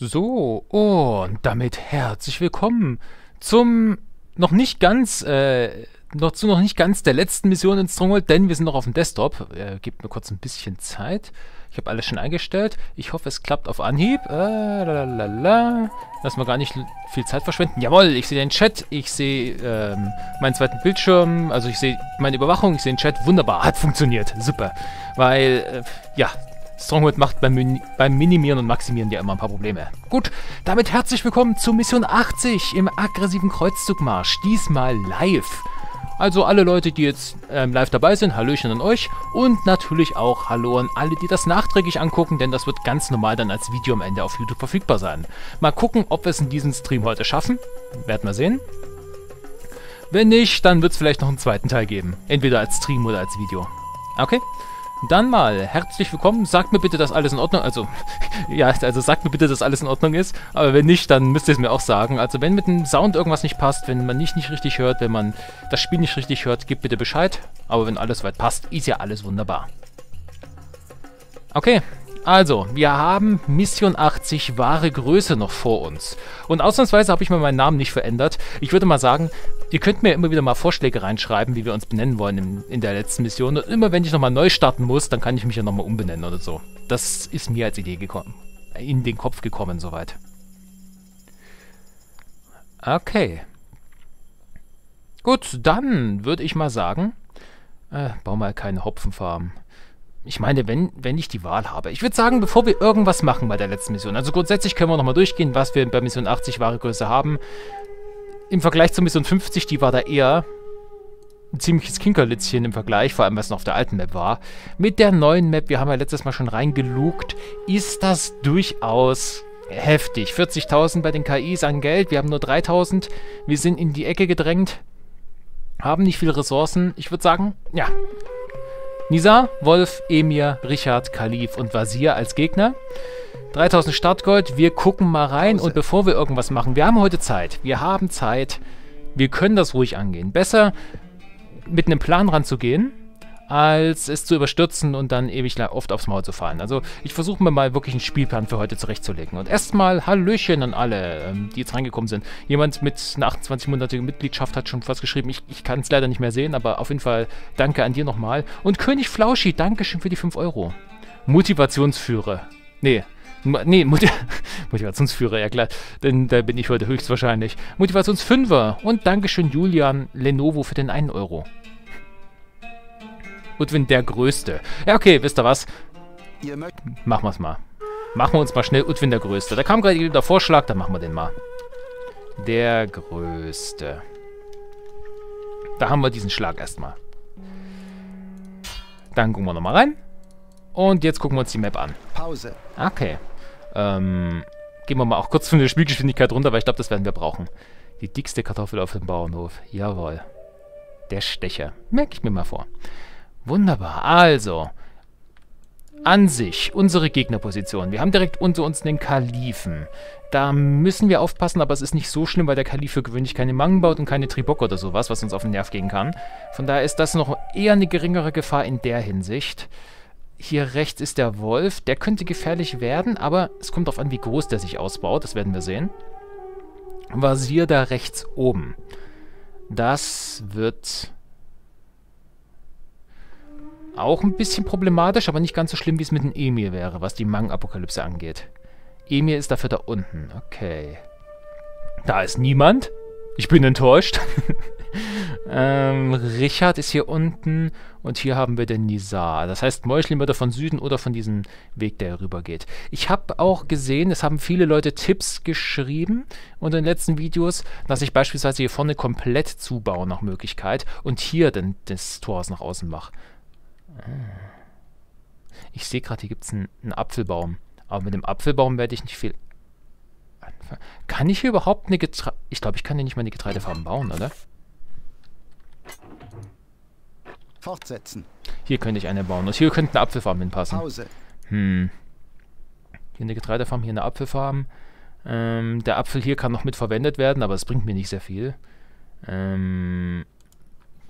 So, und damit herzlich willkommen zum noch nicht ganz, äh, noch zu noch nicht ganz der letzten Mission in Stronghold, denn wir sind noch auf dem Desktop. Äh, gebt mir kurz ein bisschen Zeit. Ich habe alles schon eingestellt. Ich hoffe, es klappt auf Anhieb. Äh. Lass mal gar nicht viel Zeit verschwenden. Jawohl, ich sehe den Chat. Ich sehe ähm, meinen zweiten Bildschirm. Also ich sehe meine Überwachung. Ich sehe den Chat. Wunderbar. Hat funktioniert. Super. Weil, äh, ja, Stronghold macht beim, beim, Minimieren und Maximieren ja immer ein paar Probleme. Gut, damit herzlich willkommen zu Mission 80 im aggressiven Kreuzzugmarsch. Diesmal live. Also alle Leute, die jetzt ähm, live dabei sind, Hallöchen an euch. Und natürlich auch Hallo an alle, die das nachträglich angucken, denn das wird ganz normal dann als Video am Ende auf YouTube verfügbar sein. Mal gucken, ob wir es in diesem Stream heute schaffen. Werden wir sehen. Wenn nicht, dann wird es vielleicht noch einen zweiten Teil geben. Entweder als Stream oder als Video. Okay? Dann mal, herzlich willkommen. Sagt mir bitte, dass alles in Ordnung Also, ja, also sagt mir bitte, dass alles in Ordnung ist. Aber wenn nicht, dann müsst ihr es mir auch sagen. Also, wenn mit dem Sound irgendwas nicht passt, wenn man nicht, nicht richtig hört, wenn man das Spiel nicht richtig hört, gebt bitte Bescheid. Aber wenn alles weit passt, ist ja alles wunderbar. Okay, also, wir haben Mission 80 wahre Größe noch vor uns. Und ausnahmsweise habe ich mir meinen Namen nicht verändert. Ich würde mal sagen, ihr könnt mir immer wieder mal Vorschläge reinschreiben, wie wir uns benennen wollen in, in der letzten Mission. Und immer wenn ich nochmal neu starten muss, dann kann ich mich ja nochmal umbenennen oder so. Das ist mir als Idee gekommen. In den Kopf gekommen soweit. Okay. Gut, dann würde ich mal sagen, äh, bau mal keine Hopfenfarm. Ich meine, wenn, wenn ich die Wahl habe. Ich würde sagen, bevor wir irgendwas machen bei der letzten Mission. Also grundsätzlich können wir nochmal durchgehen, was wir bei Mission 80 wahre Größe haben. Im Vergleich zur Mission 50, die war da eher ein ziemliches Kinkerlitzchen im Vergleich, vor allem was noch auf der alten Map war. Mit der neuen Map, wir haben ja letztes Mal schon reingelugt, ist das durchaus heftig. 40.000 bei den KIs an Geld, wir haben nur 3.000. Wir sind in die Ecke gedrängt, haben nicht viele Ressourcen. Ich würde sagen, ja, Nisa, Wolf, Emir, Richard, Kalif und Wazir als Gegner. 3000 Startgold, wir gucken mal rein und bevor wir irgendwas machen, wir haben heute Zeit. Wir haben Zeit. Wir können das ruhig angehen. Besser mit einem Plan ranzugehen als es zu überstürzen und dann ewig oft aufs Maul zu fallen. Also ich versuche mir mal wirklich einen Spielplan für heute zurechtzulegen. Und erstmal Hallöchen an alle, ähm, die jetzt reingekommen sind. Jemand mit einer 28-monatigen Mitgliedschaft hat schon was geschrieben. Ich, ich kann es leider nicht mehr sehen, aber auf jeden Fall danke an dir nochmal. Und König Flauschi, danke schön für die 5 Euro. Motivationsführer. Nee, Nee, Motiv Motivationsführer, ja klar. Denn da bin ich heute höchstwahrscheinlich. Motivationsfünfer. Und Dankeschön Julian Lenovo für den 1 Euro. Udwin der Größte. Ja, okay, wisst ihr was? Machen wir es mal. Machen wir uns mal schnell Udwin der Größte. Da kam gerade der Vorschlag, dann machen wir den mal. Der Größte. Da haben wir diesen Schlag erstmal. Dann gucken wir nochmal rein. Und jetzt gucken wir uns die Map an. Pause. Okay. Ähm, gehen wir mal auch kurz von der Spielgeschwindigkeit runter, weil ich glaube, das werden wir brauchen. Die dickste Kartoffel auf dem Bauernhof. Jawohl. Der Stecher. Merke ich mir mal vor. Wunderbar. Also, an sich, unsere Gegnerposition. Wir haben direkt unter uns den Kalifen. Da müssen wir aufpassen, aber es ist nicht so schlimm, weil der Kalif für gewöhnlich keine Mangen baut und keine Tribok oder sowas, was uns auf den Nerv gehen kann. Von daher ist das noch eher eine geringere Gefahr in der Hinsicht. Hier rechts ist der Wolf. Der könnte gefährlich werden, aber es kommt darauf an, wie groß der sich ausbaut. Das werden wir sehen. Vasir da rechts oben. Das wird auch ein bisschen problematisch, aber nicht ganz so schlimm, wie es mit dem Emir wäre, was die Mang-Apokalypse angeht. Emir ist dafür da unten. Okay. Da ist niemand. Ich bin enttäuscht. ähm, Richard ist hier unten und hier haben wir den Nizar. Das heißt, Meuchlin wird von Süden oder von diesem Weg, der rüber geht. Ich habe auch gesehen, es haben viele Leute Tipps geschrieben unter den letzten Videos, dass ich beispielsweise hier vorne komplett zubaue nach Möglichkeit und hier dann das Tor nach außen mache. Ich sehe gerade, hier gibt es einen, einen Apfelbaum. Aber mit dem Apfelbaum werde ich nicht viel anfangen. Kann ich hier überhaupt eine Getreide... Ich glaube, ich kann hier nicht mal eine Getreidefarm bauen, oder? Fortsetzen. Hier könnte ich eine bauen. Und hier könnte eine Apfelfarm hinpassen. Pause. Hm. Hier eine Getreidefarm, hier eine Apfelfarm. Ähm, der Apfel hier kann noch mit verwendet werden, aber es bringt mir nicht sehr viel. Ähm,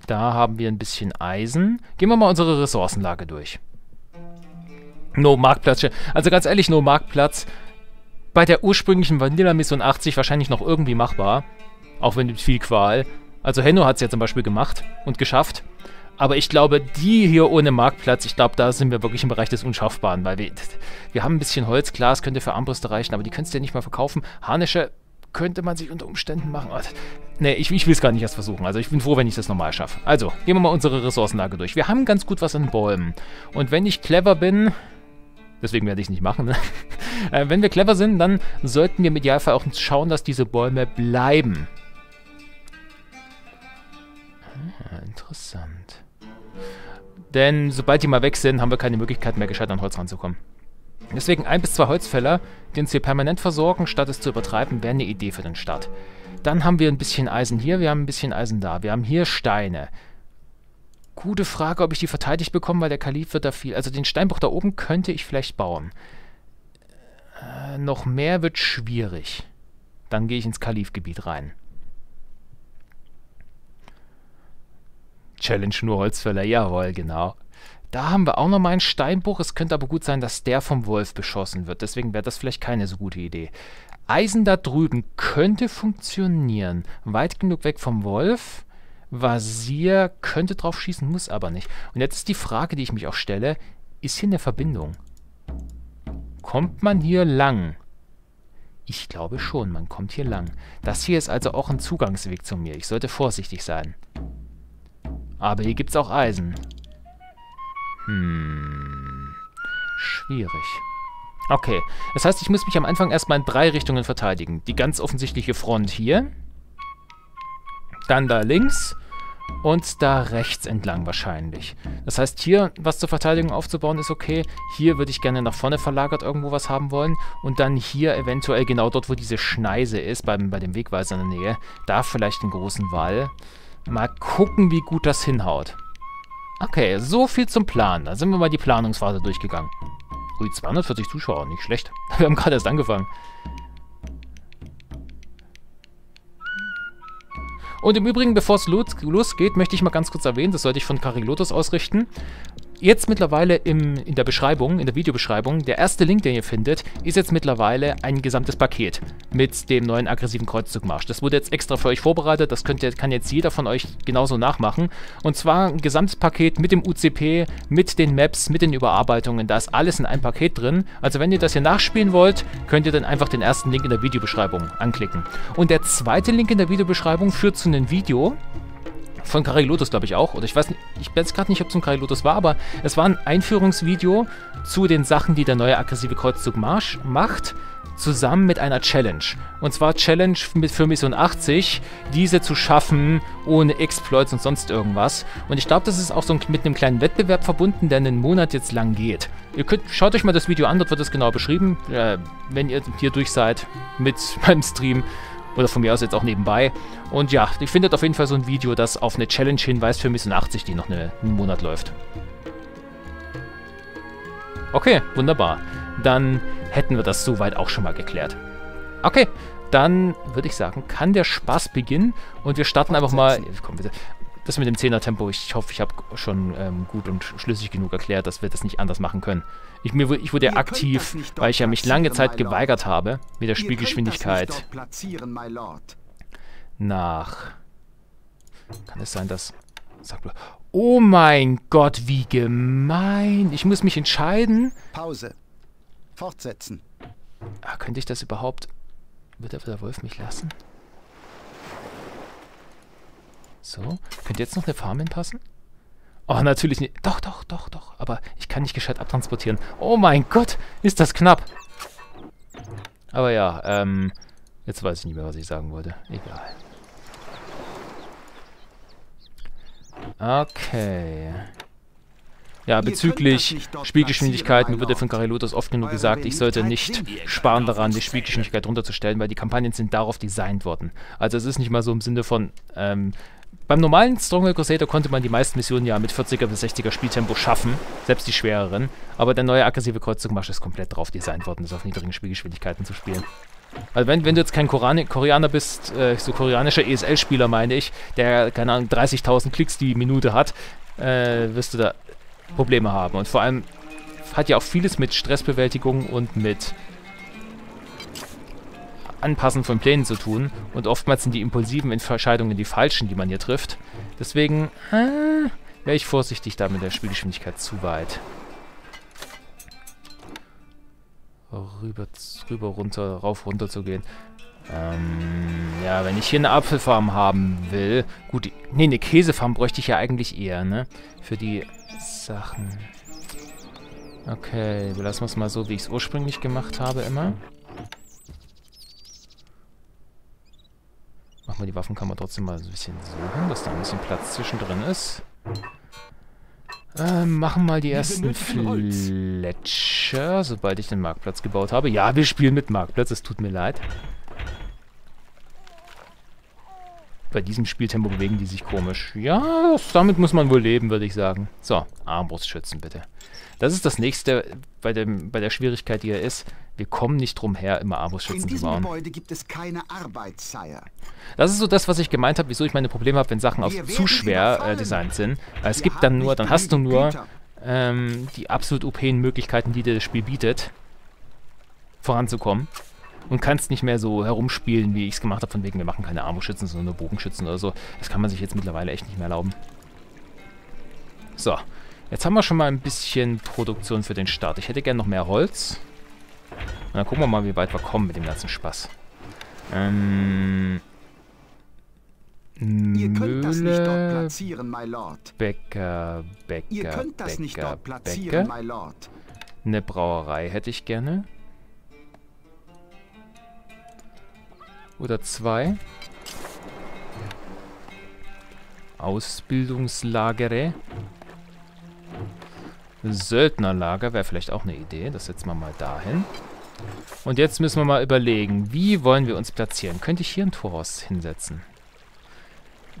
da haben wir ein bisschen Eisen. Gehen wir mal unsere Ressourcenlage durch. No Marktplatz. Also ganz ehrlich, No Marktplatz. bei der ursprünglichen Vanilla Mission 80 wahrscheinlich noch irgendwie machbar. Auch wenn mit viel Qual. Also Henno hat es ja zum Beispiel gemacht und geschafft. Aber ich glaube, die hier ohne Marktplatz, ich glaube, da sind wir wirklich im Bereich des Unschaffbaren, weil wir, wir haben ein bisschen Holz, Glas könnte für Armbrüste reichen, aber die könntest du ja nicht mal verkaufen. Harnische könnte man sich unter Umständen machen. Also, nee, ich, ich will es gar nicht erst versuchen. Also ich bin froh, wenn ich das normal schaffe. Also, gehen wir mal unsere Ressourcenlage durch. Wir haben ganz gut was an Bäumen. Und wenn ich clever bin, deswegen werde ich es nicht machen, ne? äh, wenn wir clever sind, dann sollten wir im Idealfall auch schauen, dass diese Bäume bleiben. Ah, interessant. Denn sobald die mal weg sind, haben wir keine Möglichkeit mehr, gescheit an Holz ranzukommen. Deswegen ein bis zwei Holzfäller, die uns hier permanent versorgen, statt es zu übertreiben, wäre eine Idee für den Start. Dann haben wir ein bisschen Eisen hier, wir haben ein bisschen Eisen da. Wir haben hier Steine. Gute Frage, ob ich die verteidigt bekomme, weil der Kalif wird da viel... Also den Steinbruch da oben könnte ich vielleicht bauen. Äh, noch mehr wird schwierig. Dann gehe ich ins Kalifgebiet rein. Challenge nur Holzfäller, jawohl, genau. Da haben wir auch nochmal einen Steinbruch. Es könnte aber gut sein, dass der vom Wolf beschossen wird. Deswegen wäre das vielleicht keine so gute Idee. Eisen da drüben könnte funktionieren. Weit genug weg vom Wolf. Vasier könnte drauf schießen, muss aber nicht. Und jetzt ist die Frage, die ich mich auch stelle. Ist hier eine Verbindung? Kommt man hier lang? Ich glaube schon, man kommt hier lang. Das hier ist also auch ein Zugangsweg zu mir. Ich sollte vorsichtig sein. Aber hier gibt es auch Eisen. Hm. Schwierig. Okay, das heißt, ich muss mich am Anfang erstmal in drei Richtungen verteidigen. Die ganz offensichtliche Front hier. Dann da links. Und da rechts entlang wahrscheinlich. Das heißt, hier was zur Verteidigung aufzubauen ist okay. Hier würde ich gerne nach vorne verlagert irgendwo was haben wollen. Und dann hier eventuell genau dort, wo diese Schneise ist, beim, bei dem Wegweiser in der Nähe. Da vielleicht einen großen Wall. Mal gucken, wie gut das hinhaut. Okay, so viel zum Plan. Da sind wir mal die Planungsphase durchgegangen. Ui, 240 Zuschauer, nicht schlecht. Wir haben gerade erst angefangen. Und im Übrigen, bevor es losgeht, möchte ich mal ganz kurz erwähnen, das sollte ich von Carilotus ausrichten jetzt mittlerweile im, in der Beschreibung, in der Videobeschreibung, der erste Link, den ihr findet, ist jetzt mittlerweile ein gesamtes Paket mit dem neuen aggressiven Kreuzzugmarsch. Das wurde jetzt extra für euch vorbereitet, das könnt ihr, kann jetzt jeder von euch genauso nachmachen. Und zwar ein gesamtes Paket mit dem UCP, mit den Maps, mit den Überarbeitungen, da ist alles in einem Paket drin. Also wenn ihr das hier nachspielen wollt, könnt ihr dann einfach den ersten Link in der Videobeschreibung anklicken. Und der zweite Link in der Videobeschreibung führt zu einem Video, von Carilotus, glaube ich, auch. Oder ich weiß nicht, ich weiß gerade nicht, ob es ein Carilotus war, aber es war ein Einführungsvideo zu den Sachen, die der neue aggressive Kreuzzug Marsch macht, zusammen mit einer Challenge. Und zwar Challenge für Mission 80, diese zu schaffen, ohne Exploits und sonst irgendwas. Und ich glaube, das ist auch so mit einem kleinen Wettbewerb verbunden, der einen Monat jetzt lang geht. Ihr könnt, schaut euch mal das Video an, dort wird es genau beschrieben, äh, wenn ihr hier durch seid mit meinem Stream. Oder von mir aus jetzt auch nebenbei. Und ja, ihr findet auf jeden Fall so ein Video, das auf eine Challenge hinweist für Mission 80, die noch eine, einen Monat läuft. Okay, wunderbar. Dann hätten wir das soweit auch schon mal geklärt. Okay, dann würde ich sagen, kann der Spaß beginnen. Und wir starten einfach mal... Komm, bitte. Das mit dem 10er Tempo, ich hoffe, ich habe schon ähm, gut und schlüssig genug erklärt, dass wir das nicht anders machen können. Ich, mir, ich wurde ja aktiv, weil ich ja mich lange Zeit geweigert habe, mit der Spielgeschwindigkeit nach... Kann es sein, dass... Oh mein Gott, wie gemein. Ich muss mich entscheiden. Pause. Fortsetzen. Ah, könnte ich das überhaupt... Wird der Wolf mich lassen? So. Könnte jetzt noch eine Farm hinpassen? Oh, natürlich nicht. Doch, doch, doch, doch. Aber ich kann nicht gescheit abtransportieren. Oh mein Gott, ist das knapp. Aber ja, ähm... Jetzt weiß ich nicht mehr, was ich sagen wollte. Egal. Okay. Ja, bezüglich Spielgeschwindigkeiten wurde von Carilotus oft genug gesagt, ich sollte nicht sparen daran, die Spielgeschwindigkeit runterzustellen, weil die Kampagnen sind darauf designt worden. Also es ist nicht mal so im Sinne von, ähm, beim normalen Stronghold Crusader konnte man die meisten Missionen ja mit 40er bis 60er Spieltempo schaffen, selbst die schwereren. Aber der neue aggressive Kreuzzugmarsch ist komplett drauf designt worden, das auf niedrigen Spielgeschwindigkeiten zu spielen. Also wenn, wenn du jetzt kein Koran Koreaner bist, äh, so koreanischer ESL-Spieler meine ich, der, keine Ahnung, 30.000 Klicks die Minute hat, äh, wirst du da Probleme haben. Und vor allem hat ja auch vieles mit Stressbewältigung und mit Anpassen von Plänen zu tun. Und oftmals sind die impulsiven Entscheidungen die falschen, die man hier trifft. Deswegen äh, wäre ich vorsichtig da mit der Spielgeschwindigkeit zu weit. Rüber, rüber, runter, rauf, runter zu gehen. Ähm, ja, wenn ich hier eine Apfelfarm haben will... Gut, nee, eine Käsefarm bräuchte ich ja eigentlich eher, ne? Für die Sachen. Okay, lassen wir es mal so, wie ich es ursprünglich gemacht habe immer. Machen wir die Waffenkammer trotzdem mal so ein bisschen so hin, dass da ein bisschen Platz zwischendrin ist. Ähm, machen mal die ersten Fletcher, sobald ich den Marktplatz gebaut habe. Ja, wir spielen mit Marktplatz, es tut mir leid. Bei diesem Spieltempo bewegen die sich komisch. Ja, damit muss man wohl leben, würde ich sagen. So, Armbrustschützen bitte. Das ist das nächste bei, dem, bei der Schwierigkeit, die hier ist. Wir kommen nicht drum her, immer Armbrustschützen zu bauen. In diesem Gebäude gibt es keine Arbeit, Sire. Das ist so das, was ich gemeint habe, wieso ich meine Probleme habe, wenn Sachen auf zu schwer äh, designt sind. Weil es gibt dann nur, dann hast du nur ähm, die absolut OP-Möglichkeiten, die dir das Spiel bietet, voranzukommen und kannst nicht mehr so herumspielen, wie ich es gemacht habe, von wegen, wir machen keine Armbrustschützen, sondern nur Bogenschützen oder so. Das kann man sich jetzt mittlerweile echt nicht mehr erlauben. So, jetzt haben wir schon mal ein bisschen Produktion für den Start. Ich hätte gerne noch mehr Holz. Und dann gucken wir mal, wie weit wir kommen mit dem ganzen Spaß. Ähm... Ihr könnt das nicht dort platzieren, my Lord. Bäcker, Bäcker, Ihr könnt das Bäcker, nicht dort platzieren, Bäcker. my Lord. Eine Brauerei hätte ich gerne. Oder zwei. Ausbildungslagere. Söldnerlager wäre vielleicht auch eine Idee. Das setzen wir mal dahin. Und jetzt müssen wir mal überlegen, wie wollen wir uns platzieren? Könnte ich hier ein Torhaus hinsetzen?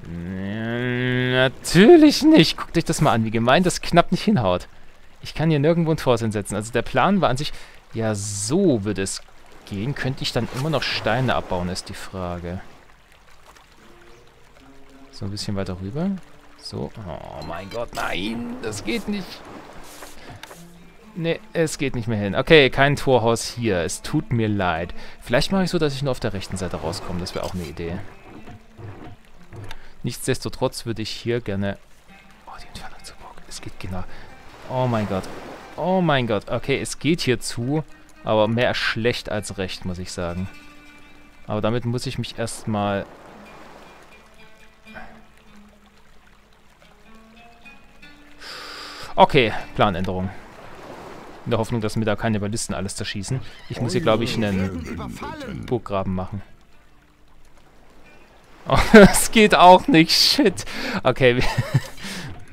Natürlich nicht. Guckt euch das mal an, wie gemein das knapp nicht hinhaut. Ich kann hier nirgendwo ein Torhaus hinsetzen. Also der Plan war an sich, ja, so würde es gehen. Könnte ich dann immer noch Steine abbauen, ist die Frage. So ein bisschen weiter rüber. So. Oh mein Gott, nein, das geht nicht. Ne, es geht nicht mehr hin. Okay, kein Torhaus hier. Es tut mir leid. Vielleicht mache ich so, dass ich nur auf der rechten Seite rauskomme. Das wäre auch eine Idee. Nichtsdestotrotz würde ich hier gerne... Oh, die Entfernung zur Burg. Es geht genau... Oh mein Gott. Oh mein Gott. Okay, es geht hier zu. Aber mehr schlecht als recht, muss ich sagen. Aber damit muss ich mich erstmal... Okay, Planänderung. In der Hoffnung, dass mir da keine Ballisten alles zerschießen. Ich muss hier, glaube ich, einen Burggraben machen. Oh, das geht auch nicht. Shit. Okay.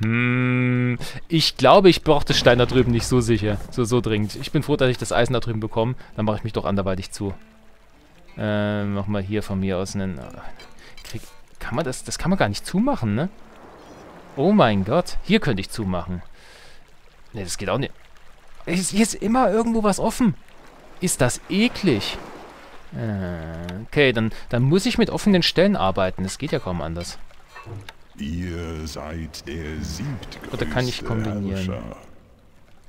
Hm, ich glaube, ich brauche das Stein da drüben nicht so sicher, so, so dringend. Ich bin froh, dass ich das Eisen da drüben bekomme. Dann mache ich mich doch anderweitig zu. Ähm, mach mal hier von mir aus einen... Krieg, kann man das... Das kann man gar nicht zumachen, ne? Oh mein Gott. Hier könnte ich zumachen. Ne, das geht auch nicht. Hier ist immer irgendwo was offen. Ist das eklig. Äh, okay, dann, dann muss ich mit offenen Stellen arbeiten. Das geht ja kaum anders. Ihr seid der siebtgrößte Oder kann ich kombinieren? Herrscher.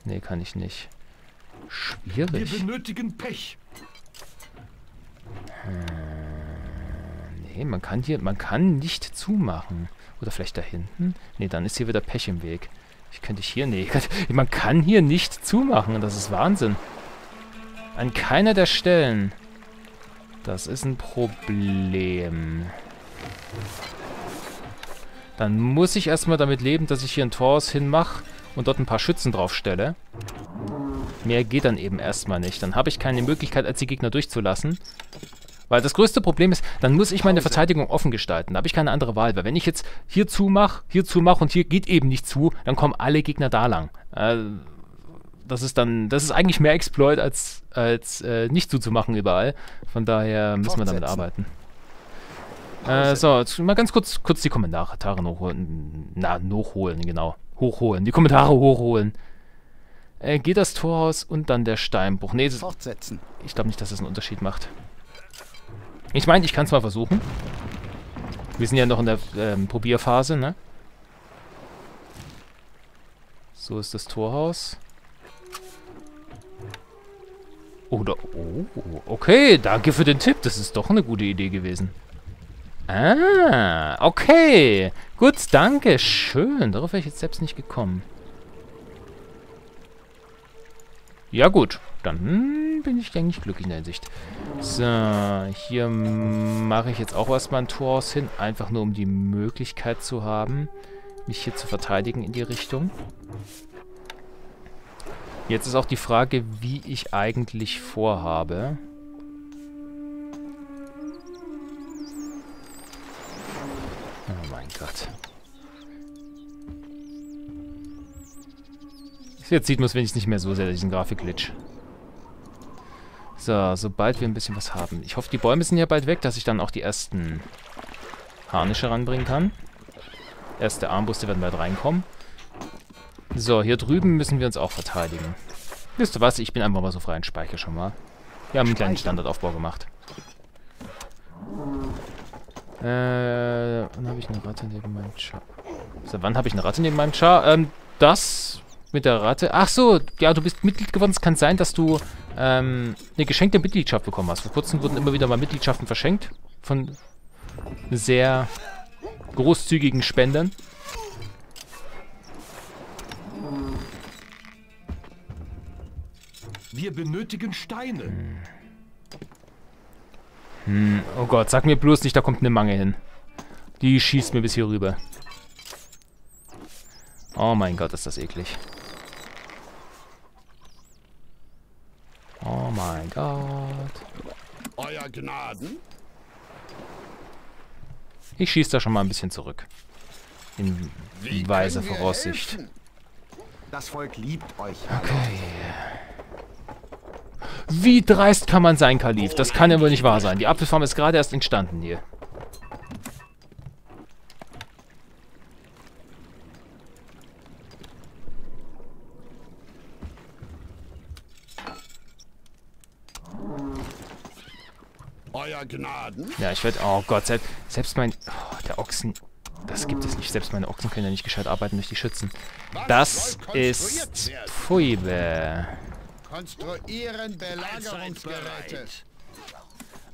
Nee, kann ich nicht. Schwierig. Wir benötigen Pech. Hm, nee, man kann hier, man kann nicht zumachen. Oder vielleicht da hinten? Nee, dann ist hier wieder Pech im Weg. Ich könnte hier, nee, man kann hier nicht zumachen. Das ist Wahnsinn. An keiner der Stellen. Das ist ein Problem. Dann muss ich erstmal damit leben, dass ich hier ein Torhaus hinmache und dort ein paar Schützen drauf stelle. Mehr geht dann eben erstmal nicht. Dann habe ich keine Möglichkeit, als die Gegner durchzulassen. Weil das größte Problem ist, dann muss ich meine Verteidigung offen gestalten. Da habe ich keine andere Wahl. Weil wenn ich jetzt hier zumache, hier zumache und hier geht eben nicht zu, dann kommen alle Gegner da lang. Äh, das ist dann, das ist eigentlich mehr Exploit als, als äh, nicht zuzumachen überall. Von daher müssen wir damit arbeiten. Äh, so, mal ganz kurz, kurz die Kommentare hochholen. Na, hochholen, genau. Hochholen. Die Kommentare hochholen. Äh, geht das Torhaus und dann der Steinbruch. Nee, Fortsetzen. ich glaube nicht, dass das einen Unterschied macht. Ich meine, ich kann es mal versuchen. Wir sind ja noch in der ähm, Probierphase, ne? So ist das Torhaus. Oder, oh, okay, danke für den Tipp. Das ist doch eine gute Idee gewesen. Ah, okay. Gut, danke, schön. Darauf wäre ich jetzt selbst nicht gekommen. Ja gut, dann bin ich eigentlich glücklich in der Hinsicht. So, hier mache ich jetzt auch erstmal ein Tor aus hin. Einfach nur, um die Möglichkeit zu haben, mich hier zu verteidigen in die Richtung. Jetzt ist auch die Frage, wie ich eigentlich vorhabe. Gott. Jetzt sieht man es wenigstens nicht mehr so sehr, diesen Grafikglitch. So, sobald wir ein bisschen was haben. Ich hoffe, die Bäume sind ja bald weg, dass ich dann auch die ersten Harnische ranbringen kann. Erste Armbrüste werden bald reinkommen. So, hier drüben müssen wir uns auch verteidigen. Wisst ihr was? Ich bin einfach mal so frei und speichere schon mal. Wir haben einen kleinen Standardaufbau gemacht. Äh, wann habe ich eine Ratte neben meinem Char? So, wann habe ich eine Ratte neben meinem Char? Ähm, das mit der Ratte. Ach so, ja, du bist Mitglied geworden. Es kann sein, dass du ähm, eine geschenkte Mitgliedschaft bekommen hast. Vor kurzem wurden immer wieder mal Mitgliedschaften verschenkt von sehr großzügigen Spendern. Wir benötigen Steine. Hm. Hm, oh Gott, sag mir bloß nicht, da kommt eine Mange hin. Die schießt mir bis hier rüber. Oh mein Gott, ist das eklig. Oh mein Gott. Euer Gnaden? Ich schieße da schon mal ein bisschen zurück. In weiser Voraussicht. Helfen? Das Volk liebt euch. Okay. Wie dreist kann man sein, Kalif? Das kann ja wohl nicht wahr sein. Die Apfelfarm ist gerade erst entstanden hier. Euer Gnaden? Ja, ich werde... Oh Gott, selbst, selbst mein... Oh, der Ochsen... Das gibt es nicht. Selbst meine Ochsen können ja nicht gescheit arbeiten durch die Schützen. Das ist... Pfui, bäh. Konstruieren Belagerungsgeräte.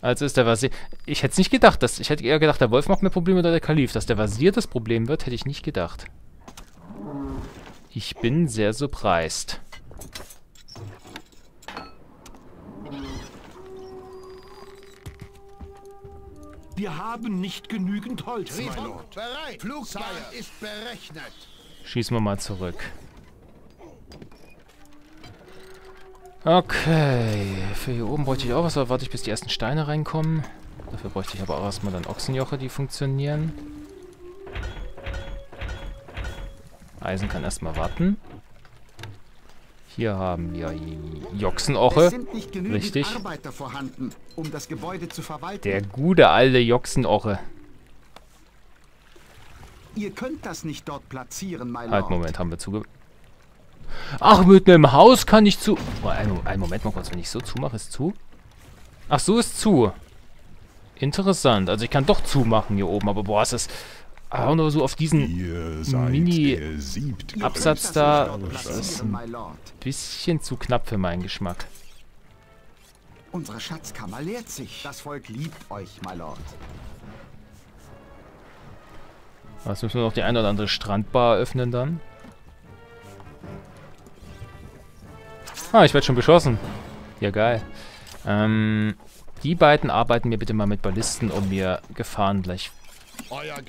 Also ist der Vasier... Ich hätte es nicht gedacht. Dass, ich hätte eher gedacht, der Wolf macht mir Probleme oder der Kalif. Dass der Vasier das Problem wird, hätte ich nicht gedacht. Ich bin sehr surprised. Wir haben nicht genügend Holz, Bereit. Flugzeit ist berechnet. Schießen wir mal zurück. Okay, für hier oben bräuchte ich auch was, aber warte ich, bis die ersten Steine reinkommen. Dafür bräuchte ich aber auch erstmal dann Ochsenjoche, die funktionieren. Eisen kann erstmal warten. Hier haben wir Joxenoche. Richtig. Vorhanden, um Der gute alte Joxenoche. Ihr könnt das nicht dort platzieren, my Halt, Moment, haben wir zuge... Ach, mit einem Haus kann ich zu... Oh, einen, einen Moment mal kurz, wenn ich so zumache, ist zu? Ach, so ist zu. Interessant. Also ich kann doch zumachen hier oben, aber boah, ist das... Aber nur so auf diesen Mini-Absatz da, das ist ein bisschen zu knapp für meinen Geschmack. Unsere Schatzkammer leert sich. Das Volk liebt euch, my lord. Was müssen wir noch die eine oder andere Strandbar öffnen dann? Ah, ich werde schon beschossen. Ja, geil. Ähm, die beiden arbeiten mir bitte mal mit Ballisten, um mir Gefahren gleich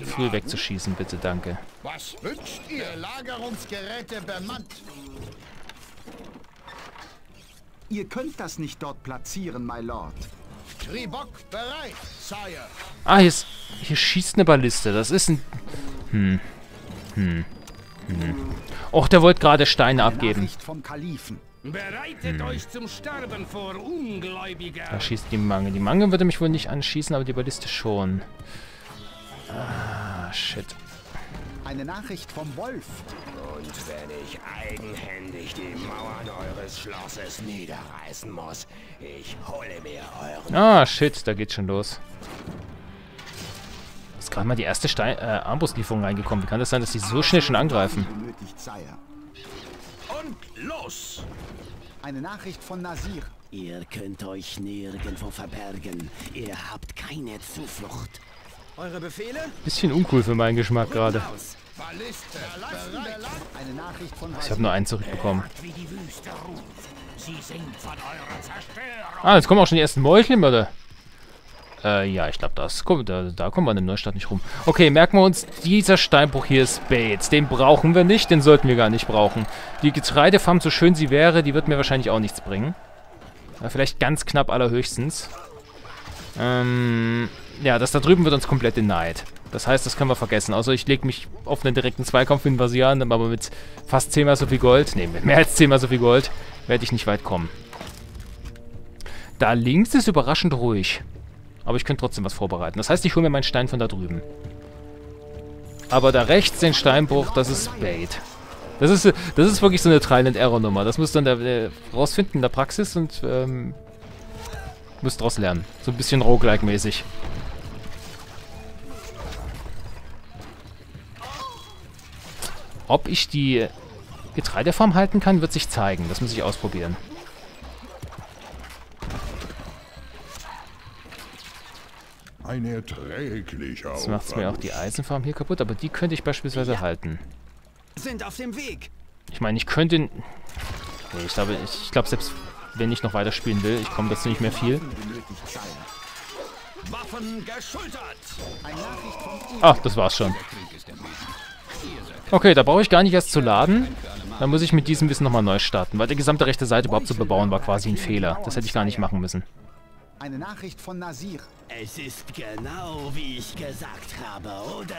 früh wegzuschießen, bitte, danke. Was wünscht ihr? Lagerungsgeräte bemannt. Ihr könnt das nicht dort platzieren, my lord. Tribok bereit, Sire. Ah, hier, ist, hier schießt eine Balliste. Das ist ein... Hm. Hm. Hm. Och, der wollte gerade Steine abgeben. Vom Kalifen. Bereitet hm. euch zum Sterben vor, Ungläubiger. Da schießt die Mange. Die Mange würde mich wohl nicht anschießen, aber die Balliste schon. Ah, shit. Eine Nachricht vom Wolf. Und wenn ich eigenhändig die Mauern eures Schlosses niederreißen muss, ich hole mir euren... Ah, shit, da geht's schon los. Ist gerade mal die erste Stein äh, Armbrustlieferung reingekommen. Wie kann das sein, dass die so schnell schon angreifen? Und los! Eine Nachricht von Nasir. Ihr könnt euch nirgendwo verbergen. Ihr habt keine Zuflucht. Eure Befehle? Bisschen uncool für meinen Geschmack gerade. Ich habe nur einen zurückbekommen. Ah, jetzt kommen auch schon die ersten Meuchelmörder. Äh, ja, ich glaube, das kommt, da, da kommen wir in der Neustadt nicht rum. Okay, merken wir uns, dieser Steinbruch hier ist Bates. Den brauchen wir nicht, den sollten wir gar nicht brauchen. Die Getreidefarm, so schön sie wäre, die wird mir wahrscheinlich auch nichts bringen. Ja, vielleicht ganz knapp allerhöchstens. Ähm, ja, das da drüben wird uns komplett denied. Das heißt, das können wir vergessen. Außer ich lege mich auf einen direkten Zweikampf in Vasian, aber mit fast zehnmal so viel Gold, nee, mit mehr als zehnmal so viel Gold, werde ich nicht weit kommen. Da links ist überraschend ruhig. Aber ich könnte trotzdem was vorbereiten. Das heißt, ich hole mir meinen Stein von da drüben. Aber da rechts den Steinbruch, das ist Bait. Das ist, das ist wirklich so eine Trial-and-Error-Nummer. Das muss dann der, der rausfinden in der Praxis und ähm, müsst daraus lernen. So ein bisschen Roguelike-mäßig. Ob ich die Getreidefarm halten kann, wird sich zeigen. Das muss ich ausprobieren. Ein erträglicher Jetzt macht mir auch die Eisenfarm hier kaputt, aber die könnte ich beispielsweise halten. Sind auf dem Weg. Ich meine, ich könnte... Nee, ich glaube, ich, ich glaube, selbst wenn ich noch weiterspielen will, ich komme dazu nicht mehr viel. von Ah, das war's schon. Okay, da brauche ich gar nicht erst zu laden. Dann muss ich mit diesem Wissen nochmal neu starten, weil die gesamte rechte Seite überhaupt zu bebauen war quasi ein Fehler. Das hätte ich gar nicht machen müssen. Eine Nachricht von Nasir. Es ist genau wie ich gesagt habe, oder?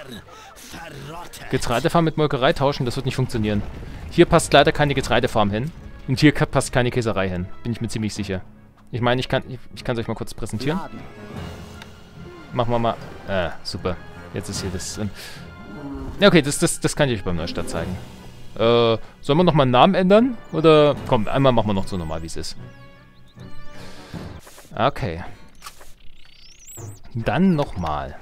Verrottet. Getreidefarm mit Molkerei tauschen, das wird nicht funktionieren. Hier passt leider keine Getreidefarm hin. Und hier passt keine Käserei hin. Bin ich mir ziemlich sicher. Ich meine, ich kann ich, ich kann es euch mal kurz präsentieren. Laden. Machen wir mal. Äh, super. Jetzt ist hier das. Ähm ja, okay, das, das, das kann ich euch beim Neustart zeigen. Äh, sollen wir nochmal einen Namen ändern? Oder. Komm, einmal machen wir noch so normal, wie es ist. Okay. Dann nochmal.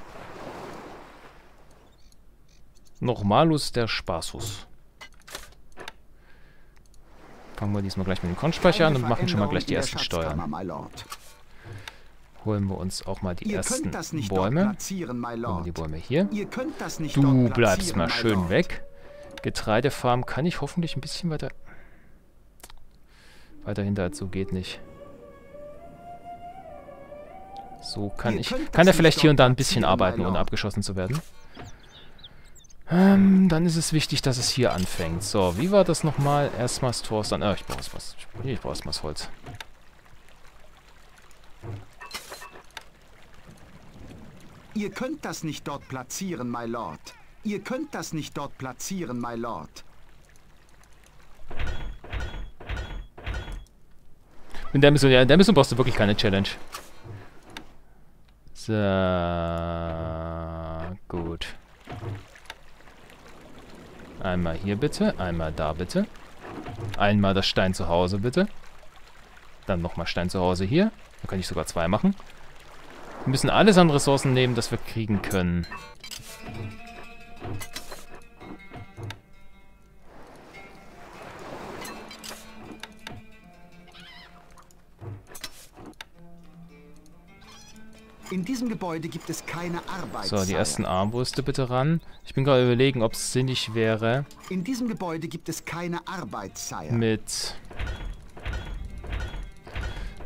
Normalus der Spaßus. Fangen wir diesmal gleich mit dem Konspeicher an und machen schon mal gleich die ersten Steuern. Holen wir uns auch mal die Ihr ersten Bäume. die Bäume hier. Du bleibst mal schön weg. Getreidefarm kann ich hoffentlich ein bisschen weiter... Weiter hinter so geht nicht. So kann ich... Kann er vielleicht hier und da ein bisschen arbeiten, ohne abgeschossen zu werden. Ähm, dann ist es wichtig, dass es hier anfängt. So, wie war das nochmal? Erstmal das Tor, dann... Ah, ich brauche was. Ich brauche erstmal das Holz. Ihr könnt das nicht dort platzieren, my Lord. Ihr könnt das nicht dort platzieren, my Lord. In der Mission, ja, in der Mission brauchst du wirklich keine Challenge. So, gut. Einmal hier bitte, einmal da bitte. Einmal das Stein zu Hause bitte. Dann nochmal Stein zu Hause hier. Da kann ich sogar zwei machen. Wir müssen alles an Ressourcen nehmen, das wir kriegen können. In diesem Gebäude gibt es keine Arbeit. So, die ersten Armbrüste bitte ran. Ich bin gerade überlegen, ob es sinnig wäre, In diesem Gebäude gibt es keine Arbeit, Sire. mit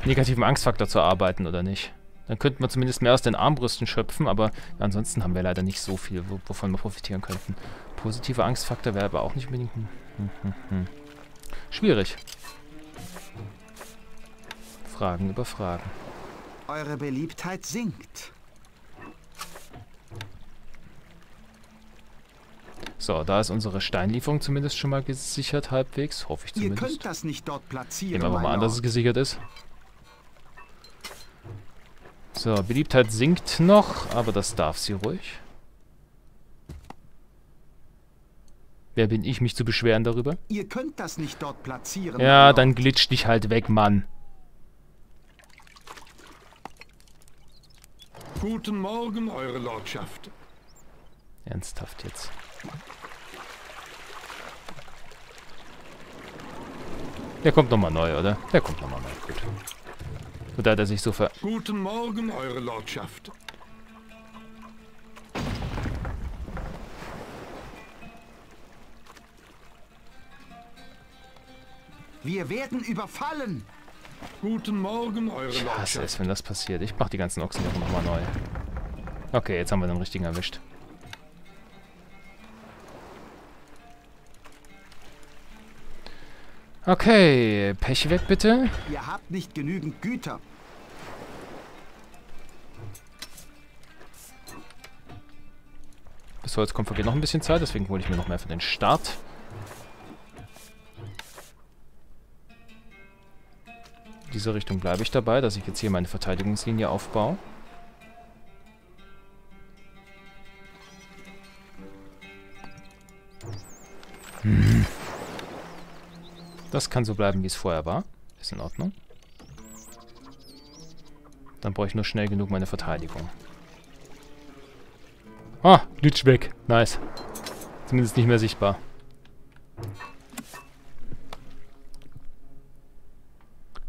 negativem Angstfaktor zu arbeiten oder nicht. Dann könnten wir zumindest mehr aus den Armbrüsten schöpfen, aber ansonsten haben wir leider nicht so viel, wo- wovon wir profitieren könnten. Positiver Angstfaktor wäre aber auch nicht unbedingt... Hm, hm, hm. Schwierig. Fragen über Fragen. Eure Beliebtheit sinkt. So, da ist unsere Steinlieferung zumindest schon mal gesichert halbwegs. Hoffe ich Ihr zumindest. könnt das nicht dort platzieren, Nehmen wir mal an, dass es gesichert ist. So, Beliebtheit sinkt noch, aber das darf sie ruhig. Wer bin ich, mich zu beschweren darüber? Ihr könnt das nicht dort platzieren, Ja, dann glitscht dich halt weg, Mann. Guten Morgen, Eure Lordschaft. Ernsthaft jetzt. Der kommt nochmal neu, oder? Der kommt nochmal neu. Gut. Und da hat er sich so ver... Guten Morgen, Eure Lordschaft. Wir werden überfallen. Guten Morgen, Eure Ich hasse es, wenn das passiert. Ich mach die ganzen Ochsen doch nochmal neu. Okay, jetzt haben wir den richtigen erwischt. Okay, Pech weg bitte. Ihr habt nicht genügend Güter. Bis Holz kommt vergeht noch ein bisschen Zeit, deswegen hole ich mir noch mehr für den Start. In dieser Richtung bleibe ich dabei, dass ich jetzt hier meine Verteidigungslinie aufbaue. Das kann so bleiben, wie es vorher war. Ist in Ordnung. Dann brauche ich nur schnell genug meine Verteidigung. Ah, Glitch weg. Nice. Zumindest nicht mehr sichtbar.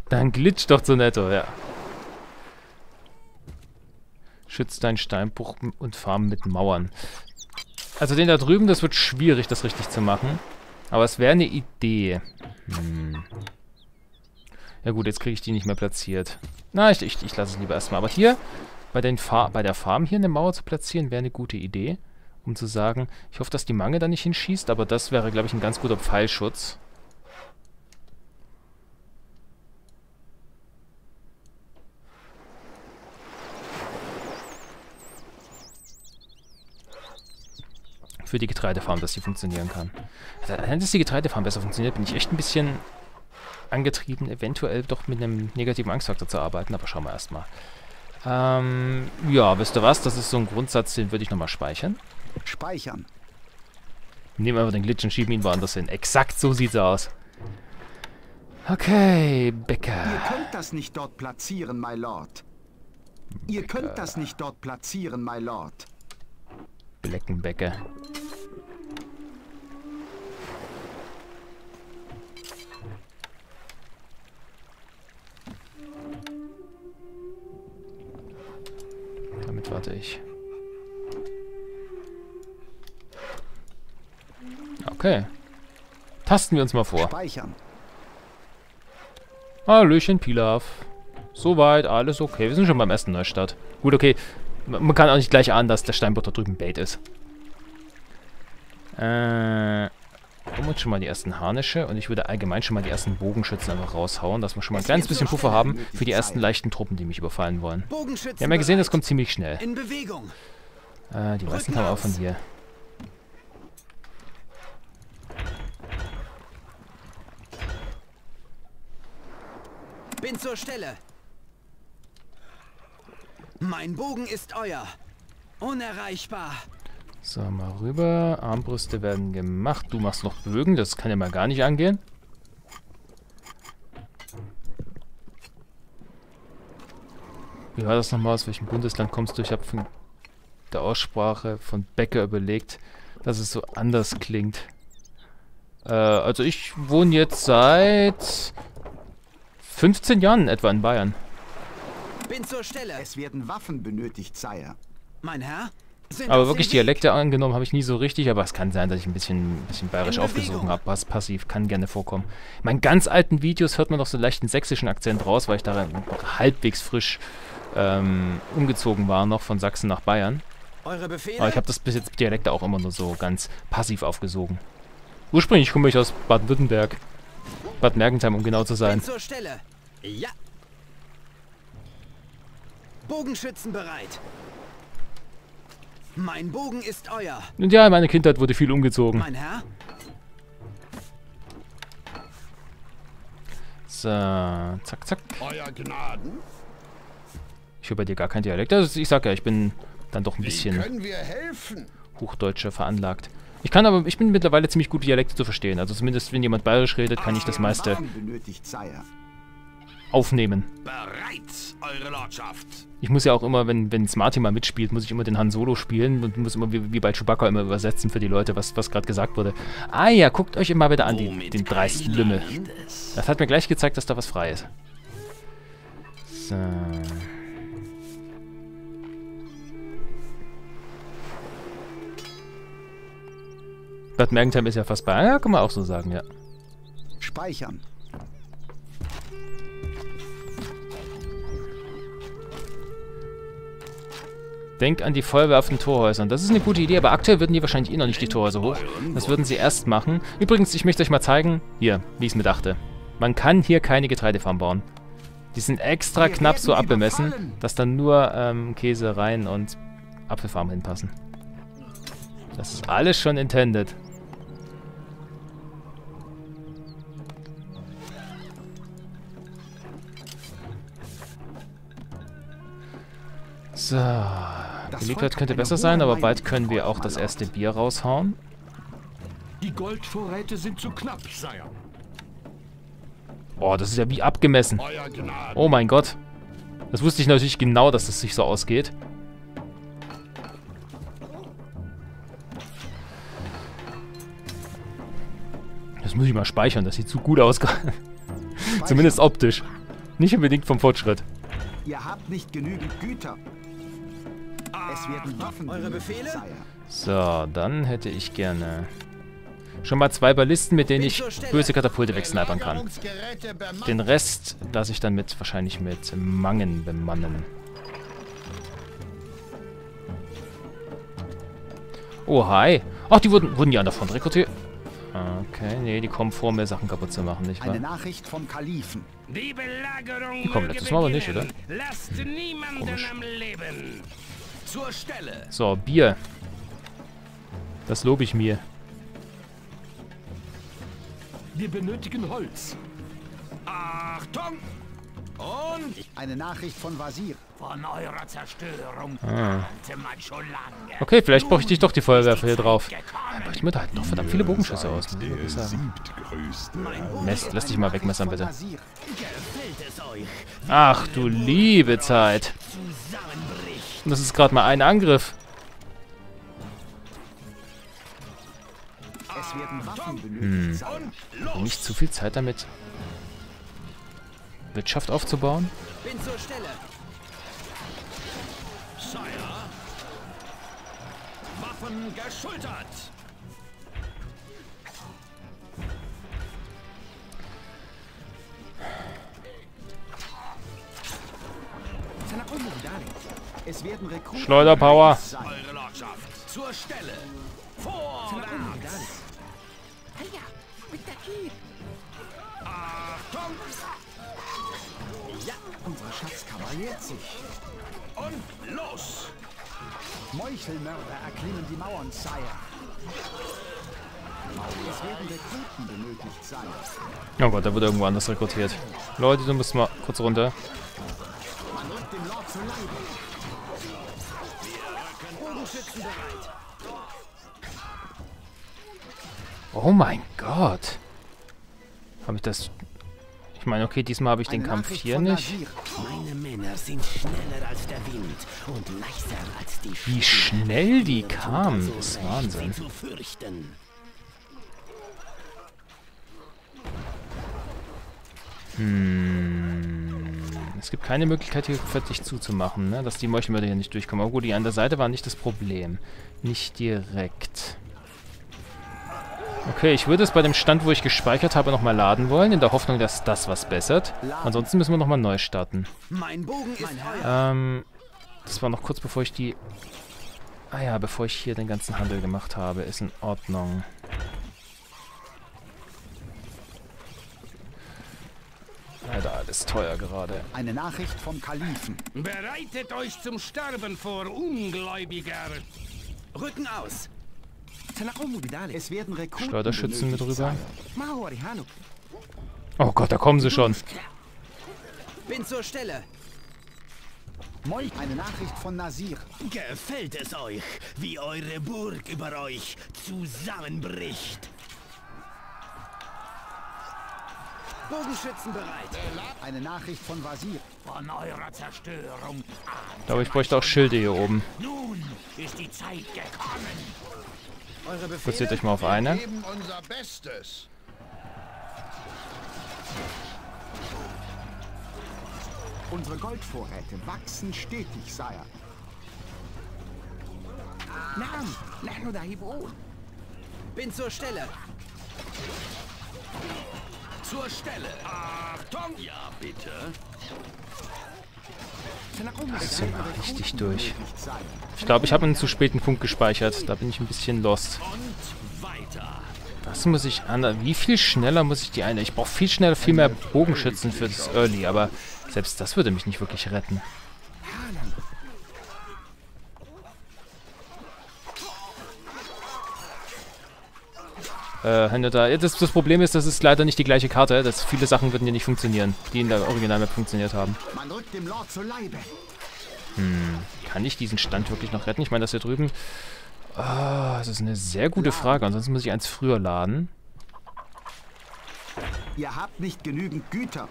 Dann glitscht doch so netto, ja. Schützt deinen Steinbruch und Farm mit Mauern. Also den da drüben, das wird schwierig, das richtig zu machen. Aber es wäre eine Idee. Hm. Ja gut, jetzt kriege ich die nicht mehr platziert. Na, ich, ich, ich lasse es lieber erstmal. Aber hier, bei, den Fa bei der Farm hier eine Mauer zu platzieren, wäre eine gute Idee. Um zu sagen, ich hoffe, dass die Mange da nicht hinschießt, aber das wäre, glaube ich, ein ganz guter Pfeilschutz. Für die Getreidefarm, dass sie funktionieren kann. Wenn dass die Getreidefarm besser funktioniert, bin ich echt ein bisschen angetrieben, eventuell doch mit einem negativen Angstfaktor zu arbeiten, aber schauen wir erstmal. Ähm, ja, wisst ihr was? Das ist so ein Grundsatz, den würde ich nochmal speichern. Speichern. Nehmen wir einfach den Glitch und schieben ihn woanders hin. Exakt so sieht's aus. Okay, Becker. Ihr könnt das nicht dort platzieren, my lord. Ihr könnt das nicht dort platzieren, my lord. Bleckenbecker. Damit warte ich. Okay. Tasten wir uns mal vor. Speichern. Hallöchen, Pilaf. Soweit, alles okay. Wir sind schon beim ersten Neustart. Gut, okay. Man kann auch nicht gleich ahnen, dass der Steinbutt da drüben Bait ist. Äh, holen wir uns schon mal die ersten Harnische und ich würde allgemein schon mal die ersten Bogenschützen einfach raushauen, dass wir schon mal ein kleines bisschen Puffer haben für die ersten leichten Truppen, die mich überfallen wollen. Bogenschützen Wir haben ja gesehen, das kommt ziemlich schnell. In Bewegung. Äh, die meisten kamen auch von hier. Bin zur Stelle. Mein Bogen ist euer. Unerreichbar. So, mal rüber. Armbrüste werden gemacht. Du machst noch Bögen, das kann ja mal gar nicht angehen. Wie war das nochmal? Aus welchem Bundesland kommst du? Ich habe von der Aussprache von Becker überlegt, dass es so anders klingt. Äh, also ich wohne jetzt seit 15 Jahren etwa in Bayern. Bin zur Stelle. Es werden Waffen benötigt, Sire. Mein Herr. Sind Aber wirklich. Dialekte angenommen habe ich nie so richtig, aber es kann sein, dass ich ein bisschen, ein bisschen bayerisch aufgesogen habe. Pass passiv, kann gerne vorkommen. In meinen ganz alten Videos hört man noch so einen leichten sächsischen Akzent raus, weil ich da halbwegs frisch ähm, umgezogen war, noch von Sachsen nach Bayern. Eure Befehle? Aber ich habe das bis jetzt Dialekte auch immer nur so ganz passiv aufgesogen. Ursprünglich komme ich aus Baden-Württemberg. Bad Mergentheim, um genau zu sein. Bin zur Stelle. Ja. Bogenschützen bereit. Mein Bogen ist euer. Und ja, in meiner Kindheit wurde viel umgezogen. Mein Herr. So, zack, zack. Euer Gnaden, Ich höre bei dir gar kein Dialekt. Also ich sag ja, ich bin dann doch ein wie bisschen... können wir helfen? Hochdeutsche veranlagt. Ich kann aber, ich bin mittlerweile ziemlich gut Dialekte zu verstehen. Also zumindest wenn jemand bayerisch redet, kann ich das meiste. Waffen benötigt, Sire. Aufnehmen. Bereit, Eure Lordschaft. Ich muss ja auch immer, wenn, wenn Smarty mal mitspielt, muss ich immer den Han Solo spielen und muss immer wie, wie bei Chewbacca immer übersetzen für die Leute, was, was gerade gesagt wurde. Ah ja, guckt euch immer wieder an, die, den dreisten Lümmel. das? Das hat mir gleich gezeigt, dass da was frei ist. So. Bad Mergentheim ist ja fast bei. Ja, kann man auch so sagen, ja. Speichern. Denk an die Feuerwehr auf den Torhäusern. Das ist eine gute Idee, aber aktuell würden die wahrscheinlich eh noch nicht die Torhäuser hoch. Das würden sie erst machen. Übrigens, ich möchte euch mal zeigen, hier, wie ich es mir dachte. Man kann hier keine Getreidefarm bauen. Die sind extra knapp so abbemessen, dass dann nur ähm, Käse rein und Apfelfarm hinpassen. Das ist alles schon intended. So. Beliebtheit könnte besser sein, aber bald können wir auch das erste Bier raushauen. Die Goldvorräte sind zu knapp, Sire. Oh, das ist ja wie abgemessen. Oh mein Gott. Das wusste ich natürlich genau, dass das sich so ausgeht. Das muss ich mal speichern, das sieht zu gut aus. Zumindest optisch. Nicht unbedingt vom Fortschritt. Ihr habt nicht genügend Güter. Es werden Waffen Eure Befehle? So, dann hätte ich gerne schon mal zwei Ballisten, mit denen ich böse Katapulte wegsnipern kann. Den Rest lasse ich dann mit wahrscheinlich mit Mangen bemannen. Oh, hi. Ach, die wurden, wurden die an der Front rekrutiert? Okay, nee, die kommen vor mir, Sachen kaputt zu machen, nicht Eine wahr? Nachricht vom Kalifen. Die Belagerung Komm, möge letztes Mal aber nicht, beginnen. Lasst niemanden Komisch. am Leben. Zur Stelle. So, Bier. Das lobe ich mir. Wir benötigen Holz. Achtung! Und Eine Nachricht von Vasir. von eurer Zerstörung Ah. ahnte man schon lange. Okay, vielleicht brauche ich dich doch die die hier drauf. Aber ich mir da halt noch verdammt viele Bogenschüsse aus, sagen. Mist, lass dich mal wegmessern, bitte. Ach du liebe Zeit. Und das ist gerade mal ein Angriff. Es werden Waffen Hm. benötigt, Sire. Nicht zu viel Zeit damit, Wirtschaft aufzubauen. Schleuderpower. Eure Lordschaft. Zur Stelle. Vorwärts. Achtung. Unsere Schatzkammer leert sich. Und los. Meuchelmörder erklimmen die Mauern, Sire. Es werden Rekruten benötigt sein. Oh Gott, da wird irgendwo anders rekrutiert. Leute, du musst mal kurz runter. Man rückt dem Lord zu Leibe. Bogenschützen bereit. Oh mein Gott. Habe ich das... Ich meine, okay, diesmal habe ich den Eine Kampf Nachricht hier nicht. Nasir. Meine Männer sind schneller als der Wind und leiser als die Wie schnell die kamen, so ist Wahnsinn. Hm. Es gibt keine Möglichkeit, hier fertig zuzumachen, ne? dass die Meuchelmörder hier nicht durchkommen. Aber gut, die an der Seite waren nicht das Problem. Nicht direkt. Okay, ich würde es bei dem Stand, wo ich gespeichert habe, nochmal laden wollen, in der Hoffnung, dass das was bessert. Ansonsten müssen wir nochmal neu starten. Ähm, das war noch kurz bevor ich die... Ah ja, bevor ich hier den ganzen Handel gemacht habe. Ist in Ordnung. Leider alles teuer gerade. Eine Nachricht vom Kalifen. Bereitet euch zum Sterben vor, Ungläubiger. Rücken aus. Es werden Rekruten Schleuderschützen mit rüber. Oh Gott, da kommen sie schon. Bin zur Stelle. Eine Nachricht von Nasir. Gefällt es euch, wie eure Burg über euch zusammenbricht? Bogenschützen bereit. Eine Nachricht von Vasir. Von eurer Zerstörung. Ich glaube, ich bräuchte auch Schilde hier oben. Nun ist die Zeit gekommen. Eure Fokussiert Befehle? euch mal auf eine. Geben unser Bestes. Unsere Goldvorräte wachsen stetig, Sire. نعم نحن ذاهبون Bin zur Stelle. zur Stelle. Achtung! Ja, bitte. Das ist immer richtig durch. Ich glaube, ich habe einen zu späten Punkt gespeichert. Da bin ich ein bisschen lost. Was muss ich anders... Wie viel schneller muss ich die eine... Ich brauche viel schneller, viel mehr Bogenschützen für das Early, aber selbst das würde mich nicht wirklich retten. Äh, Hände da. Das, das Problem ist, das ist leider nicht die gleiche Karte. Das, viele Sachen würden hier nicht funktionieren, die in der Originalmap funktioniert haben. Man rückt dem Lord zu Leibe. Kann ich diesen Stand wirklich noch retten? Ich meine, das hier drüben... Ah, das ist eine sehr gute Frage. Ansonsten muss ich eins früher laden. Ihr habt nicht genügend Güter.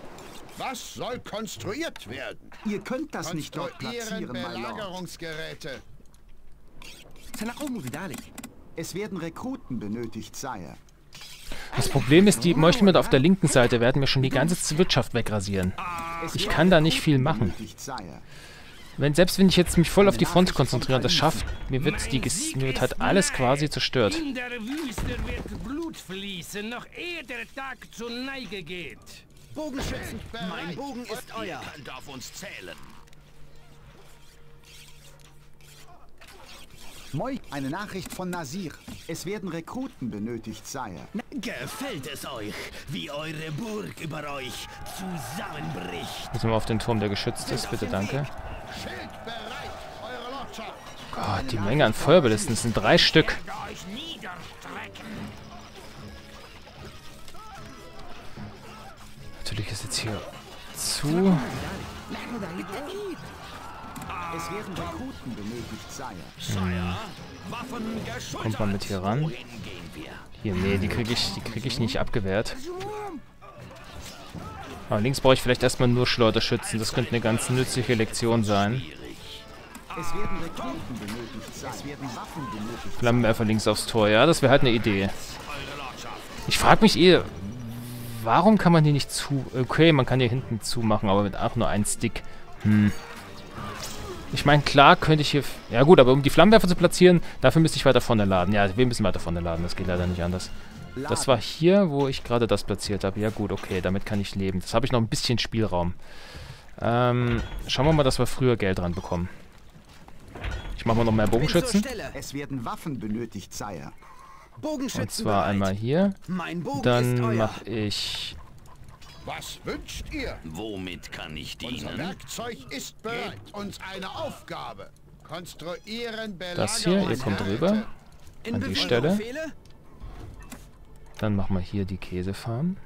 Was soll konstruiert werden? Ihr könnt das nicht dort platzieren. Belagerungsgeräte. Es werden Rekruten benötigt, Sire. Das Problem ist, die Meuchelmänner auf der linken Seite werden mir schon die ganze Wirtschaft wegrasieren. Ich kann da nicht viel machen. Wenn, selbst wenn ich jetzt mich voll auf die Front konzentriere und das schaffe, mir wird, die, mir wird halt alles quasi zerstört. In der Wüste wird Blut fließen, noch ehe der Tag zur Neige geht. Bogenschützen, mein Bogen ist euer. Ihr könnt auf uns zählen. Moi, eine Nachricht von Nasir. Es werden Rekruten benötigt, Sire. Gefällt es euch, wie eure Burg über euch zusammenbricht? Müssen wir auf den Turm, der geschützt ist, bitte, danke. Schild bereit, eure Lordschaft. Gott, die Menge an Feuerballisten, das sind drei Stück. Natürlich ist jetzt hier zu. Es werden Rekruten benötigt, Sire. Sire, Waffen geschultert. Kommt man mit hier ran? Hier, nee, die kriege ich, die krieg ich nicht abgewehrt. Aber links brauche ich vielleicht erstmal nur Schleuderschützen. Das könnte eine ganz nützliche Lektion sein. Es werden Rekruten benötigt. Es werden Waffen benötigt. Flammenwerfer links aufs Tor, ja, das wäre halt eine Idee. Ich frage mich eh, warum kann man die nicht zu... Okay, man kann hier hinten zumachen, aber mit auch nur einen Stick. Hm. Ich meine, klar könnte ich hier... Ja gut, aber um die Flammenwerfer zu platzieren, dafür müsste ich weiter vorne laden. Ja, wir müssen weiter vorne laden. Das geht leider nicht anders. Das war hier, wo ich gerade das platziert habe. Ja gut, okay, damit kann ich leben. Das habe ich noch ein bisschen Spielraum. Ähm, schauen wir mal, dass wir früher Geld dran bekommen. Ich mache mal noch mehr Bogenschützen. Stelle. Es werden Waffen benötigt, Sire. Bogenschützen Und zwar bereit. einmal hier. Mein Bogen ist Dann mache ich... Was wünscht ihr? Womit kann ich Unser Werkzeug ist bereit. Uns eine Aufgabe. Konstruieren Das hier, ihr kommt rüber. In an die Bewegung. Stelle. Befehle? Dann machen wir hier die Käsefarm.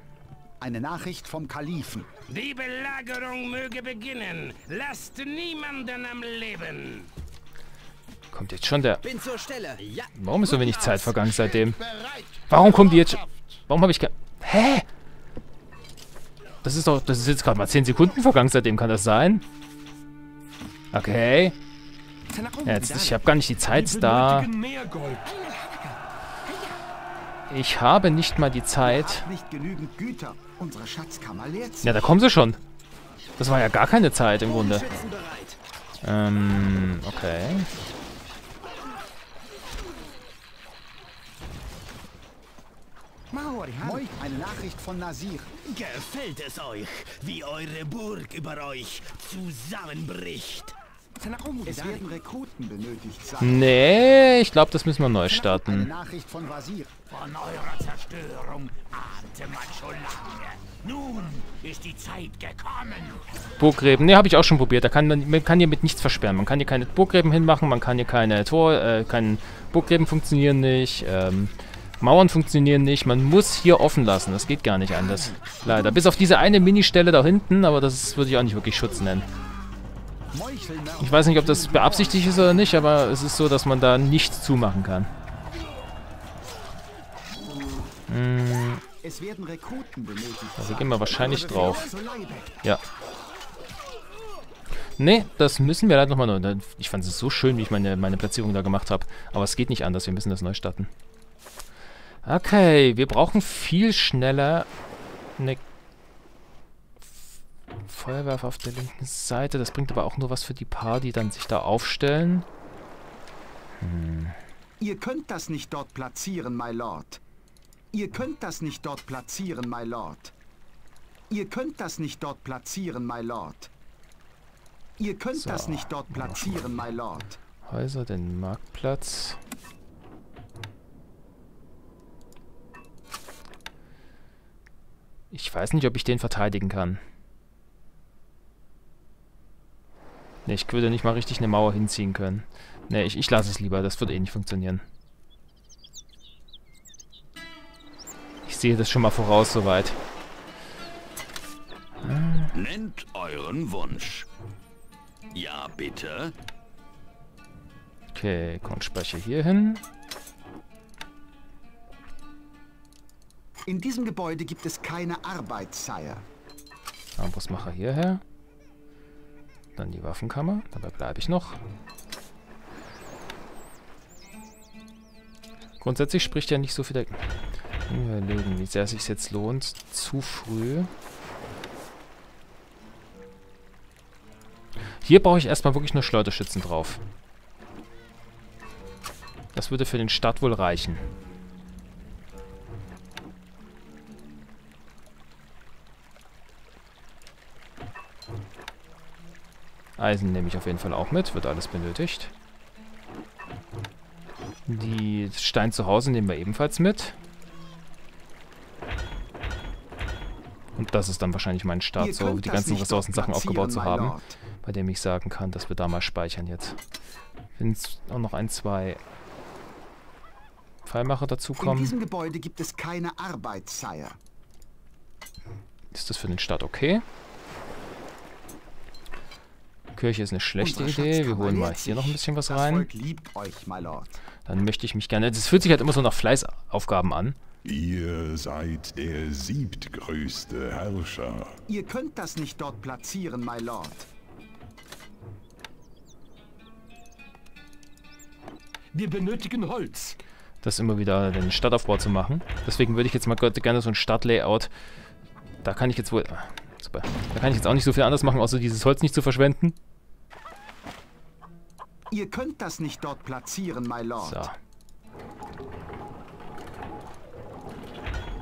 Eine Nachricht vom Kalifen. Die Belagerung möge beginnen. Lasst niemanden am Leben. Kommt jetzt schon der... Bin zur Stelle. Ja. Warum ist so wenig Zeit vergangen seitdem? Warum kommen die jetzt... Warum habe ich. Hä? Das ist doch, das ist jetzt gerade mal 10 Sekunden vergangen, seitdem kann das sein. Okay. Jetzt, ich habe gar nicht die Zeit da. Ich habe nicht mal die Zeit. Ja, da kommen sie schon. Das war ja gar keine Zeit im Grunde. Ähm, okay. Moin, eine Nachricht von Nasir. Gefällt es euch, wie eure Burg über euch zusammenbricht? Es werden Rekruten benötigt sein. Nee, ich glaube, das müssen wir neu starten. Eine Nachricht von Vasir. Von eurer Zerstörung ahnte man schon lange. Nun ist die Zeit gekommen. Burggräben, ne, habe ich auch schon probiert. Da kann man, man kann hier mit nichts versperren. Man kann hier keine Burggräben hinmachen, man kann hier keine Tor, äh, kein Burggräben funktionieren nicht. Ähm, Mauern funktionieren nicht. Man muss hier offen lassen. Das geht gar nicht anders. Leider. Bis auf diese eine Ministelle da hinten, aber das würde ich auch nicht wirklich Schutz nennen. Ich weiß nicht, ob das beabsichtigt ist oder nicht, aber es ist so, dass man da nichts zumachen kann. Hm. Also gehen wir wahrscheinlich drauf. Ja. Nee, das müssen wir leider nochmal neu. Ich fand es so schön, wie ich meine, meine Platzierung da gemacht habe. Aber es geht nicht anders, wir müssen das neu starten. Okay, wir brauchen viel schneller eine Feuerwerfer auf der linken Seite. Das bringt aber auch nur was für die paar, die dann sich da aufstellen. Ihr könnt das nicht dort platzieren, my lord. Ihr könnt das nicht dort platzieren, my lord. Ihr könnt das nicht dort platzieren, my lord. Ihr könnt So, das nicht dort platzieren, my lord. Häuser, den Marktplatz. Ich weiß nicht, ob ich den verteidigen kann. Ne, ich würde nicht mal richtig eine Mauer hinziehen können. Ne, ich, ich lasse es lieber. Das wird eh nicht funktionieren. Ich sehe das schon mal voraus soweit. Nennt euren Wunsch. Ja, bitte. Okay, Grundspeicher hier hin. In diesem Gebäude gibt es keine Arbeit, Sire. Armbrustmacher hierher. Dann die Waffenkammer. Dabei bleibe ich noch. Grundsätzlich spricht ja nicht so viel der... Überlegen, wie sehr es sich jetzt lohnt. Zu früh. Hier brauche ich erstmal wirklich nur Schleuderschützen drauf. Das würde für den Start wohl reichen. Eisen nehme ich auf jeden Fall auch mit, wird alles benötigt. Die Stein zu Hause nehmen wir ebenfalls mit. Und das ist dann wahrscheinlich mein Start, so die ganzen Ressourcensachen aufgebaut zu haben, lord. bei dem ich sagen kann, dass wir da mal speichern jetzt. Wenn es auch noch ein, zwei Pfeilmacher In dazukommen, diesem Gebäude gibt es keine Arbeit, Sire. ist das für den Start okay. Kirche ist eine schlechte Idee. Wir holen mal hier noch ein bisschen was rein. Dann möchte ich mich gerne... Das fühlt sich halt immer so nach Fleißaufgaben an. Ihr seid der siebtgrößte Herrscher. Ihr könnt das nicht dort platzieren, my lord. Wir benötigen Holz. das immer wieder den Stadtaufbau zu machen. Deswegen würde ich jetzt mal gerne so ein Stadtlayout. Da kann ich jetzt wohl. ah, Super. Da kann ich jetzt auch nicht so viel anders machen, außer dieses Holz nicht zu verschwenden. Ihr könnt das nicht dort platzieren, my lord. So.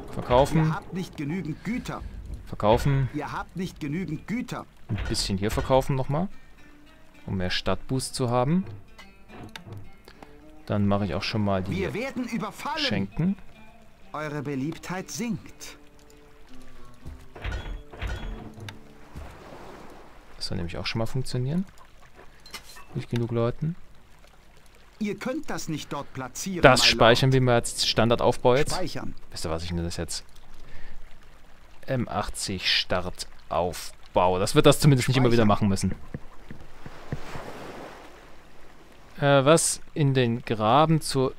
Ihr Verkaufen, habt nicht genügend Güter. verkaufen. Ihr habt nicht genügend Güter. Ein bisschen hier verkaufen nochmal. Um mehr Stadtboost zu haben. Dann mache ich auch schon mal die Wir werden überfallen. Schenken. Eure Beliebtheit sinkt. Das soll nämlich auch schon mal funktionieren. Nicht genug Leuten. Ihr könnt das nicht dort platzieren, Das speichern wir mal als Standardaufbau jetzt. Speichern. Wisst ihr was, ich nenne das jetzt? M80 Startaufbau. Das wird das zumindest nicht immer wieder machen müssen. Äh, was in den Graben, zu,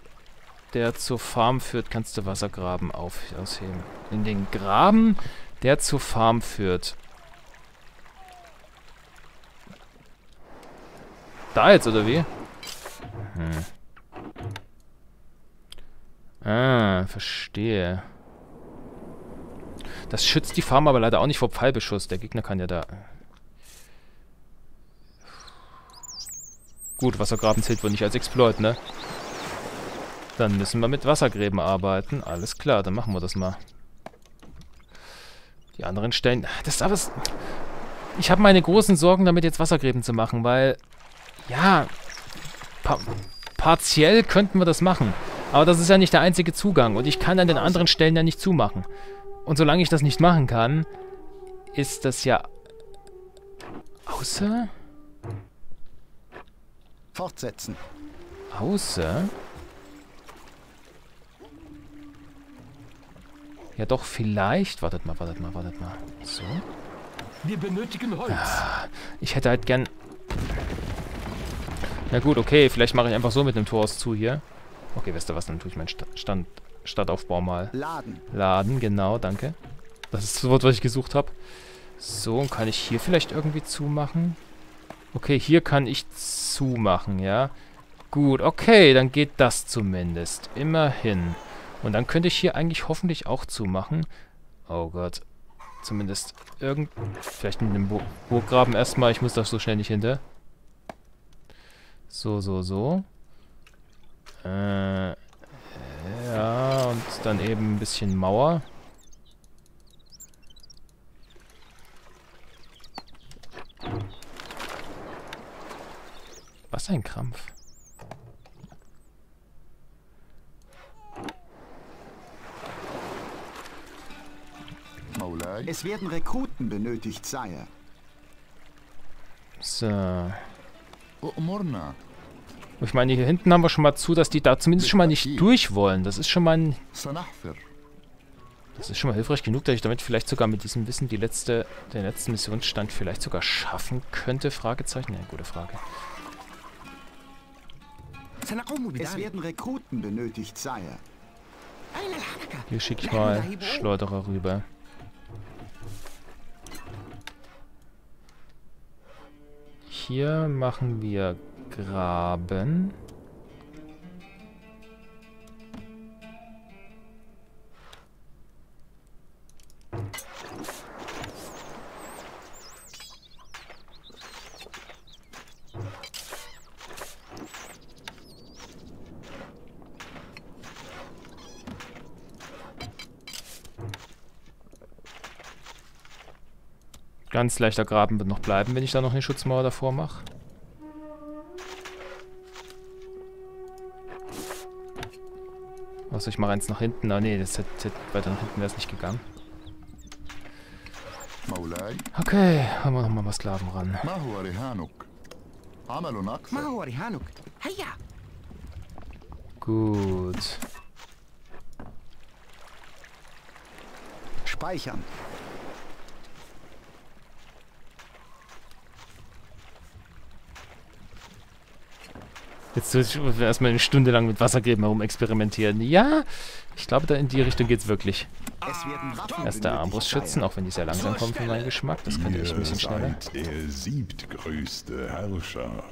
der zur Farm führt, kannst du Wassergraben auf, ausheben. In den Graben, der zur Farm führt. Da jetzt, oder wie? Hm. Ah, verstehe. Das schützt die Farm aber leider auch nicht vor Pfeilbeschuss. Der Gegner kann ja da... Gut, Wassergraben zählt wohl nicht als Exploit, ne? Dann müssen wir mit Wassergräben arbeiten. Alles klar, dann machen wir das mal. Die anderen Stellen... Das ist aber... Ich habe meine großen Sorgen damit, jetzt Wassergräben zu machen, weil... Ja... Pa partiell könnten wir das machen. Aber das ist ja nicht der einzige Zugang. Und ich kann an den anderen Stellen ja nicht zumachen. Und solange ich das nicht machen kann, ist das ja... Außer... Fortsetzen. Außer... Ja doch, vielleicht... Wartet mal, wartet mal, wartet mal. So. Wir benötigen Holz. Ich hätte halt gern... Na gut, okay, vielleicht mache ich einfach so mit dem Tor aus zu hier. Okay, weißt du was, dann tue ich meinen Sta Stand Stadtaufbau mal. Laden. Laden, genau, danke. Das ist das Wort, was ich gesucht habe. So, und kann ich hier vielleicht irgendwie zumachen? Okay, hier kann ich zumachen, ja. Gut, okay, dann geht das zumindest. Immerhin. Und dann könnte ich hier eigentlich hoffentlich auch zumachen. Oh Gott. Zumindest irgend... Vielleicht mit dem Bur Burggraben erstmal. Ich muss da so schnell nicht hinter. So, so, so. Äh, ja, und dann eben ein bisschen Mauer. Was ein Krampf. Es werden Rekruten benötigt, Sire. So. Ich meine, hier hinten haben wir schon mal zu, dass die da zumindest schon mal nicht durch wollen. Das ist schon mal ein... Das ist schon mal hilfreich genug, dass ich damit vielleicht sogar mit diesem Wissen die letzte, den letzten Missionsstand vielleicht sogar schaffen könnte? Fragezeichen? Ja, gute Frage. Es werden Rekruten benötigt, Sire. Hier schicke ich mal Schleuderer rüber. Hier machen wir Graben. Ganz leichter Graben wird noch bleiben, wenn ich da noch eine Schutzmauer davor mache. Achso, ich mache eins nach hinten? Ah, nee, das hätte, hätte weiter nach hinten wäre es nicht gegangen. Okay, haben wir nochmal mal Sklaven ran. Gut. Speichern. Jetzt müssen wir erstmal eine Stunde lang mit Wassergräben herumexperimentieren. Ja, ich glaube, da in die Richtung geht es wirklich. Erst der Armbrustschützen, auch wenn die sehr langsam kommen für meinen Geschmack. Das könnte ich ein bisschen schneller. Der siebtgrößte Herrscher.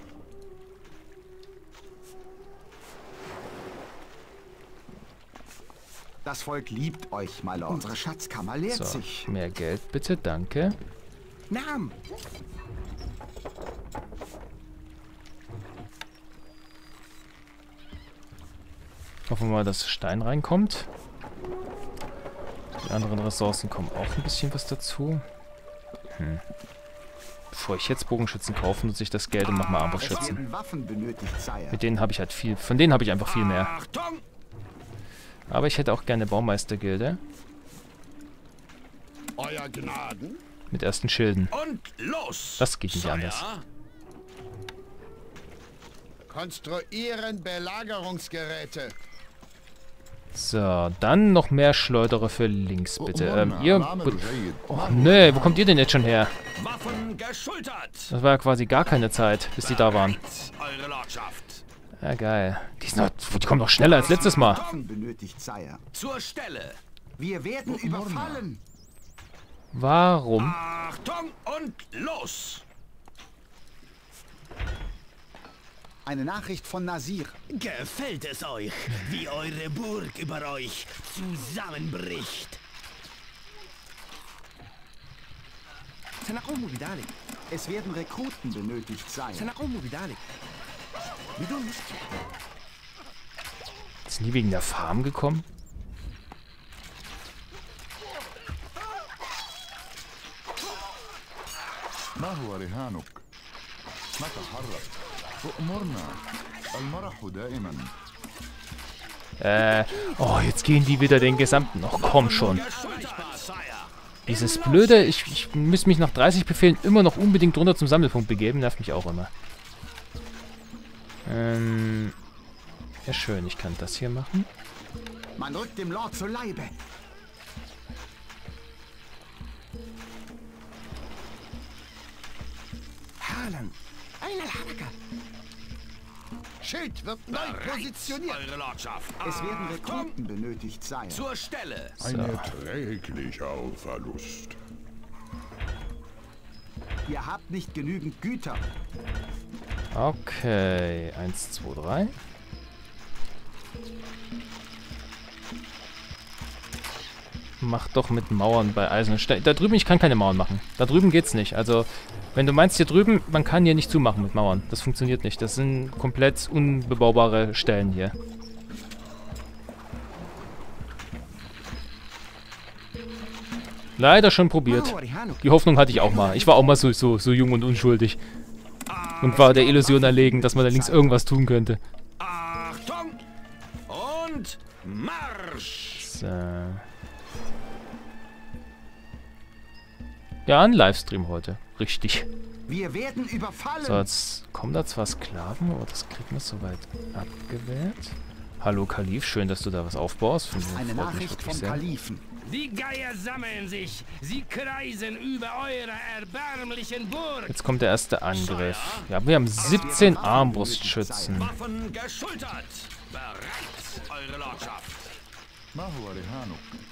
Das Volk liebt euch, Maler. Unsere Schatzkammer leert so, sich. Mehr Geld bitte, danke. Namen. Hoffen wir mal, dass Stein reinkommt. Die anderen Ressourcen kommen auch ein bisschen was dazu. Hm. Bevor ich jetzt Bogenschützen kaufe, nutze ich das Geld und mache mal Es Armbrustschützen. Mit denen habe ich halt viel. Von denen habe ich einfach viel mehr. Aber ich hätte auch gerne Baumeistergilde. Euer Gnaden? Mit ersten Schilden. Und los! Das geht nicht anders. Konstruieren Belagerungsgeräte. So, dann noch mehr Schleudere für links, oh, bitte. Oh, ähm, ihr... Oh, nee, wo kommt ihr denn jetzt schon her? Das war ja quasi gar keine Zeit, bis die da waren. Ja, geil. Die, sind noch, die kommen noch schneller als letztes Mal. Zur Stelle. Wir werden oh, überfallen. Warum? Achtung und los! Eine Nachricht von Nasir. Gefällt es euch, wie eure Burg über euch zusammenbricht? سنقوم بذلك Es werden Rekruten benötigt, Sire. سنقوم بذلك بدون مشكلة Sind die wegen der Farm gekommen? ما هو رهانك نتحرك أؤمرنا المرح دائما Äh, oh, jetzt gehen die wieder den gesamten... Ach, komm schon. Geschultbar, Sire! Dieses blöde, ich, ich muss mich nach 30 Befehlen immer noch unbedingt runter zum Sammelpunkt begeben. Nervt mich auch immer. Ähm, ja schön, ich kann das hier machen. Man rückt dem Lord zu Leibe. حالا أين الحركة؟ Schild wird neu positioniert. Eure Lordschaft. Es werden Rekruten benötigt, Sire. Zur Stelle. Ein erträglicher Verlust. Ihr habt nicht genügend Güter. Okay, eins, zwei, drei. Mach doch mit Mauern bei Eisen und Stein. Da drüben, ich kann keine Mauern machen. Da drüben geht's nicht. Also, wenn du meinst hier drüben, man kann hier nicht zumachen mit Mauern. Das funktioniert nicht. Das sind komplett unbebaubare Stellen hier. Leider schon probiert. Die Hoffnung hatte ich auch mal. Ich war auch mal so, so, so jung und unschuldig. Und war der Illusion erlegen, dass man da links irgendwas tun könnte. Achtung! Und Marsch! So. Ja, ein Livestream heute. Richtig. Wir werden überfallen. So, jetzt kommen da zwar Sklaven, aber das kriegt man soweit abgewehrt. Hallo Kalif, schön, dass du da was aufbaust. Finde, Eine freut mich Nachricht vom sehr. Kalifen. Die Geier sammeln sich. Sie kreisen über eure erbärmlichen Burg. Jetzt kommt der erste Angriff. Ja, wir haben 17 Armbrustschützen. Waffen geschultert. Bereit, eure Lordschaft.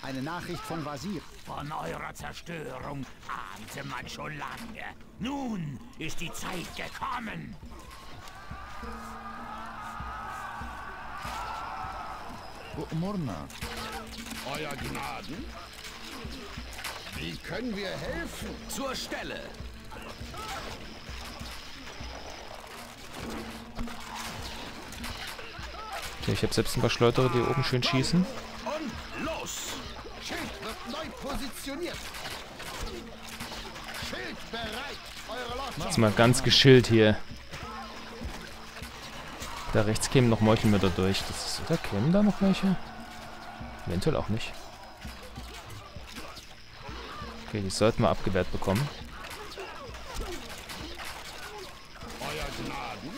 Eine Nachricht von Vasir. Von eurer Zerstörung ahnte man schon lange. Nun ist die Zeit gekommen. Morna. Euer Gnaden? Wie können wir helfen? Zur Stelle! Okay, ich habe selbst ein paar Schleuderer, die oben schön schießen. Los. Schild wird neu positioniert. Schild bereit. Eure Lordschaft. Jetzt mal ganz geschillt hier. Da rechts kämen noch Meuchelmörder durch. Das ist, da kämen da noch welche? Eventuell auch nicht. Okay, die sollten wir abgewehrt bekommen. Euer Gnaden?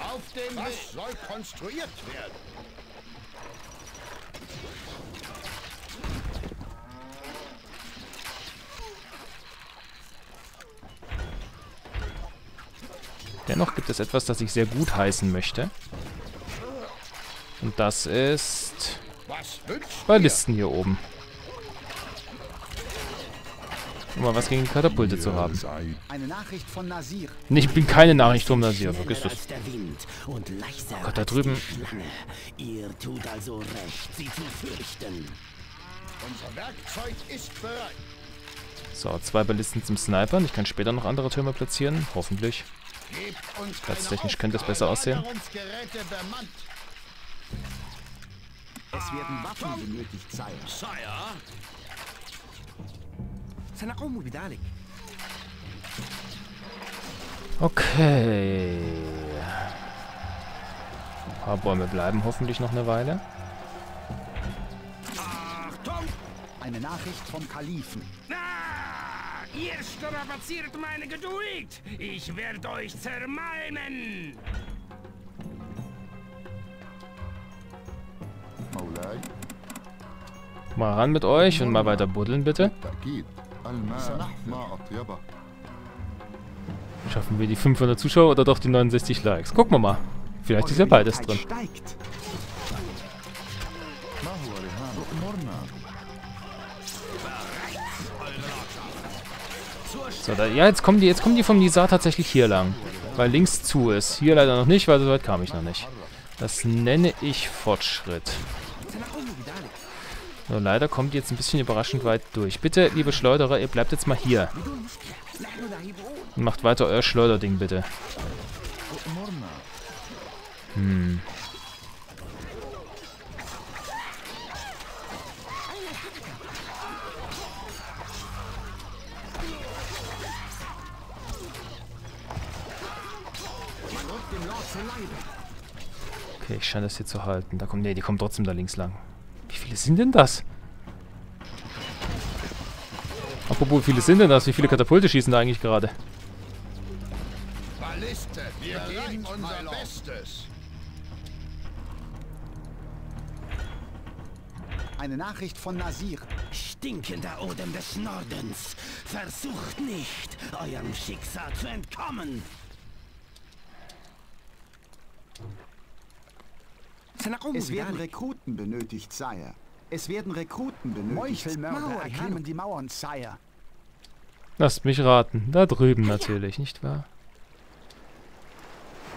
Auf dem Was soll konstruiert werden? Dennoch gibt es etwas, das ich sehr gut heißen möchte. Und das ist... Ballisten hier oben. Um mal was gegen Katapulte zu haben. Nee, ich bin keine Nachricht vom Nasir, vergiss das. Oh Gott, da drüben. Also recht, so, zwei Ballisten zum Snipern. Ich kann später noch andere Türme platzieren, hoffentlich. Gebt uns Platztechnisch eine könnte es besser Aufgabe. aussehen. Lagerungsgeräte bemannt. Es werden Waffen benötigt, Sire. Sire, سنقوم بذلك Okay. Ein paar Bäume bleiben hoffentlich noch eine Weile. Achtung! Eine Nachricht vom Kalifen. Ah, Ihr strapaziert meine Geduld! Ich werde euch zermalmen! Mal ran mit euch und mal weiter buddeln, bitte. Schaffen wir die 500 Zuschauer oder doch die 69 Likes? Gucken wir mal. Vielleicht ist ja beides drin. So, da, ja, jetzt kommen die, jetzt kommen die vom Nizar tatsächlich hier lang. Weil links zu ist. Hier leider noch nicht, weil so weit kam ich noch nicht. Das nenne ich Fortschritt. So, leider kommt die jetzt ein bisschen überraschend weit durch. Bitte, liebe Schleuderer, ihr bleibt jetzt mal hier. Und macht weiter euer Schleuderding, bitte. Hm. Okay, ich scheine das hier zu halten. Da kommt, nee, die kommen trotzdem da links lang. Wie viele sind denn das? Apropos, wie viele sind denn das? Wie viele Katapulte schießen da eigentlich gerade? Balliste, wir geben unser Bestes. Eine Nachricht von Nasir. Stinkender Odem des Nordens. Versucht nicht, eurem Schicksal zu entkommen. Schubse. Es werden Rekruten benötigt, Sire. Es werden Rekruten benötigt. Meuchelmörder erklimmen die Mauern, Sire. Lasst mich raten. Da drüben natürlich, nicht wahr?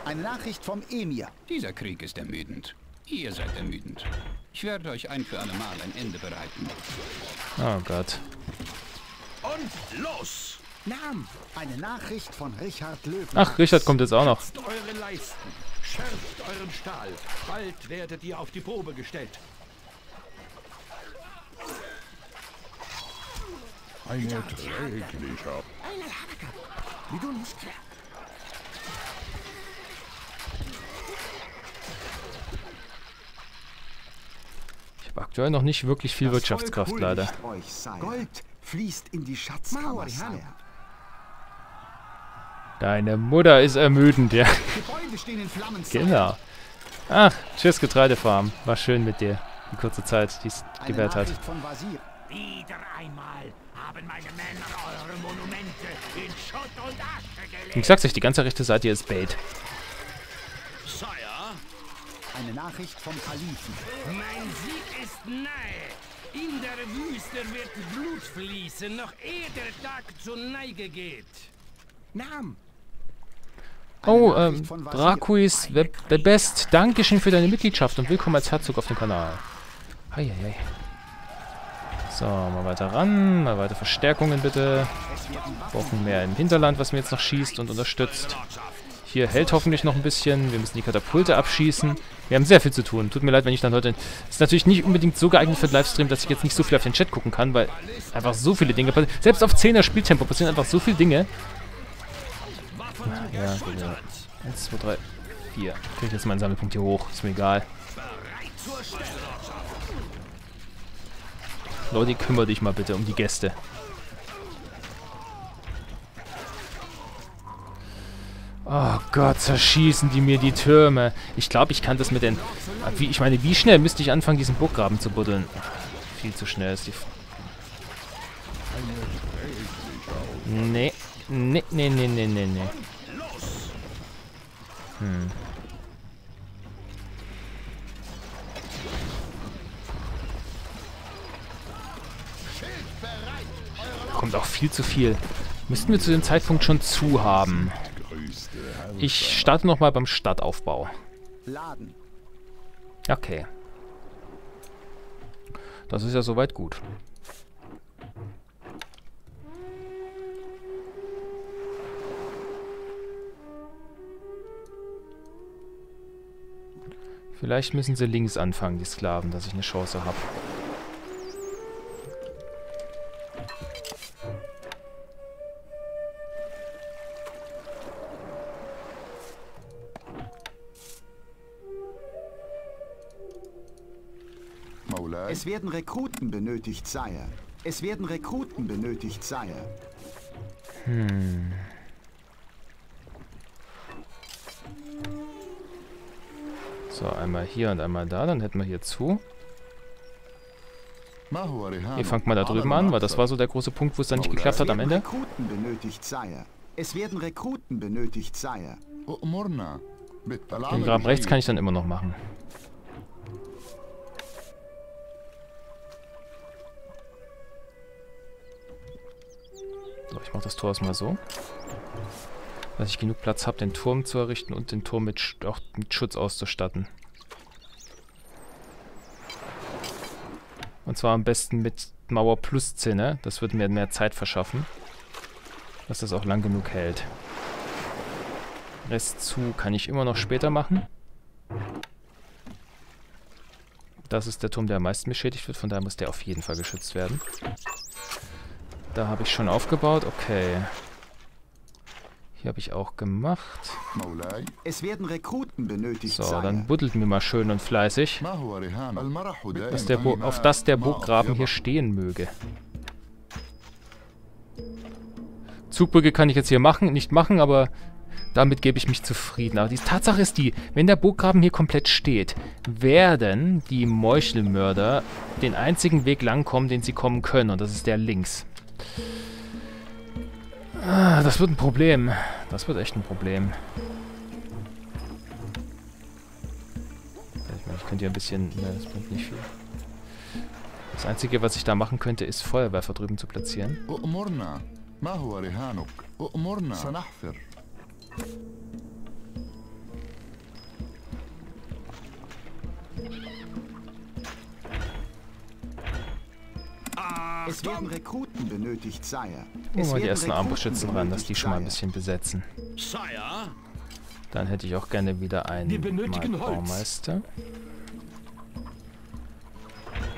Eine Nachricht vom Emir. Dieser Krieg ist ermüdend. Ihr seid ermüdend. Ich werde euch ein für alle Mal ein Ende bereiten. Oh Gott. Und los! Nam, Eine Nachricht von Richard Löwen. Ach, Richard kommt jetzt auch noch. Eure Leisten. Schärft euren Stahl. Bald werdet ihr auf die Probe gestellt. Ein erträglicher. Eine Hacke. Wie du nicht. Ich habe aktuell noch nicht wirklich viel das Wirtschaftskraft, leider. Gold fließt in die Schatzkammer. Deine Mutter ist ermüdend, ja. genau. Ach, tschüss Getreidefarm. War schön mit dir. Die kurze Zeit, die es gewährt hat. Ich sag's euch, die ganze rechte Seite ist Bait. Sire? Eine Nachricht vom Kalifen. Mein Sieg ist nahe. In der Wüste wird Blut fließen, noch ehe der Tag zur Neige geht. Nam, Oh, ähm. Dracuis Web the Best. Dankeschön für deine Mitgliedschaft und willkommen als Herzog auf dem Kanal. Heieiei. So, mal weiter ran. Mal weiter Verstärkungen bitte. Brauchen mehr im Hinterland, was mir jetzt noch schießt und unterstützt. Hier hält hoffentlich noch ein bisschen. Wir müssen die Katapulte abschießen. Wir haben sehr viel zu tun. Tut mir leid, wenn ich dann heute... Ist natürlich nicht unbedingt so geeignet für den Livestream, dass ich jetzt nicht so viel auf den Chat gucken kann, weil einfach so viele Dinge passieren. Selbst auf 10er Spieltempo passieren einfach so viele Dinge. Ja, genau. 1, 2, 3, 4. Krieg ich jetzt meinen Sammelpunkt hier hoch. Ist mir egal. Leute, kümmere dich mal bitte um die Gäste. Oh Gott, zerschießen die mir die Türme. Ich glaube, ich kann das mit den... Wie, ich meine, wie schnell müsste ich anfangen, diesen Burggraben zu buddeln? Viel zu schnell ist die... F nee. Nee, nee, nee, nee, nee, nee. Hm. Kommt auch viel zu viel. Müssten wir zu dem Zeitpunkt schon zu haben. Ich starte nochmal beim Stadtaufbau. Laden. Okay. Das ist ja soweit gut. Vielleicht müssen sie links anfangen, die Sklaven, dass ich eine Chance habe. Es werden Rekruten benötigt, Sire. Es werden Rekruten benötigt, Sire. Hm. So, einmal hier und einmal da, dann hätten wir hier zu. Ihr fangt mal da drüben an, weil das war so der große Punkt, wo es dann nicht geklappt hat am Ende. Rekruten benötigt, Sire. Es werden Rekruten benötigt, Sire. Den Grab rechts kann ich dann immer noch machen. So, ich mach das Tor erstmal so. Dass ich genug Platz habe, den Turm zu errichten und den Turm mit, auch mit Schutz auszustatten. Und zwar am besten mit Mauer plus Zinne. Das würde mir mehr Zeit verschaffen. Dass das auch lang genug hält. Rest zu kann ich immer noch später machen. Das ist der Turm, der am meisten beschädigt wird, von daher muss der auf jeden Fall geschützt werden. Da habe ich schon aufgebaut, okay. Hier habe ich auch gemacht. Es werden Rekruten benötigt. So, dann buddelten wir mal schön und fleißig. Dass der Bo auf das der Burggraben hier stehen möge. Zugbrücke kann ich jetzt hier machen, nicht machen, aber damit gebe ich mich zufrieden. Aber die Tatsache ist die, wenn der Burggraben hier komplett steht, werden die Meuchelmörder den einzigen Weg langkommen, den sie kommen können. Und das ist der links. Okay. Ah, das wird ein Problem. Das wird echt ein Problem. Ich Ich könnte hier ein bisschen... Ne, das bringt nicht viel. Das Einzige, was ich da machen könnte, ist Feuerwerfer drüben zu platzieren. Es werden Rekruten benötigt, Sire. Es wir die werden ersten Rekruten Armbrustschützen ran, dass die benötigt, schon mal ein bisschen besetzen. Sire, Dann hätte ich auch gerne wieder einen Wir benötigen Mal Holz. Baumeister.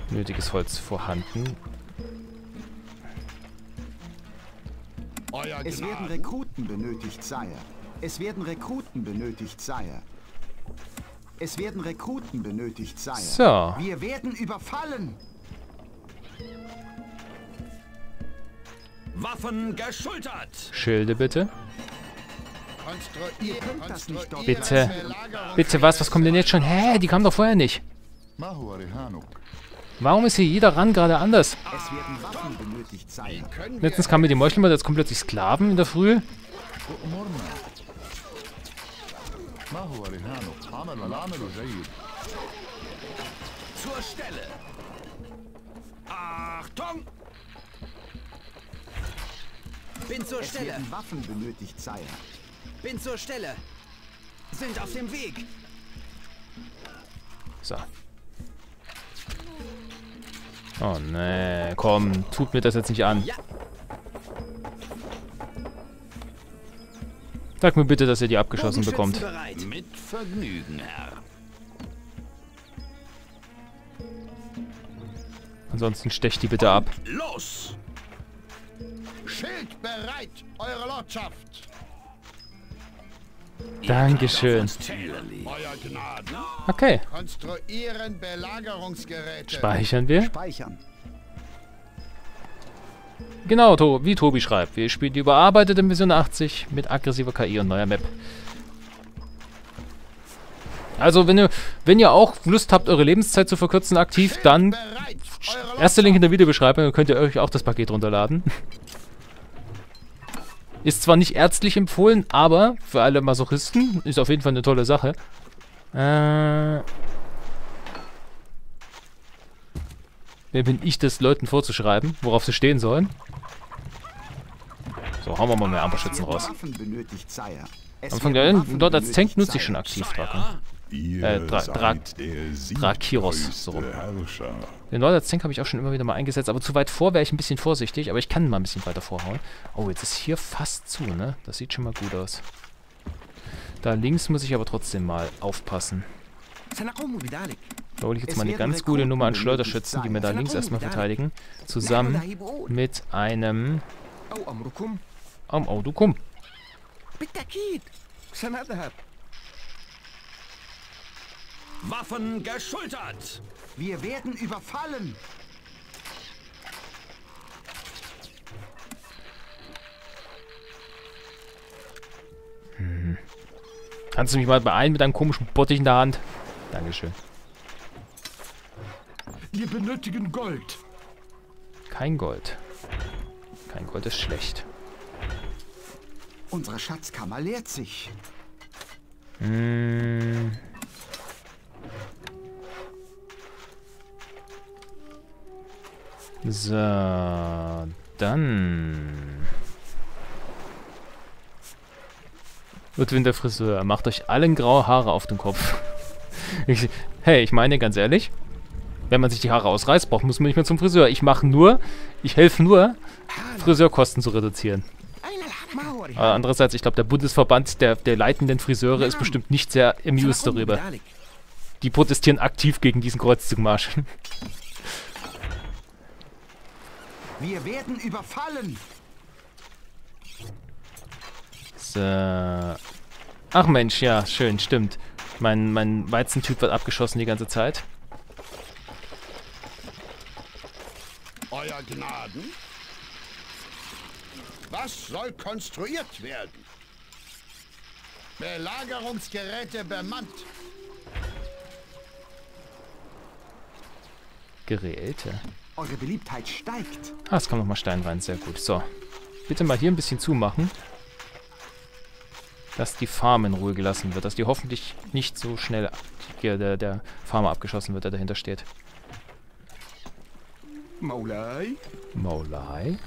Nötiges Holz vorhanden. Euer Es werden. Rekruten benötigt, Sire. Es werden Rekruten benötigt, Sire. Es werden Rekruten benötigt, Sire. So. Wir werden überfallen. Waffen geschultert. Schilde bitte. Bitte. Bitte, was? Was kommt denn jetzt schon? Hä? Die kamen doch vorher nicht. Warum ist hier jeder Rand gerade anders? Letztens kamen mir die Meuchelmörder, jetzt kommen plötzlich Sklaven in der Früh. Zur Stelle. Achtung! Bin zur Es Stelle. Waffen benötigt, Sire. Bin zur Stelle. Sind auf dem Weg. So. Oh nee, komm, tut mir das jetzt nicht an. Ja. Sag mir bitte, dass ihr die abgeschossen bekommt. bereit. Mit Vergnügen, Herr. Ansonsten stecht die bitte ab. Los! Schild bereit, Eure Lordschaft. Dankeschön. Euer Gnaden. Okay, Konstruieren Belagerungsgeräte. speichern wir. Speichern. Genau, to wie Tobi schreibt. Wir spielen die überarbeitete Mission 80 mit aggressiver KI und neuer Map. Also, wenn ihr, wenn ihr auch Lust habt, eure Lebenszeit zu verkürzen aktiv, dann erster Link in der Videobeschreibung, dann könnt ihr euch auch das Paket runterladen. Ist zwar nicht ärztlich empfohlen, aber für alle Masochisten ist auf jeden Fall eine tolle Sache. Äh, wer bin ich, das Leuten vorzuschreiben, worauf sie stehen sollen? So, hauen wir mal mehr Armbrustschützen raus. Es Anfang der Waffen dort als Tank nutze ich schon aktiv Drachen. Äh, Dra Dra Drakiros. So. Den Lord Tank habe ich auch schon immer wieder mal eingesetzt, aber zu weit vor wäre ich ein bisschen vorsichtig, aber ich kann mal ein bisschen weiter vorhauen. Oh, jetzt ist hier fast zu, ne? Das sieht schon mal gut aus. Da links muss ich aber trotzdem mal aufpassen. Da hole ich jetzt mal eine ganz gute Nummer an Schleuderschützen, die mir da links erstmal verteidigen. Zusammen mit einem... Am Audukum. Waffen geschultert! Wir werden überfallen. Kannst du mich mal beeilen mit deinem komischen Bottich in der Hand? Dankeschön. Wir benötigen Gold. Kein Gold. Kein Gold ist schlecht. Unsere Schatzkammer leert sich. Hm. So, dann... Ludwin der Friseur, macht euch allen graue Haare auf den Kopf. Ich, hey, ich meine ganz ehrlich, wenn man sich die Haare ausreißt, braucht muss man nicht mehr zum Friseur. Ich mache nur, ich helfe nur, Friseurkosten zu reduzieren. Aber andererseits, ich glaube, der Bundesverband der, der leitenden Friseure ist bestimmt nicht sehr amused darüber. Die protestieren aktiv gegen diesen Kreuzzugmarsch. Wir werden überfallen. so. Ach Mensch, ja, schön, stimmt. Mein, mein Weizentyp wird abgeschossen die ganze Zeit. Euer Gnaden. Was soll konstruiert werden? Belagerungsgeräte bemannt. Geräte. Eure Beliebtheit steigt. Ah, es kommt nochmal Stein rein. Sehr gut. So. Bitte mal hier ein bisschen zumachen. Dass die Farm in Ruhe gelassen wird. Dass die hoffentlich nicht so schnell hier der, der Farmer abgeschossen wird, der dahinter steht. Maulai. Maulai.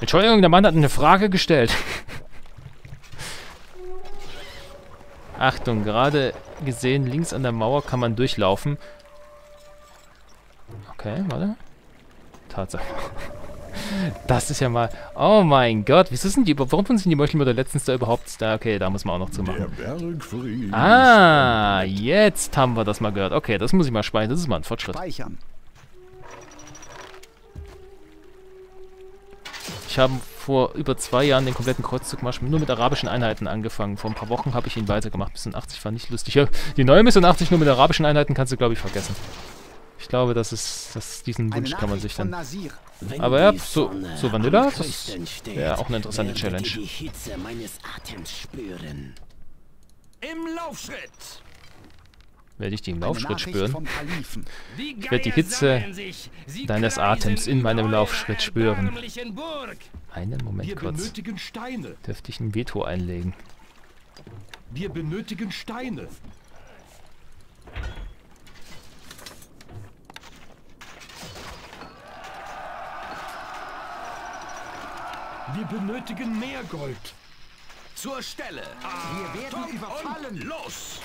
Entschuldigung, der Mann hat eine Frage gestellt. Achtung, gerade gesehen, links an der Mauer kann man durchlaufen. Okay, warte. Tatsache. Das ist ja mal... Oh mein Gott, wieso sind die... Warum sind die Meuchelmörder letztens da überhaupt da? Okay, da muss man auch noch zu machen. Ah, jetzt haben wir das mal gehört. Okay, das muss ich mal speichern. Das ist mal ein Fortschritt. Speichern. Ich habe vor über zwei Jahren den kompletten Kreuzzugmarsch nur mit arabischen Einheiten angefangen. Vor ein paar Wochen habe ich ihn weitergemacht. Mission 80 war nicht lustig. Ja, die neue Mission 80 nur mit arabischen Einheiten kannst du, glaube ich, vergessen. Ich glaube, das ist, das, diesen Wunsch kann man sich dann... Aber ja, so, so Vanilla, das steht, wäre auch eine interessante Challenge. ihr die Hitze meines Atems spüren. Im Laufschritt. Werde ich die im Eine Laufschritt spüren. Ich werde die Hitze deines Atems in meinem Laufschritt spüren. Einen Moment kurz. Dürfte ich ein Veto einlegen. Wir benötigen Steine. Wir benötigen mehr Gold. Zur Stelle. Wir werden überfallen. und Los.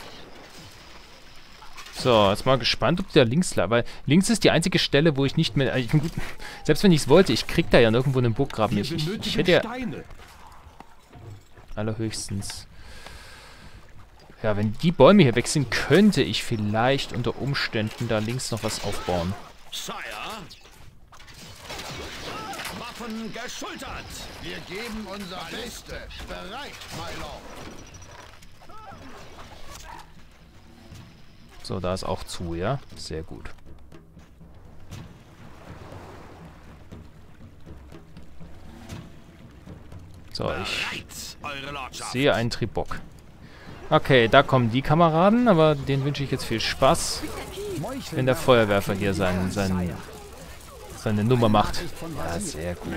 So, jetzt mal gespannt, ob der links lag. Weil links ist die einzige Stelle, wo ich nicht mehr... Ich, gut, selbst wenn ich es wollte, ich krieg da ja nirgendwo einen Burggraben. Ich, ich, ich hätte ja Steine. allerhöchstens... Ja, wenn die Bäume hier weg sind, könnte ich vielleicht unter Umständen da links noch was aufbauen. Sire. Waffen geschultert. Wir geben unser Bestes. Bereit, my lord. So, da ist auch zu, ja? Sehr gut. So, ich sehe einen Tribok. Okay, da kommen die Kameraden, aber denen wünsche ich jetzt viel Spaß, wenn der Feuerwerfer hier sein, sein, seine Nummer macht. Ja, sehr gut.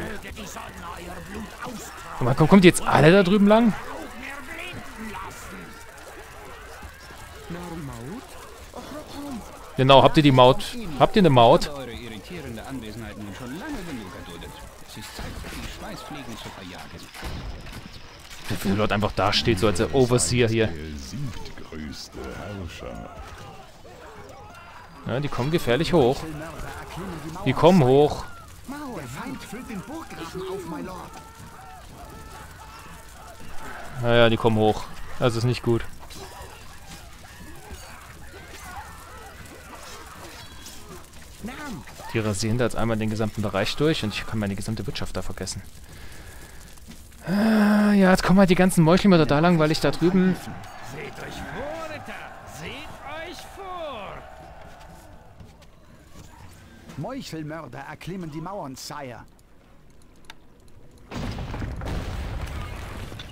Guck mal, komm- kommt die jetzt alle da drüben lang? Genau, habt ihr die Maut? Habt ihr eine Maut? Verjagen. Wie dort einfach da steht, so als der Overseer hier. der. Ja, die kommen gefährlich hoch. Die kommen hoch. Der. Naja, die kommen hoch. Das ist nicht gut. Die rasieren da jetzt einmal den gesamten Bereich durch und ich kann meine gesamte Wirtschaft da vergessen. Ah, ja, jetzt kommen halt die ganzen Meuchelmörder da lang, weil ich da drüben... Seht euch vor, Ritter. Seht euch vor. Meuchelmörder erklimmen die Mauern, Sire.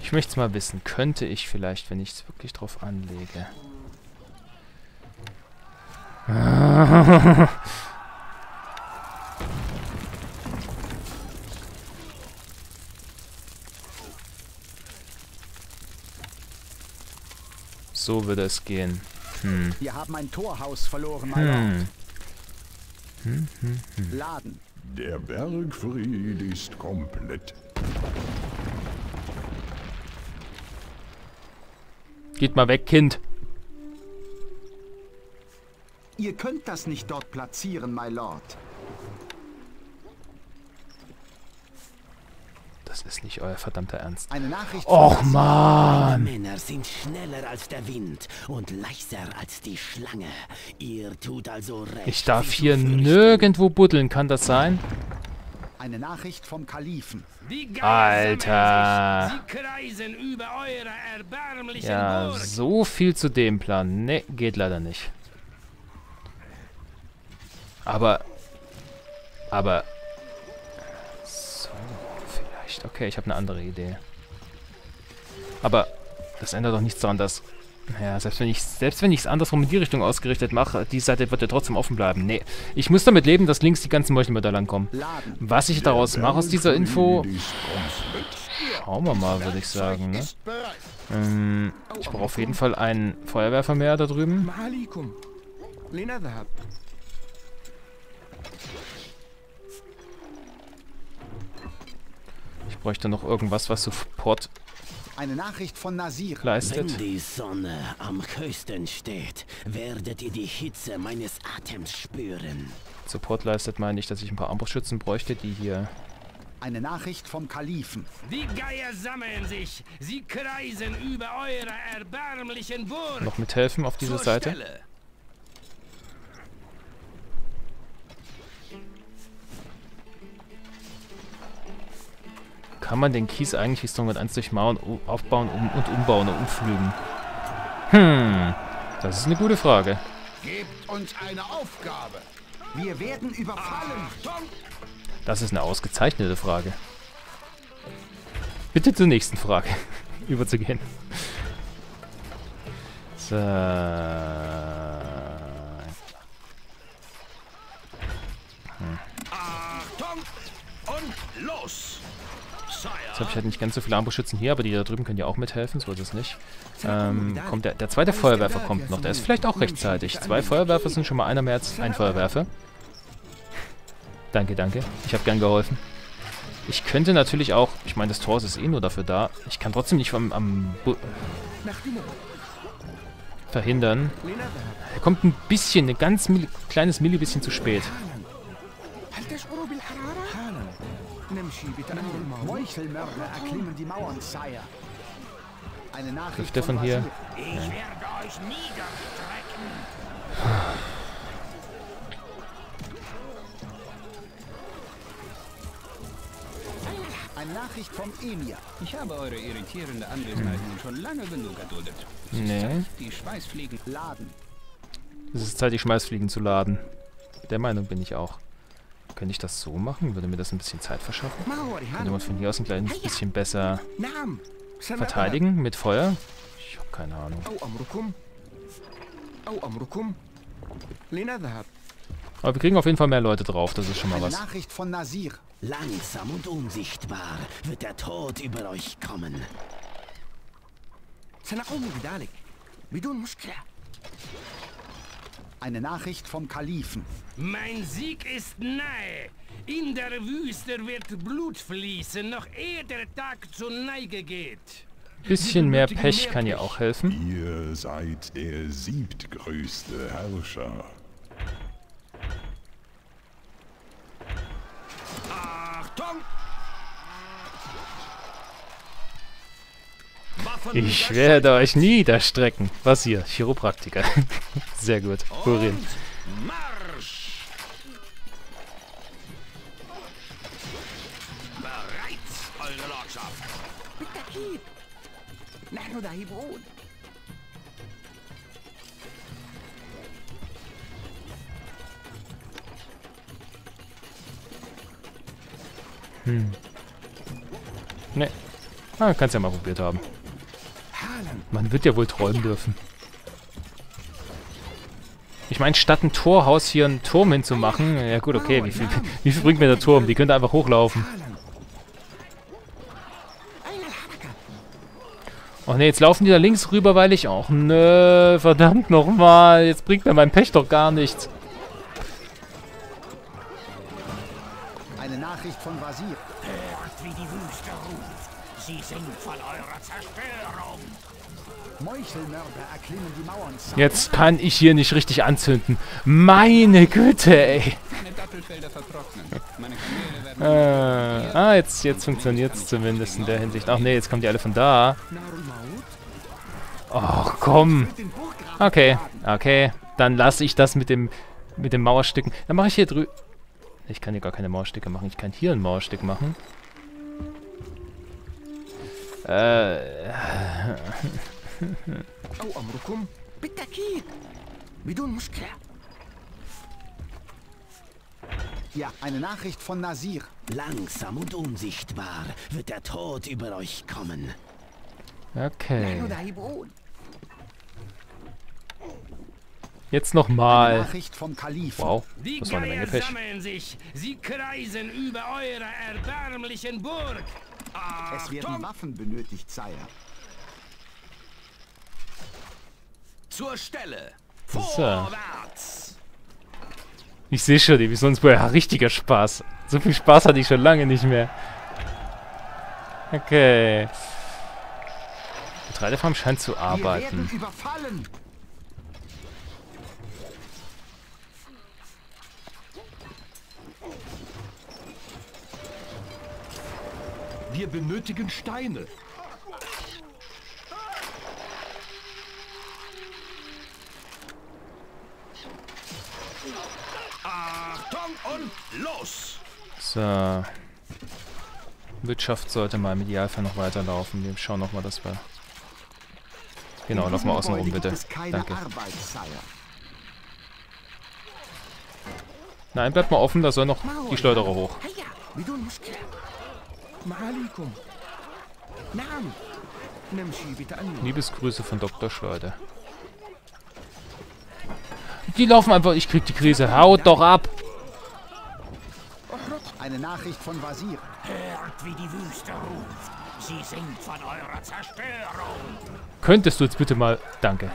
Ich möchte es mal wissen. Könnte ich vielleicht, wenn ich es wirklich drauf anlege... So würde es gehen. Hm. Wir haben ein Torhaus verloren, my lord. Hm. Hm, hm, hm. Laden. Der Bergfried ist komplett. Geht mal weg, Kind. Ihr könnt das nicht dort platzieren, my lord. Das ist nicht euer verdammter Ernst. Eine Nachricht Och, Mann. Männer sind schneller als der Wind und leiser als die Schlange. Ihr tut also recht. Ich darf hier nirgendwo buddeln, kann das sein? Eine Nachricht vom Kalifen. Alter. sammeln sich. Sie kreisen über eure erbärmlichen Ja, Burg. so viel zu dem Plan. Ne, geht leider nicht. Aber, aber, vielleicht. Okay, ich habe eine andere Idee. Aber das ändert doch nichts daran, dass, ja, selbst wenn ich selbst wenn ich es andersrum in die Richtung ausgerichtet mache, die Seite wird ja trotzdem offen bleiben. Nee, ich muss damit leben, dass links die ganzen Meuchelmörder langkommen. Was ich daraus mache aus dieser Info, schauen wir mal, würde ich sagen. Ne? Ähm, ich brauche auf jeden Fall einen Feuerwerfer mehr da drüben. Bräuchte noch irgendwas, was Support Eine Nachricht von Nasir. leistet. Wenn die Sonne am höchsten steht, werdet ihr die Hitze meines Atems spüren. Support leistet meine ich, dass ich ein paar Armbrustschützen bräuchte, die hier... Eine Nachricht vom Kalifen. Die Geier sammeln sich. Sie kreisen über eure erbärmlichen Burg. noch mithelfen auf dieser Seite. Stelle. Kann man den Kies eigentlich wie Stronghold 1 durch Mauern u- aufbauen um, und umbauen und umflügen? Hm, das ist eine gute Frage. Gebt uns eine Aufgabe. Wir werden überfallen. Das ist eine ausgezeichnete Frage. Bitte zur nächsten Frage überzugehen. So. Achtung und los! Jetzt habe ich halt nicht ganz so viele Armbrustschützen hier, aber die da drüben können ja auch mithelfen, so ist es nicht. Ähm, kommt der, der zweite Feuerwerfer kommt noch, der ist vielleicht auch rechtzeitig. Zwei Feuerwerfer sind schon mal einer mehr als ein Feuerwerfer. Danke, danke. Ich habe gern geholfen. Ich könnte natürlich auch, ich meine, das Tor ist eh nur dafür da. Ich kann trotzdem nicht am, am verhindern. Er kommt ein bisschen, ein ganz milli kleines Milli bisschen zu spät. Meuchelmörder erklimmen die Mauern, Sire. Eine Nachricht von hier? Ich werde euch niederstrecken. Eine Nachricht vom Emir. Ich habe eure irritierende Anwesenheit nun schon lange genug erduldet. Es ist Nee. Zeit, die Schweißfliegen Laden. Es ist Zeit, die Schmeißfliegen zu laden. Der Meinung bin ich auch. Könnte ich das so machen? Würde mir das ein bisschen Zeit verschaffen? Könnte man von hier aus ein kleines bisschen besser verteidigen mit Feuer? Ich habe keine Ahnung. Aber wir kriegen auf jeden Fall mehr Leute drauf, das ist schon mal was. Nachricht von Nasir. Langsam und unsichtbar wird der Tod über euch kommen. Eine Nachricht vom Kalifen. Mein Sieg ist nahe. In der Wüste wird Blut fließen, noch ehe der Tag zur Neige geht. Bisschen mehr Pech kann ja auch helfen. Ihr seid der siebtgrößte Herrscher. Achtung! Ich werde euch niederstrecken. Was hier? Chiropraktiker. Sehr gut. Urin. Marsch! oder Hybrid. Hm. Ne. Ah, kannst ja mal probiert haben. Man wird ja wohl träumen dürfen. Ich meine, statt ein Torhaus hier einen Turm hinzumachen, ja gut, okay, wie viel, wie viel bringt mir der Turm? Die könnte einfach hochlaufen. Ach ne, jetzt laufen die da links rüber, weil ich auch... Nö, verdammt nochmal. Jetzt bringt mir mein Pech doch gar nichts. Eine Nachricht von Vasir. Hört, wie die Wüste ruft. Sie sind von eurer Zerstörung. Meuchelmörder erklimmen die Mauern. Jetzt kann ich hier nicht richtig anzünden. Meine Güte, ey. Äh, ah, jetzt, jetzt funktioniert es zumindest in der Hinsicht. Ach nee, jetzt kommen die alle von da. Oh, komm. Okay, okay. Dann lasse ich das mit dem mit den Mauerstücken. Dann mache ich hier drü... Ich kann hier gar keine Mauerstücke machen. Ich kann hier ein Mauerstück machen. Äh, أو أمركم بالتأكيد بدون مشكلة Ja, eine Nachricht von Nasir. Langsam und unsichtbar wird der Tod über euch kommen. okay. Jetzt nochmal. Nachricht vom Kalifen. Wow, Die das war eine Menge Pech. sammeln sich. Sie kreisen über eure erbärmlichen Burg. Es werden Waffen benötigt, Sire. Zur Stelle. So. Vorwärts. Ich sehe schon, die Visionsboy hat richtiger Spaß. So viel Spaß hatte ich schon lange nicht mehr. Okay. Getreidefarm scheint zu Wir arbeiten. werden überfallen. Wir benötigen Steine. Achtung und los. So. Wirtschaft sollte mal im Idealfall noch weiterlaufen. Wir schauen nochmal, dass wir... Genau, lauf mal außen rum, bitte. Danke. Nein, bleibt mal offen, da soll noch die Schleuderer hoch. Malikum. Nam. Nimmschi bitte an. Liebesgrüße von Dr. Schleuder. Die laufen einfach. Ich krieg die Krise. Haut doch ab. Eine Nachricht von Vasir. Hört, wie die Wüste ruft. Sie singt von eurer Zerstörung. Könntest du jetzt bitte mal... Danke.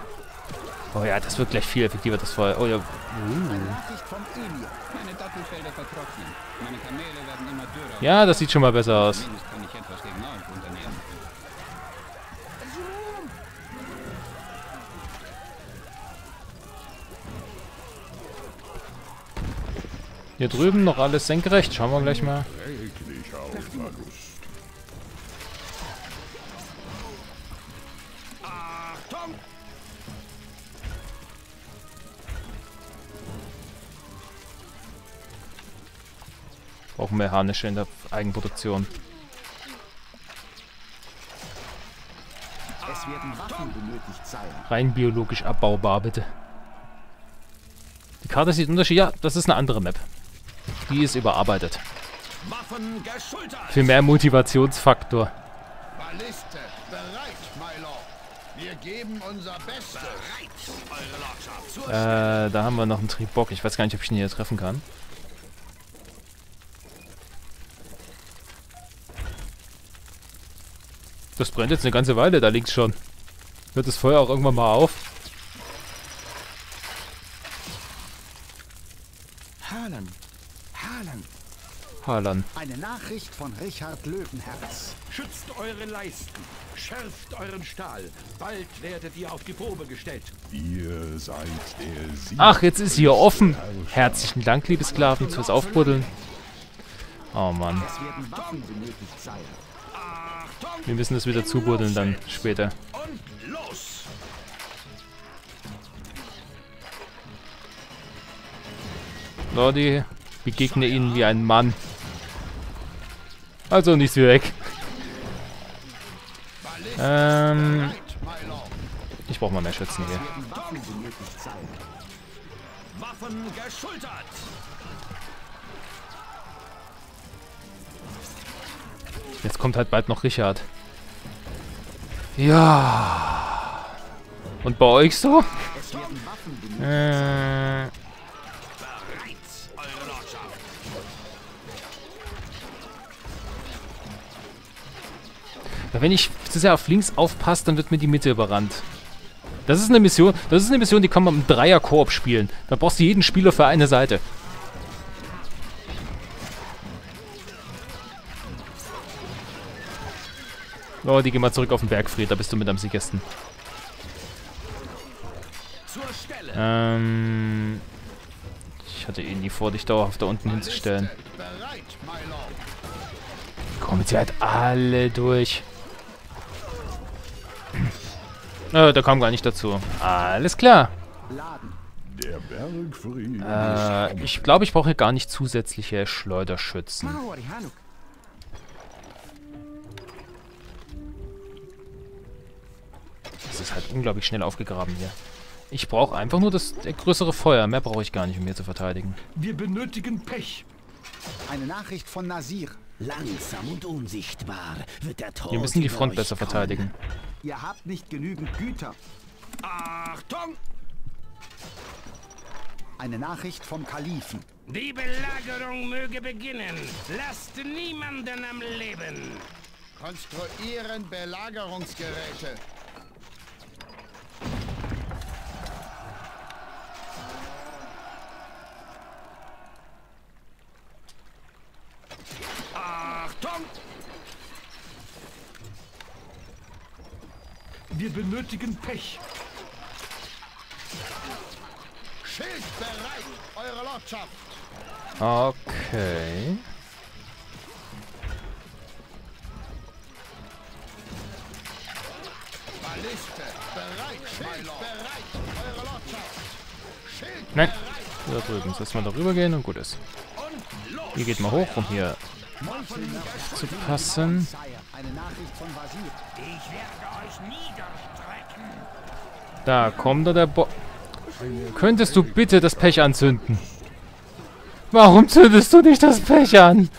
Oh ja, das wird gleich viel effektiver, das Feuer. Oh ja. Uh. Eine Nachricht von Emir. Meine Dattelfelder vertrocknen. Ja, das sieht schon mal besser aus. Hier drüben noch alles senkrecht. Schauen wir gleich mal. Brauchen mehr Harnische in der Eigenproduktion. Rein biologisch abbaubar, bitte. Die Karte sieht unterschiedlich. Ja, das ist eine andere Map. Die ist überarbeitet. Für mehr Motivationsfaktor. Balliste, bereit, Äh, da haben wir noch einen Triebock. Ich weiß gar nicht, ob ich ihn hier treffen kann. Das brennt jetzt eine ganze Weile, da links schon. Hört das Feuer auch irgendwann mal auf? Harlan. Harlan. Harlan. Eine Nachricht von Richard Löwenherz. Schützt eure Leisten. Schärft euren Stahl. Bald werdet ihr auf die Probe gestellt. Ihr seid der Sieg Ach, jetzt ist hier offen. Herzlichen Dank, liebe Sklaven, fürs Aufbuddeln. Oh Mann. Es werden Waffen benötigt, Sire. Wir müssen das wieder zubuddeln dann später. Lordi, begegne ihnen wie ein Mann. Also nicht so weg. Ähm, ich brauche mal mehr Schützen hier. Waffen geschultert. Jetzt kommt halt bald noch Richard. Ja. Und bei euch so? Äh, Lordschaft. wenn ich zu sehr auf links aufpasse, dann wird mir die Mitte überrannt. Das ist eine Mission, das ist eine Mission, die kann man im Dreier-Koop spielen. Da brauchst du jeden Spieler für eine Seite. Oh, die gehen mal zurück auf den Bergfried, da bist du mit am sichersten. Zur Stelle. Ähm, ich hatte eh nie vor, dich dauerhaft da unten hinzustellen. Kommen sie halt alle durch. Äh, da kam gar nicht dazu. Alles klar. Äh, ich glaube, ich brauche hier gar nicht zusätzliche Schleuderschützen. Das ist halt unglaublich schnell aufgegraben hier. Ich brauche einfach nur das größere Feuer. Mehr brauche ich gar nicht, um hier zu verteidigen. Wir benötigen Pech. Eine Nachricht von Nasir. Langsam und unsichtbar wird der Tod Wir müssen die Front besser kommen. verteidigen. Ihr habt nicht genügend Güter. Achtung. Eine Nachricht vom Kalifen. Die Belagerung möge beginnen. Lasst niemanden am Leben. Konstruieren Belagerungsgeräte. Achtung! Wir benötigen Pech. Schild bereit, Eure Lordschaft. Okay. Balliste Nein. Da drüben. Lass mal darüber gehen und gut ist. Hier geht mal hoch, um hier zu passen. Da kommt da der Bo... Könntest du bitte das Pech anzünden? Warum zündest du nicht das Pech an?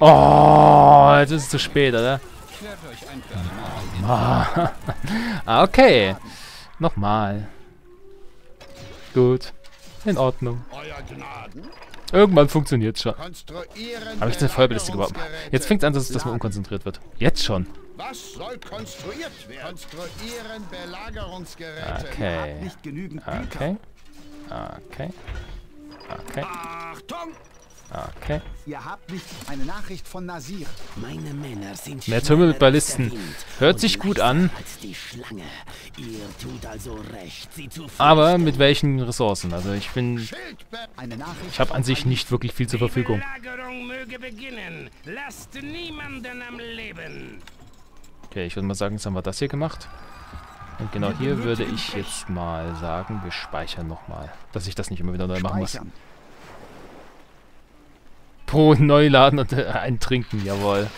Oh, jetzt ist es zu spät, oder? Ich werde euch ein für alle Mal Ah, okay. Nochmal. Gut. In Ordnung. Irgendwann funktioniert's schon. Aber ich eine Vollballistik überhaupt. Jetzt fängt es an, dass, dass man unkonzentriert wird. Jetzt schon. Was soll konstruiert werden? Konstruieren Belagerungsgeräte. Okay. Nicht genügend Okay. Okay. Okay. Achtung! Okay. Ihr habt nicht eine Nachricht von Nasir. Meine Männer sind Mehr Türme mit Ballisten. Hört sich gut an. Als die Schlange. Ihr tut also recht, sie zu Aber mit welchen Ressourcen? Also ich bin... Ich habe an sich nicht wirklich viel zur Verfügung. Okay, ich würde mal sagen, jetzt haben wir das hier gemacht. Und genau hier würde ich jetzt mal sagen, wir speichern nochmal. Dass ich das nicht immer wieder neu machen muss. Pro Neuladen und äh, ein Trinken, jawohl.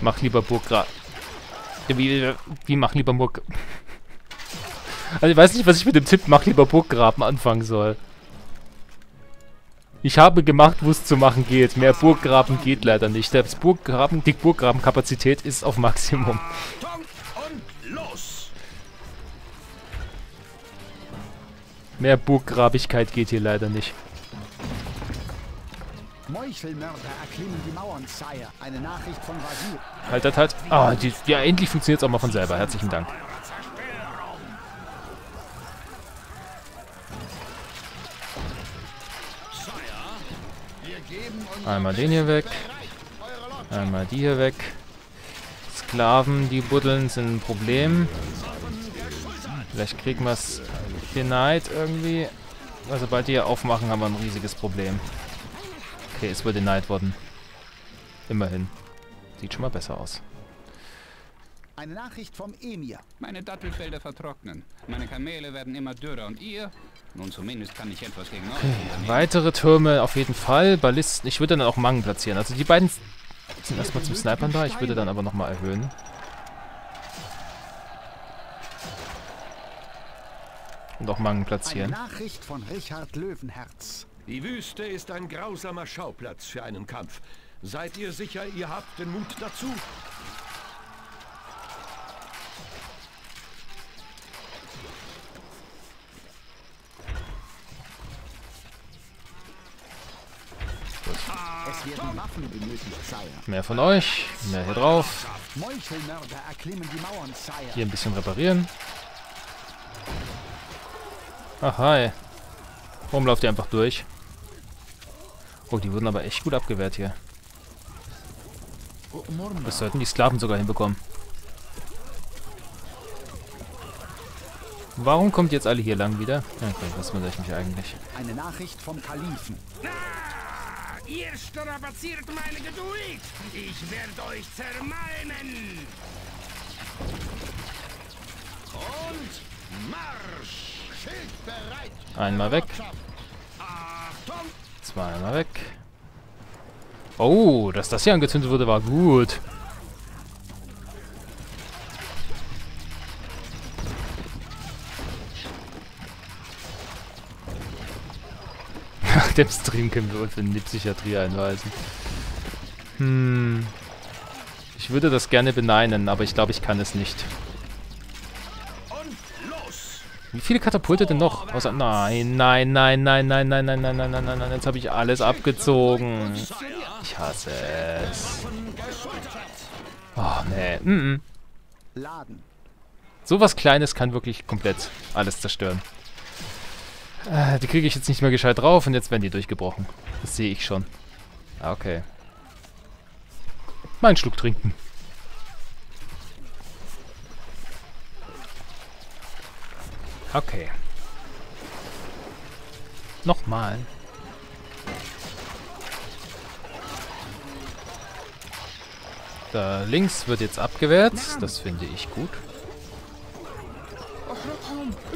Mach lieber Burggra... Ja, Wie, wie mach lieber Burg... Also ich weiß nicht, was ich mit dem Tipp Mach lieber Burggraben anfangen soll. Ich habe gemacht, wo es zu machen geht. Mehr Burggraben geht leider nicht. Das Burggraben, die Burggrabenkapazität ist auf Maximum. Mehr Burggrabigkeit geht hier leider nicht. Meuchelmörder erklimmen die Mauern, Sire. Eine Nachricht von Vasir. Halt, halt, halt. Ah, die, ja, endlich funktioniert es auch mal von selber. Herzlichen Dank. Einmal den hier weg. Einmal die hier weg. Sklaven, die buddeln, sind ein Problem. Vielleicht kriegen wir es denied irgendwie. Also sobald die hier aufmachen, haben wir ein riesiges Problem. Okay, es wird denied worden. Immerhin. Sieht schon mal besser aus. Eine Nachricht vom Emir. Meine Dattelfelder vertrocknen. Meine Kamele werden immer dürrer und ihr? Nun zumindest kann ich etwas gegen euch. Weitere Türme auf jeden Fall. Ballisten. Ich würde dann auch Mangen platzieren. Also die beiden sind erstmal zum Snipern da. Ich würde dann aber nochmal erhöhen. Und auch Mangen Eine platzieren. Nachricht von Richard Löwenherz. Die Wüste ist ein grausamer Schauplatz für einen Kampf. Seid ihr sicher, ihr habt den Mut dazu? Es werden Waffen benötigt, Sire. Mehr von euch. Mehr hier drauf. Meuchelmörder erklimmen die Mauern, Sire. Hier ein bisschen reparieren. Ach, hi. Warum lauft ihr einfach durch? Oh, die wurden aber echt gut abgewehrt hier. Das sollten die Sklaven sogar hinbekommen. Warum kommt jetzt alle hier lang wieder? Okay, was wundere ich mich eigentlich? Eine Nachricht vom Kalifen. Ah, ihr strapaziert meine Geduld. Ich werde euch zermalmen. Und Marsch! Einmal weg. Zweimal weg. Oh, dass das hier angezündet wurde, war gut. Nach dem Stream können wir uns in die Psychiatrie einweisen. Hm. Ich würde das gerne beneinen, aber ich glaube, ich kann es nicht. Wie viele Katapulte denn noch? Außer nein, nein, nein, nein, nein, nein, nein, nein, nein, nein, nein, nein. Jetzt habe ich alles abgezogen. Ich hasse es. Oh, nee. Mm -mm. Laden. Sowas Kleines kann wirklich komplett alles zerstören. Äh, die kriege ich jetzt nicht mehr gescheit drauf und jetzt werden die durchgebrochen. Das sehe ich schon. Ah, Okay. Mal einen Schluck trinken. Okay. Nochmal. Da links wird jetzt abgewehrt. Das finde ich gut.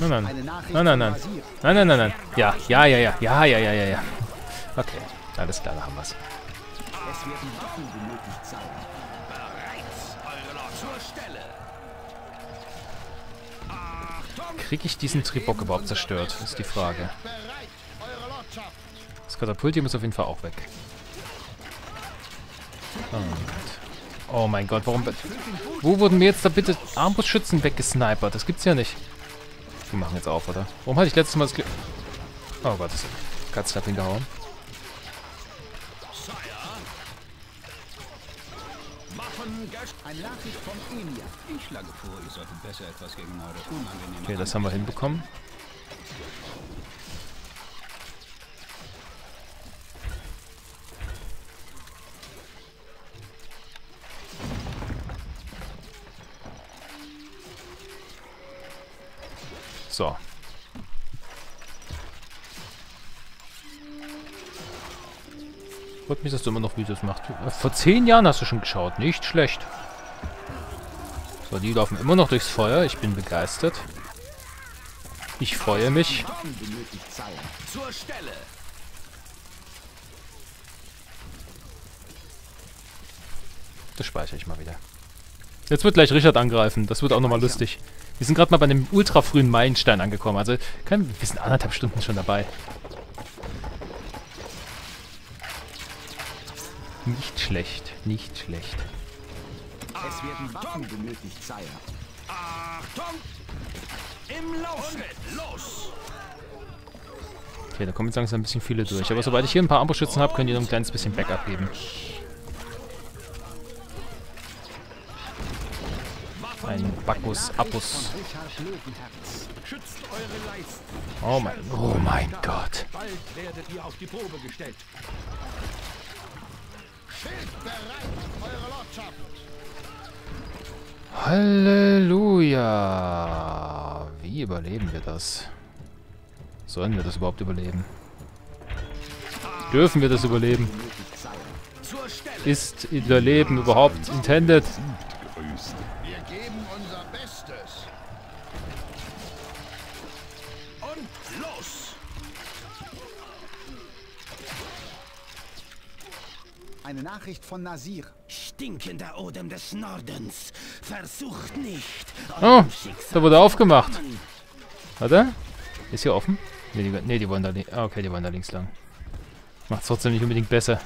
Nein, nein. Nein, nein, nein. Nein, nein, nein, nein. Ja, ja, ja, ja. Ja, ja, ja, ja, ja. Okay. Alles klar, da haben wir's. Es werden Waffen benötigt sein. Kriege ich diesen Triebock überhaupt zerstört? Ist die Frage. Das Katapultium ist auf jeden Fall auch weg. Und oh mein Gott, warum... Wo wurden mir jetzt da bitte Armbrustschützen weggesnipert? Das gibt's ja nicht. Die machen jetzt auf, oder? Warum hatte ich letztes Mal das Glück... Oh Gott, das hat hingehauen. Eine Nachricht vom Emir. Ich schlage vor, Okay, das haben wir hinbekommen. So. Freut mich, dass du immer noch Videos machst. Vor zehn Jahren hast du schon geschaut. Nicht schlecht. So, die laufen immer noch durchs Feuer. Ich bin begeistert. Ich freue mich. Das speichere ich mal wieder. Jetzt wird gleich Richard angreifen. Das wird auch nochmal lustig. Wir sind gerade mal bei einem ultra frühen Meilenstein angekommen. Also, kein, wir sind anderthalb Stunden schon dabei. Nicht schlecht, nicht schlecht. Es werden Waffen benötigt sein. Achtung! Im Laufschritt. Los! Okay, da kommen jetzt langsam ein bisschen viele durch. Aber sobald ich hier ein paar Armbrustschützen habe, können die noch ein kleines bisschen Backup geben. Ein Bacchus Appus. Oh mein, oh mein Gott. Bald werdet ihr auf die Probe gestellt. Schild bereit, eure Lordschaft. Halleluja. Wie überleben wir das? Sollen wir das überhaupt überleben? Dürfen wir das überleben? Ist Überleben überhaupt intended? Eine Nachricht von Nasir. Stinkender Odem des Nordens. Versucht nicht. Oh, da wurde aufgemacht. Warte. Ist hier offen? Ne, die, nee, die wollen da links. Ah, okay, die wollen da links lang. Macht's trotzdem nicht unbedingt besser.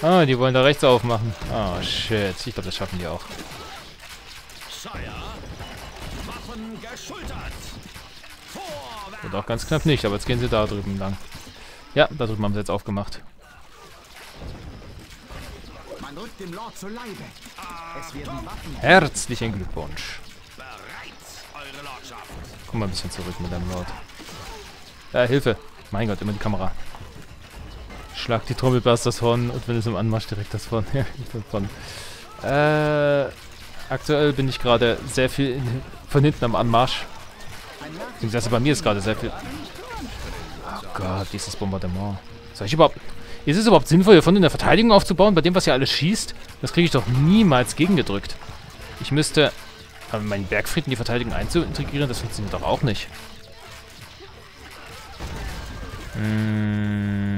Ah, die wollen da rechts aufmachen. Ah, shit. Ich glaube, das schaffen die auch. Und auch ganz knapp nicht, aber jetzt gehen sie da drüben lang. Ja, da drüben haben sie jetzt aufgemacht. Man rückt dem Lord zur Leibe. Es werden Waffen. Herzlichen Glückwunsch. Komm mal ein bisschen zurück mit deinem Lord. Ja, Hilfe. Mein Gott, immer die Kamera. Schlag die Trommelbusters von und wenn es im Anmarsch direkt das von. Äh, aktuell bin ich gerade sehr viel in, von hinten am Anmarsch. Beziehungsweise bei mir ist gerade sehr viel. Oh Gott, dieses Bombardement. Soll ich überhaupt. Ist es überhaupt sinnvoll, hier von in der Verteidigung aufzubauen, bei dem, was hier alles schießt? Das kriege ich doch niemals gegengedrückt. Ich müsste. Aber meinen Bergfried in die Verteidigung einzuintegrieren, das funktioniert doch auch nicht. Hm.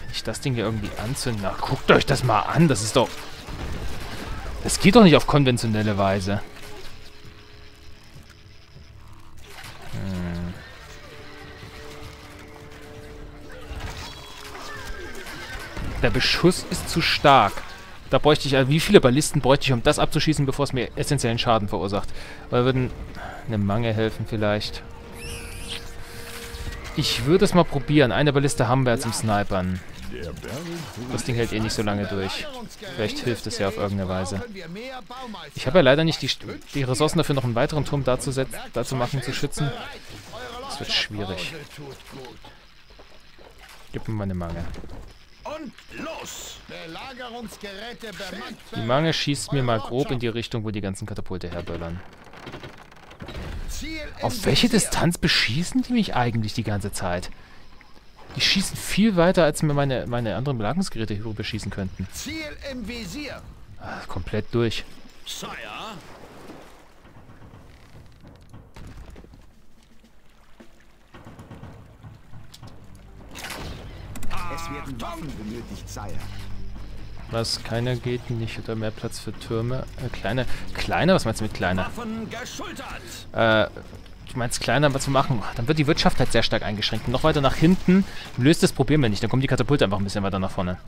Wenn ich das Ding hier irgendwie anzünde. Na, guckt euch das mal an. Das ist doch. Das geht doch nicht auf konventionelle Weise. Der Beschuss ist zu stark. Da bräuchte ich, also wie viele Ballisten bräuchte ich, um das abzuschießen, bevor es mir essentiellen Schaden verursacht. Weil würden eine Mangel helfen vielleicht. Ich würde es mal probieren. Eine Balliste haben wir zum Snipern. Das Ding hält eh nicht so lange durch. Vielleicht hilft es ja auf irgendeine Weise. Ich habe ja leider nicht die, die Ressourcen dafür, noch einen weiteren Turm dazu, dazu machen, zu schützen. Das wird schwierig. Gib mir meine Mange. Und los! Belagerungsgeräte bemannt. Die Mange schießt mir mal grob in die Richtung, wo die ganzen Katapulte herböllern. Auf welche Distanz beschießen die mich eigentlich die ganze Zeit? Die schießen viel weiter, als mir meine, meine anderen Belagerungsgeräte hier beschießen könnten. Ziel im Visier. Ah, komplett durch. Sire? Es werden Waffen benötigt, Sire. Was? Keiner geht nicht oder mehr Platz für Türme? Äh, kleine. Kleiner? Was meinst du mit kleiner? Äh, du meinst kleiner, was zu machen? Dann wird die Wirtschaft halt sehr stark eingeschränkt. Und noch weiter nach hinten löst das Problem ja nicht. Dann kommen die Katapulte einfach ein bisschen weiter nach vorne.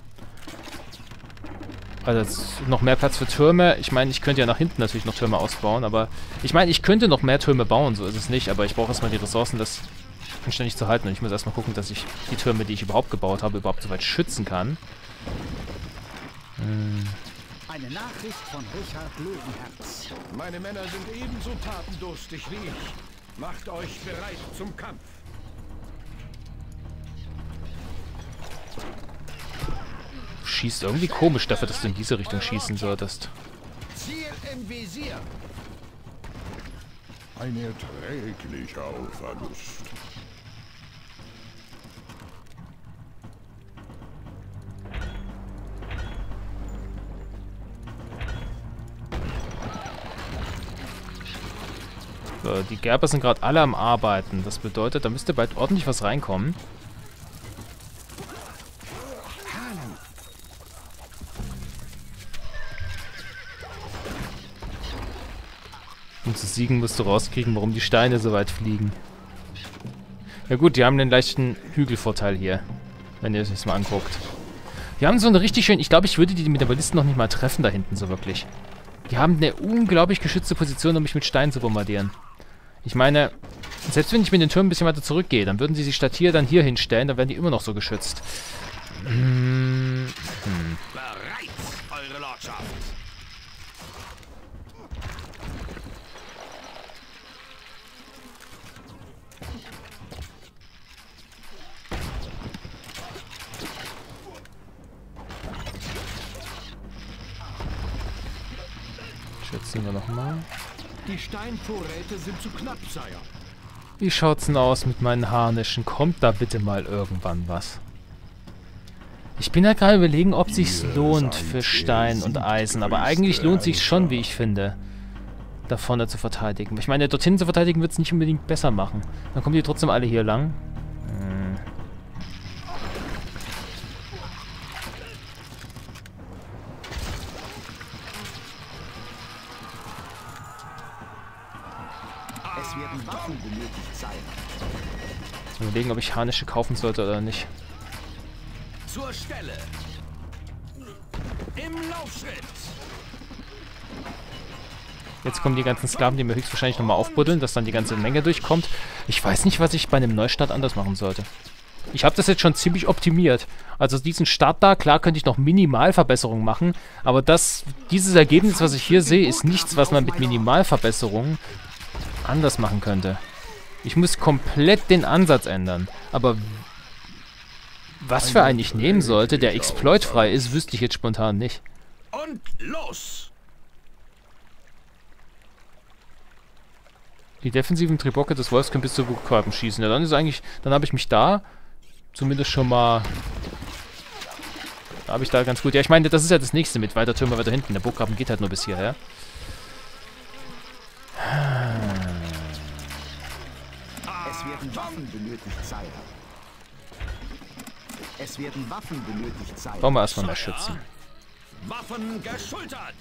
Also noch mehr Platz für Türme. Ich meine, ich könnte ja nach hinten natürlich noch Türme ausbauen, aber ich meine, ich könnte noch mehr Türme bauen, so ist es nicht, aber ich brauche erstmal die Ressourcen, das anständig zu halten. Und ich muss erstmal gucken, dass ich die Türme, die ich überhaupt gebaut habe, überhaupt so weit schützen kann. Hm. Eine Nachricht von Richard Löwenherz. Meine Männer sind ebenso tatendurstig wie ich. Macht euch bereit zum Kampf. Schießt irgendwie komisch dafür, dass du in diese Richtung schießen solltest. Ziel im Visier. Ein erträglicher Verlust. So, die Gerber sind gerade alle am Arbeiten. Das bedeutet, da müsste bald ordentlich was reinkommen. Um zu siegen, musst du rauskriegen, warum die Steine so weit fliegen. Ja gut, die haben einen leichten Hügelvorteil hier. Wenn ihr euch das mal anguckt. Die haben so eine richtig schön... Ich glaube, ich würde die mit der Ballisten noch nicht mal treffen da hinten so wirklich. Die haben eine unglaublich geschützte Position, um mich mit Steinen zu bombardieren. Ich meine, selbst wenn ich mit den Türmen ein bisschen weiter zurückgehe, dann würden sie sich statt hier dann hier hinstellen, dann wären die immer noch so geschützt. Hm. Bereit, eure Lordschaft. Schätzen wir nochmal. Die Steinvorräte sind zu knapp, Sire. Wie schaut's denn aus mit meinen Harnischen? Kommt da bitte mal irgendwann was? Ich bin ja gerade überlegen, ob sich's lohnt für Stein und Eisen, aber eigentlich lohnt sich's schon, wie ich finde, da vorne zu verteidigen. Ich meine, dorthin zu verteidigen wird's nicht unbedingt besser machen. Dann kommen die trotzdem alle hier lang. Überlegen, ob ich Harnische kaufen sollte oder nicht. Zur Stelle. Im Laufschritt. Jetzt kommen die ganzen Sklaven, die mir höchstwahrscheinlich nochmal aufbuddeln, dass dann die ganze Menge durchkommt. Ich weiß nicht, was ich bei einem Neustart anders machen sollte. Ich habe das jetzt schon ziemlich optimiert. Also diesen Start da, klar könnte ich noch Minimalverbesserungen machen, aber das, dieses Ergebnis, was ich hier sehe, ist nichts, was man mit Minimalverbesserungen anders machen könnte. Ich muss komplett den Ansatz ändern. Aber was für einen ich nehmen sollte, der exploitfrei ist, wüsste ich jetzt spontan nicht. Und los. Die defensiven Tribocke des Wolfs können bis zu Burggraben schießen. Ja, dann ist eigentlich, dann habe ich mich da zumindest schon mal habe ich da ganz gut. Ja, ich meine, das ist ja das nächste mit weiter Türme weiter hinten. Der Burggraben geht halt nur bis hierher. Werden Waffen benötigt, Sire. Es werden Waffen benötigt, Sire. Bauen wir erstmal mehr Schützen. Waffen geschultert.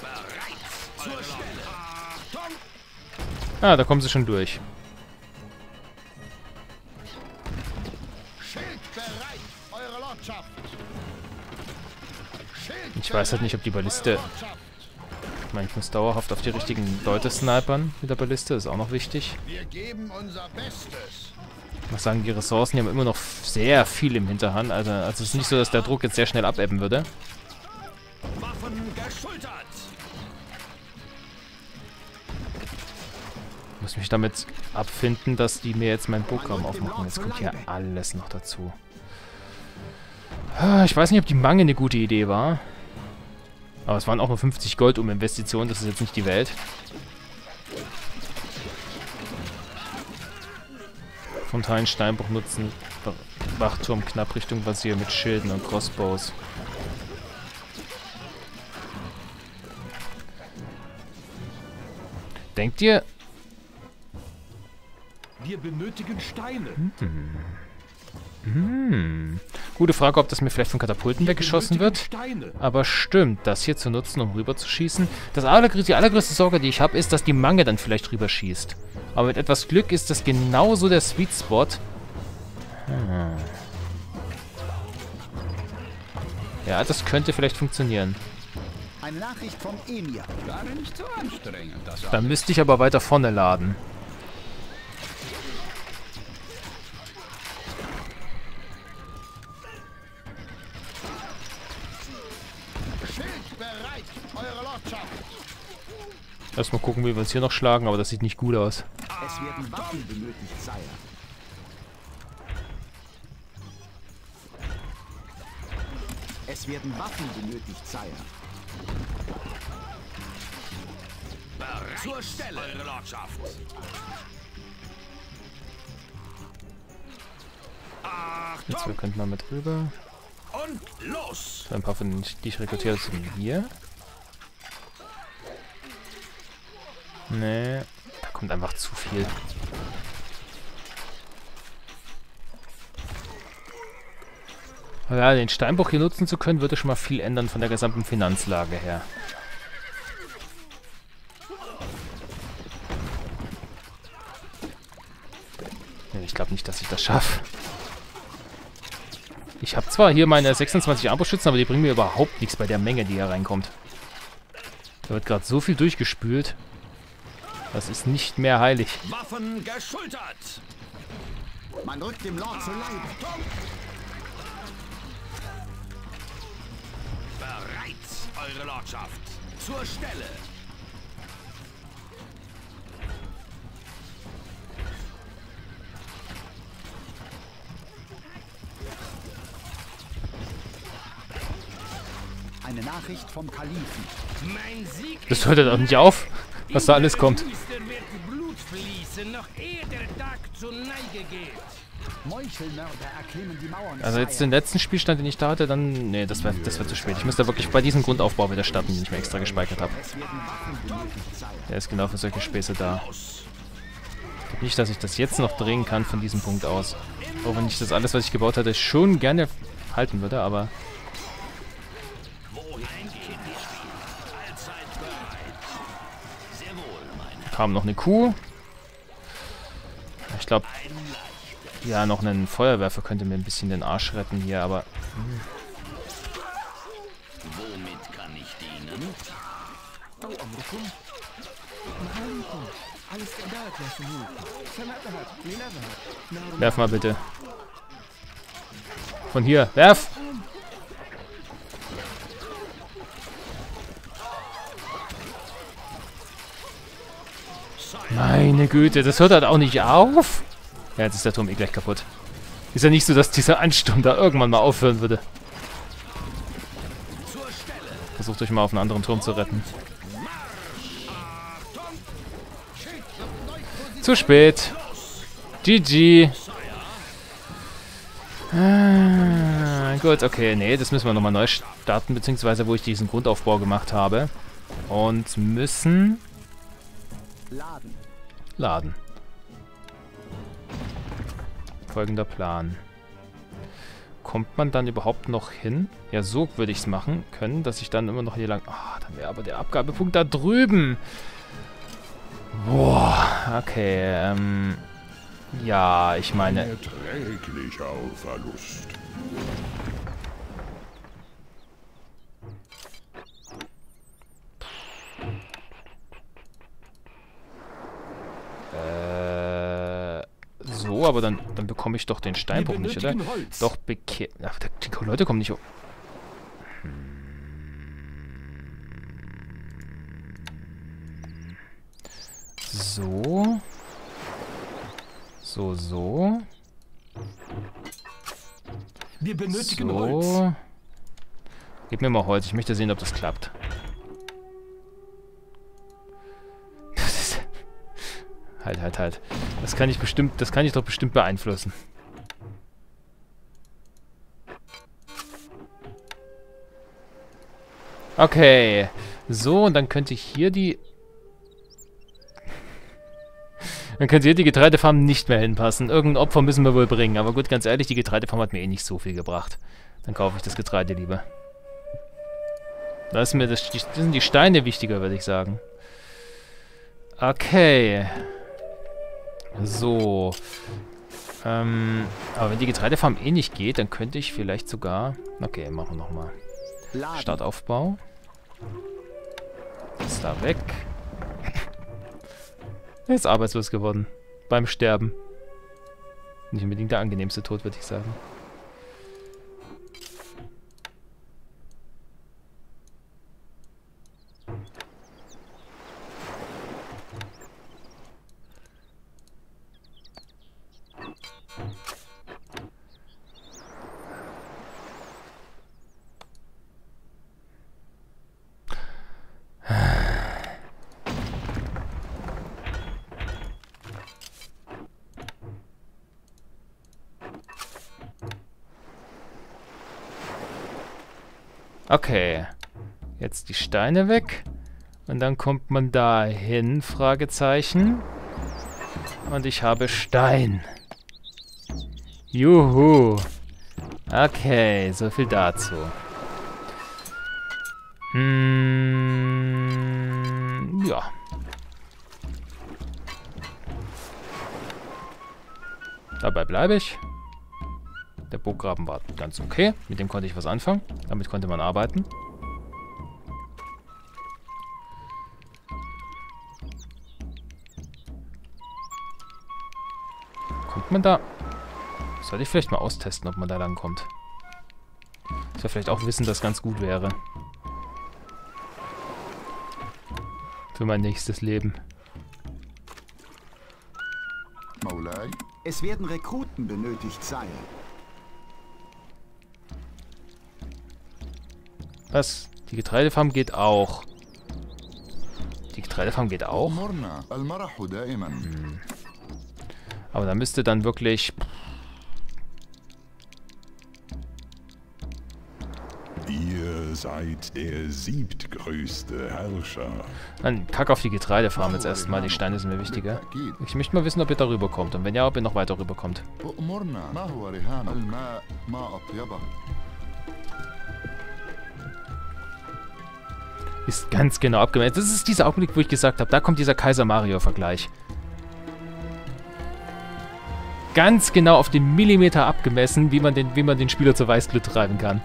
Bereit. Zur Stelle. Achtung. Ah, da kommen sie schon durch. Schild bereit, eure Lordschaft. Schild Ich weiß halt nicht, ob die Balliste... Ich meine, ich muss dauerhaft auf die richtigen Leute snipern mit der Balliste. Ist auch noch wichtig. Wir geben unser Bestes. muss sagen, die Ressourcen die haben immer noch sehr viel im Hinterhand. Also, also es ist nicht so, dass der Druck jetzt sehr schnell abebben würde. Waffen geschultert. Ich muss mich damit abfinden, dass die mir jetzt mein Programm aufmachen. Jetzt kommt hier alles noch dazu. Ah, Ich weiß nicht, ob die Mange eine gute Idee war. Aber es waren auch nur 50 Gold um Investitionen. Das ist jetzt nicht die Welt. Fontane Steinbruch nutzen. Wachturm knapp Richtung Basier mit Schilden und Crossbows. Denkt ihr... Wir benötigen Steine. Hm. Gute Frage, ob das mir vielleicht von Katapulten weggeschossen wird. Aber stimmt, das hier zu nutzen, um rüber zu schießen. Das allergrößte, die allergrößte Sorge, die ich habe, ist, dass die Mange dann vielleicht rüberschießt. Aber mit etwas Glück ist das genauso der Sweet Spot. Hm. Ja, das könnte vielleicht funktionieren. Eine Nachricht vom Emir. War nicht so anstrengend, das Dann müsste ich aber weiter vorne laden. Erstmal gucken, wie wir uns hier noch schlagen, aber das sieht nicht gut aus. Es werden Waffen benötigt, Sire. Es werden Waffen benötigt, Sire. Bereit, Zur Stelle, Eure Lordschaft. Jetzt wir könnten mal mit rüber. Und los! Ein paar von denen, die ich rekrutiert sind hier. Nee, da kommt einfach zu viel. Ja, den Steinbruch hier nutzen zu können, würde schon mal viel ändern von der gesamten Finanzlage her. Nee, ich glaube nicht, dass ich das schaffe. Ich habe zwar hier meine 26 Armbrustschützen, aber die bringen mir überhaupt nichts bei der Menge, die hier reinkommt. Da wird gerade so viel durchgespült. Das ist nicht mehr heilig. Waffen geschultert. Man rückt dem Lord zu Leibe. Bereit, Eure Lordschaft. Zur Stelle. Eine Nachricht vom Kalifen. Mein Sieg Das hört ja doch nicht auf, was da alles kommt. Also jetzt den letzten Spielstand, den ich da hatte, dann... Nee, das wäre das wär zu spät. Ich müsste wirklich bei diesem Grundaufbau wieder starten, den ich mir extra gespeichert habe. Der ist genau für solche Späße da. Nicht, dass ich das jetzt noch drehen kann von diesem Punkt aus. Auch wenn ich das alles, was ich gebaut hatte, schon gerne halten würde, aber... Kam noch eine Kuh. Ich glaube, ja, noch ein Feuerwerfer könnte mir ein bisschen den Arsch retten hier, aber... hm. Womit kann ich dienen? Werf mal bitte. Von hier, werf! Meine Güte, das hört halt auch nicht auf. Ja, jetzt ist der Turm eh gleich kaputt. Ist ja nicht so, dass dieser Ansturm da irgendwann mal aufhören würde. Versucht euch mal auf einen anderen Turm zu retten. Zu spät. GG. Ah, gut, okay. Nee, das müssen wir nochmal neu starten, beziehungsweise wo ich diesen Grundaufbau gemacht habe. Und müssen. Laden. Folgender Plan. Kommt man dann überhaupt noch hin? Ja, so würde ich es machen können, dass ich dann immer noch hier lang... Ah, dann wäre aber der Abgabepunkt da drüben. Boah, okay, ähm... Ja, ich meine... Erträglicher Verlust. Äh, so, aber dann, dann bekomme ich doch den Steinbruch nicht, oder? Holz. Doch, beke... Ach, die Leute kommen nicht... So. So, so. Wir benötigen so. Holz. Gib mir mal Holz. Ich möchte sehen, ob das klappt. Halt, halt, halt. Das kann ich bestimmt, das kann ich doch bestimmt beeinflussen. Okay. So, und dann könnte ich hier die Dann könnte hier die Getreidefarm nicht mehr hinpassen. Irgendein Opfer müssen wir wohl bringen. Aber gut, ganz ehrlich, die Getreidefarm hat mir eh nicht so viel gebracht. Dann kaufe ich das Getreide lieber. Da ist mir das, das sind die Steine wichtiger, würde ich sagen. Okay. So. Ähm, aber wenn die Getreidefarm eh nicht geht, dann könnte ich vielleicht sogar... Okay, machen wir nochmal. Startaufbau. Ist da weg. Er ist arbeitslos geworden. Beim Sterben. Nicht unbedingt der angenehmste Tod, würde ich sagen. Okay. Jetzt die Steine weg. Und dann kommt man da hin, Fragezeichen. Und ich habe Stein. Juhu. Okay, so viel dazu. Hm, ja. Dabei bleibe ich. Der Burggraben war ganz okay. Mit dem konnte ich was anfangen. Damit konnte man arbeiten. Kommt man da... Sollte ich vielleicht mal austesten, ob man da lang kommt. Ich will vielleicht auch wissen, dass ganz gut wäre. Für mein nächstes Leben. Es werden Rekruten benötigt, Sire. Was? Die Getreidefarm geht auch. Die Getreidefarm geht auch? Hm. Aber da müsste dann wirklich... Ihr seid der siebtgrößte Herrscher. Dann kack auf die Getreidefarm jetzt erstmal. Die Steine sind mir wichtiger. Ich möchte mal wissen, ob ihr darüber kommt. Und wenn ja, ob ihr noch weiter rüberkommt. Ist ganz genau abgemessen. Das ist dieser Augenblick, wo ich gesagt habe, da kommt dieser Kaiser-Mario-Vergleich. Ganz genau auf den Millimeter abgemessen, wie man den, wie man den Spieler zur Weißglut treiben kann.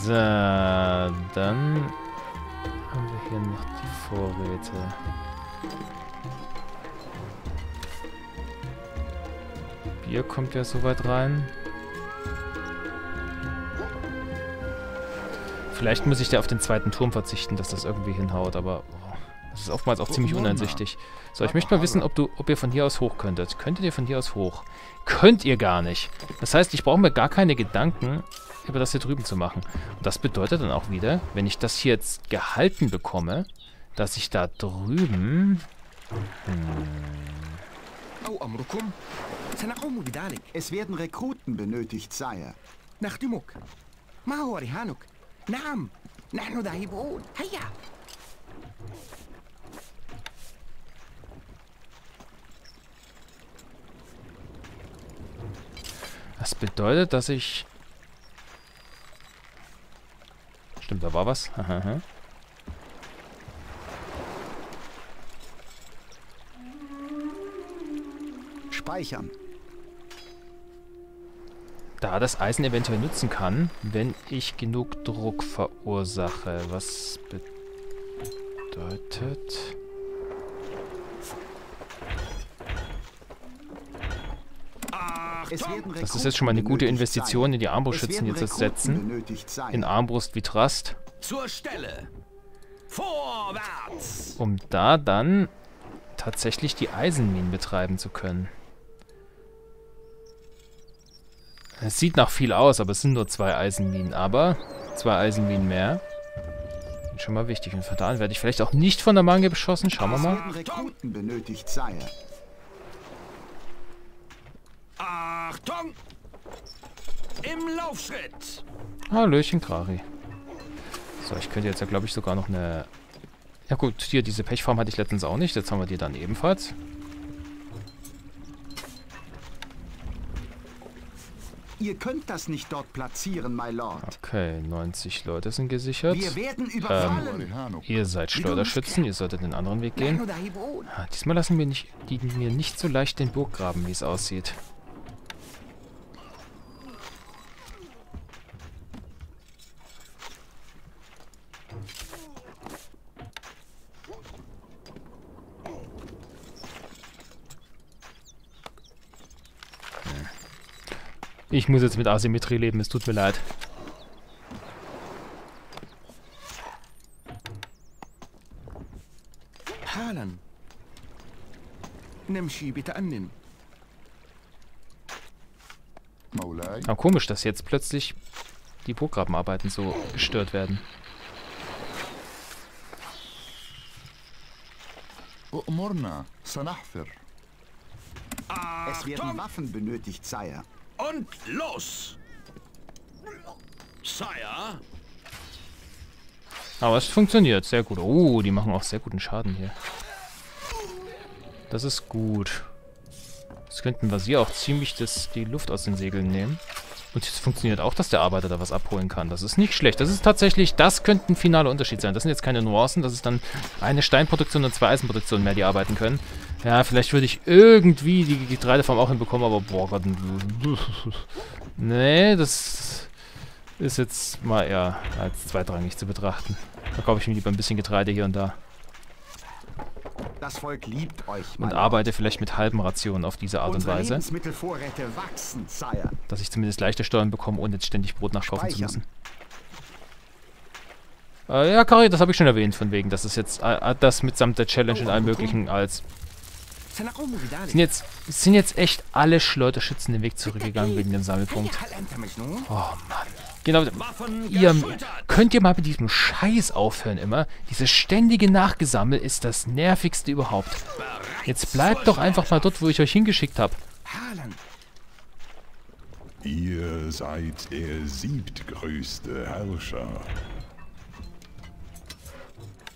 So, dann haben wir hier noch die Vorräte. Bier kommt ja soweit rein. Vielleicht muss ich da auf den zweiten Turm verzichten, dass das irgendwie hinhaut, aber oh, das ist oftmals auch ziemlich uneinsichtig. So, ich möchte mal wissen, ob, du, ob ihr von hier aus hoch könntet. Könntet ihr von hier aus hoch? Könnt ihr gar nicht. Das heißt, ich brauche mir gar keine Gedanken, über das hier drüben zu machen. Und das bedeutet dann auch wieder, wenn ich das hier jetzt gehalten bekomme, dass ich da drüben... Hm, es werden Rekruten benötigt, Sire. نخدمك ما هو رهانك نعم نحن ذاهبون هيا Das bedeutet, dass ich... Stimmt, da war was. Speichern da das Eisen eventuell nutzen kann, wenn ich genug Druck verursache. Was bedeutet... Das ist jetzt schon mal eine gute Investition, in die Armbrustschützen jetzt zu setzen. In Armbrust wie Trast. Zur Stelle. Vorwärts! Um da dann tatsächlich die Eisenminen betreiben zu können. Es sieht nach viel aus, aber es sind nur zwei Eisenminen. Aber zwei Eisenminen mehr. Sind schon mal wichtig. Und von da an werde ich vielleicht auch nicht von der Mange beschossen. Schauen wir mal. Rekruten benötigt, Sire. Achtung! Im Laufschritt! Hallöchen, Krari. So, ich könnte jetzt ja, glaube ich, sogar noch eine... Ja gut, hier, diese Pechform hatte ich letztens auch nicht. Jetzt haben wir die dann ebenfalls. Ihr könnt das nicht dort platzieren, my lord. Okay, 90 Leute sind gesichert. Wir werden überfallen. Ähm, ihr seid Schleuderschützen, ihr solltet den anderen Weg gehen. Ah, diesmal lassen wir nicht, die mir nicht so leicht den Burggraben, wie es aussieht. Ich muss jetzt mit Asymmetrie leben, es tut mir leid. حالا نمشي بتأنٍ مولاي Aber komisch, dass jetzt plötzlich die Burggrabenarbeiten so gestört werden. أؤمرنا سنحفر Es werden Waffen benötigt, Sire. Und los! Sire? Aber es funktioniert, sehr gut. Oh, die machen auch sehr guten Schaden hier. Das ist gut. Jetzt könnten wir sie auch ziemlich das, die Luft aus den Segeln nehmen. Und es funktioniert auch, dass der Arbeiter da was abholen kann. Das ist nicht schlecht. Das ist tatsächlich, das könnte ein finaler Unterschied sein. Das sind jetzt keine Nuancen. Das ist dann eine Steinproduktion und zwei Eisenproduktionen mehr, die arbeiten können. Ja, vielleicht würde ich irgendwie die Getreideform auch hinbekommen, aber boah Gott. Nee, das ist jetzt mal eher als zweitrangig zu betrachten. Da kaufe ich mir lieber ein bisschen Getreide hier und da. Das Volk liebt euch, Und arbeite vielleicht mit halben Rationen auf diese Art und Weise. Wachsen. Dass ich zumindest leichte Steuern bekomme, ohne jetzt ständig Brot nachkaufen zu Speichern. müssen. Äh, ja, Kari, das habe ich schon erwähnt, von wegen, dass es jetzt äh, das mitsamt der Challenge und allem möglichen als... Sind jetzt, sind jetzt echt alle Schleuterschützen den Weg zurückgegangen wegen dem Sammelpunkt. Oh Mann. Genau, ihr, könnt ihr mal mit diesem Scheiß aufhören immer? Dieses ständige Nachgesammel ist das nervigste überhaupt. Jetzt bleibt doch einfach mal dort, wo ich euch hingeschickt habe. Ihr seid der siebtgrößte Herrscher.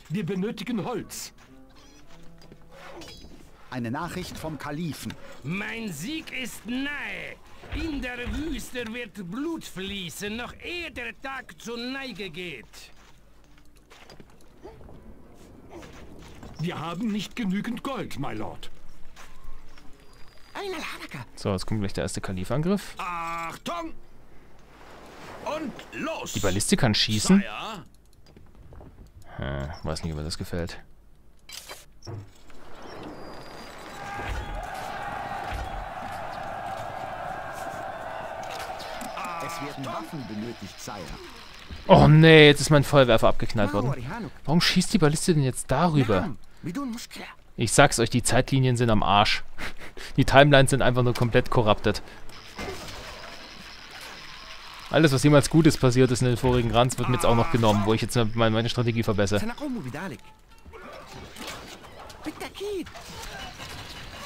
Wir benötigen Holz. Eine Nachricht vom Kalifen. Mein Sieg ist nahe. In der Wüste wird Blut fließen, noch ehe der Tag zur Neige geht. Wir haben nicht genügend Gold, my Lord. So, jetzt kommt gleich der erste Kalifangriff. Achtung! Und los! Die Balliste kann schießen. Hm, weiß nicht, ob mir das gefällt. Es werden Waffen benötigt, Sire. Oh nee, jetzt ist mein Feuerwerfer abgeknallt worden. Warum schießt die Balliste denn jetzt darüber? Ich sag's euch, die Zeitlinien sind am Arsch. Die Timelines sind einfach nur komplett korruptet. Alles, was jemals Gutes passiert ist in den vorigen Runs, wird mir jetzt auch noch genommen, wo ich jetzt meine Strategie verbessere.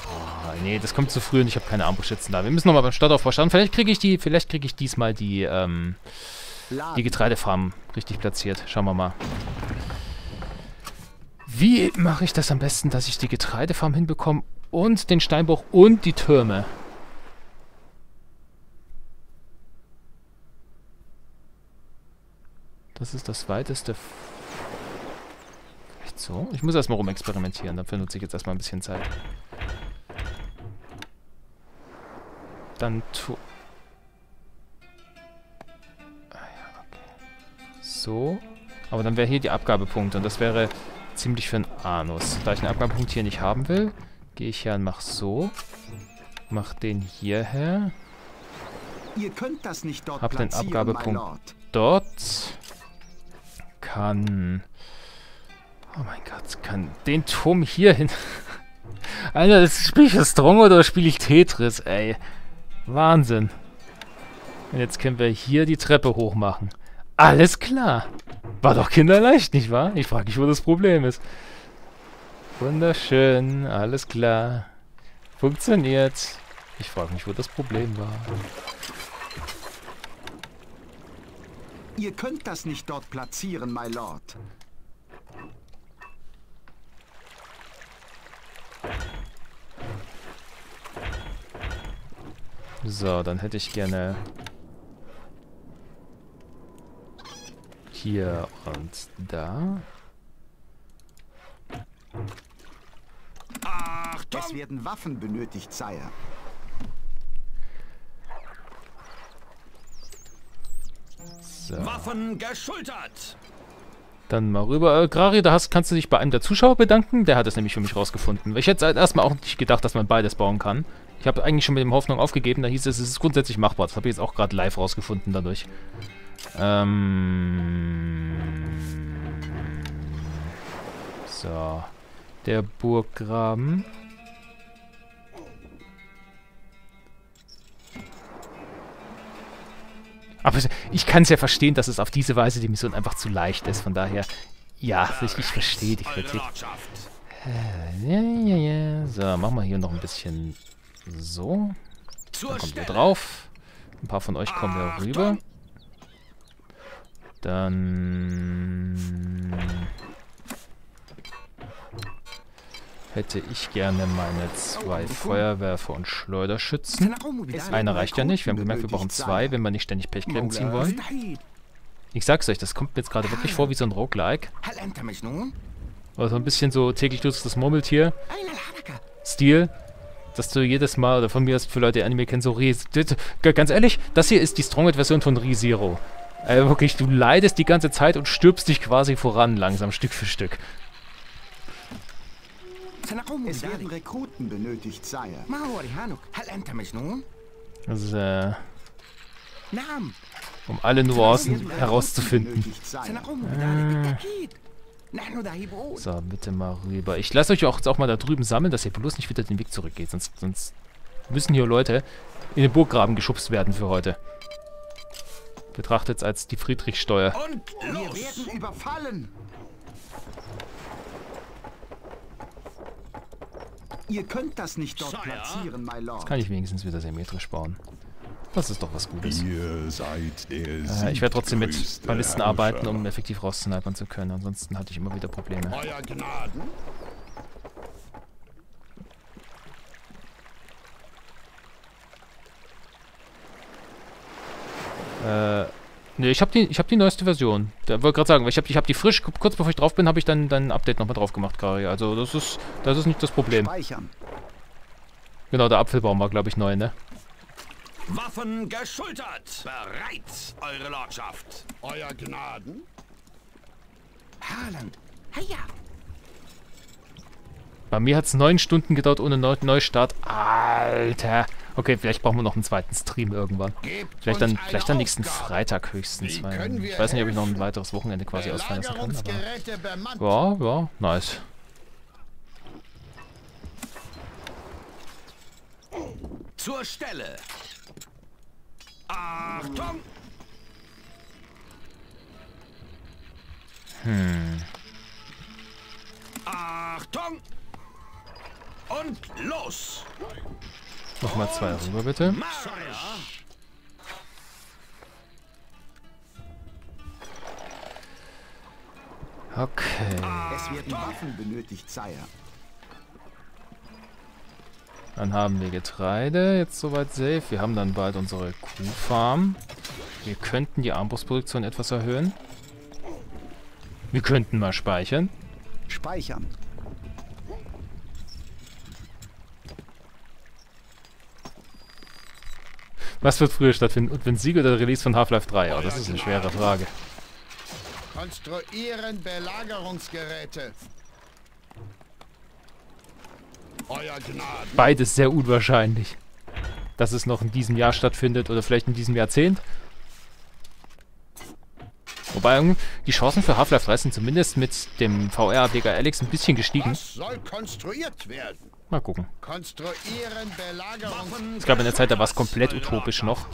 Oh, nee, das kommt zu früh und ich habe keine Armbrustschützen da. Wir müssen nochmal beim Stadtaufbau vorstellen. Vielleicht kriege ich die, vielleicht kriege ich diesmal die, ähm, die Getreidefarm richtig platziert. Schauen wir mal. Wie mache ich das am besten, dass ich die Getreidefarm hinbekomme und den Steinbruch und die Türme? Das ist das weiteste... F Vielleicht so? Ich muss erstmal rumexperimentieren, dafür nutze ich jetzt erstmal ein bisschen Zeit. Dann tu... Ah ja, okay. So. Aber dann wäre hier die Abgabepunkte und das wäre ziemlich für einen Anus. Da ich einen Abgabepunkt hier nicht haben will, gehe ich her und mach so. Mach den hierher. Ihr könnt das nicht dort Hab den Abgabepunkt dort. Kann... Oh mein Gott, kann den Turm hier hin... Alter, das spiele ich das Strong oder spiele ich Tetris, ey? Wahnsinn. Und jetzt können wir hier die Treppe hochmachen. Alles klar. War doch kinderleicht, nicht wahr? Ich frage mich, wo das Problem ist. Wunderschön, alles klar. Funktioniert. Ich frage mich, wo das Problem war. Ihr könnt das nicht dort platzieren, my lord. So, dann hätte ich gerne hier und da. Es werden Waffen benötigt, Sire. So. Waffen geschultert! Dann mal rüber. Äh, Grari, da hast, kannst du dich bei einem der Zuschauer bedanken. Der hat es nämlich für mich rausgefunden. Ich hätte erstmal auch nicht gedacht, dass man beides bauen kann. Ich habe eigentlich schon mit dem Hoffnung aufgegeben. Da hieß es, es ist grundsätzlich machbar. Das habe ich jetzt auch gerade live rausgefunden dadurch. Ähm... So. Der Burggraben. Aber ich kann es ja verstehen, dass es auf diese Weise die Mission einfach zu leicht ist. Von daher, ja, ich, ich verstehe die Kritik. Ja, ja, ja. So, machen wir hier noch ein bisschen so. Dann kommt ihr drauf. Ein paar von euch kommen hier rüber. Dann hätte ich gerne meine zwei Feuerwerfer und Schleuderschützen. Einer reicht ja nicht. Wir haben gemerkt, wir brauchen zwei, wenn wir nicht ständig Pechgräben ziehen wollen. Ich sag's euch, das kommt mir jetzt gerade wirklich vor wie so ein Roguelike. Oder so ein bisschen so täglich das Murmeltier. Stil. Dass du jedes Mal, oder von mir ist für Leute, die Anime kennen, so Re... Ganz ehrlich, das hier ist die Stronghold-Version von ReZero. Äh, wirklich, du leidest die ganze Zeit und stirbst dich quasi voran, langsam, Stück für Stück. Es werden Rekruten benötigt, Sire. Ist, äh... Um alle Nuancen herauszufinden. Äh, so, bitte mal rüber. Ich lasse euch auch jetzt auch mal da drüben sammeln, dass ihr bloß nicht wieder den Weg zurückgeht. Sonst, sonst müssen hier Leute in den Burggraben geschubst werden für heute. Betrachtet als die Friedrichsteuer. Und wir werden überfallen. Ihr könnt das nicht dort platzieren, my lord. Jetzt kann ich wenigstens wieder symmetrisch bauen. Das ist doch was Gutes. Ihr seid der Äh, ich werde trotzdem mit Ballisten arbeiten, um effektiv raussnipern zu können. Ansonsten hatte ich immer wieder Probleme. Euer Gnaden. Äh, ne, ich habe die, ich hab die neueste Version. Da wollte gerade sagen, weil ich habe ich hab die frisch, kurz bevor ich drauf bin, habe ich dann dann ein Update nochmal drauf gemacht, Kari. Also das ist, das ist nicht das Problem. Speichern. Genau, der Apfelbaum war, glaube ich, neu, ne? Waffen geschultert! Bereit, Eure Lordschaft! Euer Gnaden. Haaland. Heia. Bei mir hat es neun Stunden gedauert ohne Neu Neustart. Alter. Okay, vielleicht brauchen wir noch einen zweiten Stream irgendwann. vielleicht dann, vielleicht dann nächsten Freitag höchstens. Weil ich weiß nicht, ob ich noch ein weiteres Wochenende quasi ausfallen lassen kann. Aber ja, ja, nice. Zur Stelle! Achtung! Hm. Achtung! Und los! Nochmal zwei rüber, bitte. Marsch! Okay. Es werden Waffen benötigt, Sire. Dann haben wir Getreide jetzt soweit safe. Wir haben dann bald unsere Kuhfarm. Wir könnten die Armbrustproduktion etwas erhöhen. Wir könnten mal speichern. Speichern. Was wird früher stattfinden? Und Sieg oder Release von Half-Life 3? Oh, das ist eine schwere Frage. Konstruieren Belagerungsgeräte. Euer Gnaden. Beides sehr unwahrscheinlich. dass es noch in diesem Jahr stattfindet oder vielleicht in diesem Jahrzehnt. Wobei die Chancen für Half-Life 3 sind zumindest mit dem VR-Ableger Alex ein bisschen gestiegen. Was soll konstruiert werden? Mal gucken. Ich glaube, in der Zeit, da war es komplett utopisch noch.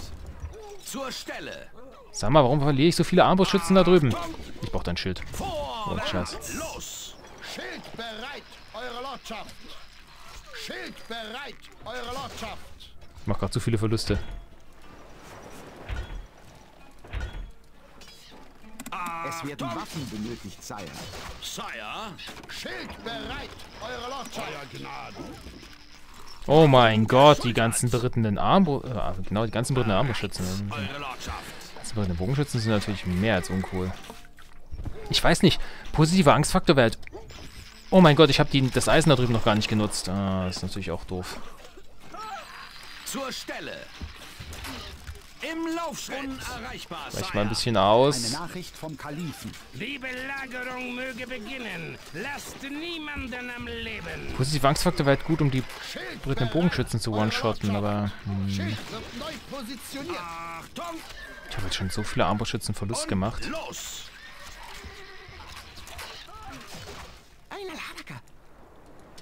Zur Stelle. Sag mal, warum verliere ich so viele Armbrustschützen da drüben? Ich brauche dein Schild. Oh, Scheiß. Los! Schild bereit, eure Lordschaft! Schild bereit, eure Lordschaft! Ich mache gerade zu viele Verluste. Es werden Waffen benötigt, Sire. Sire? Schild bereit, eure Lordschaft! Euer Gnaden! Oh mein Gott, die ganzen berittenen Armbru... Äh, genau, die ganzen berittenen Lordschaft. Die ganzen berittenen Bogenschützen sind natürlich mehr als uncool. Ich weiß nicht. Positiver Angstfaktor wäre halt... Oh mein Gott, ich habe das Eisen da drüben noch gar nicht genutzt. Ah, das ist natürlich auch doof. Zur Stelle. Im Laufschritt. Unerreichbar, Vielleicht mal ein bisschen aus. Eine Nachricht vom Kalifen. Die Belagerung möge beginnen. Lasst niemanden am Leben. Positiver Angstfaktor wäre halt gut, um die berittenen Bogenschützen zu one-shotten, aber... Hm, ich habe jetzt schon so viele Armbrustschützen Verlust gemacht. Los.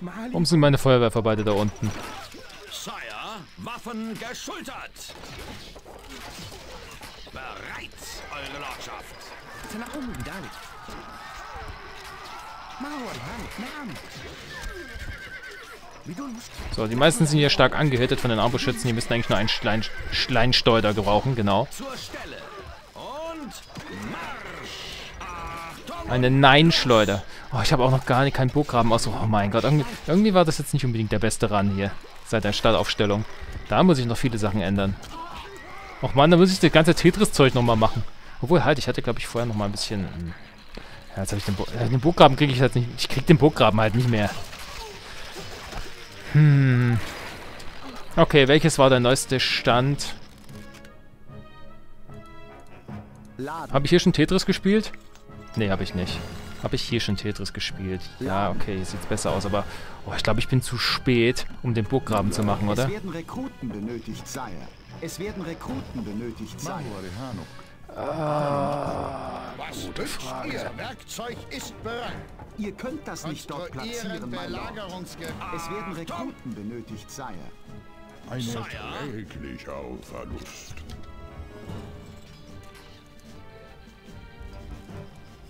Warum sind meine Feuerwerfer beide da unten? Sire, Waffen geschultert. Bereit, eure Lordschaft. Nach oben, Dank. So, die meisten sind hier stark angehittet von den Armbrustschützen. Die müssen eigentlich nur einen Schlein Schleinsteuder gebrauchen, genau. Eine Nein-Schleuder. Oh, ich habe auch noch gar nicht keinen Burggraben aus. Oh mein Gott, irgendwie, irgendwie war das jetzt nicht unbedingt der beste Run hier. Seit der Startaufstellung. Da muss ich noch viele Sachen ändern. Och man, da muss ich das ganze Tetris-Zeug nochmal machen. Obwohl, halt, ich hatte, glaube ich, vorher nochmal ein bisschen... hm, Ja, jetzt habe ich den, Bo äh, den Burggraben kriege ich halt nicht... Ich krieg den Burggraben halt nicht mehr. Hm. Okay, welches war der neueste Stand? Habe ich hier schon Tetris gespielt? Nee, habe ich nicht. Habe ich hier schon Tetris gespielt? Ja, okay, hier sieht's besser aus, aber oh, ich glaube, ich bin zu spät, um den Burggraben zu machen, oder? Es werden Rekruten benötigt, Sire. Es werden Rekruten benötigt, Sire. Hanuk. Was wünscht ihr? Werkzeug ist bereit. Ihr könnt das nicht dort platzieren, mein Lord. Es werden Rekruten benötigt, Sire. Ein erträglicher Verlust.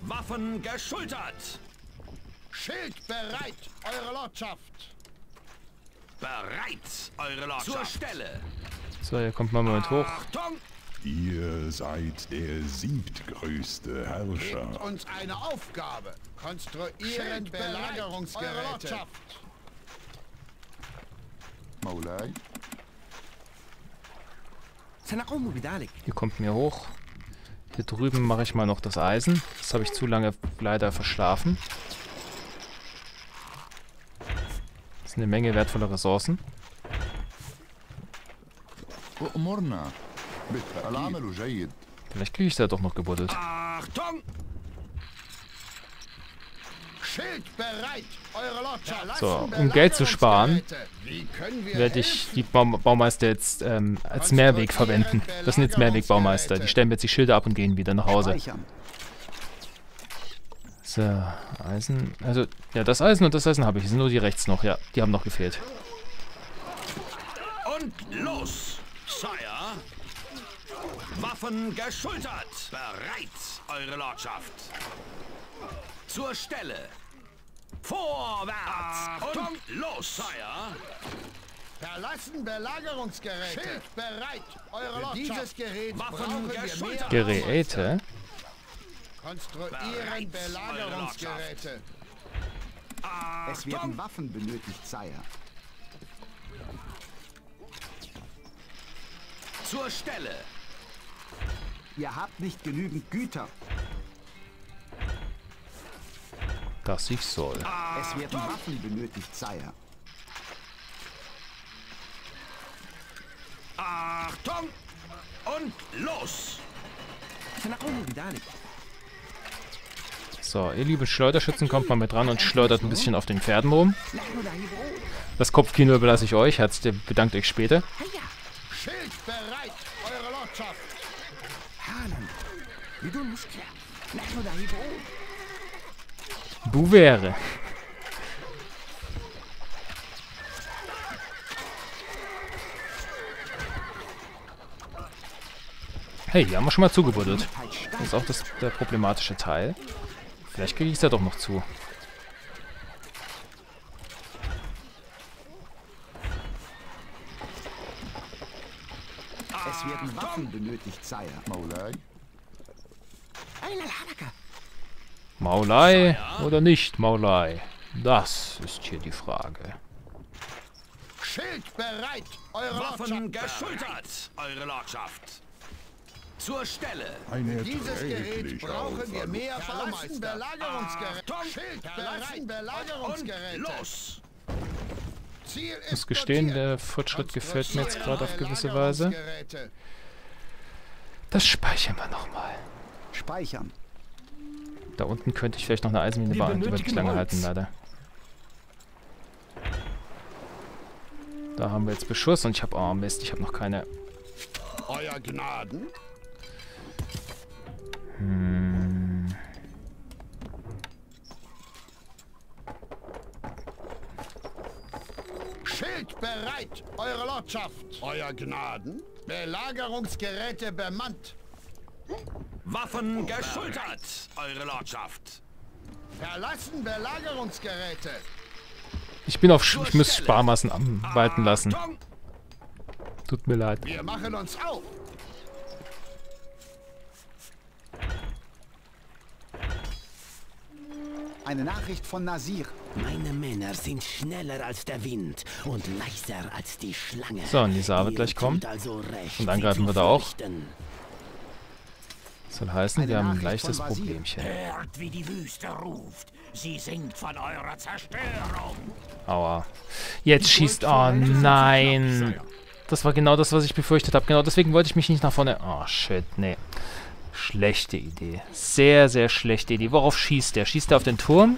Waffen geschultert! Schild bereit, eure Lordschaft! Bereit, eure Lordschaft! Zur Stelle! So, hier kommt man mal mit hoch. Achtung! Ihr seid der siebtgrößte Herrscher. Gebt uns eine Aufgabe. Konstruieren Schild Belagerungsgeräte. Maulai. Hier kommt mir hoch. Hier drüben mache ich mal noch das Eisen. Das habe ich zu lange leider verschlafen. Das sind eine Menge wertvoller Ressourcen. Oh, Vielleicht kriege ich da doch noch gebuddelt. Achtung! So, um Geld zu sparen, werde ich die Baum Baumeister jetzt ähm, als Mehrweg verwenden. Das sind jetzt Mehrweg-Baumeister. Die stellen mir jetzt die Schilder ab und gehen wieder nach Hause. So, Eisen. Also, ja, das Eisen und das Eisen habe ich. Es sind nur die rechts noch. Ja, die haben noch gefehlt. Und los, Sire. Waffen geschultert. Bereit, eure Lordschaft. Zur Stelle. Vorwärts. Achtung. Und los, Sire. Verlassen Belagerungsgeräte. Schild bereit, eure Für dieses Gerät Waffen brauchen wir mehr geschultert. Geräte. Konstruieren Belagerungsgeräte. Es werden Waffen benötigt, Sire. Zur Stelle. Ihr habt nicht genügend Güter dass ich soll. Es werden Waffen benötigt, Sire. Achtung! Und los! So, ihr liebe Schleuderschützen, kommt mal mit ran und schleudert ein bisschen auf den Pferden rum. Das Kopfkino überlasse ich euch, Herz, bedankt euch später. Schild bereit, eure Lordschaft! Buvere. Hey, hier haben wir schon mal zugebuddelt. Das ist auch das, der problematische Teil. Vielleicht kriege ich es ja doch noch zu. Es werden Waffen benötigt, Sire. Maulay? Eine Hanaka. Maulei oder nicht Maulei? Das ist hier die Frage. Schild bereit, Eure Waffen Lordschaft. geschultert, Eure Lordschaft. Zur Stelle. Ein Dieses Gerät brauchen wir mehr Verlassen! Schild bereit, Belagerungsgeräte. Und los! Muss gestehen, der Fortschritt gefällt mir jetzt gerade auf gewisse Weise. Das speichern wir nochmal. Speichern. Da unten könnte ich vielleicht noch eine Eisenmine bauen, die wird nicht benötigen lange Holz. halten, leider. Da haben wir jetzt Beschuss und ich habe... Oh Mist, ich habe noch keine... Euer Gnaden. Hm, Schild bereit, Eure Lordschaft. Euer Gnaden. Belagerungsgeräte bemannt. Waffen geschultert, Eure Lordschaft. Verlassen Belagerungsgeräte. ich bin auf... Sch ich muss Sparmaßen am walten lassen. Tut mir leid. Wir machen uns auf. Eine Nachricht von Nasir. Meine Männer sind schneller als der Wind und leiser als die Schlange. So, und Nisa wird gleich kommen. Also recht, Und angreifen wir da auch. Soll heißen, wir haben ein leichtes. Problemchen. Hört, wie die Wüste ruft. Sie singt von eurer Zerstörung. Aua. Jetzt schießt... Oh nein. Das war genau das, was ich befürchtet habe. Genau deswegen wollte ich mich nicht nach vorne... Oh shit, nee. Schlechte Idee. Sehr, sehr schlechte Idee. Worauf schießt der? Schießt er auf den Turm?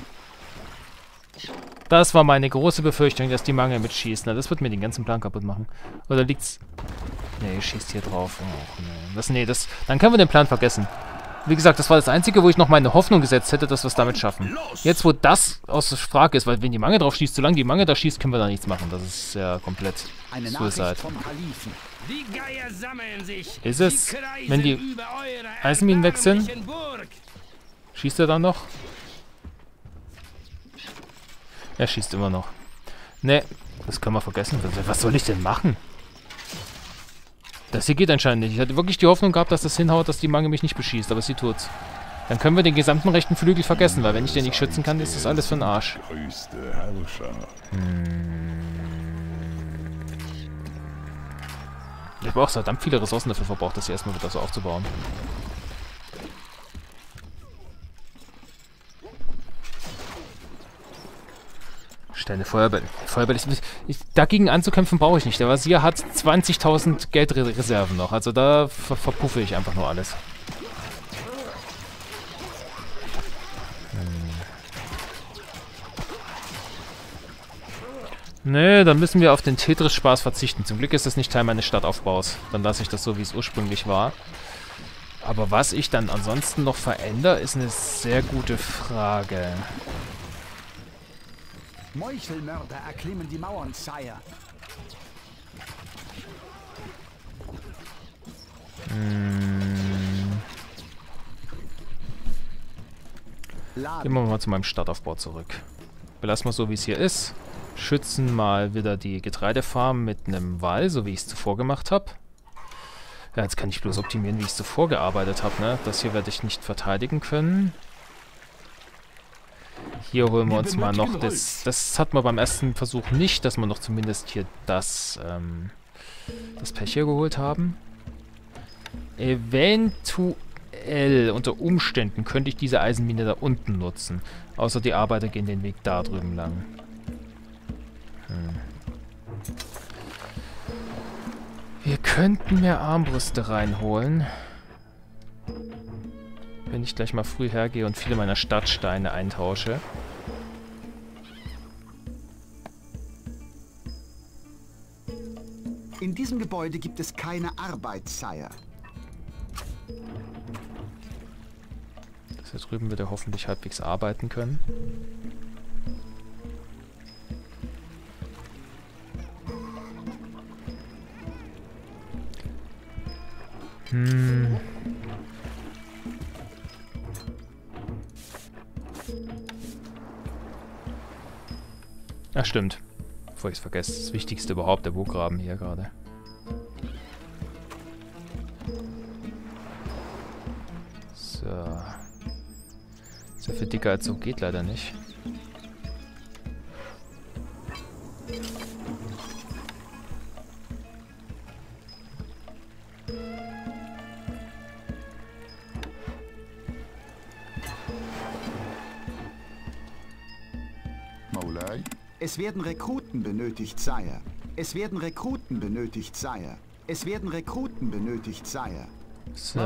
Das war meine große Befürchtung, dass die Mangel mitschießt. Na, das wird mir den ganzen Plan kaputt machen. Oder liegt's... Nee, schießt hier drauf. Och, nee. Das, nee, das... Dann können wir den Plan vergessen. Wie gesagt, das war das Einzige, wo ich noch meine Hoffnung gesetzt hätte, dass wir es damit schaffen. Jetzt, wo das außer Frage ist, weil wenn die Mange drauf schießt, solange die Mange da schießt, können wir da nichts machen. Das ist ja komplett Eine Suicide. Nachricht vom Kalifen. Die Geier sammeln sich. Ist es, wenn die Eisenminen weg sind? Schießt er dann noch? Er schießt immer noch. Ne, das können wir vergessen. Was- soll ich denn machen? Das hier geht anscheinend nicht. Ich hatte wirklich die Hoffnung gehabt, dass das hinhaut, dass die Mange mich nicht beschießt, aber sie tut's. Dann können wir den gesamten rechten Flügel vergessen, weil wenn ich den nicht schützen kann, ist das alles für den Arsch. Ich habe auch verdammt viele Ressourcen dafür verbraucht, das hier erstmal wieder so aufzubauen. Stelle Feuerbälle. Feuerbälle. Ich, ich, dagegen anzukämpfen brauche ich nicht. Der Vasier hat 20.000 Geldreserven noch. Also da ver verpuffe ich einfach nur alles. Nö, dann müssen wir auf den Tetris-Spaß verzichten. Zum Glück ist das nicht Teil meines Stadtaufbaus. Dann lasse ich das so, wie es ursprünglich war. Aber was ich dann ansonsten noch verändere, ist eine sehr gute Frage. Meuchelmörder erklimmen die Mauern, Sire. Hm. Gehen wir mal zu meinem Stadtaufbau zurück. Belassen wir so, wie es hier ist. Schützen mal wieder die Getreidefarm mit einem Wall, so wie ich es zuvor gemacht habe. Ja, jetzt kann ich bloß optimieren, wie ich es zuvor gearbeitet habe, ne? Das hier werde ich nicht verteidigen können. Hier holen wir Wir uns mal noch das... Das hat man beim ersten Versuch nicht, dass wir noch zumindest hier das, ähm, das Pech hier geholt haben. Eventuell, unter Umständen, könnte ich diese Eisenmine da unten nutzen. Außer die Arbeiter gehen den Weg da drüben lang. Hm. Wir könnten mehr Armbrüste reinholen. Wenn ich gleich mal früh hergehe und viele meiner Stadtsteine eintausche. In diesem Gebäude gibt es keine Arbeit, Sire. Das hier drüben wird er hoffentlich halbwegs arbeiten können. Hm. Ach, stimmt. Bevor ich es vergesse, das Wichtigste überhaupt, der Burggraben hier gerade. So. Sehr viel dicker als so geht leider nicht. sein? Es werden Rekruten benötigt, Sire. Es werden Rekruten benötigt, Sire. Es werden Rekruten benötigt, Sire. So.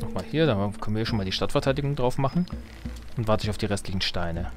Nochmal hier, dann können wir schon mal die Stadtverteidigung drauf machen. Und warte ich auf die restlichen Steine.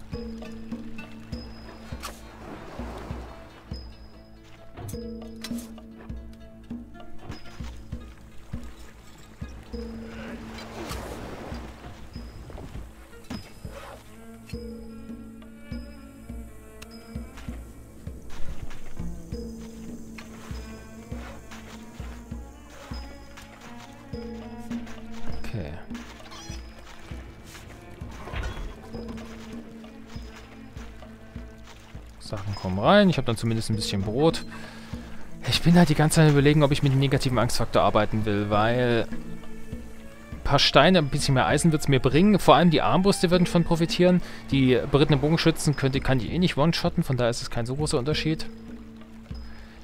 Kommen rein. Ich habe dann zumindest ein bisschen Brot. Ich bin halt die ganze Zeit überlegen, ob ich mit dem negativen Angstfaktor arbeiten will, weil ein paar Steine, ein bisschen mehr Eisen wird es mir bringen. Vor allem die Armbrüste werden von profitieren. Die berittenen Bogenschützen könnte, kann ich eh nicht one-shotten, von daher ist es kein so großer Unterschied.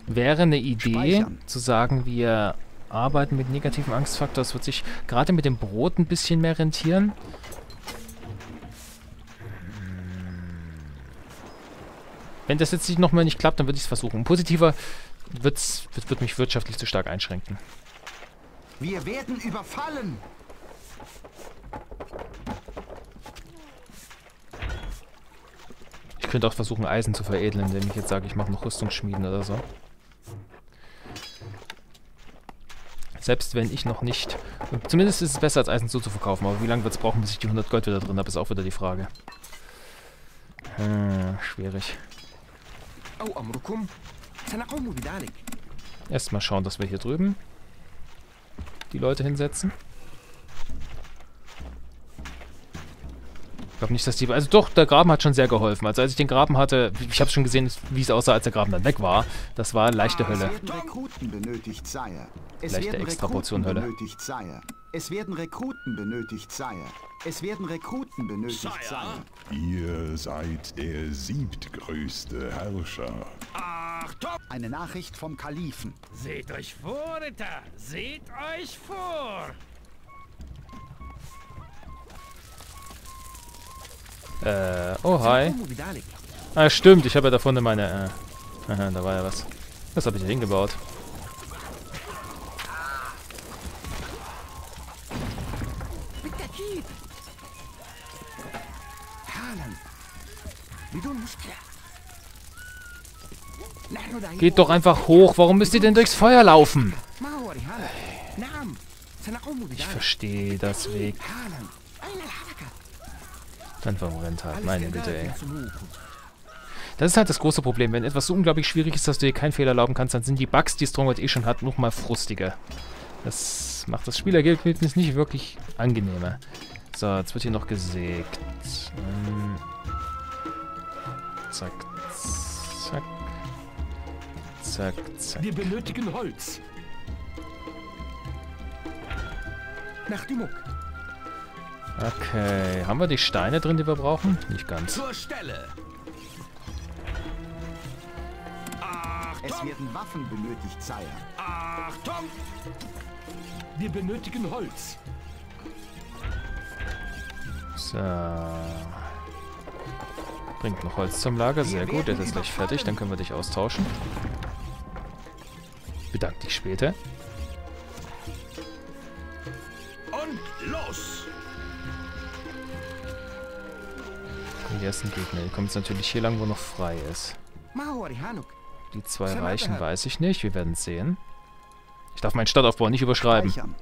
Wäre eine Idee, Speichern. zu sagen, wir arbeiten mit negativem Angstfaktor. Das wird sich gerade mit dem Brot ein bisschen mehr rentieren. Wenn das jetzt nochmal nicht klappt, dann würde ich es versuchen. Positiver wird's, wird, wird mich wirtschaftlich zu stark einschränken. Wir werden überfallen! Ich könnte auch versuchen, Eisen zu veredeln, indem ich jetzt sage, ich mache noch Rüstungsschmieden oder so. Selbst wenn ich noch nicht... Zumindest ist es besser, als Eisen so zu verkaufen. Aber wie lange wird es brauchen, bis ich die 100 Gold wieder drin habe, ist auch wieder die Frage. Hm, schwierig. Erstmal schauen, dass wir hier drüben die Leute hinsetzen. Ich glaube nicht, dass die... Also doch, der Graben hat schon sehr geholfen. Also als ich den Graben hatte, ich habe schon gesehen, wie es aussah, als der Graben dann weg war. Das war leichte Hölle. Es. Es Leichte Extraportion Hölle. Es werden Rekruten benötigt, Sire. Es werden Rekruten benötigt, Sire. Sire. Ihr seid der siebtgrößte Herrscher. Ach, top! Eine Nachricht vom Kalifen. Seht euch vor, Ritter! Seht euch vor! Äh, oh hi. Ah, stimmt, ich habe ja davon meine... Äh, aha, da war ja was. Das habe ich ja hingebaut. Geht doch einfach hoch. Warum müsst ihr denn durchs Feuer laufen? Ich verstehe das Weg. Dann verbrennt halt. Meine Güte, ey. Das ist halt das große Problem. Wenn etwas so unglaublich schwierig ist, dass du dir keinen Fehler erlauben kannst, dann sind die Bugs, die Stronghold eh schon hat, noch mal frustiger. Das macht das Spielergebnis nicht wirklich angenehmer. So, jetzt wird hier noch gesägt. Hm zack, zack. Zack, zack. Wir benötigen Holz. Nach dem Muck. Okay, haben wir die Steine drin, die wir brauchen? Nicht ganz. Zur Stelle. Achtung. Es werden Waffen benötigt, Sire. Achtung! Wir benötigen Holz. So. Bringt noch Holz zum Lager, sehr gut. Der ist jetzt gleich fertig, dann können wir dich austauschen. Bedank dich später. Und los! Die ersten Gegner. Die kommen jetzt natürlich hier lang, wo noch frei ist. Die zwei reichen, weiß ich nicht. Wir werden sehen. Ich darf meinen Stadtaufbau nicht überschreiben. Speichern.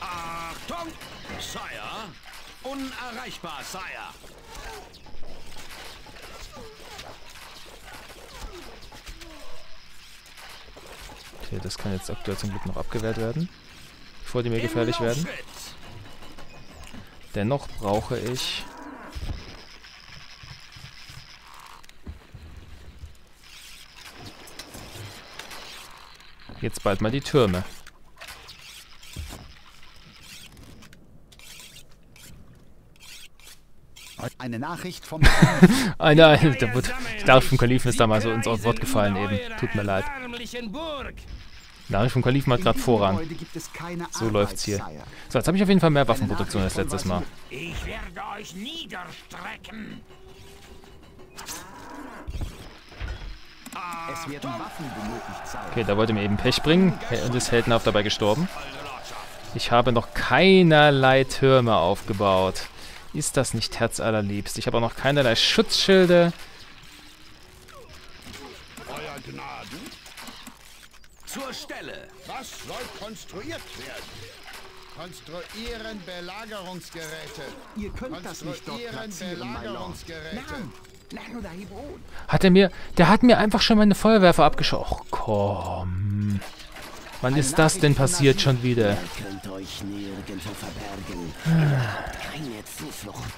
Achtung! Sire! Unerreichbar, Sire! Okay, das kann jetzt aktuell zum Glück noch abgewehrt werden. Bevor die mir gefährlich werden. Dennoch brauche ich... Jetzt bald mal die Türme. Eine Nachricht vom Eine, eine, der wird, die Nachricht vom Kalifen ist da mal so ins Wort gefallen eben. Tut mir leid. Nachricht vom Kalifen hat gerade Vorrang. So läuft's hier. So, jetzt habe ich auf jeden Fall mehr Waffenproduktion als letztes Mal. Ich werde euch niederstrecken. Es werden Waffen benötigt, Sire. Okay, da wollte mir eben Pech bringen und ist heldenhaft dabei gestorben. Ich habe noch keinerlei Türme aufgebaut. Ist das nicht herzallerliebst? Ich habe auch noch keinerlei Schutzschilde. Euer Gnaden, Zur Stelle! was soll konstruiert werden? Konstruieren Belagerungsgeräte. Ihr könnt das nicht dort Konstruieren platzieren, my Lord. Belagerungsgeräte. Hat er mir... Der hat mir einfach schon meine Feuerwerfer abgeschossen. Och, komm. Wann ist das denn passiert schon wieder? Ihr könnt euch nirgendwo verbergen. Ihr habt keine Zuflucht.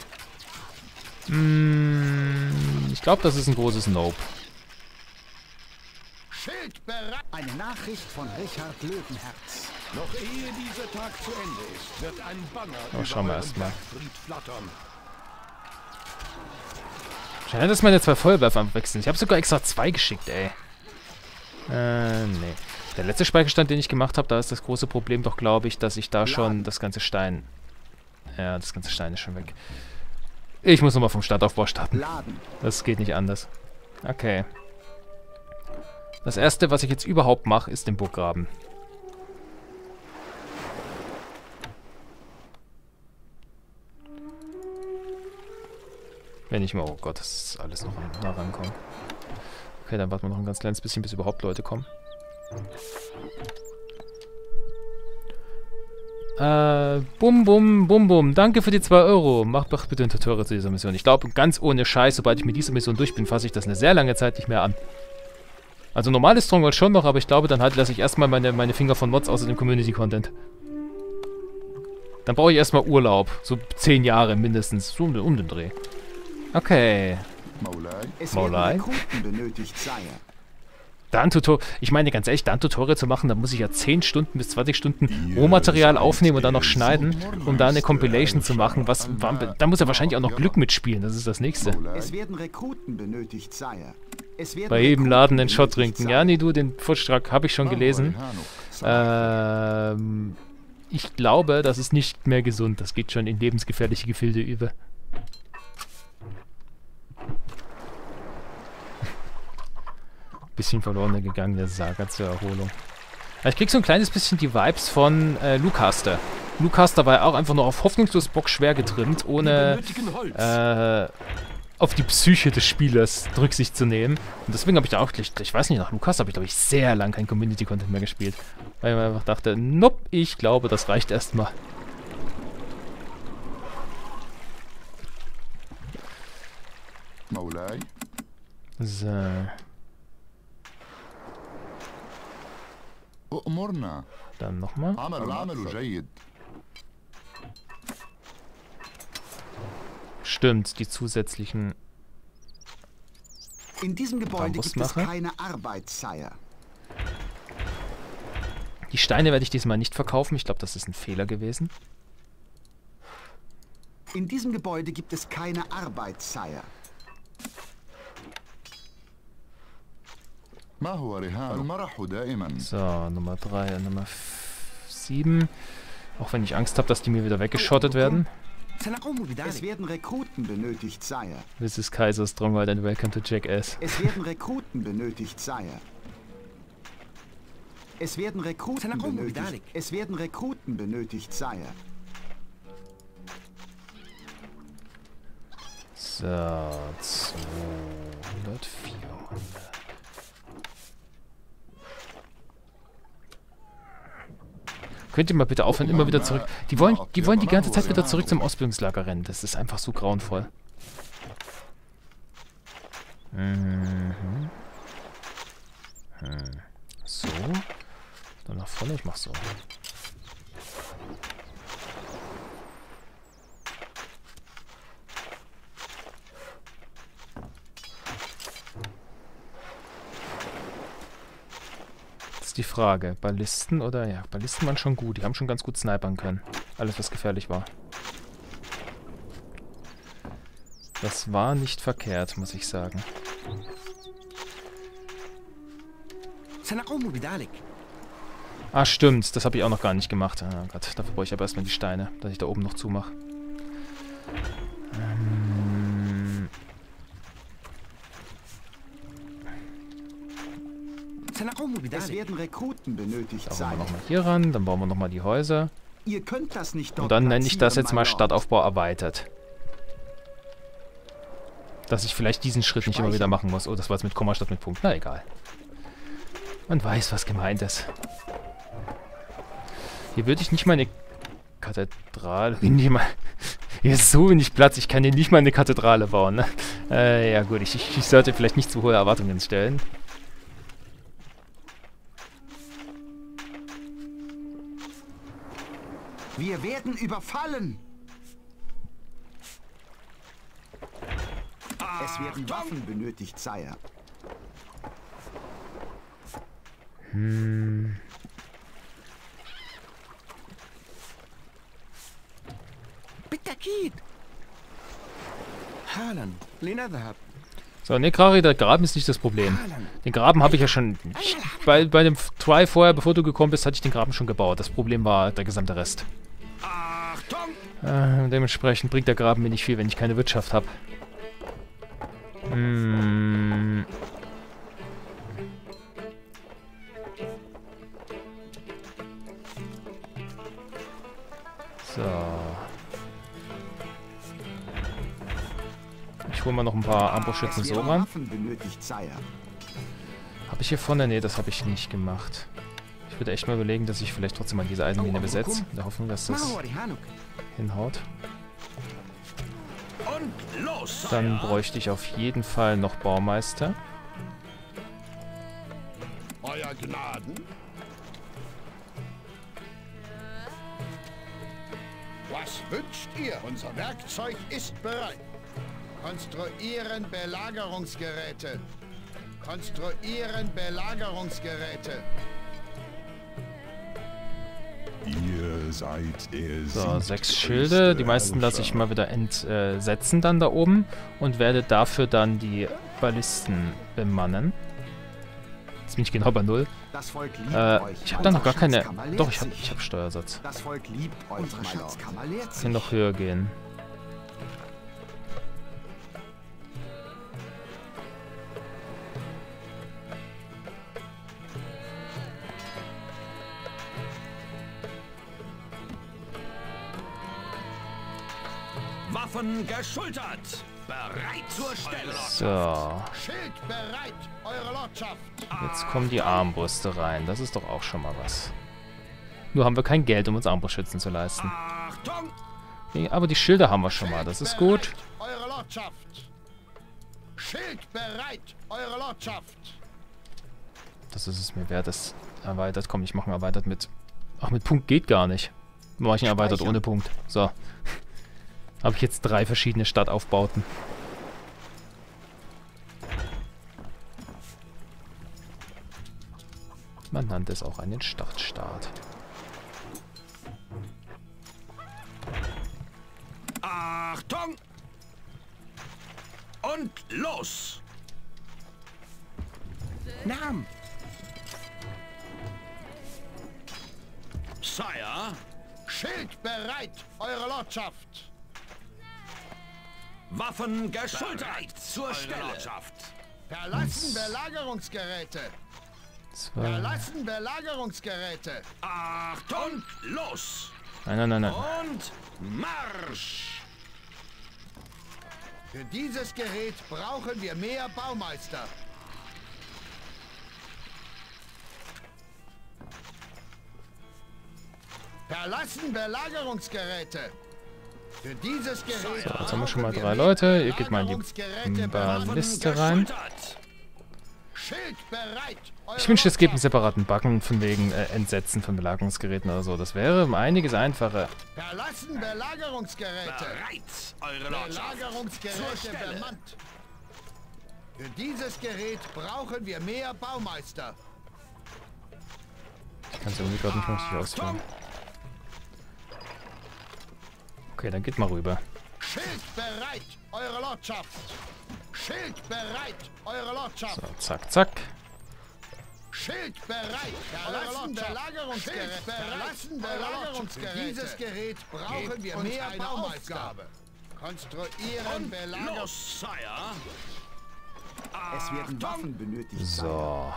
Hm, ich glaube, das ist ein großes Nope. Schild bereit. Eine Nachricht von Richard Löwenherz. Noch ehe dieser Tag zu Ende ist, wird ein Banner Oh, schauen wir eurem erst mal. Bergfried flattern. Scheint, dass meine zwei Feuerwerfer am Wechseln. Ich habe sogar extra zwei geschickt, ey. Äh, nee. Der letzte Speicherstand, den ich gemacht habe, da ist das große Problem doch, glaube ich, dass ich da schon das ganze Stein... Ja, das ganze Stein ist schon weg. Ich muss nochmal vom Startaufbau starten. Das geht nicht anders. Okay. Das erste, was ich jetzt überhaupt mache, ist den Burggraben. Wenn ich mal... Oh Gott, das ist alles noch nah rankommen. Okay, dann warten wir noch ein ganz kleines bisschen, bis überhaupt Leute kommen. Äh, bum, bum, bum, bum. Danke für die 2 Euro. Macht bitte ein Tutorial zu dieser Mission. Ich glaube, ganz ohne Scheiß, sobald ich mit dieser Mission durch bin, fasse ich das eine sehr lange Zeit nicht mehr an. Also normales Stronghold schon noch, aber ich glaube, dann halt lasse ich erstmal meine, meine Finger von Mods außer dem Community-Content. Dann brauche ich erstmal Urlaub. So 10 Jahre mindestens. So um, um den Dreh. Okay. Maulai. Es Maulai. Rekruten benötigt, Sire. Dann Tutorial. Ich meine, ganz ehrlich, dann Tutorial zu machen, da muss ich ja 10 Stunden bis 20 Stunden Rohmaterial aufnehmen und dann noch schneiden, um da eine Compilation zu machen. Was, wann- da muss er wahrscheinlich auch noch Glück mitspielen. Das ist das nächste. Es werden Rekruten benötigt, Sire. Es werden Bei jedem Laden den Shot trinken. Ja, nee, du, den Futschtrack habe ich schon gelesen. Ähm, ich glaube, das ist nicht mehr gesund. Das geht schon in lebensgefährliche Gefilde über. bisschen verloren gegangen, der Saga zur Erholung. Aber ich krieg so ein kleines bisschen die Vibes von äh, Lucaster. Lucaster war ja auch einfach nur auf hoffnungslos Bock schwer getrimmt, ohne äh, auf die Psyche des Spielers Rücksicht zu nehmen. Und deswegen habe ich da auch gleich, ich weiß nicht, nach Lukas habe ich glaube ich sehr lang kein Community-Content mehr gespielt. Weil ich mir einfach dachte, nope, ich glaube, das reicht erstmal. So. أؤمرنا dann nochmal. عمل العمل جيد Stimmt, die zusätzlichen... In diesem Gebäude gibt es Bambusmache. keine Arbeit, Sire. Die Steine werde ich diesmal nicht verkaufen. Ich glaube, das ist ein Fehler gewesen. In diesem Gebäude gibt es keine Arbeit, Sire. So, Nummer 3 und Nummer 7. Auch wenn ich Angst habe, dass die mir wieder weggeschottet werden. Es werden Rekruten benötigt, Sire. This is Kaiser Stronghold and welcome to Jackass. Es werden Rekruten benötigt, Sire. Es werden Rekruten benötigt. Es werden Rekruten benötigt, Sire. So, 200, 400. Könnt ihr mal bitte aufhören, immer wieder zurück... Die wollen, die wollen die ganze Zeit wieder zurück zum Ausbildungslager rennen. Das ist einfach so grauenvoll. Mhm. Hm. So. Dann nach vorne, ich mach so. Die Frage. Ballisten oder... Ja, Ballisten waren schon gut. Die haben schon ganz gut snipern können. Alles, was gefährlich war. Das war nicht verkehrt, muss ich sagen. Ah, stimmt. Das habe ich auch noch gar nicht gemacht. Oh Gott, dafür brauche ich aber erstmal die Steine, dass ich da oben noch zumache. Es werden Rekruten benötigt sein. wir nochmal hier ran, dann bauen wir nochmal die Häuser. Ihr könnt das nicht Und dann nenne ich das jetzt mal Stadtaufbau erweitert. Dass ich vielleicht diesen Schritt Speichern. nicht immer wieder machen muss. Oh, das war jetzt mit Komma statt mit Punkt. Na egal. Man weiß, was gemeint ist. Hier würde ich nicht mal eine Kathedrale... Nicht mal, hier ist so wenig Platz, ich kann hier nicht mal eine Kathedrale bauen. Ne? Äh, ja gut, ich, ich sollte vielleicht nicht zu hohe Erwartungen stellen. Wir werden überfallen! Es werden Waffen benötigt, Sire. Hm. بالتأكيد حالا لنذهب so, ne, Kari, der Graben ist nicht das Problem. Den Graben habe ich ja schon... Ich, bei, bei dem Try vorher, bevor du gekommen bist, hatte ich den Graben schon gebaut. Das Problem war der gesamte Rest. Äh, dementsprechend bringt der Graben mir nicht viel, wenn ich keine Wirtschaft habe. Hm. So. Ich hole mal noch ein paar Armbrustschützen so ran. Habe ich hier vorne? Ne, das habe ich nicht gemacht. Ich würde echt mal überlegen, dass ich vielleicht trotzdem mal diese Eisenmine besetze. In der Hoffnung, dass das hinhaut. Dann bräuchte ich auf jeden Fall noch Baumeister. Euer Gnaden? Was wünscht ihr? Unser Werkzeug ist bereit. Konstruieren Belagerungsgeräte. Konstruieren Belagerungsgeräte. So, sechs Schilde. Die meisten lasse ich mal wieder entsetzen dann da oben und werde dafür dann die Ballisten bemannen. Jetzt bin ich genau bei Null. Das Volk liebt äh, euch. ich habe da noch gar keine... Doch, ich habe ich hab Steuersatz. Das Volk liebt. Kann noch höher gehen. Waffen geschultert. Bereit zur Stelle. So. Schild bereit, eure Lordschaft. Jetzt kommen die Armbrüste rein. Das ist doch auch schon mal was. Nur haben wir kein Geld, um uns Armbrustschützen zu leisten. Achtung! Nee, aber die Schilder haben wir schon mal. Das ist gut. Eure Lordschaft. Schild bereit, eure Lordschaft. Das ist es mir wert, das erweitert. Komm, ich mache einen erweitert mit... Ach, mit Punkt geht gar nicht. Mache ich einen erweitert ohne Punkt. So. Habe ich jetzt drei verschiedene Stadtaufbauten. Man nannte es auch einen Stadtstaat. Achtung! Und los! Nam! Sire! Schild bereit, eure Lordschaft! Waffen geschultert! Zur Stelle! Verlassen Belagerungsgeräte! Zwei. Verlassen Belagerungsgeräte! Achtung, los! Nein, nein, nein, nein. Und Marsch! Für dieses Gerät brauchen wir mehr Baumeister. Verlassen Belagerungsgeräte! Für dieses Gerät So, jetzt haben wir schon mal drei Leute. Ihr geht mal in die Balliste rein. Schild bereit! Ich wünschte, es gibt einen separaten Button von wegen äh, Entsetzen von Belagerungsgeräten oder so. Das wäre um einiges einfacher. Verlassen Belagerungsgeräte! Eure Belagerungsgeräte bemannt! Für dieses Gerät brauchen wir mehr Baumeister. Ich kann es irgendwie gerade nicht mehr richtig ausführen. Okay, dann geht mal rüber. Schild bereit, eure Lordschaft! Schild bereit, eure Lordschaft! So, zack, zack. Schild bereit! Verlassen Belagerungsgerät! Verlassen Belagerungsgerät! Dieses Gerät brauchen Gebt wir uns mehr eine Baumeister. Aufgabe. Konstruieren Belagerungsgerät. Es werden Waffen benötigt. So.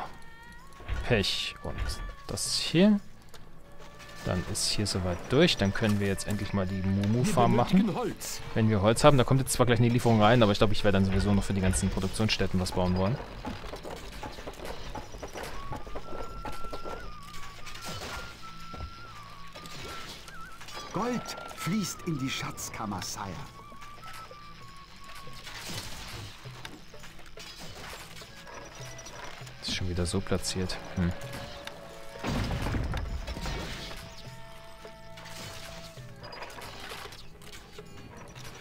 Pech. Und das hier. Dann ist hier soweit durch. Dann können wir jetzt endlich mal die Mumu-Farm machen. Holz. Wenn wir Holz haben, da kommt jetzt zwar gleich eine Lieferung rein, aber ich glaube, ich werde dann sowieso noch für die ganzen Produktionsstätten was bauen wollen. Gold fließt in die Schatzkammer, Sire. Ist schon wieder so platziert. Hm.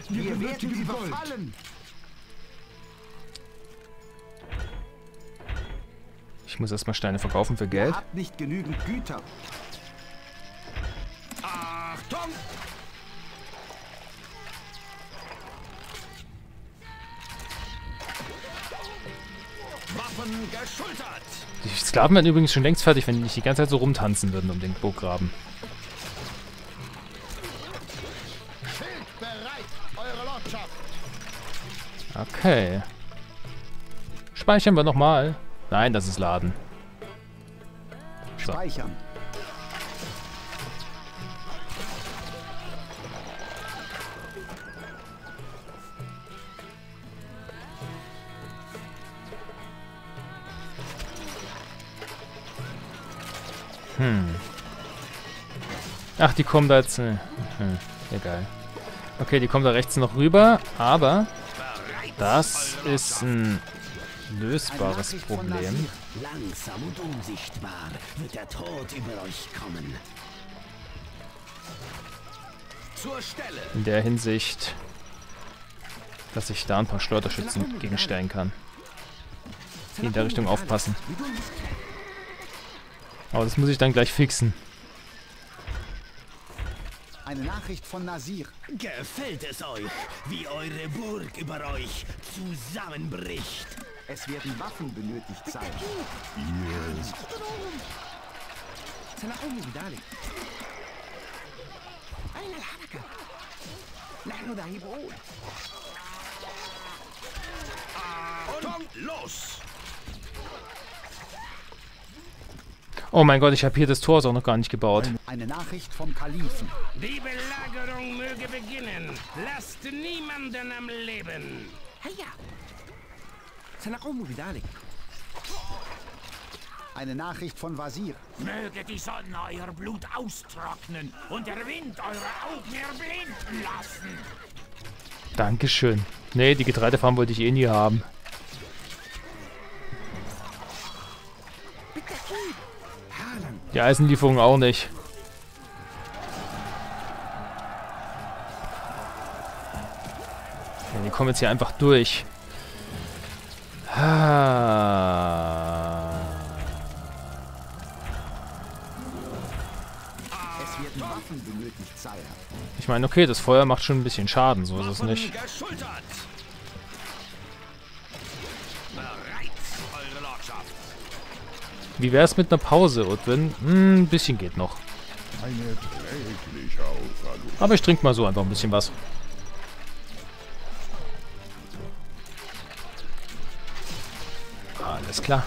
Wir werden überfallen. Ich muss erstmal Steine verkaufen für Geld. Habt nicht genügend Güter. Achtung! Waffen geschultert! Die Sklaven wären übrigens schon längst fertig, wenn die nicht die ganze Zeit so rumtanzen würden um den Burggraben. Okay. Speichern wir nochmal. Nein, das ist Laden. So. Speichern. Hm. Ach, die kommen da jetzt... Äh, hm, egal. Okay, die kommen da rechts noch rüber, aber das ist ein lösbares Problem. Langsam und unsichtbar wird der Tod über euch kommen. In der Hinsicht, dass ich da ein paar Schleuderschützen gegenstellen kann. Die in der Richtung aufpassen. Aber das muss ich dann gleich fixen. Eine Nachricht von Nasir. Gefällt es euch, wie eure Burg über euch zusammenbricht? Es werden Waffen benötigt sein. سنقوم بذلك أين الحركة؟ نحن ذاهبون Achtung, los! Oh mein Gott, ich habe hier das Tor auch noch gar nicht gebaut. Eine Nachricht vom Kalifen. Die Belagerung möge beginnen. Lasst niemanden am Leben. هيا سنقوم بذلك Eine Nachricht von Wazir. Möge die Sonne euer Blut austrocknen und der Wind eure Augen erblinden lassen. Dankeschön. Nee, die Getreidefarm wollte ich eh nie haben. Die Eisenlieferung auch nicht. Ja, die kommen jetzt hier einfach durch. Ah. Ich meine, okay, das Feuer macht schon ein bisschen Schaden, so ist es nicht. Wie wäre es mit einer Pause, Udwin? Hm, ein bisschen geht noch. Aber ich trinke mal so einfach ein bisschen was. Alles klar.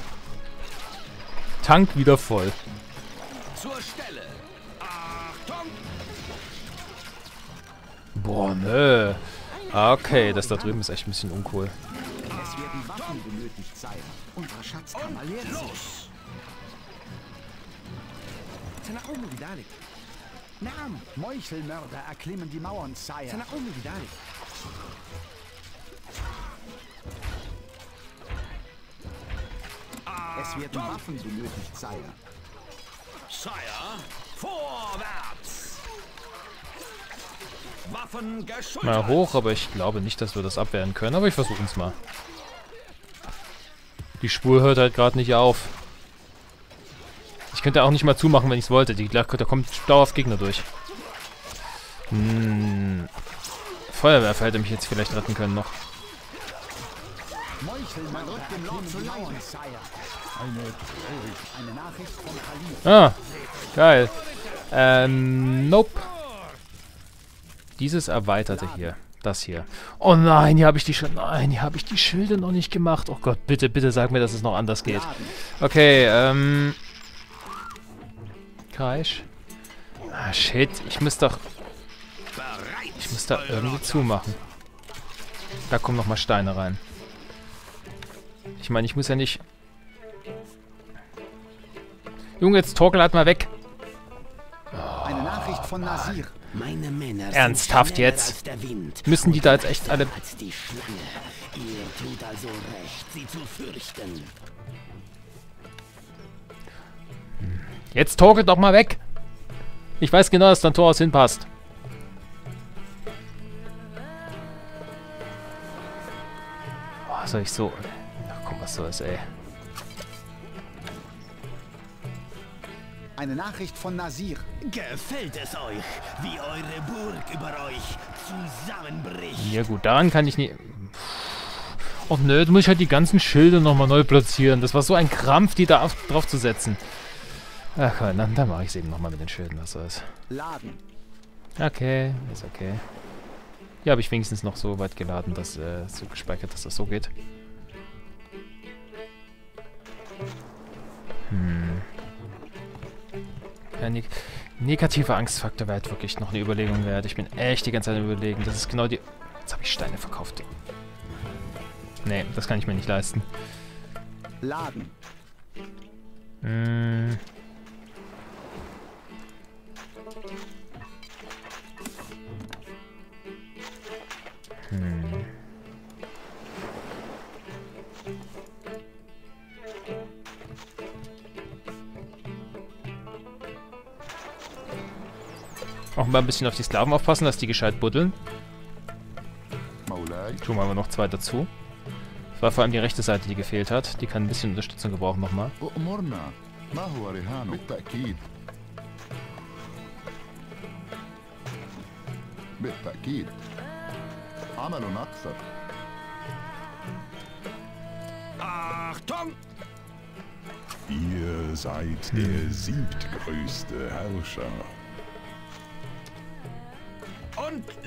Tank wieder voll. Boah, nö. Ah, okay, das da drüben ist echt ein bisschen uncool. Es werden Waffen benötigt sein. Unser Schatzkammer leert sich. Los! سنقوم بذلك نعم Meuchelmörder erklimmen die Mauern, Sire. سنقوم بذلك Es werden Waffen benötigt, Sire. Sire, vorwärts! Waffen geschultert! Mal hoch, aber ich glaube nicht, dass wir das abwehren können. Aber ich versuche es mal. Die Spur hört halt gerade nicht auf. Ich könnte auch nicht mal zumachen, wenn ich es wollte. Die, da kommt dauerhaft Gegner durch. Hm. Feuerwerfer hätte mich jetzt vielleicht retten können noch. Ah, geil. Ähm, nope. Dieses erweiterte hier. Das hier. Oh nein, hier habe ich die schon. Nein, hier habe ich die Schilde noch nicht gemacht. Oh Gott, bitte, bitte sag mir, dass es noch anders geht. Okay, ähm. Kreisch. Ah, shit. Ich muss doch. Ich muss da irgendwie zumachen. Da kommen nochmal Steine rein. Ich meine, ich muss ja nicht. Junge, jetzt torkel halt mal weg. Eine Nachricht von Nasir. Meine Männer Ernsthaft jetzt? als der Wind Müssen die da jetzt echt alle... Als die Schlange. Ihr tut also recht, sie zu fürchten. Jetzt torkelt doch mal weg. Ich weiß genau, dass dein Tor aus hinpasst. Boah, soll ich so... Ach komm, was soll es, ey. Eine Nachricht von Nasir. Gefällt es euch, wie eure Burg über euch zusammenbricht? Ja gut, daran kann ich nicht... Och nö, du musst halt die ganzen Schilde nochmal neu platzieren. Das war so ein Krampf, die da auf, drauf zu setzen. Ach komm, dann, dann mache ich es eben nochmal mit den Schilden, was soll's. Laden. Okay, ist okay. Hier habe ich wenigstens noch so weit geladen, dass äh, so gespeichert, dass das so geht. Hm. Ja, neg negativer Angstfaktor wäre halt wirklich noch eine Überlegung wert. Ich bin echt die ganze Zeit überlegen. Das ist genau die... Jetzt habe ich Steine verkauft. Nee, das kann ich mir nicht leisten. Laden. Hm. mal ein bisschen auf die Sklaven aufpassen, dass die gescheit buddeln. مولاي Tun wir aber noch zwei dazu. Es war vor allem die rechte Seite, die gefehlt hat. Die kann ein bisschen Unterstützung gebrauchen nochmal. أؤمرنا ما هو رهانك بالتأكيد بالتأكيد عمل أكثر Achtung! Ihr seid der siebtgrößte Herrscher.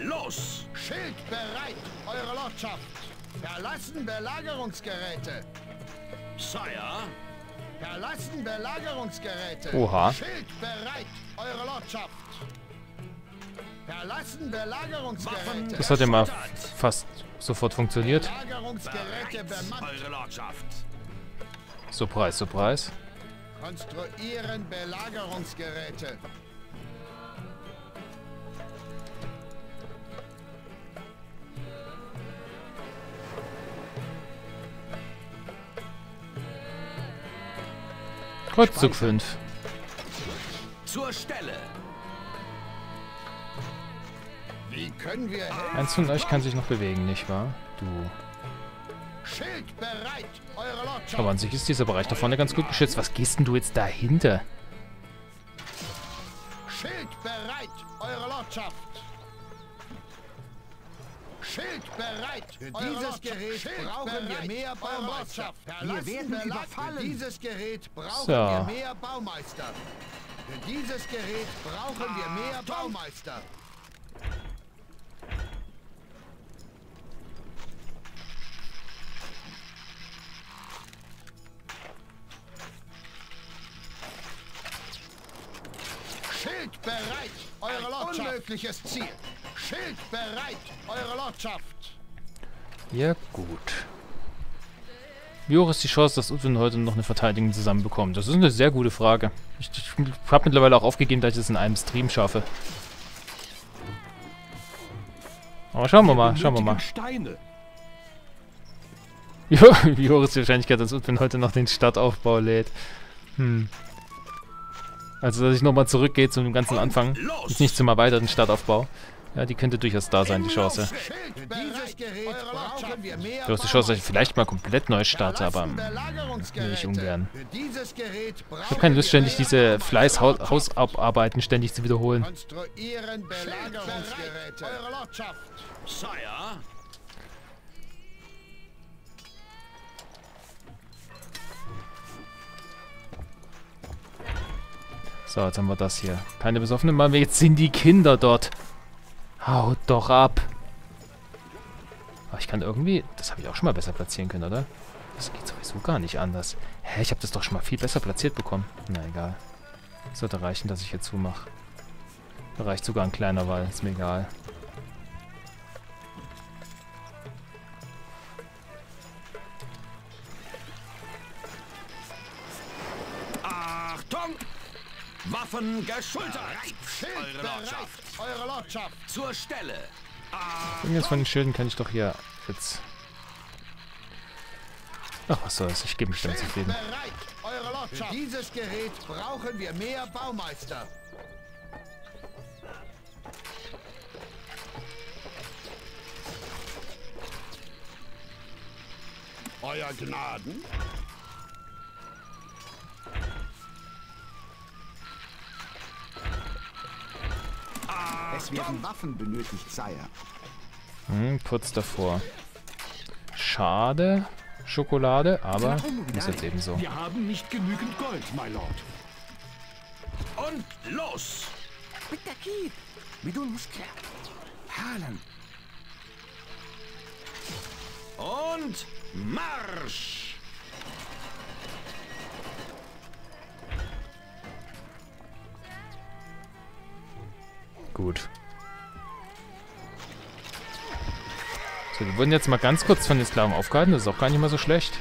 los! Schild bereit, Eure Lordschaft. Verlassen Belagerungsgeräte. Sire, Verlassen Belagerungsgeräte. Oha. Schild bereit, Eure Lordschaft. Verlassen Belagerungsgeräte. Das hat ja mal fast sofort funktioniert. Belagerungsgeräte bemannt. Eure Lordschaft. Surprise, surprise. Konstruieren Belagerungsgeräte. Kreuzzug 5. Zur Stelle. Wie können wir helfen? Eins von euch kann sich noch bewegen, nicht wahr? Du. Schild bereit, Eure Lordschaft. Aber an sich ist dieser Bereich da vorne ganz gut geschützt. Was gehst denn du jetzt dahinter? Schild bereit, Eure Lordschaft. Schild bereit! Für dieses Gerät brauchen wir mehr Baumeister. Wir werden überfallen. Für dieses Gerät brauchen wir mehr Baumeister. Für dieses Gerät brauchen wir mehr Baumeister. Schild bereit! Euer Lordschaft! Unmögliches Ziel! Schild bereit, eure Lordschaft. Ja, gut. Wie hoch ist die Chance, dass Utwin heute noch eine Verteidigung zusammenbekommt? Das ist eine sehr gute Frage. Ich, ich habe mittlerweile auch aufgegeben, dass ich das in einem Stream schaffe. Aber schauen wir mal, schauen wir mal. Steine. Wie hoch ist die Wahrscheinlichkeit, dass Utwin heute noch den Stadtaufbau lädt? Hm. Also, dass ich nochmal zurückgehe zum ganzen Anfang. Jetzt nicht zum erweiterten Stadtaufbau. Ja, die könnte durchaus da sein, die Chance. Du hast die Chance, dass ich vielleicht mal komplett neu starte, aber will ich ungern. Ich habe keine Lust, ständig diese Fleißhausarbeiten ständig zu wiederholen. So, jetzt haben wir das hier. Keine besoffenen Mann, jetzt sind die Kinder dort. Haut doch ab. Aber ich kann irgendwie... Das habe ich auch schon mal besser platzieren können, oder? Das geht sowieso gar nicht anders. Hä, ich habe das doch schon mal viel besser platziert bekommen. Na egal. Sollte reichen, dass ich hier zumache. Da reicht sogar ein kleiner Wall. Ist mir egal. Achtung! Waffen geschultert! Schild Eure bereit, Lordschaft! eure Lordschaft. Zur Stelle! Irgendwas von den Schilden kann ich doch hier jetzt... Ach, was soll's. Ich gebe mich damit zufrieden. Bereit, eure Lordschaft. Für dieses Gerät brauchen wir mehr Baumeister. Euer Gnaden. Es werden Waffen benötigt, Sire. Hm, kurz davor. Schade. Schokolade, aber ist jetzt eben so. Wir haben nicht genügend Gold, my Lord. Und los! بالتأكيد بدون مشكلة حالا Und Marsch! Gut. So, wir wurden jetzt mal ganz kurz von den Sklaven aufgehalten. Das ist auch gar nicht mal so schlecht.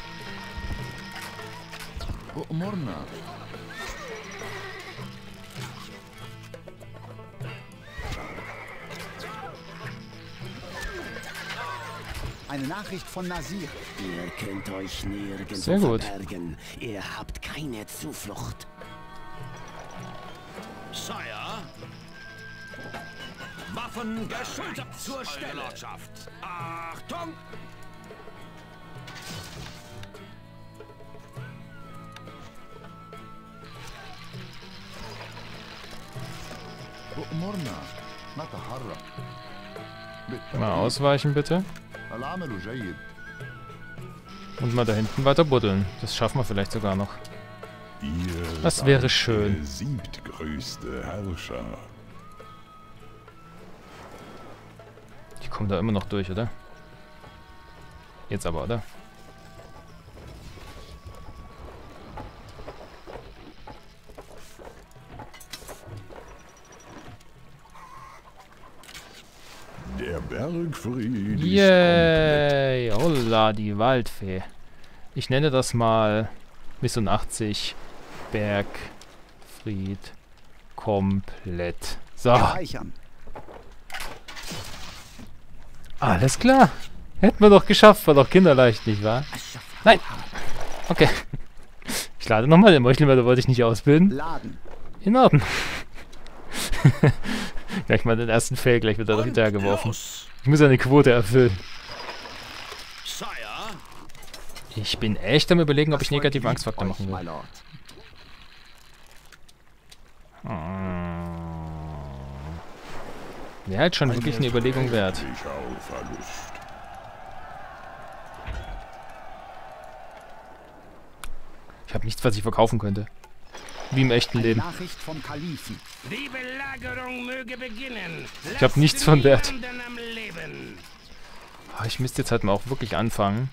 Eine Nachricht von Nasir. Ihr könnt euch nirgends verbergen. Ihr habt keine Zuflucht. Sire, Waffen geschultert zur Stelle. Lordschaft. Achtung! Mal ausweichen, bitte. Und mal da hinten weiter buddeln. Das schaffen wir vielleicht sogar noch. Das wäre schön. Siebtgrößte Herrscher Die kommen da immer noch durch, oder? Jetzt aber, oder? Der Bergfried ist Yay! Holla, die Waldfee. Ich nenne das mal Mission 80 Bergfried komplett. So, Speichern. Alles klar. Hätten wir doch geschafft, war doch kinderleicht, nicht wahr? Nein! Okay. Ich lade nochmal den Meuchelmörder, wollte ich nicht ausbilden. Laden. In Ordnung. gleich mal den ersten Fail, gleich wird er Und hinterher geworfen. los! Ich muss eine Quote erfüllen. Ich bin echt am überlegen, ob ich negative Angstfaktor machen will. Lord? Wäre halt schon wirklich eine Überlegung wert. Ich auf Verlust. Ich habe nichts, was ich verkaufen könnte. Wie im echten Leben. Nachricht vom Kalifen. Die Belagerung möge beginnen. Ich hab nichts von Wert. Ah, Ich müsste jetzt halt mal auch wirklich anfangen.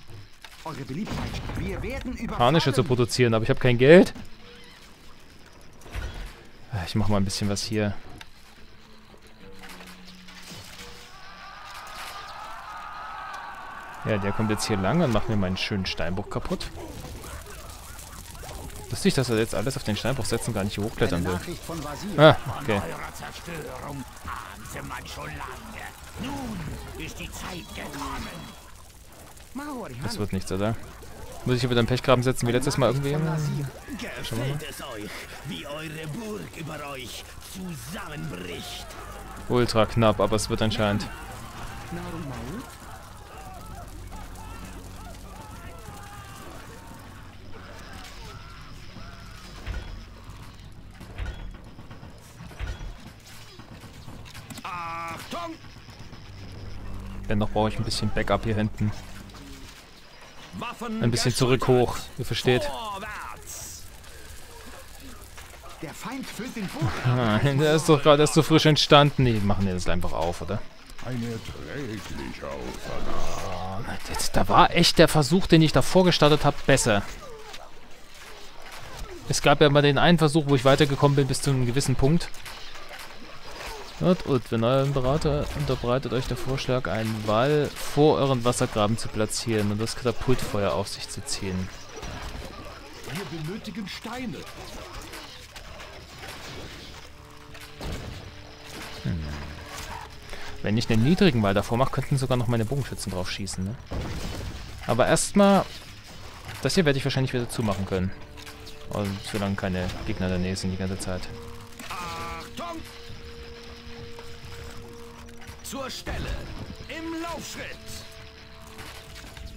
Harnische zu produzieren, aber ich habe kein Geld. Äh, ich mache mal ein bisschen was hier. Ja, der kommt jetzt hier lang und macht mir meinen schönen Steinbruch kaputt. Lustig, dass er jetzt alles auf den Steinbruch setzen gar nicht hier hochklettern will. Ah, okay. Das wird nichts, oder? Muss ich hier wieder einen Pechgraben setzen wie letztes Mal irgendwie? Schauen wir mal. Ultra knapp, aber es wird anscheinend. Dennoch brauche ich ein bisschen Backup hier hinten. Ein bisschen zurück hoch, ihr versteht. Der Feind füllt den Boden. Ah, der ist doch gerade erst so frisch entstanden. Nee, machen wir das einfach auf, oder? Ein erträglicher oh, Da war echt der Versuch, den ich davor gestartet habe, besser. Es gab ja mal den einen Versuch, wo ich weitergekommen bin bis zu einem gewissen Punkt. Und, und wenn euer Berater unterbreitet euch der Vorschlag, einen Wall vor euren Wassergraben zu platzieren und das Katapultfeuer auf sich zu ziehen. Wir benötigen Steine. Hm. Wenn ich einen niedrigen Wall davor mache, könnten sogar noch meine Bogenschützen drauf schießen. Ne? Aber erstmal, das hier werde ich wahrscheinlich wieder zumachen können. Und solange keine Gegner in der Nähe sind die ganze Zeit. Zur Stelle. Im Laufschritt.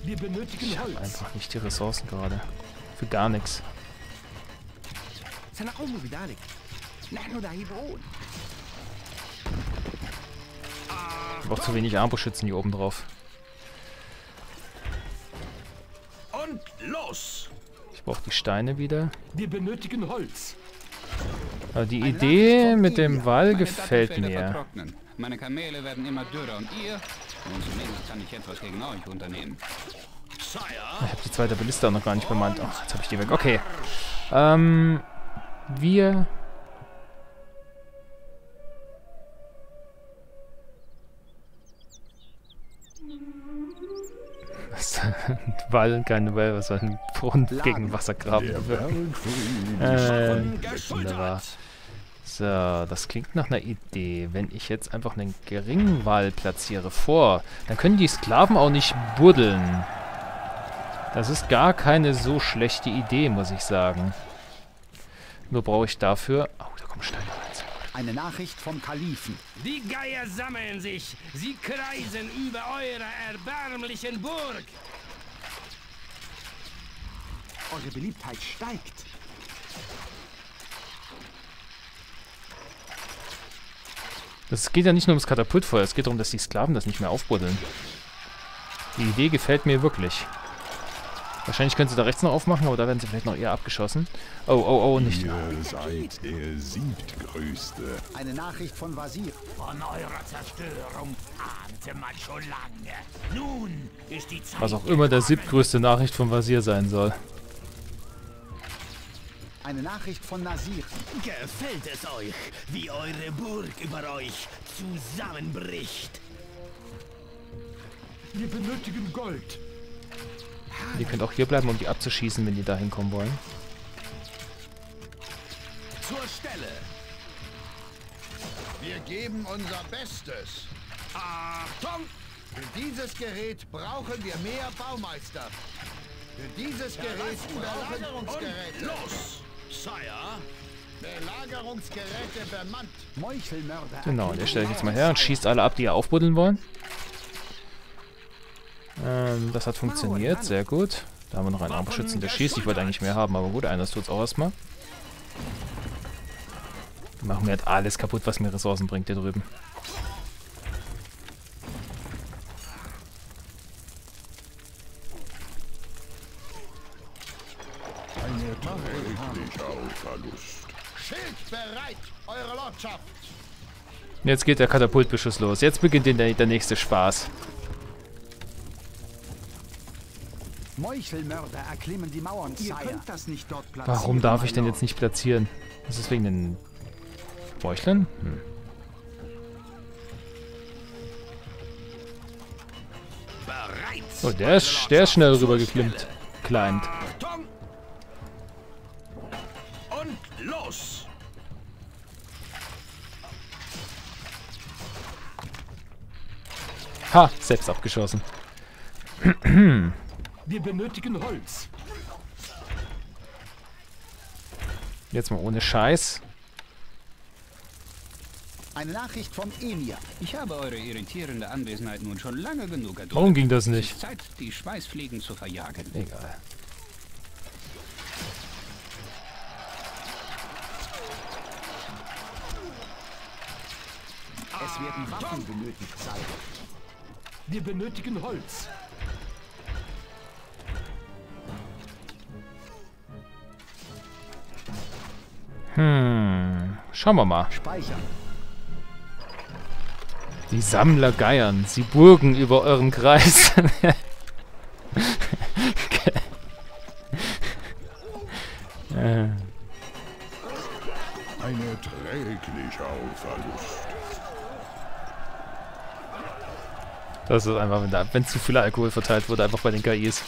Wir benötigen ich habe einfach nicht die Ressourcen gerade. Für gar nichts. Ich brauche zu wenig Armbrustschützen hier oben drauf. Und los! Ich brauche die Steine wieder. Wir benötigen Holz. Aber die Idee mit dem Wall gefällt mir. Meine Kamele werden immer dürrer und ihr, und zumindest kann ich etwas gegen euch unternehmen. Ich habe die zweite Ballista noch gar nicht bemannt. Ach, jetzt habe ich die weg. Okay. Ähm, wir... Was? Wall, keine Wall, was ein Brunnen gegen Wassergraben. Äh, wunderbar. So, das klingt nach einer Idee. Wenn ich jetzt einfach einen geringen Wall platziere vor, dann können die Sklaven auch nicht buddeln. Das ist gar keine so schlechte Idee, muss ich sagen. Nur brauche ich dafür... Oh, da kommen Steine rein. Eine Nachricht vom Kalifen. Die Geier sammeln sich. Sie kreisen über eure erbärmlichen Burg. Eure Beliebtheit steigt. Es geht ja nicht nur ums Katapultfeuer, es geht darum, dass die Sklaven das nicht mehr aufbuddeln. Die Idee gefällt mir wirklich. Wahrscheinlich können sie da rechts noch aufmachen, aber da werden sie vielleicht noch eher abgeschossen. Oh, oh, oh, nicht. Ihr seid der siebtgrößte. Eine Nachricht von Vasir. Von eurer Zerstörung ahnte man schon lange. Nun ist die Zeit Was auch immer der siebtgrößte Nachricht von Vasir sein soll. Eine Nachricht von Nasir. Gefällt es euch, wie eure Burg über euch zusammenbricht? Wir benötigen Gold. Ihr könnt auch hier bleiben, um die abzuschießen, wenn die da hinkommen wollen. Zur Stelle. Wir geben unser Bestes. Achtung! Für dieses Gerät brauchen wir mehr Baumeister. Für dieses Gerät brauchen wir uns Geräte. Los! Sire. Belagerungsgeräte bemannt. Meuchelmörder. Genau, der stelle ich jetzt mal her und schießt alle ab, die ihr aufbuddeln wollen. Ähm, das hat funktioniert, sehr gut. Da haben wir noch einen Armbeschützen, der schießt. Ich wollte eigentlich mehr haben, aber gut, eines tut es auch erstmal. Die machen mir halt alles kaputt, was mir Ressourcen bringt hier drüben. Erträglicher Verlust. Schild bereit, eure Lordschaft. Jetzt geht der Katapultbeschuss los. Jetzt beginnt der, der nächste Spaß. Meuchelmörder erklimmen die Mauern, Ihr könnt das nicht dort platzieren. Warum darf ich denn jetzt nicht platzieren? Das ist wegen den Bäuchlein? Hm. Oh, der ist, der ist schnell rübergeklimmt. Climbed. Ha, selbst abgeschossen. Wir benötigen Holz. Jetzt mal ohne Scheiß. Eine Nachricht vom Emir. Ich habe eure irritierende Anwesenheit nun schon lange genug erduldet. Warum ging das Es nicht? ist Zeit, die Schweißfliegen zu verjagen. Egal. Es werden Waffen benötigt sein. Wir benötigen Holz. Hm. Schauen wir mal. Speichern. Die Sammler geiern. Sie burgen über euren Kreis. äh. Ein erträglicher Verlust. Das ist einfach, wenn, da, wenn zu viel Alkohol verteilt wurde, einfach bei den KIs.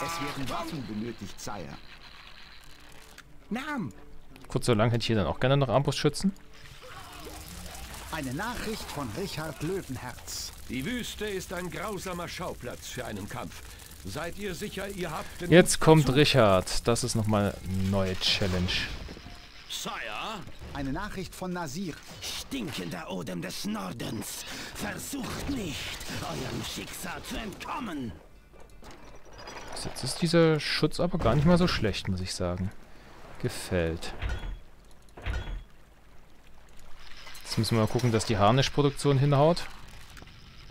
Es werden Waffen benötigt, Sire. Kurz so lang hätte ich hier dann auch gerne noch Armbrustschützen. Eine Nachricht von Richard Löwenherz. Die Wüste ist ein grausamer Schauplatz für einen Kampf. Seid ihr sicher, ihr habt den Jetzt kommt Richard. Das ist nochmal eine neue Challenge. Sire? Eine Nachricht von Nasir. Stinkender Odem des Nordens. Versucht nicht, eurem Schicksal zu entkommen. Jetzt ist dieser Schutz aber gar nicht mal so schlecht, muss ich sagen. Gefällt. Jetzt müssen wir mal gucken, dass die Harnischproduktion hinhaut.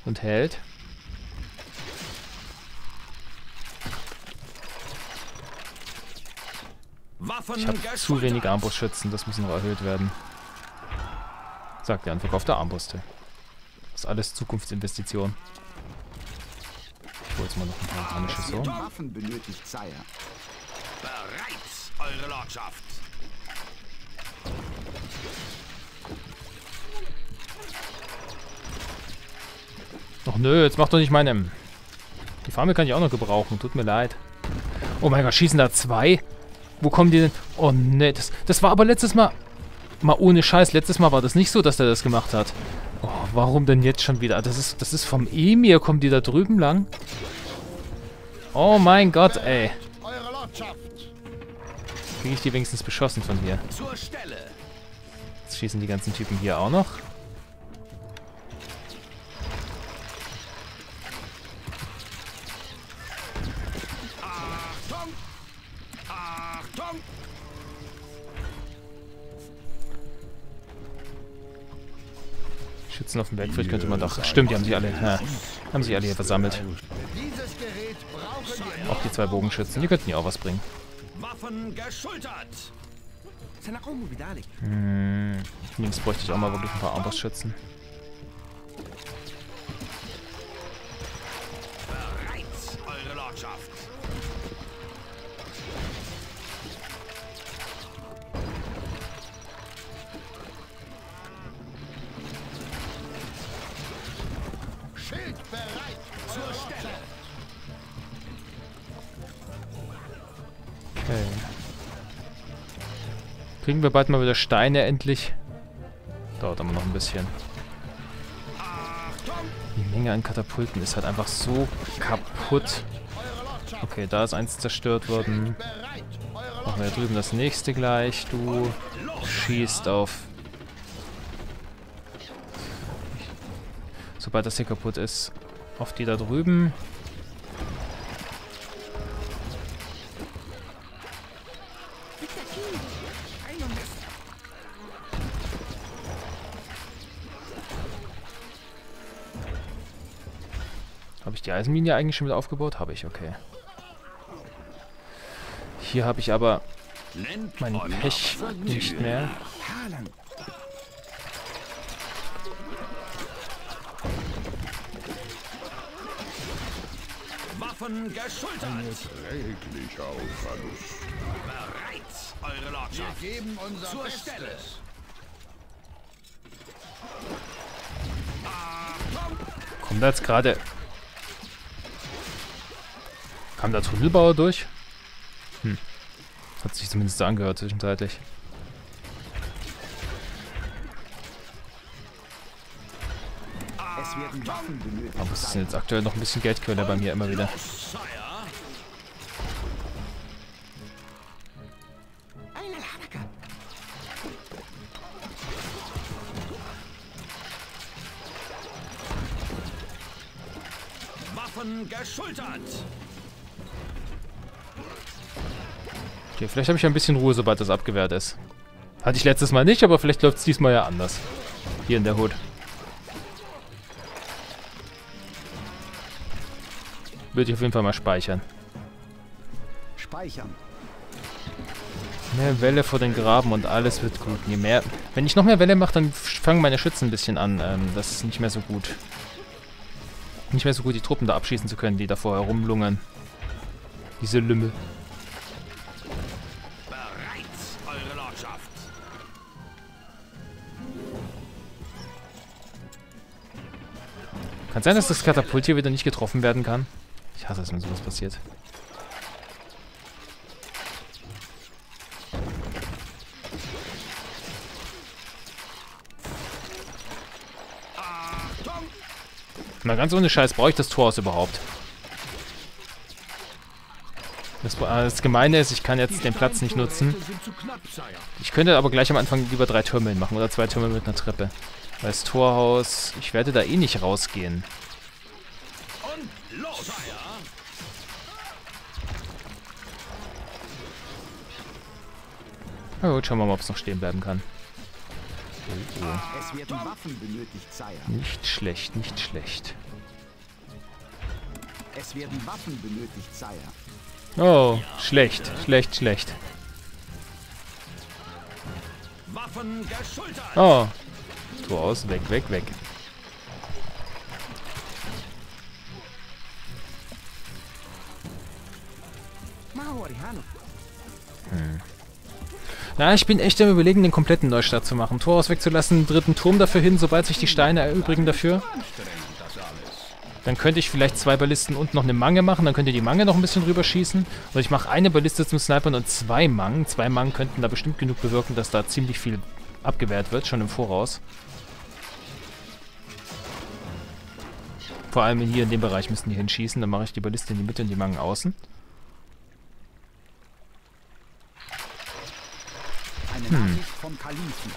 Und hält. Waffen Ich habe zu wenig. Armbrustschützen, das muss noch erhöht werden. Sagt der Anverkauf der Armbrüste. Das ist alles Zukunftsinvestition. Ich hole jetzt mal noch ein paar harnische so. Waffen benötigt, Sire. Bereit, eure Lordschaft. Ach nö, jetzt mach doch nicht meine... Die Farbe kann ich auch noch gebrauchen, tut mir leid. Oh mein Gott, schießen da zwei? Wo kommen die denn? Oh ne, das, das war aber letztes Mal... Mal ohne Scheiß, letztes Mal war das nicht so, dass der das gemacht hat. Oh, warum denn jetzt schon wieder? Das ist, das ist vom Emir, kommen die da drüben lang? Oh mein Gott, ey. Kriege ich die wenigstens beschossen von hier? Jetzt schießen die ganzen Typen hier auch noch. sitzen auf dem Bergfried, könnte man doch... Stimmt, die haben sich alle, ja, haben sich alle hier versammelt. Auch die zwei Bogenschützen, die könnten ja auch was bringen. Waffen geschultert! Hm, links bräuchte ich auch mal wirklich ein paar Armbrustschützen. Okay. Kriegen wir bald mal wieder Steine endlich? Dauert aber noch ein bisschen. Die Menge an Katapulten ist halt einfach so kaputt. Okay, da ist eins zerstört worden. Machen wir da drüben das nächste gleich. Du schießt auf... Sobald das hier kaputt ist, auf die da drüben. Habe ich die Eisenmine eigentlich schon wieder aufgebaut? Habe ich, okay. Hier habe ich aber mein Pech nicht mehr. Waffen geschultert! Eure Wir geben unser Zur Stelle! Ah, Kommt da jetzt gerade Kam da Tunnelbauer durch? Hm. Hat sich zumindest so angehört zwischenzeitlich. Aber es ist jetzt aktuell noch ein bisschen Geldquelle bei mir immer wieder. Waffen geschultert! Okay, vielleicht habe ich ja ein bisschen Ruhe, sobald das abgewehrt ist. Hatte ich letztes Mal nicht, aber vielleicht läuft es diesmal ja anders. Hier in der Hut. Würde ich auf jeden Fall mal speichern. Speichern. Mehr Welle vor den Graben und alles wird gut. Je mehr, wenn ich noch mehr Welle mache, dann fangen meine Schützen ein bisschen an. Ähm, das ist nicht mehr so gut. Nicht mehr so gut, die Truppen da abschießen zu können, die da vorher rumlungern. Diese Lümmel. Kann sein, dass das Katapult hier wieder nicht getroffen werden kann. Ich hasse es, wenn sowas passiert. Na, ganz ohne Scheiß, brauche ich das Torhaus überhaupt? Das, äh, das Gemeine ist, ich kann jetzt den Platz nicht nutzen. Ich könnte aber gleich am Anfang lieber drei Türme machen oder zwei Türme mit einer Treppe. Weil das Torhaus, ich werde da eh nicht rausgehen. Und los, Sire. Na gut, schauen wir mal, ob es noch stehen bleiben kann. Oh, oh. Es werden Waffen benötigt, Sire. Nicht schlecht, nicht schlecht. Es werden Waffen benötigt, Sire. Oh, schlecht, schlecht, schlecht. Waffen geschultert. Oh. Tor aus, weg, weg, weg. Hm. Na, ich bin echt am überlegen, den kompletten Neustart zu machen. Tor aus wegzulassen, dritten Turm dafür hin, sobald sich die Steine erübrigen dafür. Dann könnte ich vielleicht zwei Ballisten und noch eine Mange machen. Dann könnt ihr die Mange noch ein bisschen rüberschießen. Oder ich mache eine Balliste zum Snipern und zwei Mangen. Zwei Mangen könnten da bestimmt genug bewirken, dass da ziemlich viel abgewehrt wird, schon im Voraus. Vor allem hier in dem Bereich müssten die hinschießen. Dann mache ich die Balliste in die Mitte und die Mangen außen. Eine Hm. Nachricht vom Kalifen.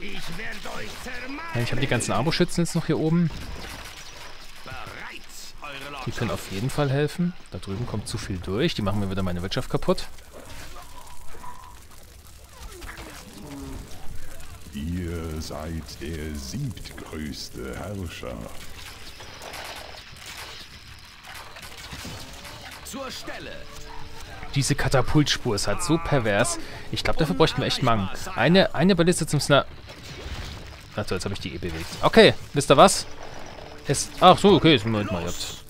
Ich werde euch zermalmen. Ja, ich habe die ganzen Abo-Schützen jetzt noch hier oben. Die können auf jeden Fall helfen. Da drüben kommt zu viel durch. Die machen mir wieder meine Wirtschaft kaputt. Ihr seid der siebtgrößte Herrscher. Zur Stelle. Diese Katapultspur ist halt so pervers. Ich glaube, dafür bräuchten wir echt Mangen. Eine, eine Balliste zum Sna... Achso, jetzt habe ich die eh bewegt. Okay, wisst ihr was? Es... Ach so, okay. Moment mal, ihr habt,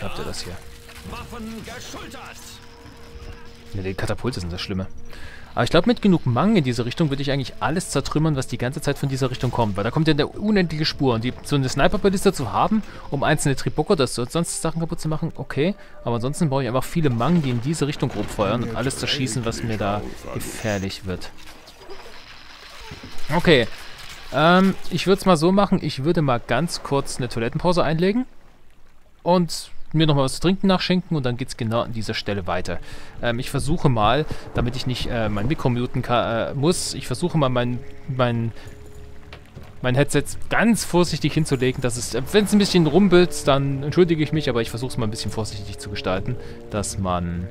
habt ihr das hier. Waffen geschultert. Ne, die Katapulte sind das Schlimme. Aber ich glaube, mit genug Mangen in diese Richtung würde ich eigentlich alles zertrümmern, was die ganze Zeit von dieser Richtung kommt. Weil da kommt ja eine unendliche Spur. Und die, so eine Sniper-Balliste zu haben, um einzelne Tribucker oder so- sonst Sachen kaputt zu machen, okay. Aber ansonsten brauche ich einfach viele Mangen, die in diese Richtung grob feuern und alles zerschießen, was mir da gefährlich wird. Okay. Ähm, ich würde es mal so machen, ich würde mal ganz kurz eine Toilettenpause einlegen. Und mir nochmal was zu trinken nachschenken und dann geht es genau an dieser Stelle weiter. Ähm, ich versuche mal, damit ich nicht äh, mein Mikro muten äh, muss, ich versuche mal mein, mein, mein Headset ganz vorsichtig hinzulegen, dass es, wenn es ein bisschen rumpelt, dann entschuldige ich mich, aber ich versuche es mal ein bisschen vorsichtig zu gestalten, dass man,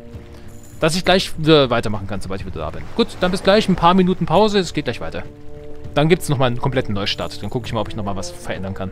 dass ich gleich wieder weitermachen kann, sobald ich wieder da bin. Gut, dann bis gleich, ein paar Minuten Pause, es geht gleich weiter. Dann gibt es nochmal einen kompletten Neustart. Dann gucke ich mal, ob ich nochmal was verändern kann.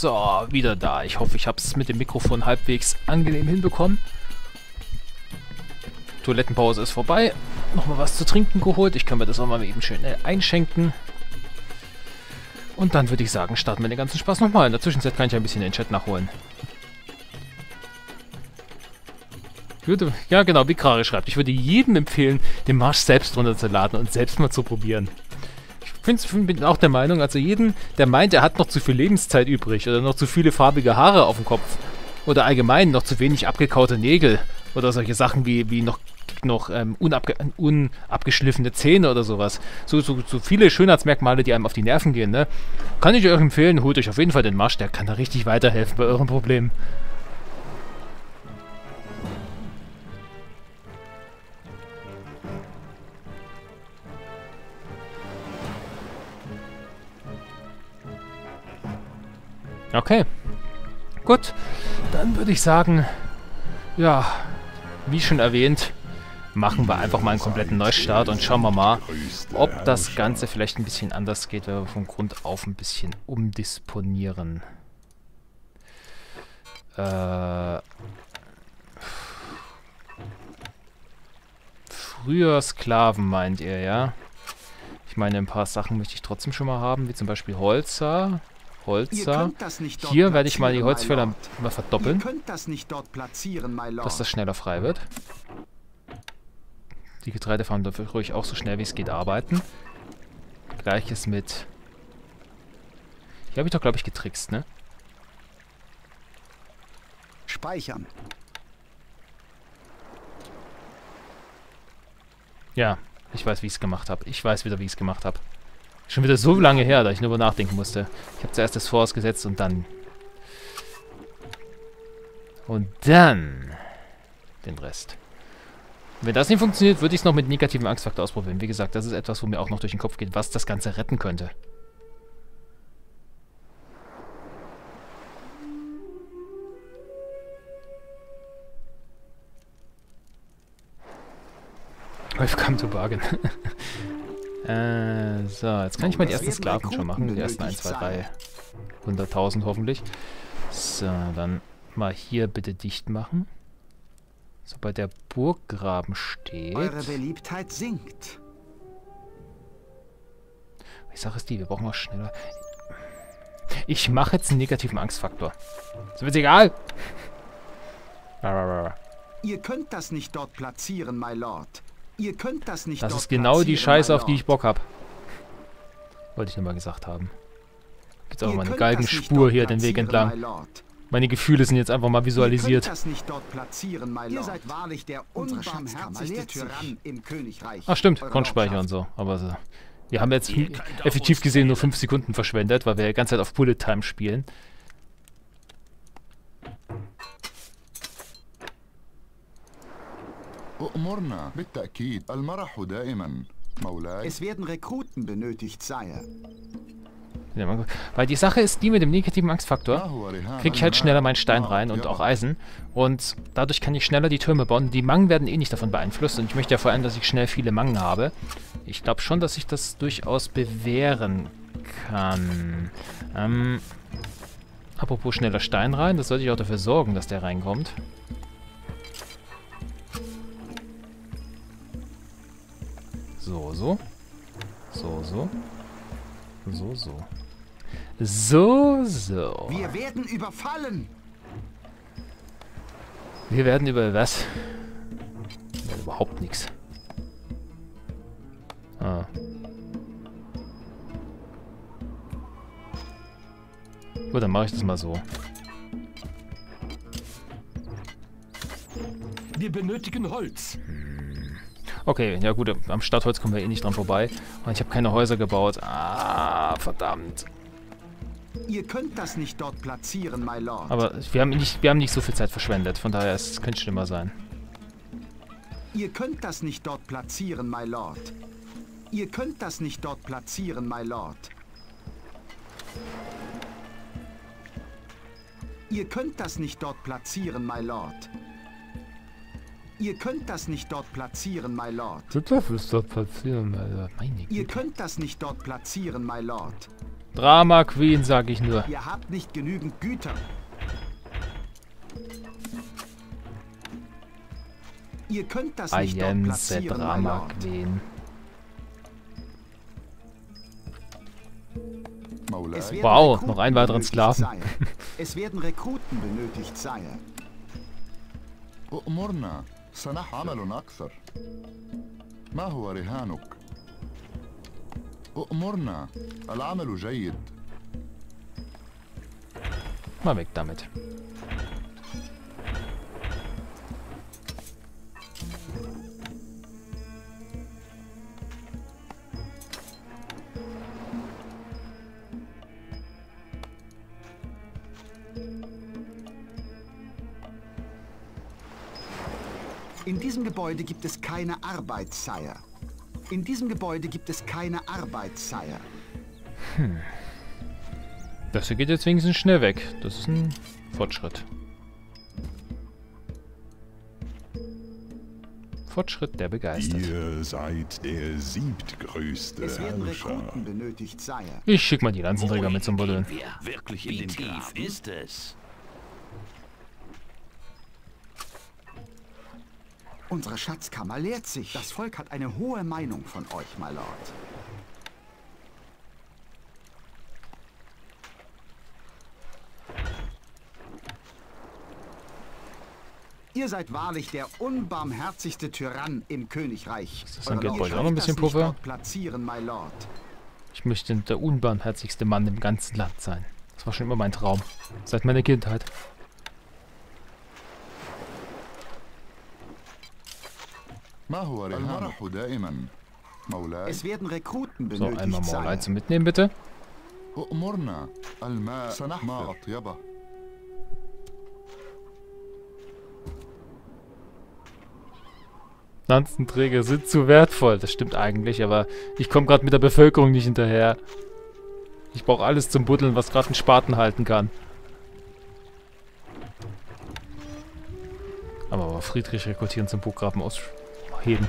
So, wieder da. Ich hoffe, ich habe es mit dem Mikrofon halbwegs angenehm hinbekommen. Toilettenpause ist vorbei. Nochmal was zu trinken geholt. Ich kann mir das auch mal eben schön äh, einschenken. Und dann würde ich sagen, starten wir den ganzen Spaß nochmal. In der Zwischenzeit kann ich ein bisschen den Chat nachholen. Ja genau, wie Krari schreibt. Ich würde jedem empfehlen, den Marsch selbst runterzuladen und selbst mal zu probieren. Ich bin auch der Meinung, also jeden, der meint, er hat noch zu viel Lebenszeit übrig oder noch zu viele farbige Haare auf dem Kopf oder allgemein noch zu wenig abgekaute Nägel oder solche Sachen wie, wie noch noch ähm, unabge unabgeschliffene Zähne oder sowas. So, so, so viele Schönheitsmerkmale, die einem auf die Nerven gehen, ne? Kann ich euch empfehlen, holt euch auf jeden Fall den Marsch, der kann da richtig weiterhelfen bei euren Problemen. Okay. Gut. Dann würde ich sagen, ja, wie schon erwähnt, machen wir einfach mal einen kompletten Neustart und schauen wir mal, ob das Ganze vielleicht ein bisschen anders geht, wenn wir von Grund auf ein bisschen umdisponieren. Äh, früher Sklaven meint ihr, ja? Ich meine, ein paar Sachen möchte ich trotzdem schon mal haben, wie zum Beispiel Holzer. Holzer. Hier werde ich mal die Holzfäller mal verdoppeln, das dass das schneller frei wird. Die Getreidefarm darf ruhig auch so schnell wie es geht arbeiten. Gleiches mit... Hier habe ich doch, glaube ich, getrickst, ne? Speichern. Ja, ich weiß, wie ich es gemacht habe. Ich weiß wieder, wie ich es gemacht habe. Schon wieder so lange her, dass ich nur nachdenken musste. Ich habe zuerst das vorausgesetzt und dann... Und dann... Den Rest. Wenn das nicht funktioniert, würde ich es noch mit negativem Angstfaktor ausprobieren. Wie gesagt, das ist etwas, wo mir auch noch durch den Kopf geht, was das Ganze retten könnte. Welcome to Bargain. Äh, so, jetzt kann ich mal die ersten Sklaven schon machen. Die ersten 1, 2, 3, 100.000 hoffentlich. So, dann mal hier bitte dicht machen. Sobald der Burggraben steht... Eure Beliebtheit sinkt. Die Sache ist die, wir brauchen mal schneller... Ich mache jetzt einen negativen Angstfaktor. Ist mir egal. Ihr könnt das nicht dort platzieren, my lord. Ihr könnt das nicht Das ist genau die Scheiße, auf die ich Bock habe. Wollte ich nur mal gesagt haben. Gibt's auch Ihr mal eine Galgenspur hier den Weg entlang. Meine Gefühle sind jetzt einfach mal visualisiert. das nicht dort platzieren, my Ihr seid wahrlich der unbarmherzigste Tyrann im Königreich. Ach stimmt, Konspeicher und so. Aber so. wir haben jetzt effektiv gesehen nur 5 Sekunden verschwendet, weil wir die ganze Zeit auf Bullet Time spielen. Es werden Rekruten benötigt, Sire. Weil die Sache ist die mit dem negativen Angstfaktor, kriege ich halt schneller meinen Stein rein und auch Eisen. Und dadurch kann ich schneller die Türme bauen. Die Mangen werden eh nicht davon beeinflusst. Und ich möchte ja vor allem, dass ich schnell viele Mangen habe. Ich glaube schon, dass ich das durchaus bewähren kann. Ähm, apropos schneller Stein rein, das sollte ich auch dafür sorgen, dass der reinkommt. So, so. So, so. So, so. So, so. Wir werden überfallen. Wir werden über was? Ja, überhaupt nichts. Ah. Gut, dann mache ich das mal so. Wir benötigen Holz. Okay, ja gut, am Stadtholz kommen wir eh nicht dran vorbei. Und ich habe keine Häuser gebaut. Ah, verdammt. Ihr könnt das nicht dort platzieren, my lord. Aber wir haben nicht, wir haben nicht so viel Zeit verschwendet, von daher es könnte schlimmer sein. Ihr könnt das nicht dort platzieren, my lord. Ihr könnt das nicht dort platzieren, my lord. Ihr könnt das nicht dort platzieren, my lord. Ihr könnt das nicht dort platzieren, my lord. Du darfst es dort platzieren, my lord. Meine Ihr könnt das nicht dort platzieren, my lord. Drama Queen, sag ich nur. Ihr habt nicht genügend Güter. Ihr könnt das nicht dort platzieren, Drama Queen. Wow, noch einen weiteren Sklaven. es werden Rekruten benötigt, Sire. أؤمرنا سنعمل أكثر ما هو رهانك؟ أؤمرنا العمل جيد weg damit. In diesem Gebäude gibt es keine Arbeit, Sire. In diesem Gebäude gibt es keine Arbeit, Sire. Hm. Das hier geht jetzt wenigstens schnell weg. Das ist ein Fortschritt. Fortschritt, der begeistert. Ihr seid der siebtgrößte Es werden Rekruten benötigt, Sire. Ich schick mal die Lanzenträger mit zum Buddeln. Wirklich in Wie den tief ist es? Unsere Schatzkammer leert sich. Das Volk hat eine hohe Meinung von euch, my Lord. Ihr seid wahrlich der unbarmherzigste Tyrann im Königreich. Das ist ein Geldbeutel auch noch ein bisschen Puffer. Platzieren, my Lord. Ich möchte der unbarmherzigste Mann im ganzen Land sein. Das war schon immer mein Traum. Seit meiner Kindheit. Es werden Rekruten benötigt. So, einmal Maulei zum Mitnehmen, bitte. Lanzenträger sind zu wertvoll. Das stimmt eigentlich, aber ich komme gerade mit der Bevölkerung nicht hinterher. Ich brauche alles zum Buddeln, was gerade einen Spaten halten kann. Aber Friedrich rekrutieren zum Burggrafen aus him.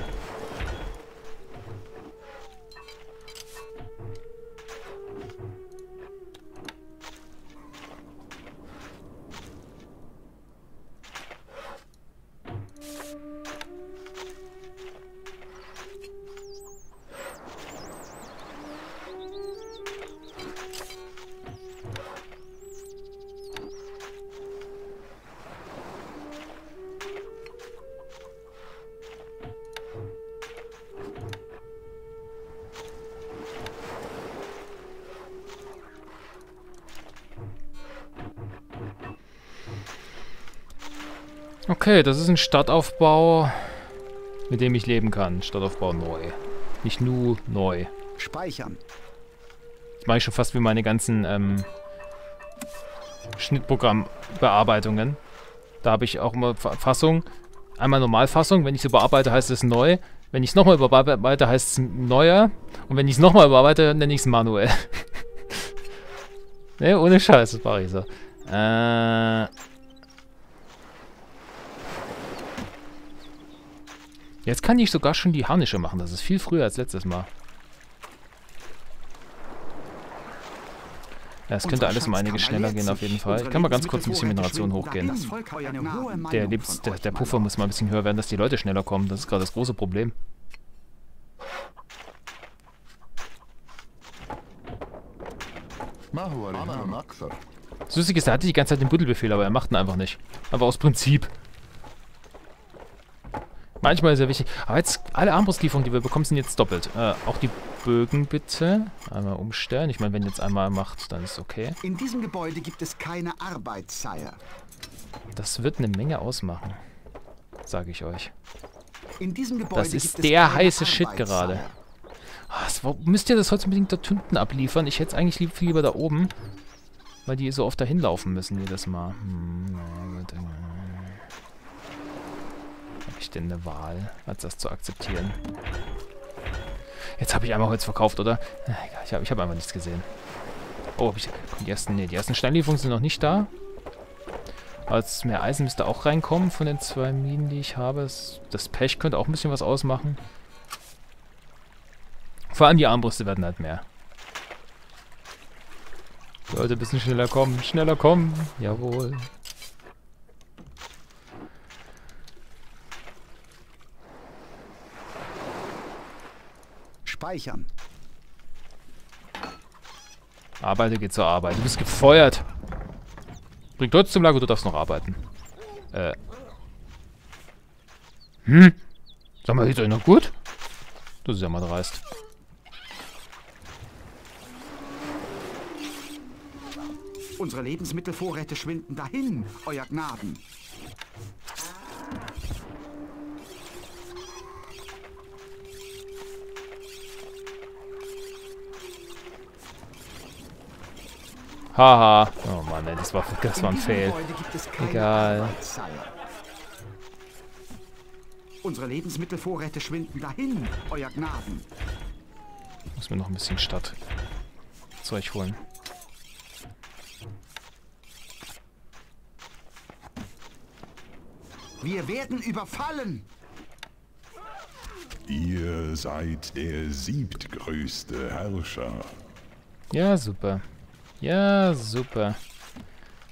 Okay, das ist ein Stadtaufbau, mit dem ich leben kann. Stadtaufbau neu. Nicht nur neu. Speichern. Das mache ich schon fast wie meine ganzen ähm, Schnittprogrammbearbeitungen. Da habe ich auch immer Fassung. Einmal Normalfassung. Wenn ich es überarbeite, heißt es neu. Wenn ich es nochmal überarbeite, heißt es neuer. Und wenn ich es nochmal überarbeite, nenne ich es manuell. ne, ohne Scheiß, das mache ich so. Äh... Jetzt kann ich sogar schon die Harnische machen. Das ist viel früher als letztes Mal. Ja, es könnte alles um einiges schneller gehen auf jeden Fall. Ich kann mal ganz kurz ein bisschen mit Ration hochgehen. Der, Lebens der, der Puffer muss mal ein bisschen höher werden, dass die Leute schneller kommen. Das ist gerade das große Problem. Das Lustige ist, er hatte die ganze Zeit den Buddelbefehl, aber er macht ihn einfach nicht. Aber aus Prinzip. Manchmal ist er wichtig. Aber jetzt, alle Armbrustlieferungen, die wir bekommen, sind jetzt doppelt. Äh, auch die Bögen bitte. Einmal umstellen. Ich meine, wenn jetzt einmal macht, dann ist okay. In diesem Gebäude gibt es keine Arbeit, Sire. Das wird eine Menge ausmachen. Sage ich euch. In diesem Gebäude das ist der heiße Shit gerade. Was, müsst ihr das heute unbedingt dort hinten abliefern? Ich hätte es eigentlich viel lieber da oben. Weil die so oft dahin laufen müssen jedes Mal. Hm, na, gut, ich denn eine Wahl, als das zu akzeptieren? Jetzt habe ich einmal Holz verkauft, oder? Ich habe hab einfach nichts gesehen. Oh, habe ich... Die ersten, nee, die ersten Steinlieferungen sind noch nicht da. Als mehr Eisen müsste auch reinkommen von den zwei Minen, die ich habe. Das, das Pech könnte auch ein bisschen was ausmachen. Vor allem die Armbrüste werden halt mehr. Leute, ein bisschen schneller kommen. Schneller kommen. Jawohl. Speichern. Arbeite, geht zur Arbeit. Du bist gefeuert. Bring trotzdem Lager, du darfst noch arbeiten. Äh. Hm? Sag mal, geht's euch noch gut? Das ist ja mal dreist. Unsere Lebensmittelvorräte schwinden dahin, Euer Gnaden. Haha. Oh Mann, ey, das war, das war ein Fail. Egal. Unsere Lebensmittelvorräte schwinden dahin, Euer Gnaden. Muss mir noch ein bisschen Stadtzeug holen. Wir werden überfallen! Ihr seid der siebtgrößte Herrscher. Ja, super. Ja, super.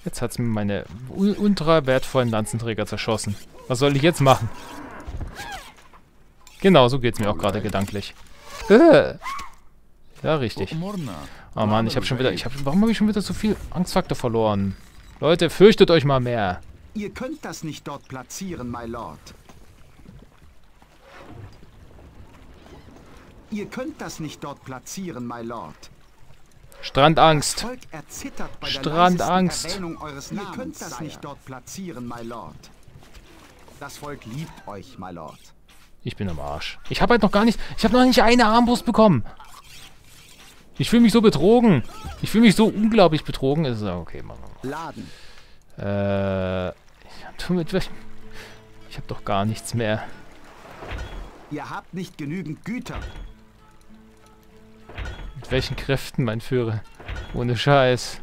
Jetzt hat's mir meine ultra wertvollen Lanzenträger zerschossen. Was soll ich jetzt machen? Genau, so geht's mir auch gerade gedanklich. Äh. Ja, richtig. Oh Mann, ich habe schon wieder... Ich hab, warum habe ich schon wieder so viel Angstfaktor verloren? Leute, fürchtet euch mal mehr. Ihr könnt das nicht dort platzieren, my lord. Ihr könnt das nicht dort platzieren, my lord. Strandangst. Strandangst. Ihr könnt das nicht dort platzieren, my lord. Das Volk liebt euch, my lord. Ich bin am Arsch. Ich habe halt noch gar nicht... Ich habe noch nicht eine Armbrust bekommen. Ich fühle mich so betrogen. Ich fühle mich so unglaublich betrogen. Ist okay, Mann. Laden. Äh... Ich habe doch gar nichts mehr. Ihr habt nicht genügend Güter. Mit welchen Kräften, mein Führer? Ohne Scheiß.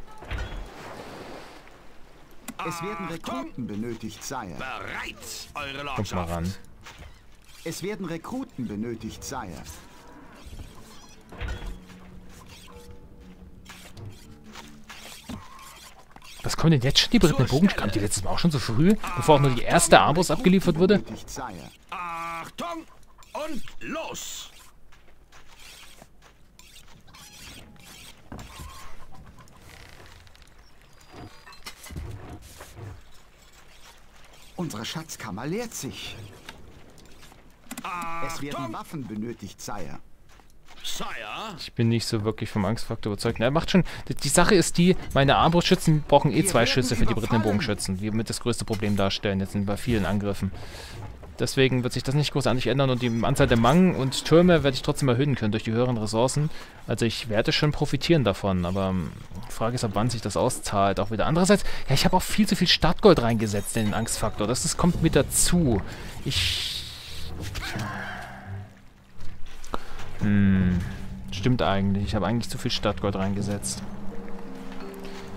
Es werden Rekruten benötigt, Sire. Bereit, eure Lordschaft. Kommt mal ran. Es werden Rekruten benötigt, Sire. Was kommen denn jetzt schon die berittene Bogen? Kam die letztes Mal auch schon so früh, bevor auch nur die erste Armbrust abgeliefert wurde? Achtung und los! Unsere Schatzkammer leert sich. Es werden Waffen benötigt, Sire. Sire? Ich bin nicht so wirklich vom Angstfaktor überzeugt. Er macht schon. Die Sache ist die, meine Armbrustschützen brauchen eh zwei Schüsse für die britischen Bogenschützen, die mit das größte Problem darstellen, jetzt sind bei vielen Angriffen. Deswegen wird sich das nicht großartig ändern und die Anzahl der Mangen und Türme werde ich trotzdem erhöhen können durch die höheren Ressourcen. Also ich werde schon profitieren davon, aber die ähm, Frage ist, ab wann sich das auszahlt auch wieder. Andererseits, ja, ich habe auch viel zu viel Startgold reingesetzt in den Angstfaktor. Das, das kommt mit dazu. Ich... Hm, stimmt eigentlich. Ich habe eigentlich zu viel Startgold reingesetzt.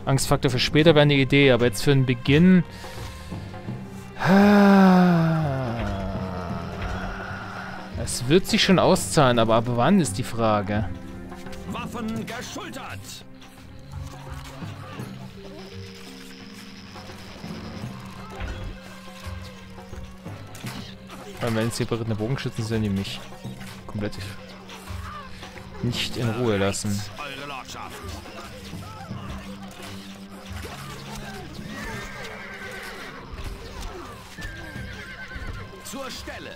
Angstfaktor für später wäre eine Idee, aber jetzt für den Beginn... Es wird sich schon auszahlen, aber ab wann ist die Frage. Waffen geschultert! Weil wenn es hier berittene Bogenschützen sind, die mich komplett nicht in Ruhe lassen. Zur Stelle!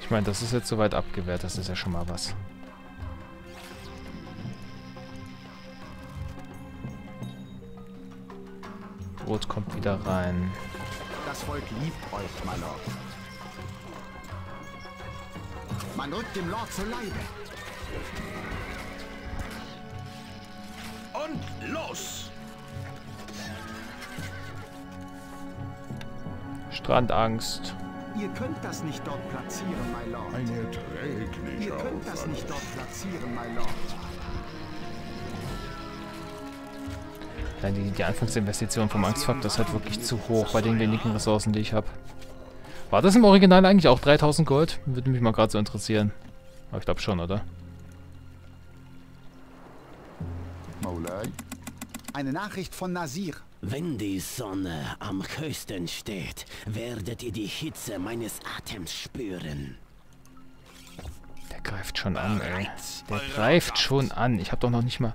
Ich meine, das ist jetzt soweit abgewehrt, das ist ja schon mal was. Rot kommt wieder rein. Das Volk liebt euch, mein Lord. Man rückt dem Lord zur Leibe. Und los! Strandangst. Ihr könnt das nicht dort platzieren, my Lord. Ein erträglicher Ihr könnt Aufwand. das nicht dort platzieren, my Lord. Die, die Anfangsinvestition vom Angstfaktor ist halt wirklich zu hoch bei den wenigen Ressourcen, die ich habe. War das im Original eigentlich auch 3000 Gold? Würde mich mal gerade so interessieren. Aber ich glaube schon, oder? Maulai? Eine Nachricht von Nasir. Wenn die Sonne am höchsten steht, werdet ihr die Hitze meines Atems spüren. Der greift schon an, ey. Der greift schon an. Ich hab doch noch nicht mal...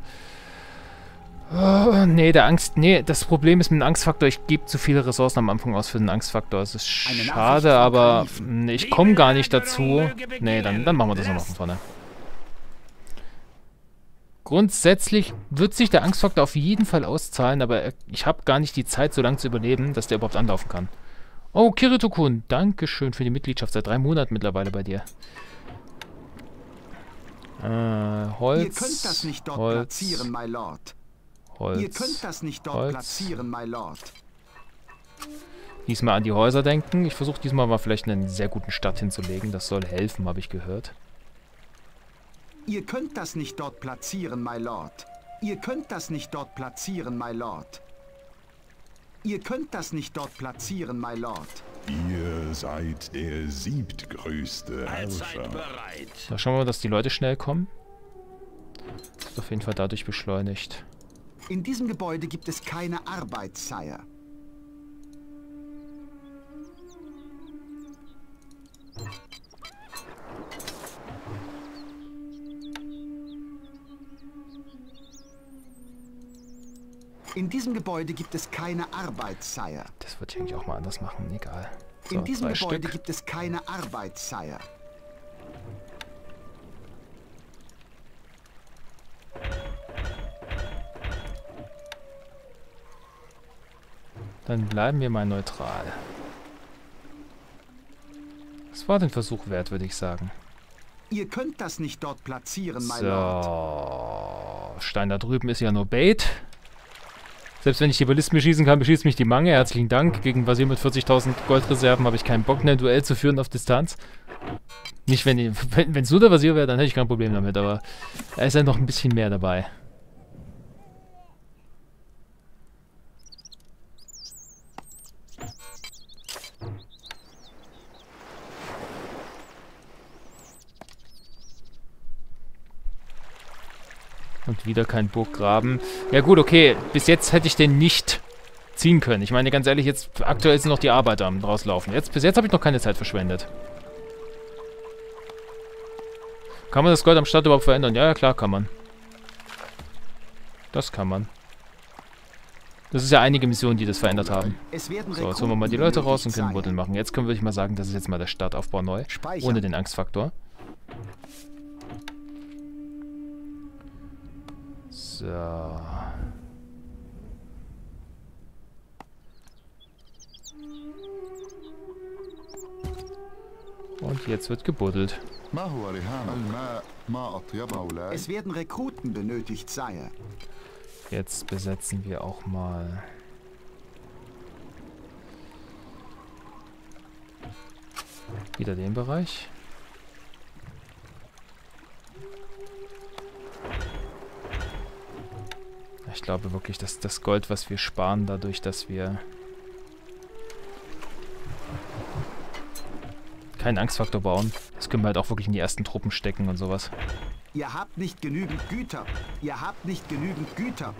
Oh, nee, der Angst... Nee, das Problem ist mit dem Angstfaktor, ich gebe zu viele Ressourcen am Anfang aus für den Angstfaktor. Es ist schade, aber ich komme gar nicht dazu. Nee, dann, dann machen wir das nochmal von vorne. Grundsätzlich wird sich der Angstfaktor auf jeden Fall auszahlen, aber ich habe gar nicht die Zeit, so lange zu überleben, dass der überhaupt anlaufen kann. Oh, Kirito-kun, dankeschön für die Mitgliedschaft. Seit drei Monaten mittlerweile bei dir. Äh, Holz. Ihr könnt das nicht dort Holz, platzieren, my Lord. Holz. Ihr könnt das nicht dort Holz. platzieren, my Lord. Diesmal an die Häuser denken. Ich versuche diesmal mal vielleicht einen sehr guten Stadt hinzulegen. Das soll helfen, habe ich gehört. Ihr könnt das nicht dort platzieren, my Lord. Ihr könnt das nicht dort platzieren, my Lord. Ihr könnt das nicht dort platzieren, my Lord. Ihr seid der siebtgrößte Herrscher. Da schauen wir mal, dass die Leute schnell kommen. Das ist auf jeden Fall dadurch beschleunigt. In diesem Gebäude gibt es keine Arbeit, Sire. In diesem Gebäude gibt es keine Arbeit, Sire. Das würde ich eigentlich auch mal anders machen. Egal. So, In diesem Gebäude Stück. gibt es keine Arbeit, Sire. Dann bleiben wir mal neutral. Das war den Versuch wert, würde ich sagen. Ihr könnt das nicht dort platzieren, Lord. So. Stein da drüben ist ja nur Bait. Selbst wenn ich die Ballisten beschießen kann, beschießt mich die Mange. Herzlichen Dank. Gegen Vasir mit 40.000 Goldreserven habe ich keinen Bock, ein Duell zu führen auf Distanz. Nicht, wenn es so der Vasir wäre, dann hätte ich kein Problem damit, aber da ist ja noch ein bisschen mehr dabei. Und wieder kein Burggraben. Ja gut, okay. Bis jetzt hätte ich den nicht ziehen können. Ich meine, ganz ehrlich, jetzt aktuell sind noch die Arbeiter am rauslaufen. Jetzt, bis jetzt habe ich noch keine Zeit verschwendet. Kann man das Gold am Start überhaupt verändern? Ja, ja, klar kann man. Das kann man. Das ist ja einige Missionen, die das verändert haben. So, jetzt holen wir mal die Leute raus und können Buddeln machen. Jetzt können wir mal sagen, das ist jetzt mal der Startaufbau neu. Ohne den Angstfaktor. So. Und jetzt wird gebuddelt. Es werden Rekruten benötigt, Sire. Jetzt besetzen wir auch mal... Wieder den Bereich. Ich glaube wirklich, dass das Gold, was wir sparen, dadurch, dass wir keinen Angstfaktor bauen, das können wir halt auch wirklich in die ersten Truppen stecken und sowas. Ihr habt nicht genügend Güter. Ihr habt nicht genügend Güter.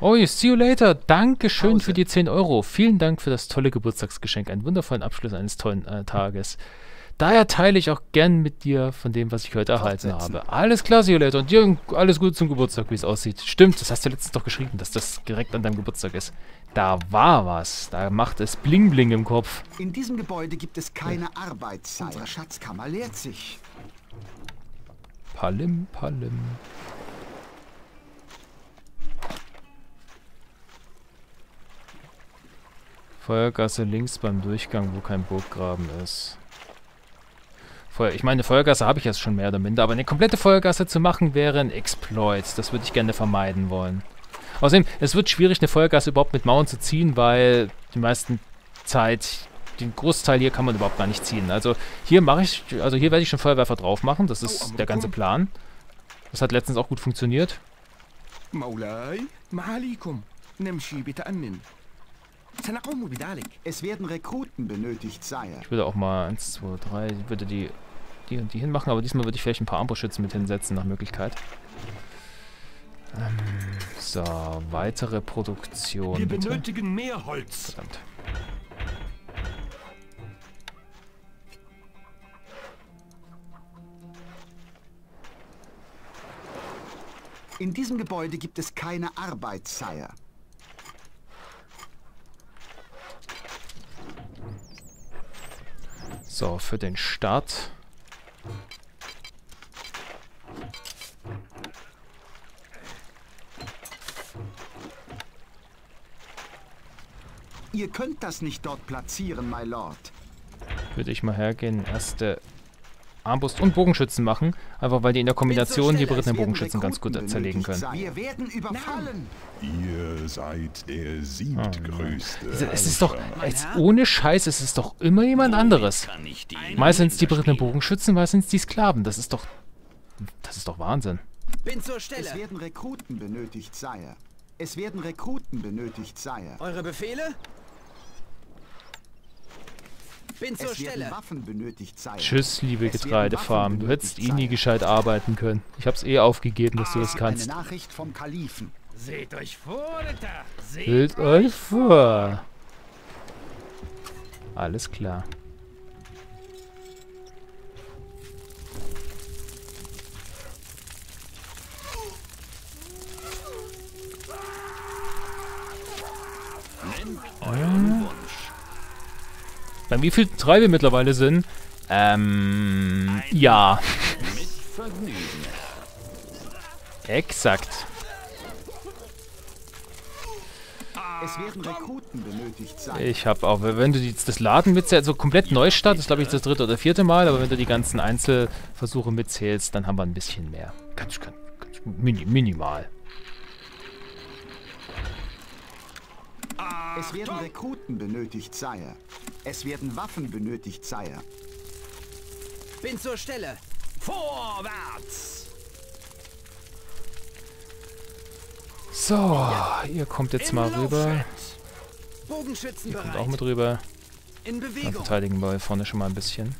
Oh, see you later. Dankeschön für die 10 Euro. Vielen Dank für das tolle Geburtstagsgeschenk. Einen wundervollen Abschluss eines tollen äh, Tages. Daher teile ich auch gern mit dir von dem, was ich heute erhalten habe. Alles klar, see you later. Und dir alles Gute zum Geburtstag, wie es aussieht. Stimmt, das hast du letztens doch geschrieben, dass das direkt an deinem Geburtstag ist. Da war was. Da macht es Bling Bling im Kopf. In diesem Gebäude gibt es keine Arbeit, Sire. Unsere Schatzkammer leert sich. Palim, palim. Feuergasse links beim Durchgang, wo kein Burggraben ist. Feuer, ich meine, Feuergasse habe ich jetzt schon mehr oder minder, aber eine komplette Feuergasse zu machen wäre ein Exploit. Das würde ich gerne vermeiden wollen. Außerdem, es wird schwierig, eine Feuergasse überhaupt mit Mauern zu ziehen, weil die meisten Zeit, den Großteil hier kann man überhaupt gar nicht ziehen. Also hier mache ich, also hier werde ich schon Feuerwerfer drauf machen. Das ist der ganze Plan. Das hat letztens auch gut funktioniert. مولاي ما عليكم نمشي بتأنن سنقوم بذلك Es werden Rekruten benötigt, Sire. Ich würde auch mal 1, 2, 3, ich würde die, die und die hinmachen, aber diesmal würde ich vielleicht ein paar Armbrustschützen mit hinsetzen, nach Möglichkeit. Ähm, so, weitere Produktion. Wir bitte. benötigen mehr Holz. Verdammt. In diesem Gebäude gibt es keine Arbeit, Sire. So, für den Start. Ihr könnt das nicht dort platzieren, my lord. Würde ich mal hergehen, erste Armbrust und Bogenschützen machen. Einfach weil die in der Kombination die berittenen Bogenschützen ganz gut zerlegen können. Wir werden überfallen. Ihr seid der siebtgrößte. Es es ist doch, es, ohne Scheiß, es ist doch immer jemand anderes. Meist sind es die berittenen Bogenschützen, meist sind es die Sklaven. Das ist doch, das ist doch Wahnsinn. Bin zur Es Stelle. werden Rekruten benötigt, Sire. Es werden Rekruten benötigt, Sire. Eure Befehle? Bin zur Stelle. Waffen benötigt, Sire. Tschüss, liebe Getreidefarm. Du hättest eh nie gescheit arbeiten können. Ich hab's eh aufgegeben, dass du das Eine kannst. Nachricht vom Kalifen. Seht euch vor, Ritter. Seht Bild euch vor. Alles klar. Ja. Bei wie viel drei wir mittlerweile sind? Ähm, ja. Exakt. Es werden Rekruten benötigt, Sire. Ich habe auch, wenn du jetzt das Laden mitzählst, also komplett Neustart, ist glaube ich das dritte oder vierte Mal, aber wenn du die ganzen Einzelversuche mitzählst, dann haben wir ein bisschen mehr. Ganz, ganz, ganz mini, minimal. Es werden Rekruten benötigt, Sire. Es werden Waffen benötigt, Sire. Bin zur Stelle. Vorwärts! So, ihr kommt jetzt mal rüber. Ihr kommt auch mit rüber. in Dann verteidigen wir vorne schon mal ein bisschen.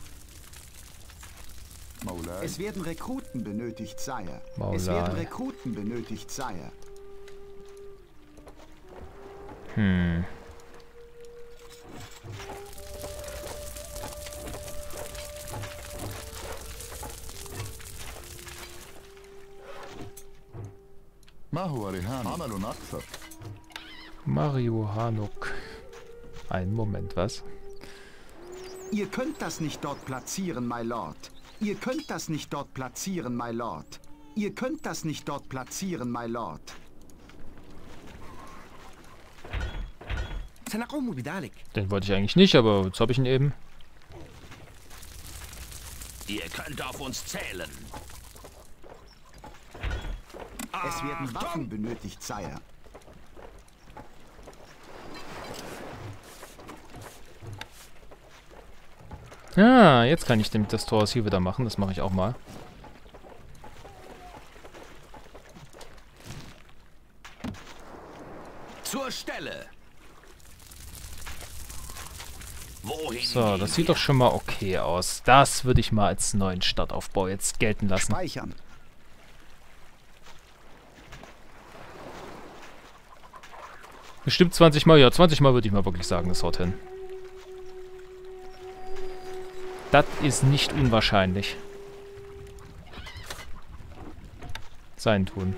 Es werden Rekruten benötigt, Sire. Es werden Rekruten benötigt, Sire. Hm. Mario Hanuk. Einen Moment, was? Ihr könnt das nicht dort platzieren, my lord. Ihr könnt das nicht dort platzieren, my lord. Ihr könnt das nicht dort platzieren, my lord. Den wollte ich eigentlich nicht, aber jetzt habe ich ihn eben. Ihr könnt auf uns zählen. Es werden Waffen benötigt, Sire. Ah, jetzt kann ich das Tor hier wieder machen. Das mache ich auch mal. Zur Stelle. Wohin So, das sieht doch schon mal okay aus. Das würde ich mal als neuen Startaufbau jetzt gelten lassen. Speichern. Bestimmt 20 Mal. Ja, 20 Mal würde ich mal wirklich sagen, das haut hin. Das ist nicht unwahrscheinlich. Sein tun.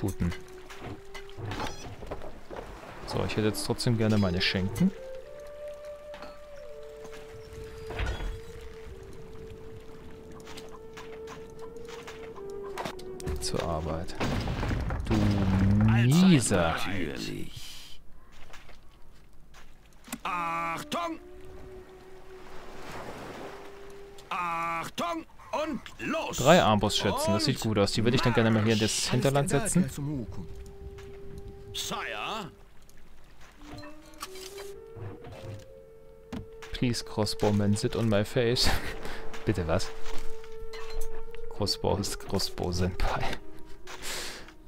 Tuten. So, ich hätte jetzt trotzdem gerne meine Schenken. Zur Arbeit. Du Mieser. Achtung! Achtung! Und los! Drei Armbrustschützen, das sieht gut aus. Die würde ich dann gerne mal hier in das Hinterland setzen. Sire? Please, Crossbowman, sit on my face. Bitte was? Crossbow ist Crossbow Senpai.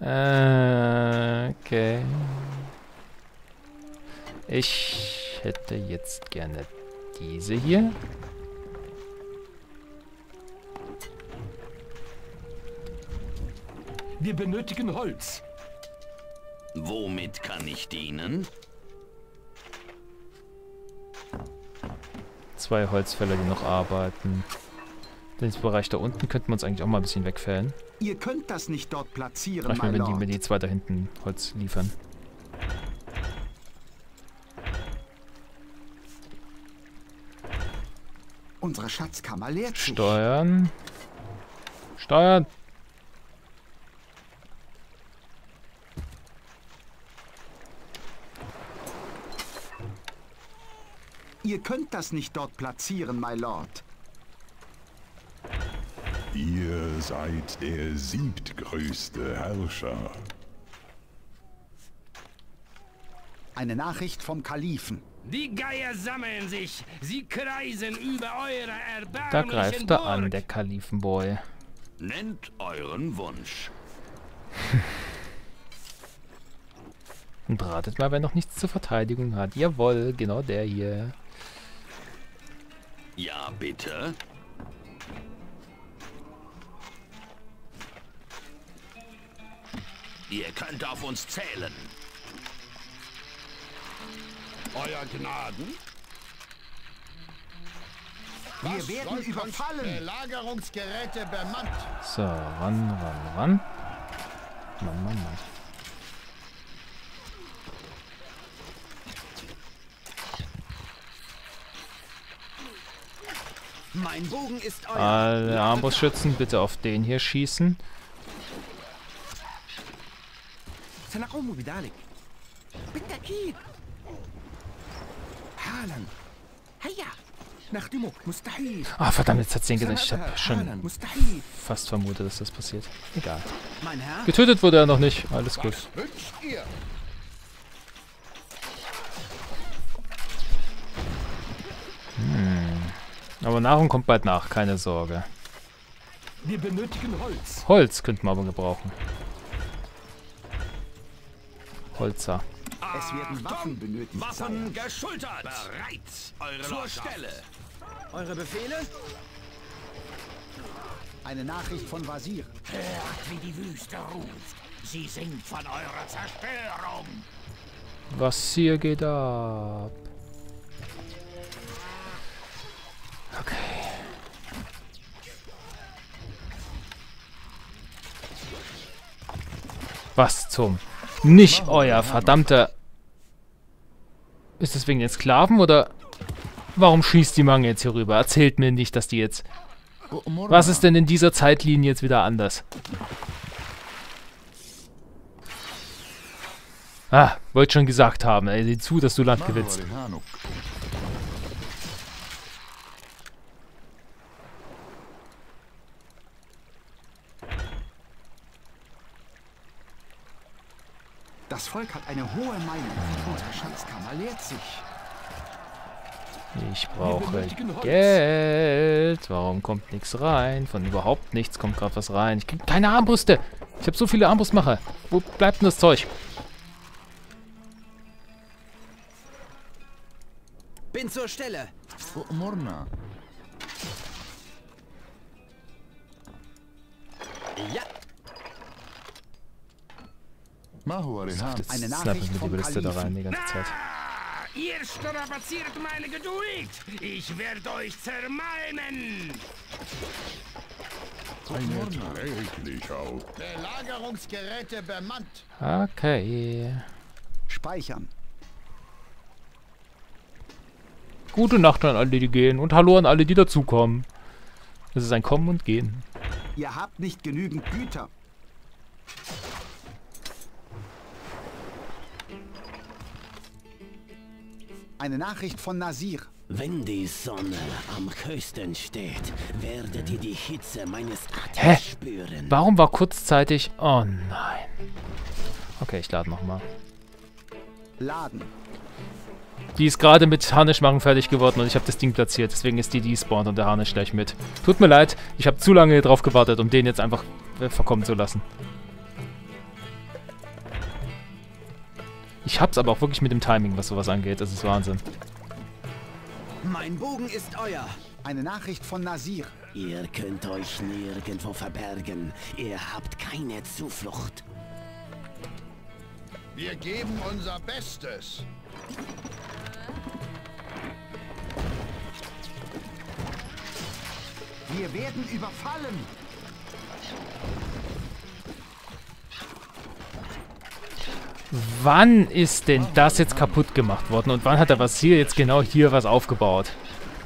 Äh, okay. Ich hätte jetzt gerne diese hier. Wir benötigen Holz. Womit kann ich dienen? Zwei Holzfäller, die noch arbeiten. Den Bereich da unten könnten wir uns eigentlich auch mal ein bisschen wegfällen. Ihr könnt das nicht dort platzieren, Reicht mir, wenn die mir die zwei da hinten Holz liefern. Unsere Schatzkammer leert sich. Steuern. Steuern. Ihr könnt das nicht dort platzieren, my lord. Ihr seid der siebtgrößte Herrscher. Eine Nachricht vom Kalifen. Die Geier sammeln sich. Sie kreisen über eure erbärmlichen Da greift er Burg. an, der Kalifenboy. Nennt euren Wunsch. Und ratet mal, wer noch nichts zur Verteidigung hat. Jawohl, genau der hier. Ja, bitte. Ihr könnt auf uns zählen. Euer Gnaden? Wir werden Sollten überfallen. Belagerungsgeräte bemannt. So, ran, ran, ran. Mann, Mann, Mann. Mein Bogen ist euer. Alle Armbrustschützen bitte auf den hier schießen. سنقوم بذلك بالتأكيد حالا هيا نخدمك مستحيل Ah, verdammt, jetzt hat sie ihn gesagt. Ich habe حالا schon مستحيل fast vermutet, dass das passiert. Egal. mein Herr Getötet wurde er noch nicht. Alles gut. Aber Nahrung kommt bald nach, keine Sorge. Wir benötigen Holz. Holz könnten wir aber gebrauchen. Holzer. Es werden Waffen benötigt sein. Waffen geschultert. Bereit. Eure Zur Lordschaft. Stelle. eure Befehle Eine Nachricht von Vasir. Hört, wie die Wüste ruft. Sie singt von eurer Zerstörung. Was hier geht ab? Okay. Was zum... Nicht euer verdammter... Ist das wegen den Sklaven oder... Warum schießt die Mange jetzt hier rüber? Erzählt mir nicht, dass die jetzt... Was ist denn in dieser Zeitlinie jetzt wieder anders? Ah, wollte schon gesagt haben. Ey, sieh zu, dass du Land gewinnst. Das Volk hat eine hohe Meinung. Unsere Schatzkammer leert sich. Ich brauche. Geld. Warum kommt nichts rein? Von überhaupt nichts kommt gerade was rein. Ich krieg keine Armbrüste. Ich habe so viele Armbrustmacher. Wo bleibt denn das Zeug? bin zur Stelle Morna. ja Eine Nachricht wir die Balliste da rein die ganze Zeit. Ah, ihr strapaziert meine Geduld. Ich werde euch zermalmen. Belagerungsgeräte bemannt. Okay. Speichern. Gute Nacht an alle, die gehen. Und hallo an alle, die dazukommen. Es ist ein Kommen und Gehen. Ihr habt nicht genügend Güter. Eine Nachricht von Nasir. Wenn die Sonne am höchsten steht, werdet ihr die Hitze meines Hä? Atems spüren. Warum war kurzzeitig... Oh nein. Okay, ich lade nochmal. Laden. Die ist gerade mit Harnischmachen fertig geworden und ich habe das Ding platziert. Deswegen ist die despawned und der Harnisch gleich mit. Tut mir leid, ich habe zu lange drauf gewartet, um den jetzt einfach äh, verkommen zu lassen. Ich hab's aber auch wirklich mit dem Timing, was sowas angeht. Das ist Wahnsinn. Mein Bogen ist euer. Eine Nachricht von Nasir. Ihr könnt euch nirgendwo verbergen. Ihr habt keine Zuflucht. Wir geben unser Bestes. Wir werden überfallen. Wann ist denn das jetzt kaputt gemacht worden? Und wann hat er was hier jetzt genau hier was aufgebaut?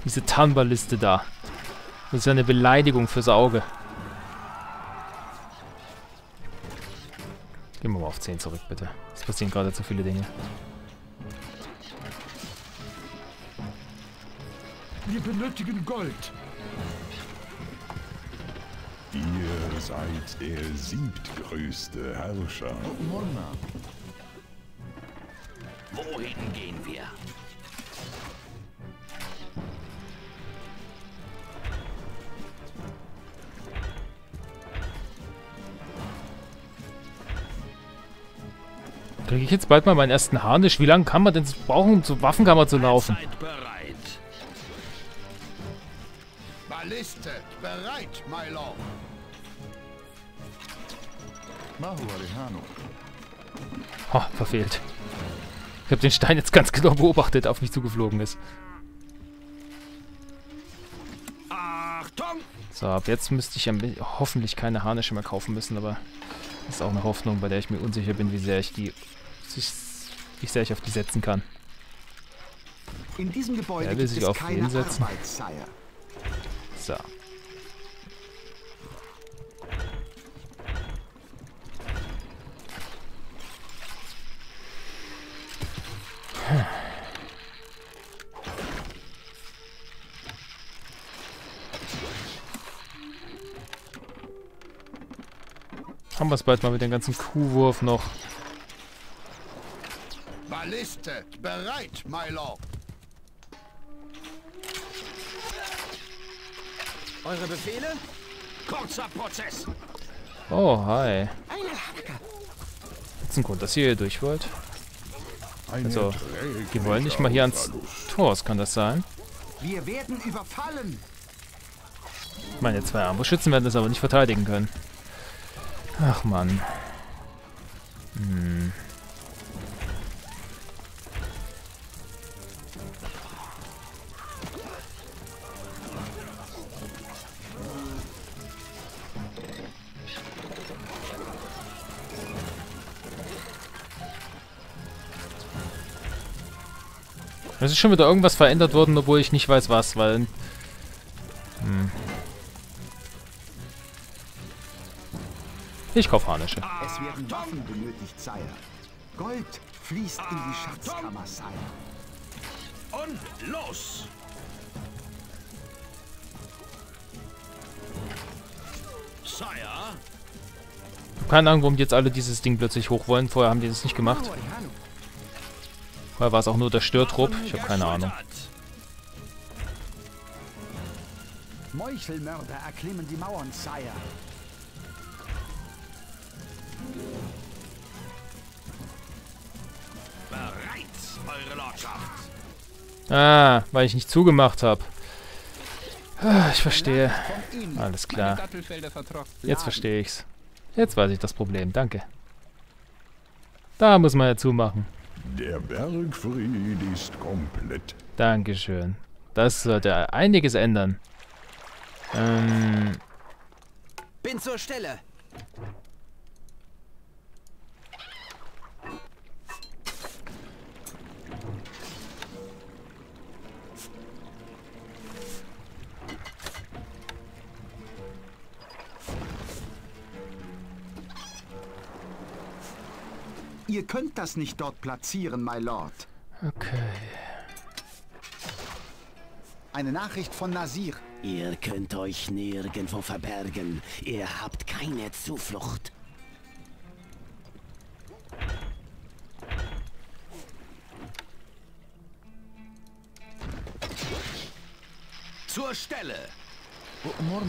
Diese Tanbaliste da. Das ist ja eine Beleidigung fürs Auge. Gehen wir mal auf 10 zurück, bitte. Es passieren gerade zu viele Dinge. Wir benötigen Gold. Ihr seid der siebtgrößte Herrscher. Morna. Wohin gehen wir? Kriege ich jetzt bald mal meinen ersten Harnisch? Wie lange kann man denn brauchen, um zur Waffenkammer zu laufen? Seid bereit. Balliste bereit, my lord. Mahuarihano. Oh, verfehlt. Ich habe den Stein jetzt ganz genau beobachtet, der auf mich zugeflogen ist. Achtung! So, ab jetzt müsste ich ja hoffentlich keine Harnische mehr kaufen müssen, aber das ist auch eine Hoffnung, bei der ich mir unsicher bin, wie sehr ich die... wie sehr ich auf die setzen kann. In diesem Gebäude Er will sich auf ihn setzen. So. Haben wir es bald mal mit dem ganzen Kuhwurf noch. Balliste bereit, my lord. Eure Befehle? Kurzer Prozess. Oh, hi. Jetzt ein Grund, dass ihr hier durch wollt. Also, die wollen nicht mal hier ans. Tor, kann das sein? Wir werden überfallen. Meine zwei Armbrustschützen werden das aber nicht verteidigen können. Ach Mann. Hm. Es ist schon wieder irgendwas verändert worden, obwohl ich nicht weiß was, weil... Hm. Ich kauf Harnische. Es werden Waffen benötigt, Sire. Gold fließt in die Schatzkammer, Sire. Und los! Sire, Keine Ahnung, warum die jetzt alle dieses Ding plötzlich hoch wollen. Vorher haben die das nicht gemacht. Vorher war es auch nur der Störtrupp. Ich habe keine Ahnung. Meuchelmörder erklimmen die Mauern, Sire. bereit, Eure Lordschaft. Ah, weil ich nicht zugemacht habe. Ah, ich verstehe. Alles klar. Jetzt verstehe ich's. Jetzt weiß ich das Problem. Danke. Da muss man ja zumachen. Der Bergfried ist komplett. Dankeschön. Das sollte einiges ändern. Ähm, Bin zur Stelle. Ihr könnt das nicht dort platzieren, my lord. okay. Eine Nachricht von Nasir. Ihr könnt euch nirgendwo verbergen. Ihr habt keine Zuflucht. Zur Stelle.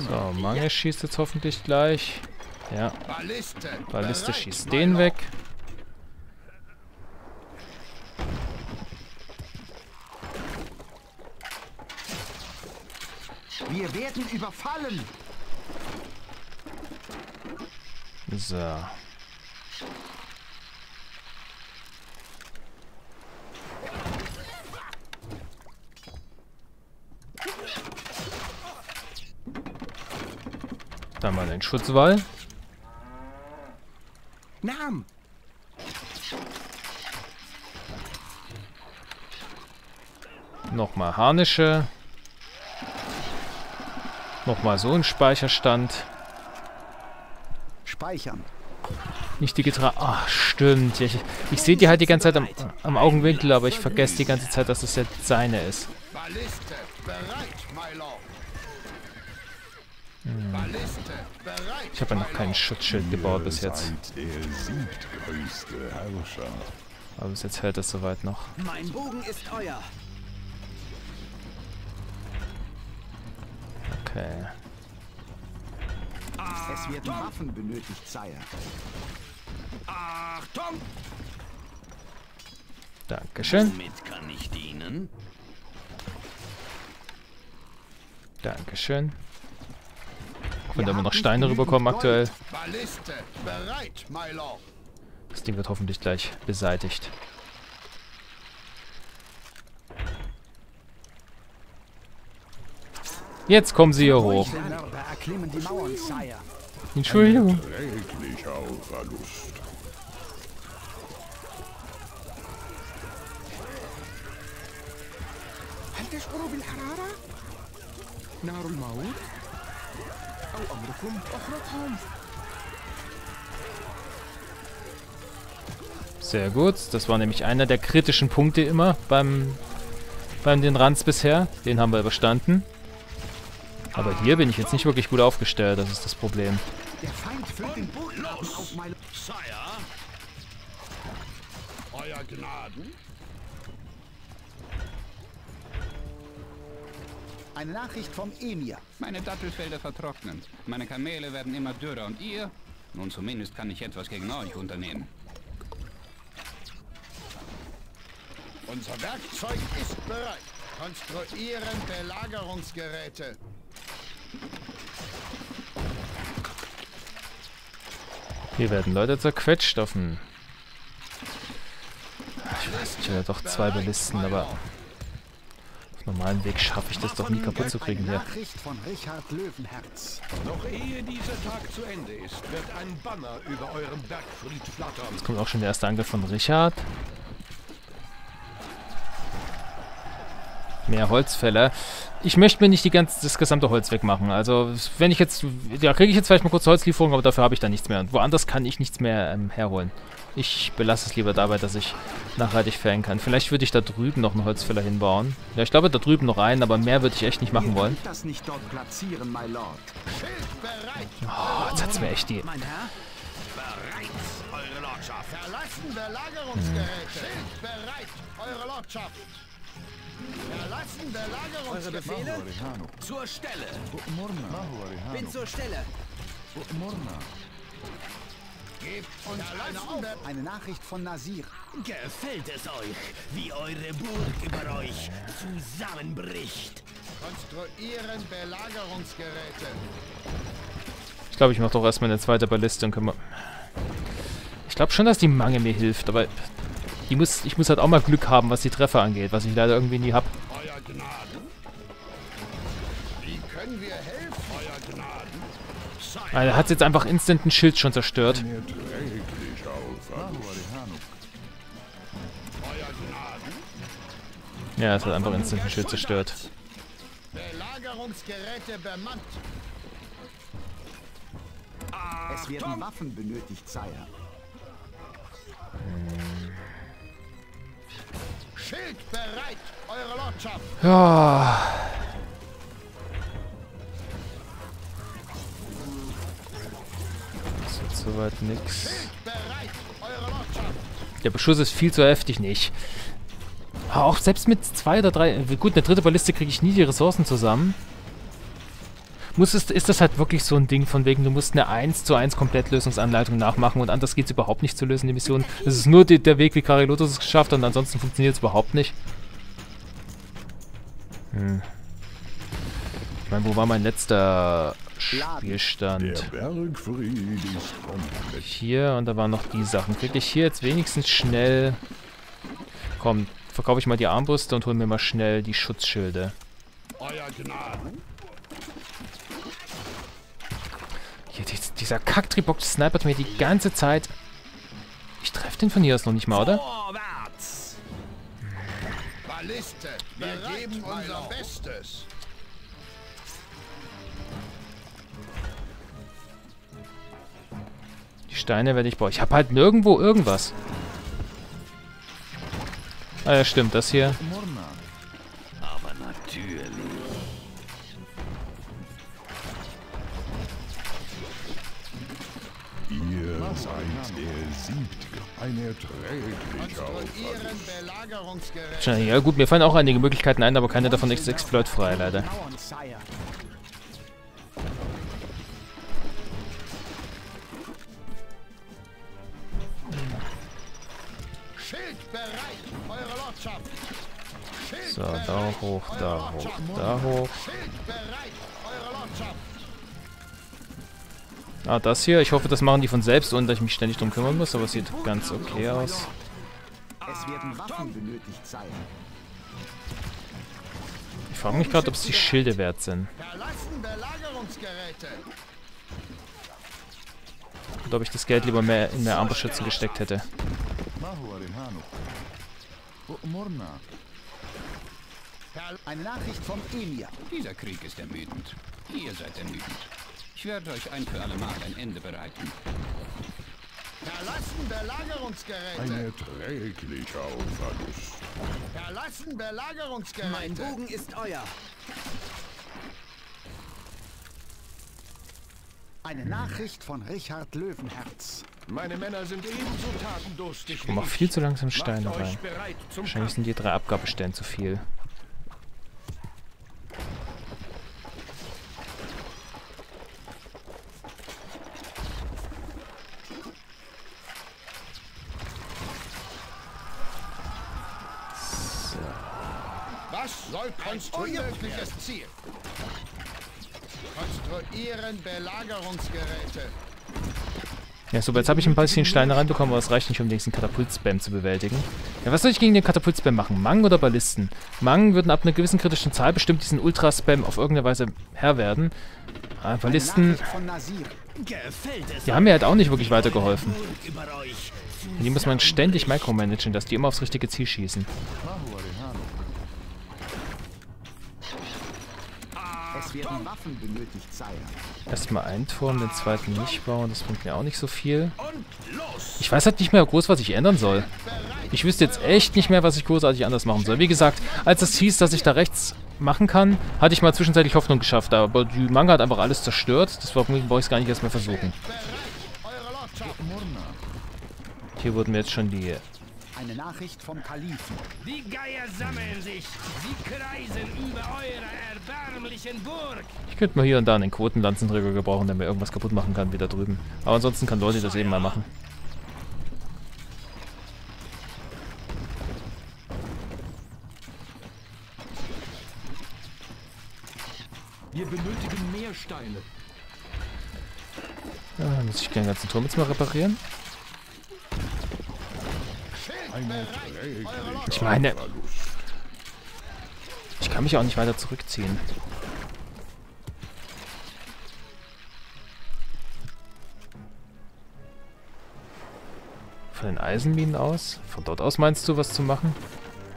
So, Mange schießt jetzt hoffentlich gleich. Ja. Balliste. Balliste schießt den weg. Wir werden überfallen. So. Dann mal den Schutzwall. Nam. Nochmal Harnische. Nochmal so ein Speicherstand. Speichern. Nicht die Getra... Ach, stimmt. Ich, ich sehe die halt die ganze Zeit am, am Augenwinkel, aber ich vergesse die ganze Zeit, dass das jetzt seine ist. Hm. Balliste. Bereit. Ich habe ja noch kein Schutzschild gebaut bis jetzt. Aber bis jetzt hält das soweit noch. Mein Bogen ist euer. Okay. Es werden Waffen benötigt, Sire. Achtung! Dankeschön. Womit kann ich dienen? Dankeschön. Auch wenn Wir da immer noch Steine rüberkommen aktuell. Balliste. Bereit, my lord. Das Ding wird hoffentlich gleich beseitigt. Jetzt kommen sie hier hoch. Entschuldigung. Sehr gut. Das war nämlich einer der kritischen Punkte immer beim, beim den Ranz bisher. Den haben wir überstanden. Aber hier bin ich jetzt nicht wirklich gut aufgestellt. Das ist das Problem. Der Feind füllt den Boden auf, lord. Sire, Euer Gnaden. Eine Nachricht vom Emir. Meine Dattelfelder vertrocknen. Meine Kamele werden immer dürrer und ihr? Nun zumindest kann ich etwas gegen euch unternehmen. Unser Werkzeug ist bereit. Konstruieren Belagerungsgeräte. Hier werden Leute zerquetscht auf dem... Ich weiß nicht, ja doch zwei Ballisten, aber... Auf normalen Weg schaffe ich das doch nie kaputt zu kriegen hier. Nachricht von Richard Löwenherz. Noch ehe dieser Tag zu Ende ist, wird ein Banner über eurem Bergfried flattern. Jetzt kommt auch schon der erste Angriff von Richard. Mehr Holzfäller. Ich möchte mir nicht die ganze, das gesamte Holz wegmachen. Also, wenn ich jetzt... Ja, kriege ich jetzt vielleicht mal kurz Holzlieferung, aber dafür habe ich dann nichts mehr. Und woanders kann ich nichts mehr ähm, herholen. Ich belasse es lieber dabei, dass ich nachhaltig fällen kann. Vielleicht würde ich da drüben noch einen Holzfäller hinbauen. Ja, ich glaube da drüben noch einen, aber mehr würde ich echt nicht machen wollen. Oh, jetzt hat es mir echt die... Mein Herr? bereit, eure Lordschaft. Verlassen Belagerungsgeräte. Schild bereit, Eure Lordschaft. Verlassen Eure Belagerungsgeräte. Befehle? Zur Stelle. Bin zur Stelle. Gebt uns eine auf. Eine Nachricht von Nasir. Gefällt es euch, wie eure Burg über euch zusammenbricht? Konstruieren Belagerungsgeräte. Ich glaube, ich mache doch erstmal eine zweite Balliste und können wir... Ich glaube schon, dass die Mange mir hilft, aber... Die muss, ich muss halt auch mal Glück haben, was die Treffer angeht, was ich leider irgendwie nie habe. Euer Gnaden. Wie können wir helfen? Euer Gnaden. Er hat jetzt einfach instant ein Schild schon zerstört. Ja, es hat einfach instant ein Schild zerstört. Belagerungsgeräte bemannt. Es werden Waffen benötigt, Sire. Schild bereit, eure Lordschaft. Ja. Das ist jetzt soweit nix. Der Beschuss ist viel zu heftig, nicht. Ah, auch selbst mit zwei oder drei... Äh, gut, eine dritte Balliste kriege ich nie die Ressourcen zusammen. Muss es, ist das halt wirklich so ein Ding von wegen, du musst eine 1 zu 1 Komplettlösungsanleitung nachmachen und anders geht es überhaupt nicht zu lösen, die Mission. Es ist nur die, der Weg, wie Karilotus es geschafft hat und ansonsten funktioniert es überhaupt nicht. Hm. Ich meine, wo war mein letzter Spielstand? Hier, und da waren noch die Sachen. Kriege ich hier jetzt wenigstens schnell... Komm, verkaufe ich mal die Armbrüste und hole mir mal schnell die Schutzschilde. Euer Gnaden. Hier, dieser Kacktribock snipert mir die ganze Zeit. Ich treffe den von hier aus noch nicht mal, oder? Balliste, wir geben unser Bestes. Die Steine werde ich bauen. Ich habe halt nirgendwo irgendwas. Ah ja, stimmt, das hier. Seid der Siebte. Ein erträglicher Ja gut, mir fallen auch einige Möglichkeiten ein, aber keine davon ist exploitfrei, leider. So, da hoch, da hoch, da hoch. Ah, das hier. Ich hoffe, das machen die von selbst, ohne dass ich mich ständig drum kümmern muss, aber es sieht ganz okay aus. Es werden Waffen benötigt sein. Ich frage mich gerade, ob es die Schilde wert sind. Und ob ich das Geld lieber mehr in mehr Armbrustschützen gesteckt hätte. Eine Nachricht vom Emir. Dieser Krieg ist ermüdend. Ihr seid ermüdend. Ich werde euch ein für alle Mal ein Ende bereiten. Verlassen Belagerungsgeräte. Ein erträglicher Verlust. Verlassen Belagerungsgeräte. Mein Bogen ist euer. Eine Nachricht von Richard Löwenherz. Meine Männer sind ebenso tatendurstig. Ich komme auch viel zu langsam Steine rein. Wahrscheinlich sind die drei Abgabestellen zu viel. Soll konstruiertes Ziel. Konstruieren Belagerungsgeräte. Ja, super, jetzt habe ich ein bisschen Steine reinbekommen, aber es reicht nicht, um diesen Katapult-Spam zu bewältigen. Ja, was soll ich gegen den Katapult-Spam machen? Mang oder Ballisten? Mang würden ab einer gewissen kritischen Zahl bestimmt diesen Ultra-Spam auf irgendeine Weise Herr werden. Ah, Ballisten... Die haben mir halt auch nicht wirklich weitergeholfen. Die muss man ständig micromanagen, dass die immer aufs richtige Ziel schießen. Erstmal einen Turm, den zweiten nicht bauen. Das bringt mir auch nicht so viel. Ich weiß halt nicht mehr groß, was ich ändern soll. Ich wüsste jetzt echt nicht mehr, was ich großartig anders machen soll. Wie gesagt, als es hieß, dass ich da rechts machen kann, hatte ich mal zwischenzeitlich Hoffnung geschafft. Aber die Manga hat einfach alles zerstört. Deswegen brauche ich es gar nicht erst mehr versuchen. Hier wurden mir jetzt schon die eine Nachricht vom Kalifen. Die Geier sammeln sich. Sie kreisen über eure erbärmlichen Burg. Ich könnte mal hier und da einen Quotenlanzenträger gebrauchen, der mir irgendwas kaputt machen kann, wie da drüben. Aber ansonsten kann Leute das eben mal machen. Wir benötigen mehr Steine. Ja, muss ich den ganzen Turm jetzt mal reparieren? Ich meine... Ich kann mich auch nicht weiter zurückziehen. Von den Eisenminen aus? Von dort aus meinst du, was zu machen?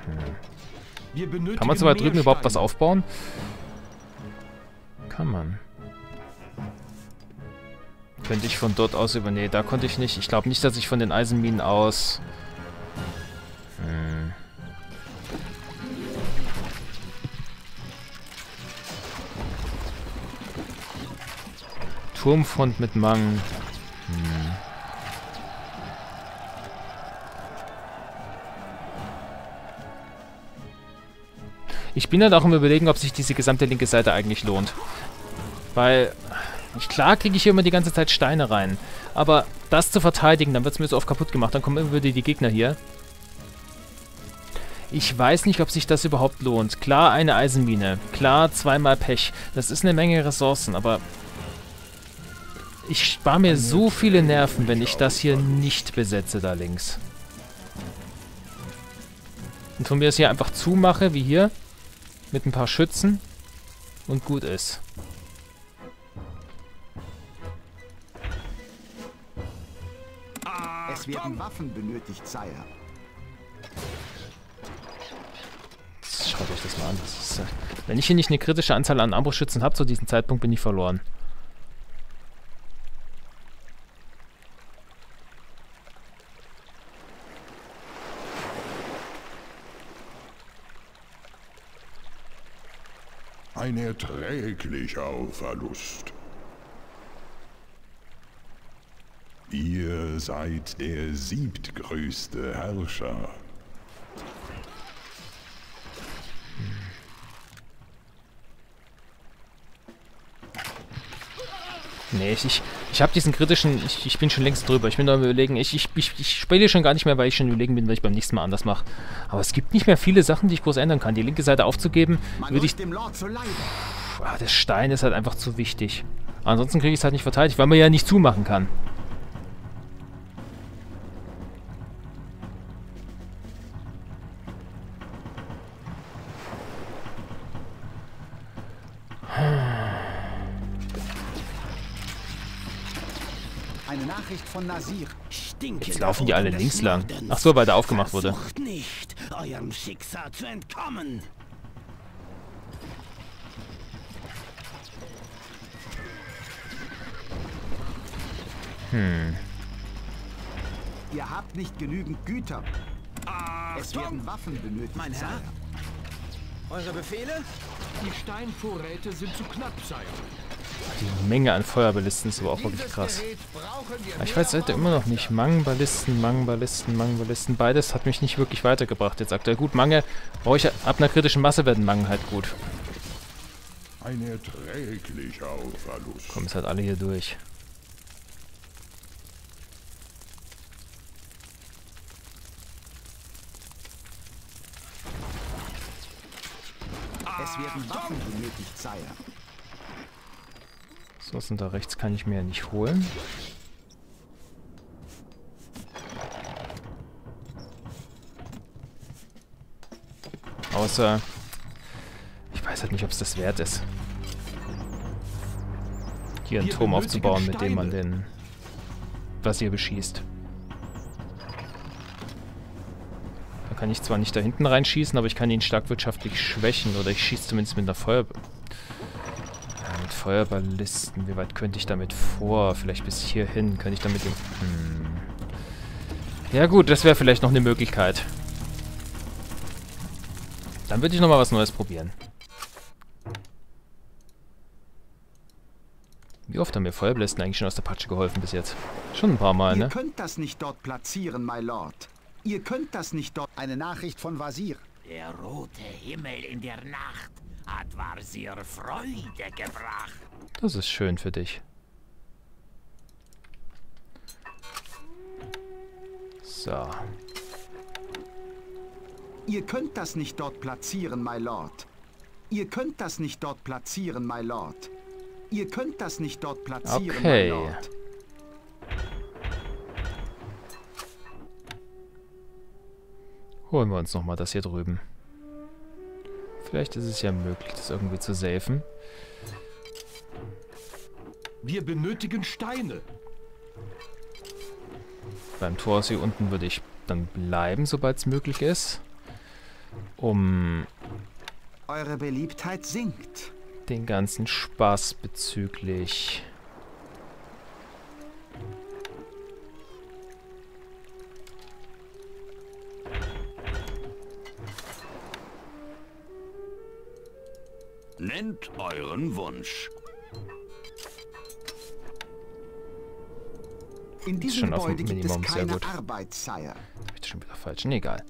Hm. Kann man so weit drüben überhaupt was aufbauen? Kann man. Könnte ich von dort aus über... Nee, da konnte ich nicht. Ich glaube nicht, dass ich von den Eisenminen aus... Hm. Turmfund mit Mang. Hm. Ich bin halt auch im Überlegen, ob sich diese gesamte linke Seite eigentlich lohnt. Weil, klar kriege ich hier immer die ganze Zeit Steine rein. Aber das zu verteidigen, dann wird es mir so oft kaputt gemacht. Dann kommen immer wieder die Gegner hier. Ich weiß nicht, ob sich das überhaupt lohnt. Klar, eine Eisenmine. Klar, zweimal Pech. Das ist eine Menge Ressourcen, aber... Ich spare mir so viele Nerven, wenn ich das hier nicht besetze da links. Und von mir das hier einfach zumache, wie hier. Mit ein paar Schützen. Und gut ist. Es werden Waffen benötigt, Sire. Schaut euch das mal an. Das ist, äh, wenn ich hier nicht eine kritische Anzahl an Armbrustschützen habe, zu diesem Zeitpunkt bin ich verloren. Ein erträglicher Verlust. Ihr seid der siebtgrößte Herrscher. Nee, ich, ich, ich habe diesen kritischen, ich, ich bin schon längst drüber. Ich bin da überlegen, ich, ich, ich, ich spiele schon gar nicht mehr, weil ich schon überlegen bin, was ich beim nächsten Mal anders mache. Aber es gibt nicht mehr viele Sachen, die ich groß ändern kann. Die linke Seite aufzugeben, würde ich... Dem Lord ah, der Stein ist halt einfach zu wichtig. Ansonsten kriege ich es halt nicht verteidigt, weil man ja nicht zumachen kann. Von Nasir. Jetzt laufen die alle links lang. Ach so, weil da aufgemacht wurde. nicht, eurem Schicksal zu entkommen. Hm. Ihr habt nicht genügend Güter. Achtung. Es werden Waffen benötigt. Mein Herr? Eure Befehle? Die Steinvorräte sind zu knapp, Sire. Die Menge an Feuerballisten ist aber auch wirklich krass. ich weiß heute immer noch nicht. Mangenballisten, Mangenballisten, Mangenballisten. Beides hat mich nicht wirklich weitergebracht jetzt aktuell. Gut, Mange brauche ich ab einer kritischen Masse werden Mangen halt gut. Ein erträglicher Verlust. Kommen es halt alle hier durch. Es werden Waffen benötigt, Sire. So, was da rechts kann ich mir ja nicht holen. Außer... Ich weiß halt nicht, ob es das wert ist. Hier einen Turm aufzubauen, mit dem man den... Was hier beschießt. Da kann ich zwar nicht da hinten reinschießen, aber ich kann ihn stark wirtschaftlich schwächen. Oder ich schieße zumindest mit einer Feuer... Feuerballisten. Wie weit könnte ich damit vor? Vielleicht bis hierhin. Könnte ich damit... Hm. Ja gut, das wäre vielleicht noch eine Möglichkeit. Dann würde ich nochmal was Neues probieren. Wie oft haben mir Feuerballisten eigentlich schon aus der Patsche geholfen bis jetzt? Schon ein paar Mal, ne? Ihr könnt das nicht dort platzieren, my lord. Ihr könnt das nicht dort... Eine Nachricht von Vasir. Der rote Himmel in der Nacht hat Varsir Freude gebracht. Das ist schön für dich. So. Ihr könnt das nicht dort platzieren, my lord. Ihr könnt das nicht dort platzieren, my lord. Ihr könnt das nicht dort platzieren, okay. my lord. Holen wir uns nochmal das hier drüben. Vielleicht ist es ja möglich, das irgendwie zu safen. Wir benötigen Steine. Beim Tor hier unten würde ich dann bleiben, sobald es möglich ist. Um... Eure Beliebtheit sinkt. Den ganzen Spaß bezüglich... Nennt euren Wunsch. In diesem schon auf dem Minimum, sehr gut. Arbeit, Sire. Hab ich das schon wieder falsch? Nee, egal.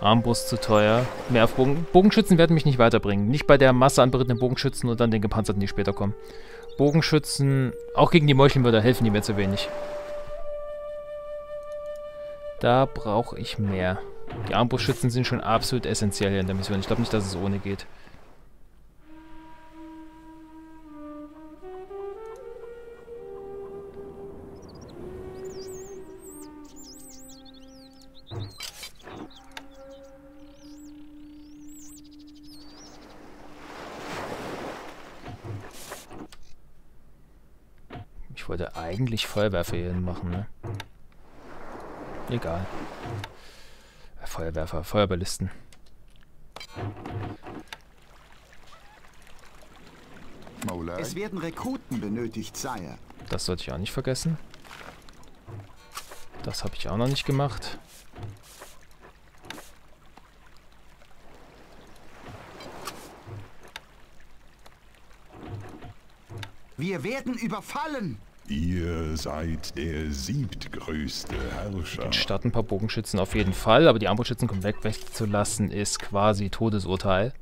Armbrust zu teuer. Mehr auf Bogen. Bogenschützen werden mich nicht weiterbringen. Nicht bei der Masse an berittenen Bogenschützen und dann den gepanzerten, die später kommen. Bogenschützen, auch gegen die Meuchelmörder helfen die mir zu wenig. Da brauche ich mehr. Die Armbrustschützen sind schon absolut essentiell hier in der Mission. Ich glaube nicht, dass es ohne geht. Ich wollte eigentlich Feuerwerfer hier machen, ne? Egal. Feuerwerfer, Feuerballisten. Es werden Rekruten benötigt, Sire. Das sollte ich auch nicht vergessen. Das habe ich auch noch nicht gemacht. Wir werden überfallen! Ihr seid der siebtgrößte Herrscher. Statt ein paar Bogenschützen auf jeden Fall, aber die Armbrustschützen komplett wegzulassen ist quasi Todesurteil.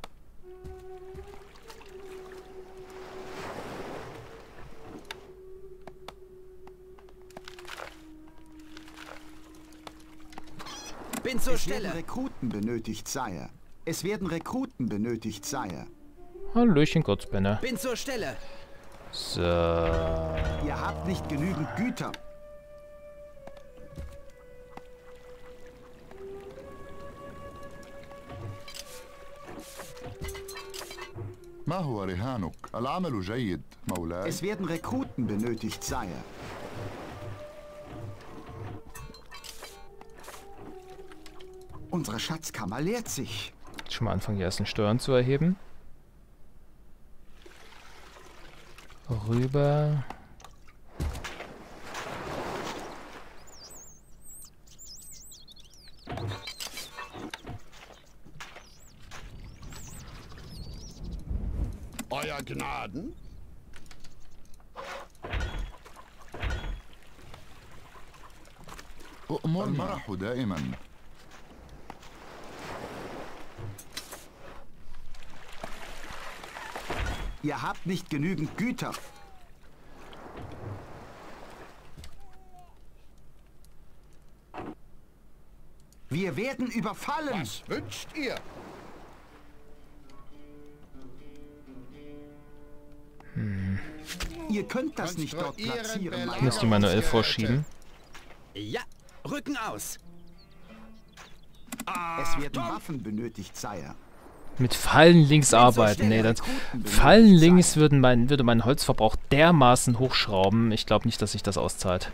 Bin zur es Stelle. Es werden Rekruten benötigt, Sire. Es werden Rekruten benötigt, Sire. Hallöchen, Kurzbänner. Bin zur Stelle. So. Ihr habt nicht genügend Güter. Es werden Rekruten benötigt, Sire. Unsere Schatzkammer leert sich. Schon mal anfangen, die ersten Steuern zu erheben. Rüber. Euer Gnaden? المرح دائما Ihr habt nicht genügend Güter. Wir werden überfallen. Was wünscht ihr? Hm. Ihr könnt das nicht dort platzieren. Ich muss die manuell vorschieben. Ja, Rücken aus. Es werden Waffen benötigt, Sire. Mit Fallen links arbeiten. Nee, das, Fallen links würden mein, würde meinen Holzverbrauch dermaßen hochschrauben. Ich glaube nicht, dass sich das auszahlt.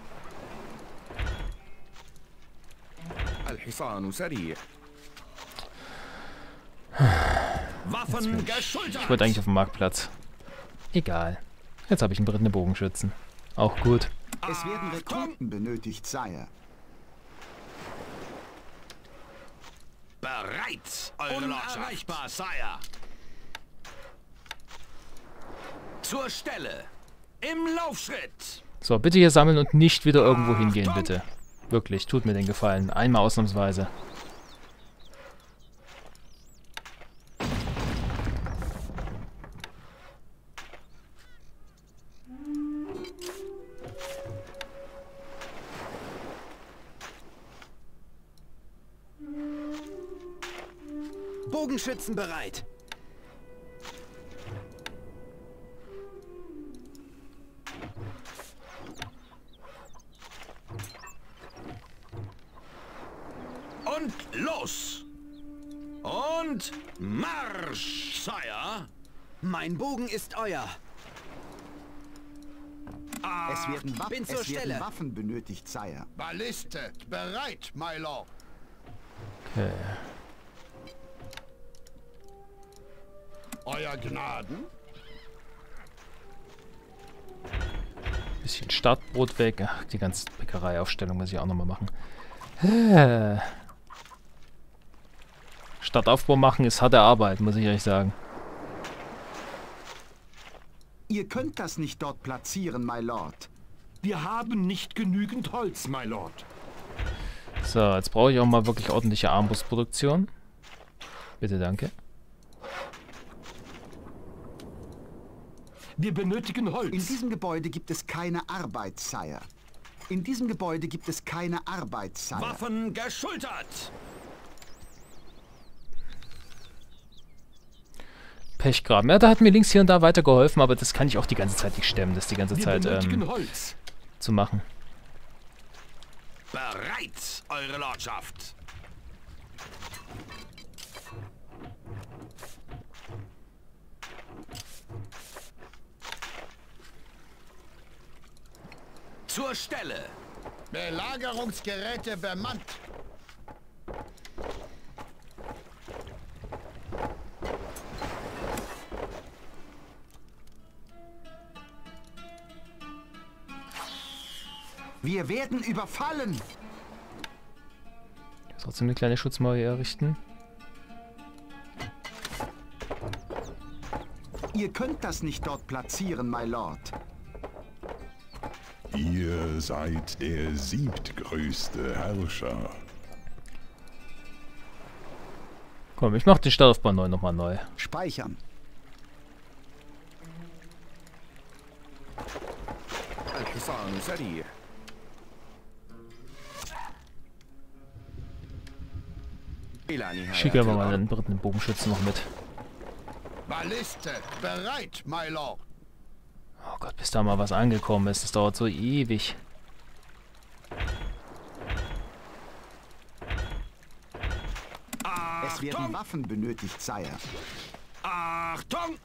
Ich wollte eigentlich auf dem Marktplatz. Egal. Jetzt habe ich einen berittene Bogenschützen. Auch gut. Es werden Rekruten benötigt, Sire. Bereit, eure Unerreichbar, Sire. Zur Stelle. Im Laufschritt. So, bitte hier sammeln und nicht wieder irgendwo hingehen, bitte. Wirklich, tut mir den Gefallen. Einmal ausnahmsweise. Bogenschützen bereit. Und los! Und Marsch, Sire! Mein Bogen ist euer. Ah, es werden, Wa Bin es Stelle. werden Waffen benötigt, Sire. Balliste, bereit, my lord. Okay. Euer Gnaden? Bisschen Startbrot weg. Ach, die ganze Bäckereiaufstellung muss ich auch nochmal machen. Äh. Startaufbau machen ist harte Arbeit, muss ich ehrlich sagen. Ihr könnt das nicht dort platzieren, my lord. Wir haben nicht genügend Holz, my lord. So, jetzt brauche ich auch mal wirklich ordentliche Armbrustproduktion. Bitte, danke. Wir benötigen Holz. In diesem Gebäude gibt es keine Arbeit, Sire. In diesem Gebäude gibt es keine Arbeit, Sire. Waffen geschultert! Pechgraben. Ja, da hat mir links hier und da weitergeholfen, aber das kann ich auch die ganze Zeit nicht stemmen, das die ganze Wir Zeit benötigen ähm, Holz. zu machen. Bereit, Eure Lordschaft. Zur Stelle. Belagerungsgeräte bemannt. Wir werden überfallen. Trotzdem eine kleine Schutzmauer hier errichten. Ihr könnt das nicht dort platzieren, my Lord. Ihr seid der siebtgrößte Herrscher. Komm, ich mach den Steuerplan neu nochmal neu. Speichern. Ich schicke aber mal den dritten Bogenschützen noch mit. Balliste bereit, my lord. Oh Gott, bis da mal was angekommen ist. Das dauert so ewig. Es werden Waffen benötigt, Sire. Achtung!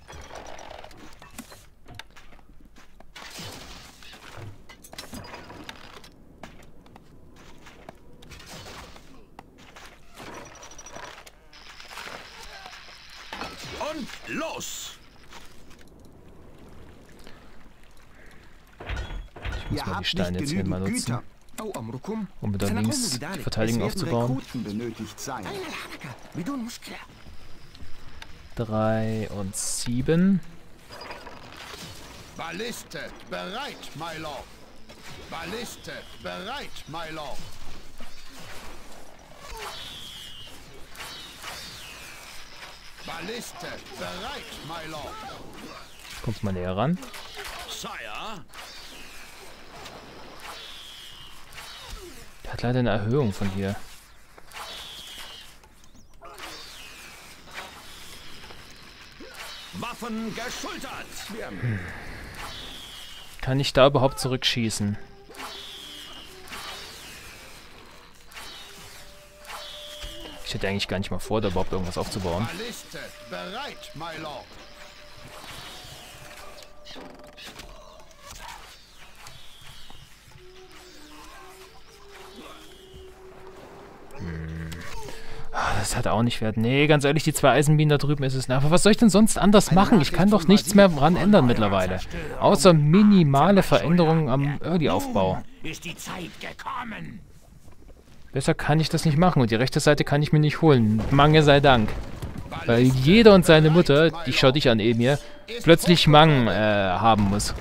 Und los! Ich muss man die Steine jetzt hier mal nutzen, um mit der links die Verteidigung aufzubauen. Drei und sieben. Balliste bereit, my lord. Balliste bereit, my lord. Balliste bereit, my lord. Kommt mal näher ran. Sire, hat leider eine Erhöhung von hier. Waffen geschultert! Kann ich da überhaupt zurückschießen? Ich hätte eigentlich gar nicht mal vor, da überhaupt irgendwas aufzubauen. Balliste bereit, my Lord. Ah, Das hat auch nicht wert. Nee, ganz ehrlich, die zwei Eisenbienen da drüben ist es. Aber was soll ich denn sonst anders machen? Ich kann doch nichts mehr dran ändern mittlerweile. Außer minimale Veränderungen am Early-Aufbau. Ist die Zeit gekommen! Besser kann ich das nicht machen und die rechte Seite kann ich mir nicht holen. Mange sei Dank. Weil jeder und seine Mutter, ich schau dich an, Emir, plötzlich Mang äh, haben muss.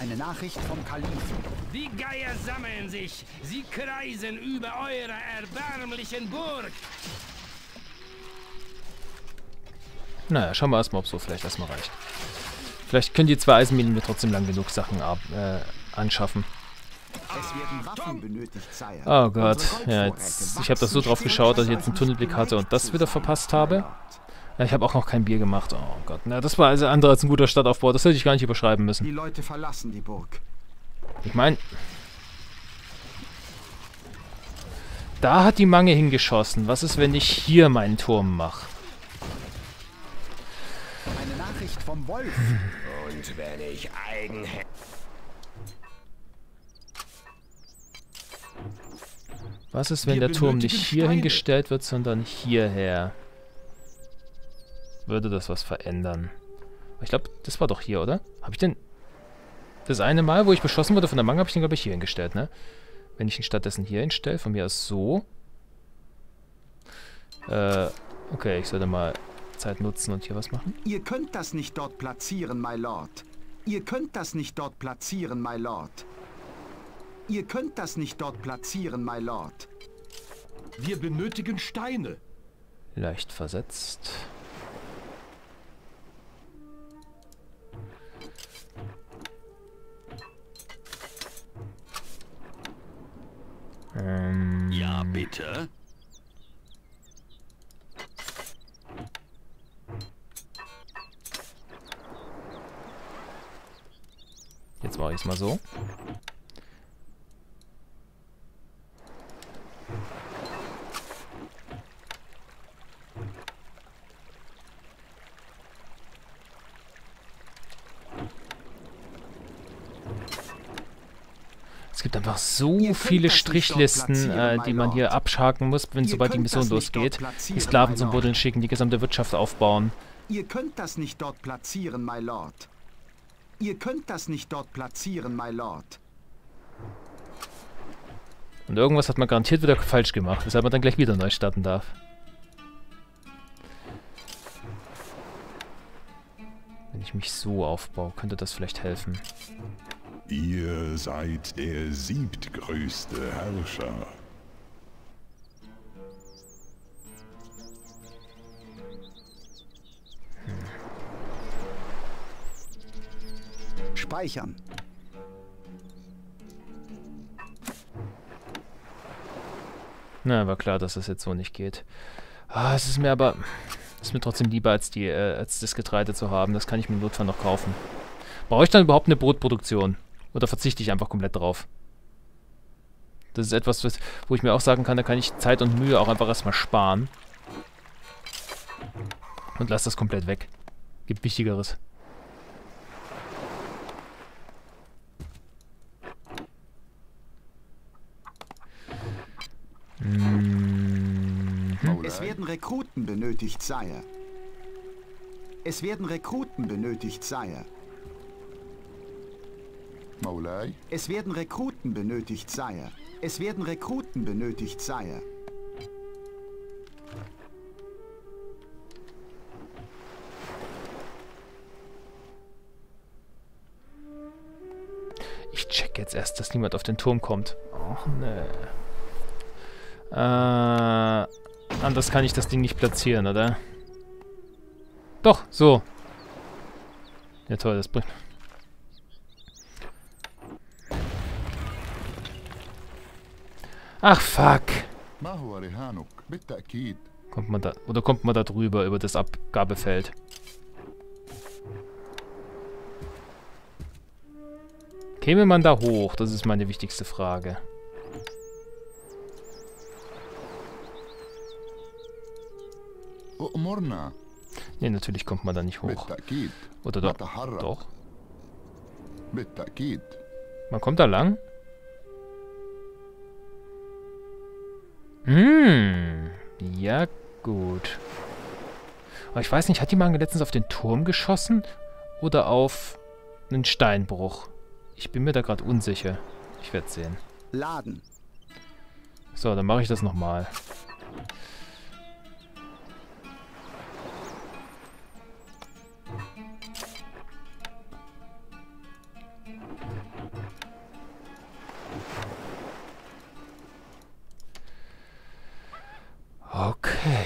Eine Nachricht vom Kalifen. Die Geier sammeln sich. Sie kreisen über eure erbärmlichen Burg. Naja, schauen wir erstmal, ob so vielleicht erstmal reicht. Vielleicht können die zwei Eisenminen mir trotzdem lang genug Sachen ab, äh, anschaffen. Es werden Waffen benötigt, Sire. Oh Gott, ja, jetzt, ich habe das so drauf geschaut, dass ich jetzt einen Tunnelblick hatte und das wieder verpasst habe. Ja, ich habe auch noch kein Bier gemacht. Oh Gott, na, das war also andere als ein guter Stadtaufbau. Das hätte ich gar nicht überschreiben müssen. Die Leute verlassen die Burg. Ich meine, da hat die Mange hingeschossen. Was ist, wenn ich hier meinen Turm mache? Eine Nachricht vom Wolf. Und wenn ich eigenhändig... Was ist, wenn Wir der Turm nicht hier Steine. hingestellt wird, sondern hierher? Würde das was verändern? Ich glaube, das war doch hier, oder? Habe ich denn... Das eine Mal, wo ich beschossen wurde von der Mange, habe ich den, glaube ich, hier hingestellt, ne? Wenn ich ihn stattdessen hier hinstelle, von mir aus so. Äh, okay, ich sollte mal Zeit nutzen und hier was machen. Ihr könnt das nicht dort platzieren, my Lord. Ihr könnt das nicht dort platzieren, my Lord. Ihr könnt das nicht dort platzieren, my Lord. Wir benötigen Steine. Leicht versetzt. Ähm, ja, bitte. Jetzt mache ich es mal so. Es gibt einfach so viele Strichlisten, äh, die man hier abschhaken muss, wenn sobald die Mission losgeht. Die Sklaven zum Buddeln schicken, die gesamte Wirtschaft aufbauen. Ihr könnt das nicht dort platzieren, my lord. Ihr könnt das nicht dort platzieren, my lord. Und irgendwas hat man garantiert wieder falsch gemacht, weshalb man dann gleich wieder neu starten darf. Wenn ich mich so aufbaue, könnte das vielleicht helfen. Ihr seid der siebtgrößte Herrscher. Speichern. Na, war klar, dass das jetzt so nicht geht. Ah, es ist mir aber... Es ist mir trotzdem lieber, als, die, äh, als das Getreide zu haben. Das kann ich mir im Notfall noch kaufen. Brauche ich dann überhaupt eine Brotproduktion? Oder verzichte ich einfach komplett drauf? Das ist etwas, was, wo ich mir auch sagen kann, da kann ich Zeit und Mühe auch einfach erstmal sparen. Und lasse das komplett weg. Gibt Wichtigeres. Mhm. Es werden Rekruten benötigt, Sire. Es werden Rekruten benötigt, Sire. Maulai? Es werden Rekruten benötigt, Sire. Es werden Rekruten benötigt, Sire. Ich check jetzt erst, dass niemand auf den Turm kommt. Och, ne. Äh, anders kann ich das Ding nicht platzieren, oder? Doch, so. Ja toll, das bringt... Ach, fuck. Kommt man da... Oder kommt man da drüber, über das Abgabefeld? Käme man da hoch? Das ist meine wichtigste Frage. Ne, natürlich kommt man da nicht hoch. Oder doch? Doch. Man kommt da lang? Hm, ja gut. Aber ich weiß nicht, hat die Mange letztens auf den Turm geschossen? Oder auf einen Steinbruch? Ich bin mir da gerade unsicher. Ich werde sehen. Laden. So, dann mache ich das nochmal. Okay.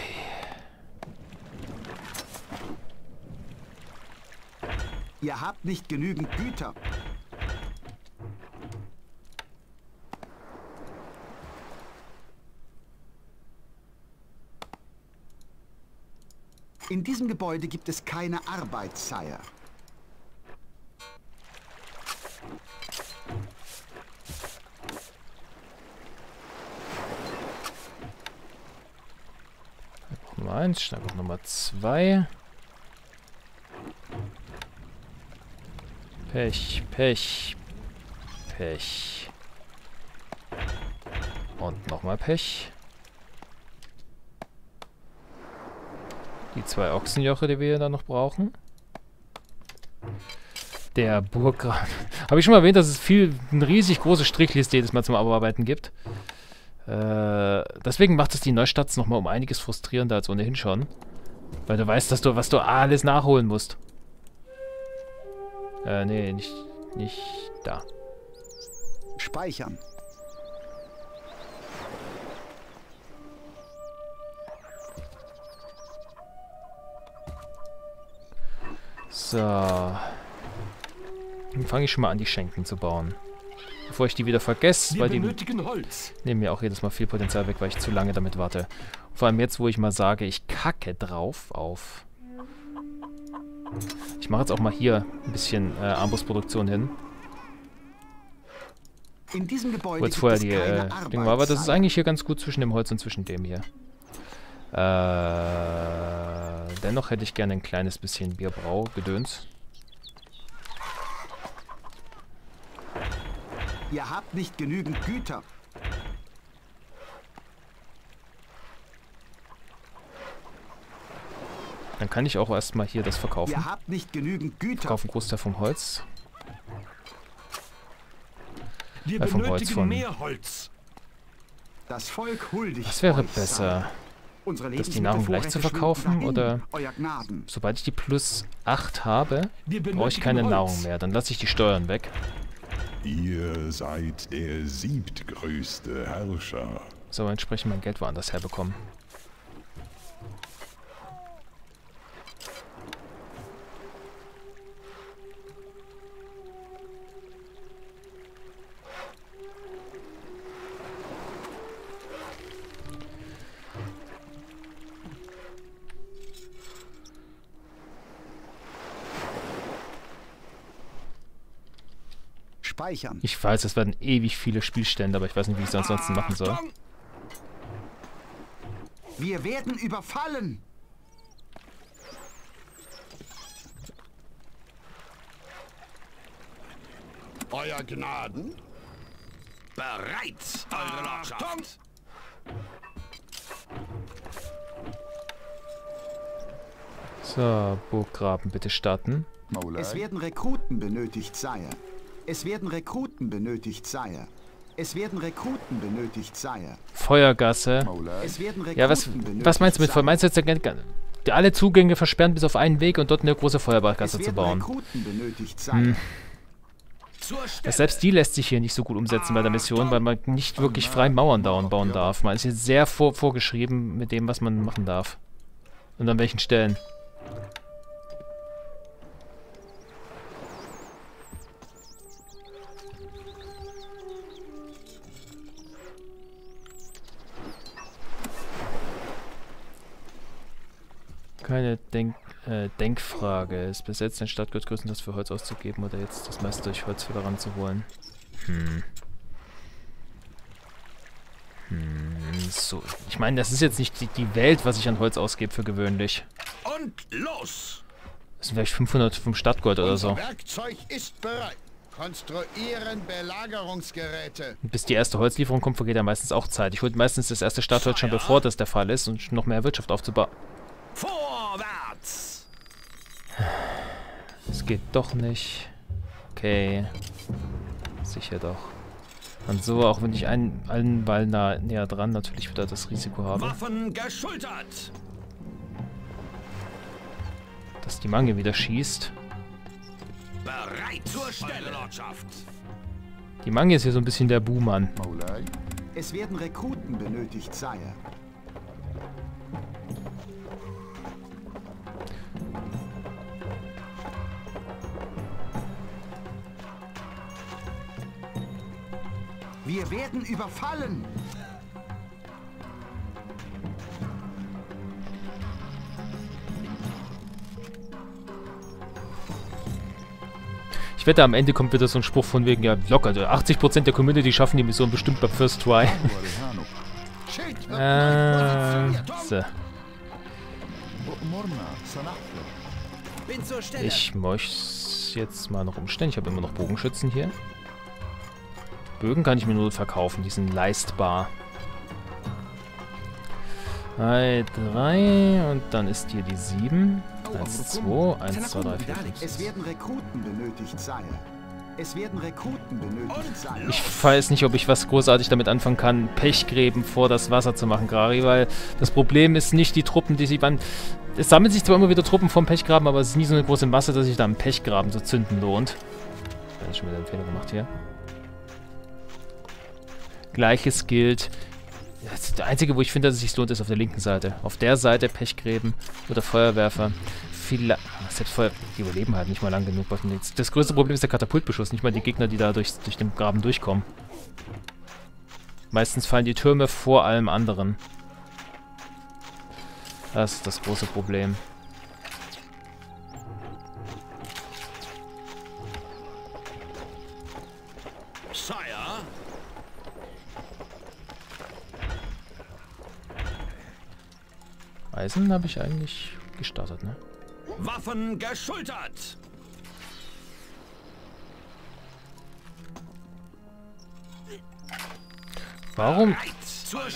Ihr habt nicht genügend Güter. In diesem Gebäude gibt es keine Arbeit, Sire. Nummer 1, Schnappbuch Nummer 2. Pech, Pech, Pech. Und nochmal Pech. Die zwei Ochsenjoche, die wir dann noch brauchen. Der Burggraben. Habe ich schon mal erwähnt, dass es viel, eine riesig große Strichliste jedes Mal zum Abarbeiten gibt. Äh, deswegen macht es die Neustarts nochmal um einiges frustrierender als ohnehin schon. Weil du weißt, dass du, was du alles nachholen musst. Äh, nee, nicht, nicht da. Speichern. So. Dann fange ich schon mal an, die Schenken zu bauen. Bevor ich die wieder vergesse, weil die nehmen mir auch jedes Mal viel Potenzial weg, weil ich zu lange damit warte. Vor allem jetzt, wo ich mal sage, ich kacke drauf auf. Ich mache jetzt auch mal hier ein bisschen äh, Armbrustproduktion hin. In diesem Gebäude Wo jetzt vorher die äh, Dinge war, aber das ist eigentlich hier ganz gut zwischen dem Holz und zwischen dem hier. Äh, dennoch hätte ich gerne ein kleines bisschen Bierbrau-Gedöns. Ihr habt nicht genügend Güter. Dann kann ich auch erstmal hier das verkaufen. Ihr habt nicht genügend Güter. Verkaufen Großteil vom Holz. Wir Äh, vom Holz benötigen von- mehr Holz. Das Volk huldigt Was wäre besser? Sire. Unsere Das die Nahrung gleich zu verkaufen oder sobald ich die plus 8 habe, brauche ich keine Holz. Nahrung mehr. Dann lasse ich die Steuern weg. Ihr seid der siebtgrößte Herrscher. So, entsprechend mein Geld woanders herbekommen. Speichern. Ich weiß, es werden ewig viele Spielstände, aber ich weiß nicht, wie ich es ansonsten machen soll. Wir werden überfallen. Euer Gnaden? Bereit, eure Lordschaft. So, Burggraben bitte starten. Es werden Rekruten benötigt, Sire. Es werden Rekruten benötigt, Sire. Es werden Rekruten benötigt, Sire. Feuergasse. Ja, was, was meinst du mit Feuer? Meinst du jetzt alle Zugänge versperren bis auf einen Weg und dort eine große Feuergasse Es zu bauen? Hm. Selbst die lässt sich hier nicht so gut umsetzen bei der Mission, weil man nicht wirklich frei Mauern dauernd bauen darf. Man ist hier sehr vor, vorgeschrieben mit dem, was man machen darf. Und an welchen Stellen. Keine Denk äh, Denkfrage. Ist besetzt, ein Stadtgut größtenteils für Holz auszugeben oder jetzt das meiste durch Holz wieder ranzuholen? Hm. Hm, so. Ich meine, das ist jetzt nicht die, die Welt, was ich an Holz ausgebe für gewöhnlich. Und los! Das sind vielleicht 500 vom Stadtgold oder so. Werkzeug ist bereit. Konstruieren Belagerungsgeräte. Und bis die erste Holzlieferung kommt, vergeht ja meistens auch Zeit. Ich hole meistens das erste Startholz schon bevor das der Fall ist und noch mehr Wirtschaft aufzubauen. Vorwärts! Es geht doch nicht. Okay. Sicher doch. Und so, auch wenn ich einen, einen Ball nah, näher dran natürlich wieder das Risiko habe, Waffen geschultert! dass die Mange wieder schießt. Bereit zur Stelle, Lordschaft! Die Mange ist hier so ein bisschen der Buhmann. Es werden Rekruten benötigt, Sire. Wir werden überfallen. Ich wette, am Ende kommt wieder so ein Spruch von wegen, ja, locker, 80% der Community schaffen die Mission bestimmt beim First Try. äh, so. Ich möchte jetzt mal noch umstellen. Ich habe immer noch Bogenschützen hier. Bögen kann ich mir nur verkaufen, die sind leistbar. 3, 3 und dann ist hier die 7. 1, 2, 1, 2, 3, 4, 5, Es werden Rekruten benötigt, Sire. Es werden Rekruten benötigt, Sire. Ich weiß nicht, ob ich was großartig damit anfangen kann, Pechgräben vor das Wasser zu machen, Grari, weil das Problem ist nicht die Truppen, die sie beim... Es sammeln sich zwar immer wieder Truppen vom Pechgraben, aber es ist nie so eine große Masse, dass sich da einen Pechgraben zu zünden lohnt. Da ist schon wieder ein Fehler gemacht hier. Gleiches gilt... Das der einzige, wo ich finde, dass es sich lohnt, ist auf der linken Seite. Auf der Seite Pechgräben oder Feuerwerfer. Vielleicht... Selbst Feuer, die überleben halt nicht mal lang genug. Das größte Problem ist der Katapultbeschuss, nicht mal die Gegner, die da durch, durch den Graben durchkommen. Meistens fallen die Türme vor allem anderen. Das ist das große Problem. Eisen habe ich eigentlich gestartet, ne? Waffen geschultert! Warum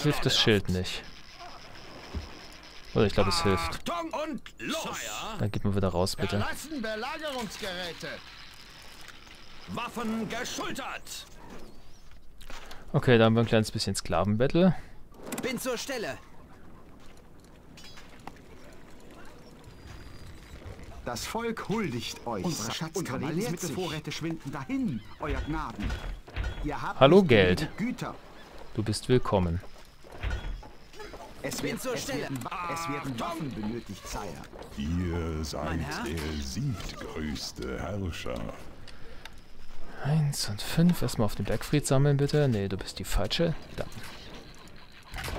hilft das Schild nicht? Oder ich glaube, es hilft. Dann geht man wieder raus, bitte. Waffen geschultert! Okay, da haben wir ein kleines bisschen Sklavenbattle. Bin zur Stelle. Das Volk huldigt euch. Unsere Unsere Lebensmittelvorräte schwinden dahin, euer Gnaden. Ihr habt Hallo Geld. Du bist willkommen. Es, wird, zur es, werden, es werden Waffen benötigt, Sire. Ihr seid der siebtgrößte Herrscher. Eins und fünf. Erstmal auf den Bergfried sammeln, bitte. Nee, du bist die falsche. Da.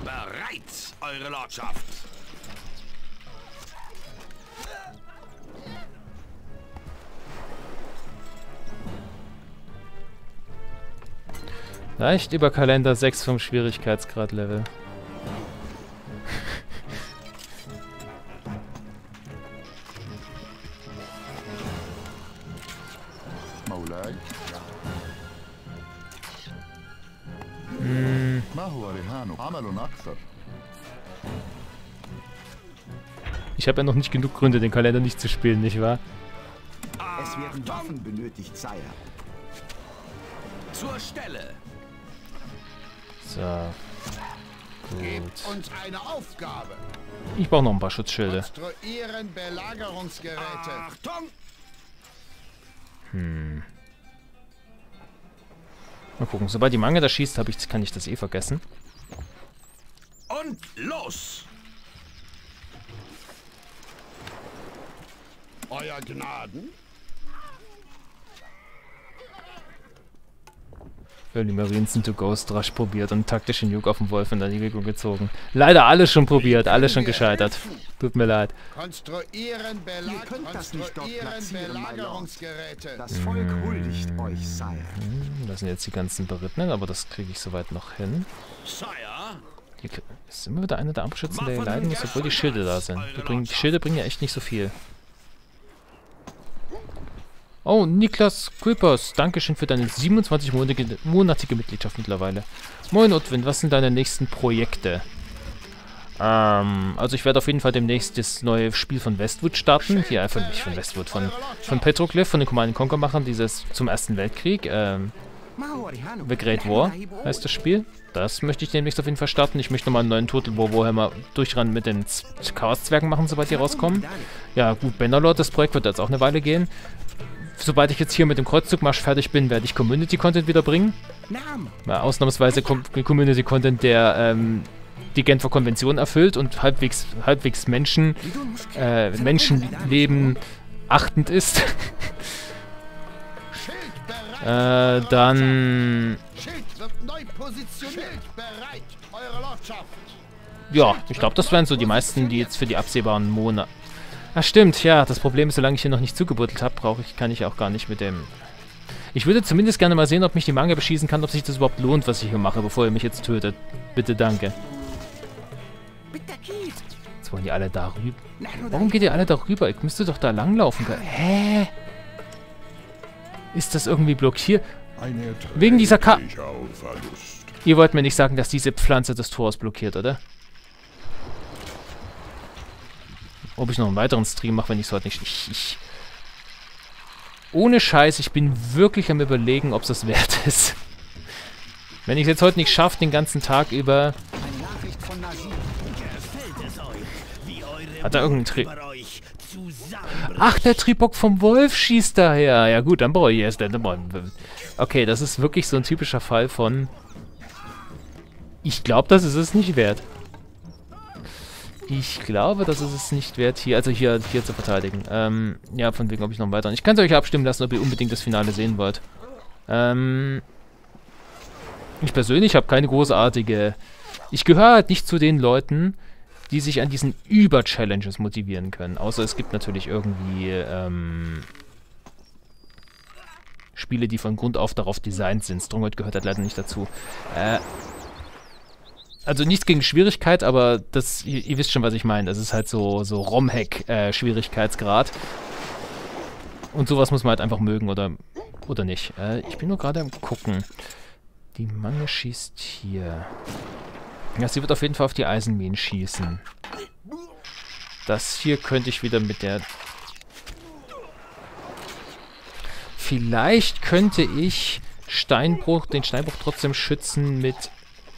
Bereit, Eure Lordschaft! Leicht über Kalender 6 vom Schwierigkeitsgrad-Level. Ich habe ja noch nicht genug Gründe, den Kalender nicht zu spielen, nicht wahr? Es werden Waffen benötigt, Sire. Zur Stelle! So. Gebt uns eine Aufgabe. Ich brauche noch ein paar Schutzschilde. Konstruieren Belagerungsgeräte. Achtung! Hm. Mal gucken. Sobald die Mangel da schießt, ich, kann ich das eh vergessen. Und los! Euer Gnaden. Early Marines into Ghost Rush probiert und taktischen Nuke auf den Wolf in Erwägung gezogen. Leider alles schon probiert, alles schon gescheitert. Tut mir leid. Konstruieren, Belag Ihr könnt das nicht dort. Belagerungsgeräte. Das Volk huldigt euch, Sire. Hm, Das sind jetzt die ganzen Berittenen, aber das kriege ich soweit noch hin. Sire? Hier ist immer wieder einer der Armschützen, der hier leiden muss, obwohl die Schilde da sind. Die, bringen, die Schilde bringen ja echt nicht so viel. Oh, Niklas Kuipers, Dankeschön für deine 27-monatige Mitgliedschaft mittlerweile. Moin, Utwin, was sind deine nächsten Projekte? Ähm, also ich werde auf jeden Fall demnächst das neue Spiel von Westwood starten. Hier, einfach nicht von Westwood, von, von Petroglyph, von den Command Conquer machen, dieses zum Ersten Weltkrieg. Ähm, The Great War heißt das Spiel. Das möchte ich demnächst auf jeden Fall starten. Ich möchte nochmal einen neuen Total War Warhammer durchrennen mit den Chaos-Zwergen machen, sobald die rauskommen. Ja, gut, Bannerlord, das Projekt wird jetzt auch eine Weile gehen sobald ich jetzt hier mit dem Kreuzzugmarsch fertig bin, werde ich Community-Content wieder bringen. Ja, ausnahmsweise Community-Content, der ähm, die Genfer Konvention erfüllt und halbwegs, halbwegs Menschen, äh, Menschenleben achtend ist. äh, dann... Ja, ich glaube, das wären so die meisten, die jetzt für die absehbaren Monate... Ach stimmt, ja, das Problem ist, solange ich hier noch nicht zugebuddelt habe, brauche ich, kann ich auch gar nicht mit dem... Ich würde zumindest gerne mal sehen, ob mich die Manga beschießen kann, ob sich das überhaupt lohnt, was ich hier mache, bevor ihr mich jetzt tötet. Bitte, danke. Jetzt wollen die alle da rüber. Warum geht ihr alle da rüber? Ich müsste doch da langlaufen. Hä? Ist das irgendwie blockiert? Wegen dieser Ka... Ihr wollt mir nicht sagen, dass diese Pflanze das Tor blockiert, oder? Ob ich noch einen weiteren Stream mache, wenn ich es heute nicht... Ich, ich, ohne Scheiß, ich bin wirklich am überlegen, ob es das wert ist. Wenn ich es jetzt heute nicht schaffe, den ganzen Tag über... Hat irgendeinen Wut Tri-? Ach, der Tribock vom Wolf schießt daher. Ja gut, dann brauche ich erst... Dann Okay, das ist wirklich so ein typischer Fall von... Ich glaube, das ist es nicht wert. Ich glaube, das ist es nicht wert, hier, also hier, hier zu verteidigen. Ähm, ja, von wegen, ob ich noch weiter. Ich kann es euch abstimmen lassen, ob ihr unbedingt das Finale sehen wollt. Ähm, ich persönlich habe keine großartige... Ich gehöre halt nicht zu den Leuten, die sich an diesen Über-Challenges motivieren können. Außer es gibt natürlich irgendwie, ähm, Spiele, die von Grund auf darauf designt sind. Stronghold gehört halt leider nicht dazu. Äh, also nichts gegen Schwierigkeit, aber das, ihr, ihr, wisst schon, was ich meine. Das ist halt so, so ROM-Hack-Schwierigkeitsgrad. Äh, Und sowas muss man halt einfach mögen oder, oder nicht. Äh, ich bin nur gerade am gucken. Die Mange schießt hier. Ja, sie wird auf jeden Fall auf die Eisenminen schießen. Das hier könnte ich wieder mit der... Vielleicht könnte ich Steinbruch, den Steinbruch trotzdem schützen mit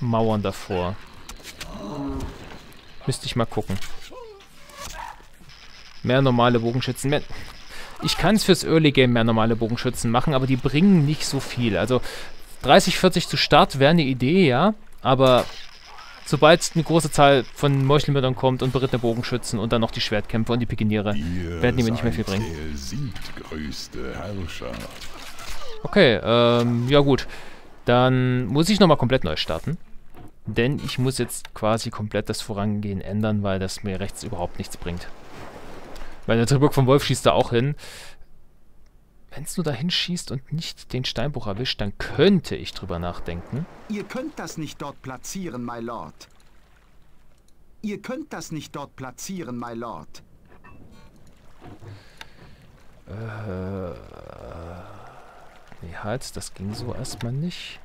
Mauern davor. Müsste ich mal gucken. Mehr normale Bogenschützen. Mehr ich kann es fürs Early Game mehr normale Bogenschützen machen, aber die bringen nicht so viel. Also 30, 40 zu Start wäre eine Idee, ja. Aber sobald eine große Zahl von Meuchelmördern kommt und berittene Bogenschützen und dann noch die Schwertkämpfer und die Pikiniere, werden die mir nicht mehr viel bringen. Okay, ähm, ja gut. Dann muss ich nochmal komplett neu starten. Denn ich muss jetzt quasi komplett das Vorangehen ändern, weil das mir rechts überhaupt nichts bringt. Weil der Triburg vom Wolf schießt da auch hin. Wenn es nur dahin schießt und nicht den Steinbruch erwischt, dann könnte ich drüber nachdenken. Ihr könnt das nicht dort platzieren, my lord. Ihr könnt das nicht dort platzieren, my lord. Äh, nee, halt, das ging so erstmal nicht.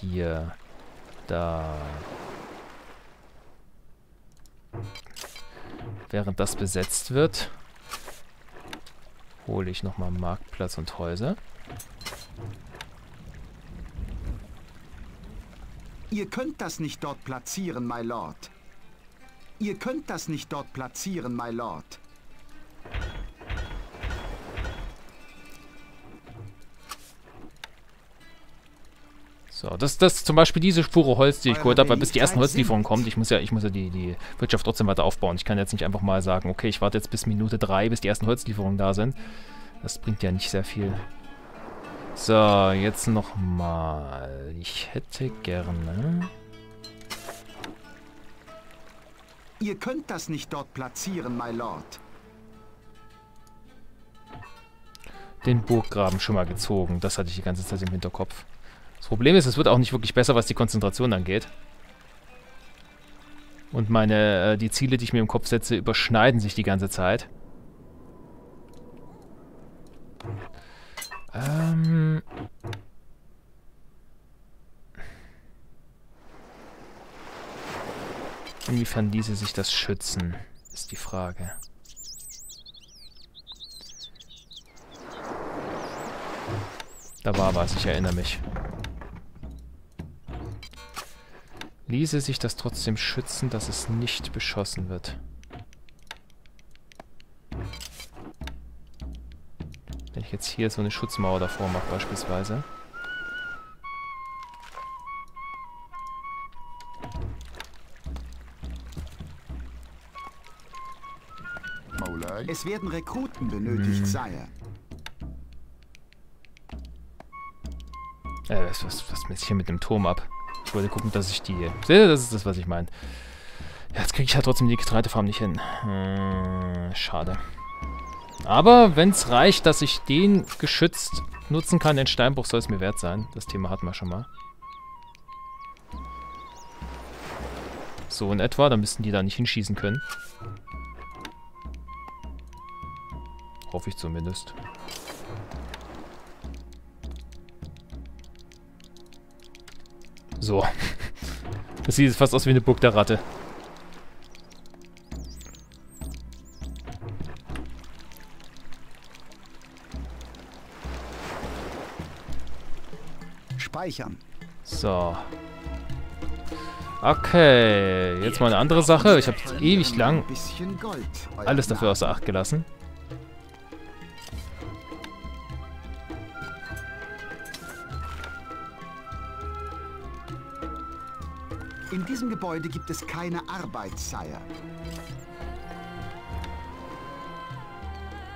Hier. Da. Während das besetzt wird, hole ich nochmal Marktplatz und Häuser. Ihr könnt das nicht dort platzieren, my lord. Ihr könnt das nicht dort platzieren, my lord. So, das, das zum Beispiel diese Spure Holz, die ich geholt habe, weil bis die ersten Holzlieferungen kommen, ich muss ja, ich muss ja die, die Wirtschaft trotzdem weiter aufbauen. Ich kann jetzt nicht einfach mal sagen, okay, ich warte jetzt bis Minute 3, bis die ersten Holzlieferungen da sind. Das bringt ja nicht sehr viel. So, jetzt nochmal. Ich hätte gerne... Ihr könnt das nicht dort platzieren, my lord. Den Burggraben schon mal gezogen. Das hatte ich die ganze Zeit im Hinterkopf. Das Problem ist, es wird auch nicht wirklich besser, was die Konzentration angeht. Und meine, äh, die Ziele, die ich mir im Kopf setze, überschneiden sich die ganze Zeit. Ähm... Inwiefern ließe sich das schützen, ist die Frage. Da war was, ich erinnere mich. Ließe sich das trotzdem schützen, dass es nicht beschossen wird. Wenn ich jetzt hier so eine Schutzmauer davor mache beispielsweise. Es werden Rekruten benötigt, hm. Sire. Äh, was, was, was misst hier mit dem Turm ab? Ich wollte gucken, dass ich die... Seht das ist das, was ich meine. Ja, jetzt kriege ich halt trotzdem die Getreidefarm nicht hin. Hm, schade. Aber wenn es reicht, dass ich den geschützt nutzen kann, den Steinbruch, soll es mir wert sein. Das Thema hatten wir schon mal. So in etwa, dann müssten die da nicht hinschießen können. Hoffe ich zumindest. So. Das sieht fast aus wie eine Burg der Ratte. Speichern. So. Okay, jetzt mal eine andere Sache. Ich habe ewig lang alles dafür außer Acht gelassen. In diesem Gebäude gibt es keine Arbeit, Sire.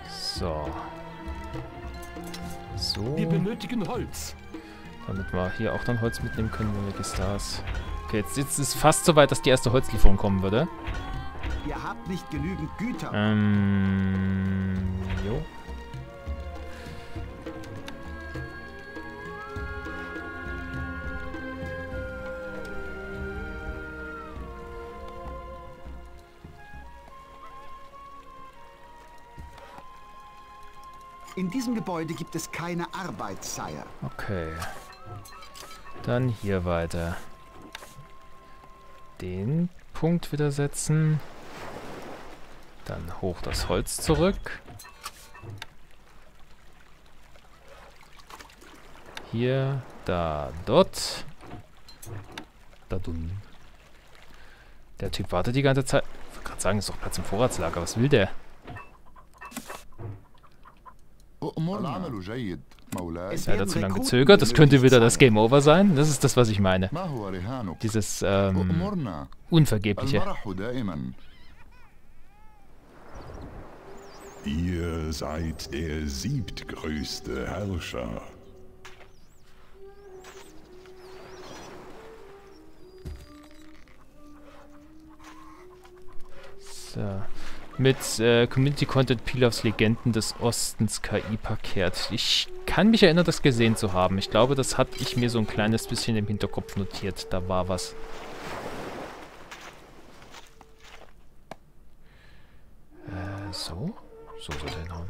So. So. Wir benötigen Holz. Damit wir hier auch dann Holz mitnehmen können, wenn wir Gestars. Okay, jetzt, jetzt ist es fast so weit, dass die erste Holzlieferung kommen würde. Ihr habt nicht genügend Güter. Ähm. Jo. In diesem Gebäude gibt es keine Arbeit, Sire. Okay. Dann hier weiter. Den Punkt wieder setzen. Dann hoch das Holz zurück. Hier, da, dort. Da dumm. Der Typ wartet die ganze Zeit. Ich wollte gerade sagen, ist doch Platz im Vorratslager. Was will der? Er hat zu lange gezögert. Das könnte wieder das Game Over sein. Das ist das, was ich meine. Dieses ähm, Unvergebliche. Ihr seid der siebtgrößte Herrscher. So. Mit äh, Community Content Pilafs Legenden des Ostens KI verkehrt. Ich kann mich erinnern, das gesehen zu haben. Ich glaube, das hatte ich mir so ein kleines bisschen im Hinterkopf notiert. Da war was. Äh, so? So soll der hinhauen.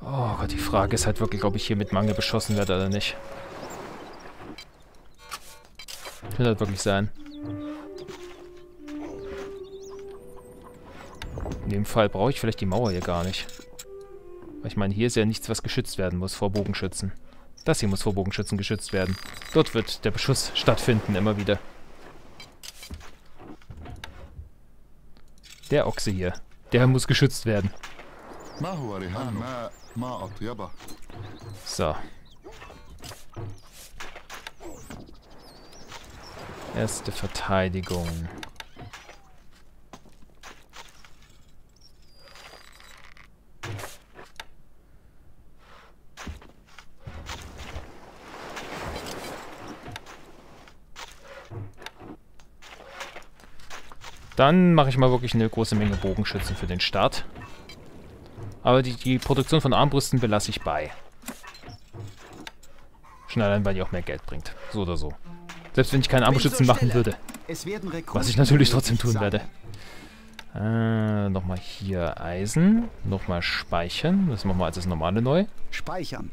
Oh Gott, die Frage ist halt wirklich, ob ich hier mit Mangel beschossen werde oder nicht. Könnte das wirklich sein. In dem Fall brauche ich vielleicht die Mauer hier gar nicht. Weil ich meine, hier ist ja nichts, was geschützt werden muss vor Bogenschützen. Das hier muss vor Bogenschützen geschützt werden. Dort wird der Beschuss stattfinden, immer wieder. Der Ochse hier. Der muss geschützt werden. So. Erste Verteidigung. Dann mache ich mal wirklich eine große Menge Bogenschützen für den Start. Aber die, die Produktion von Armbrüsten belasse ich bei. Schon allein, weil die auch mehr Geld bringt. So oder so. Selbst wenn ich keinen Armbrustschützen machen würde. Was ich natürlich trotzdem tun werde. Äh, nochmal hier Eisen. Nochmal speichern. Das machen wir als das normale neu. Speichern.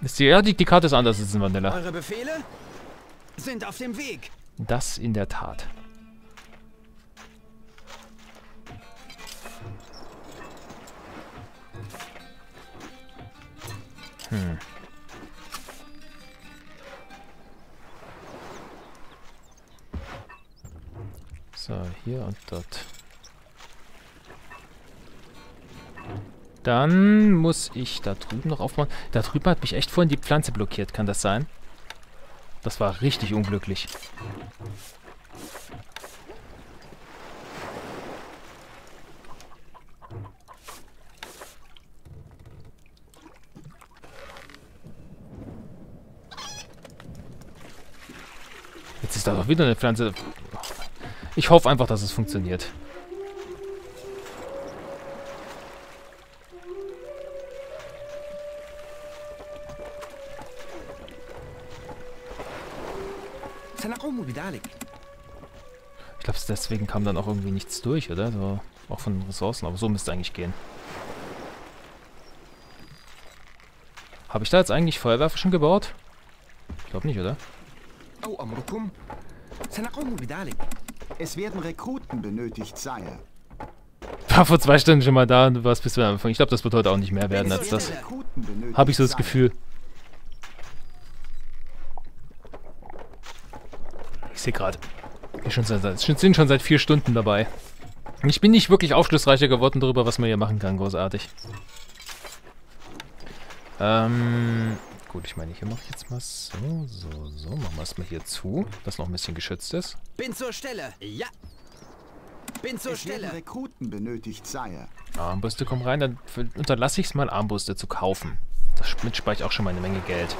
Ist die, ja, die, die Karte ist anders als in Vanilla. Eure Befehle sind auf dem Weg. Das in der Tat. Hm. So, hier und dort. Dann muss ich da drüben noch aufbauen. Da drüben hat mich echt vorhin die Pflanze blockiert. Kann das sein? Das war richtig unglücklich. Jetzt ist da doch wieder eine Pflanze. Ich hoffe einfach, dass es funktioniert. Ich glaube, deswegen kam dann auch irgendwie nichts durch, oder? So, auch von den Ressourcen, aber so müsste eigentlich gehen. Habe ich da jetzt eigentlich Feuerwerfer schon gebaut? Ich glaube nicht, oder? Es werden Rekruten benötigt, Sire. War vor zwei Stunden schon mal da und du warst bis zum Anfang. Ich glaube, das wird heute auch nicht mehr werden als das. Habe ich so das Gefühl. Ich sehe gerade. Wir sind schon seit vier Stunden dabei. Ich bin nicht wirklich aufschlussreicher geworden darüber, was man hier machen kann, großartig. Ähm, gut, ich meine, hier mache ich jetzt mal so, so, so. Machen wir es mal hier zu, dass noch ein bisschen geschützt ist. Bin zur Stelle. Ja. Bin zur es Stelle. Rekruten benötigt, Sire. Armbrüste komm rein, dann unterlasse ich es mal, Armbrüste zu kaufen. Damit spare ich auch schon mal eine Menge Geld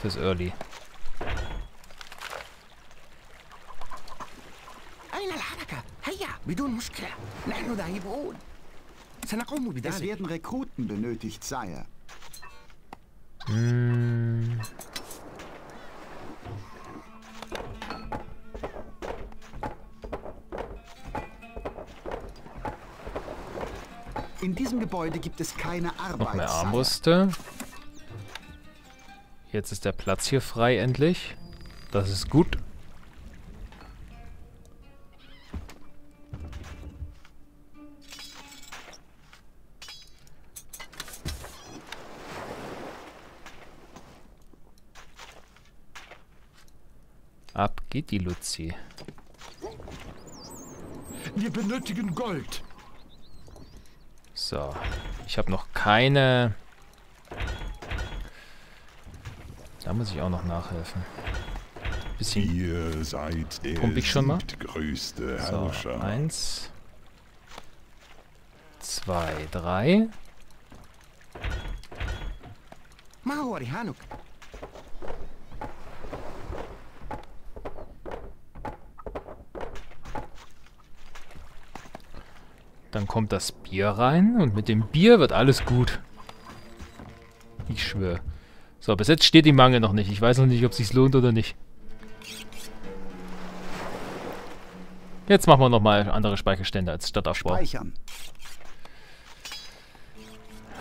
fürs Early. Es werden Rekruten benötigt, Sire. Hm, In diesem Gebäude gibt es keine noch Arbeit, mehr Sire. Armbrüste. Jetzt ist der Platz hier frei endlich. Das ist gut. Ab geht die Luzi. Wir benötigen Gold. So. Ich habe noch keine... Da muss ich auch noch nachhelfen. Bisschen Ihr seid der Pump ich schon mal? So, Herrscher. eins, zwei, drei. Dann kommt das Bier rein und mit dem Bier wird alles gut. Ich schwöre. So, bis jetzt steht die Mangel noch nicht. Ich weiß noch nicht, ob es sich lohnt oder nicht. Jetzt machen wir nochmal andere Speicherstände als Stadtaufbau. Speichern.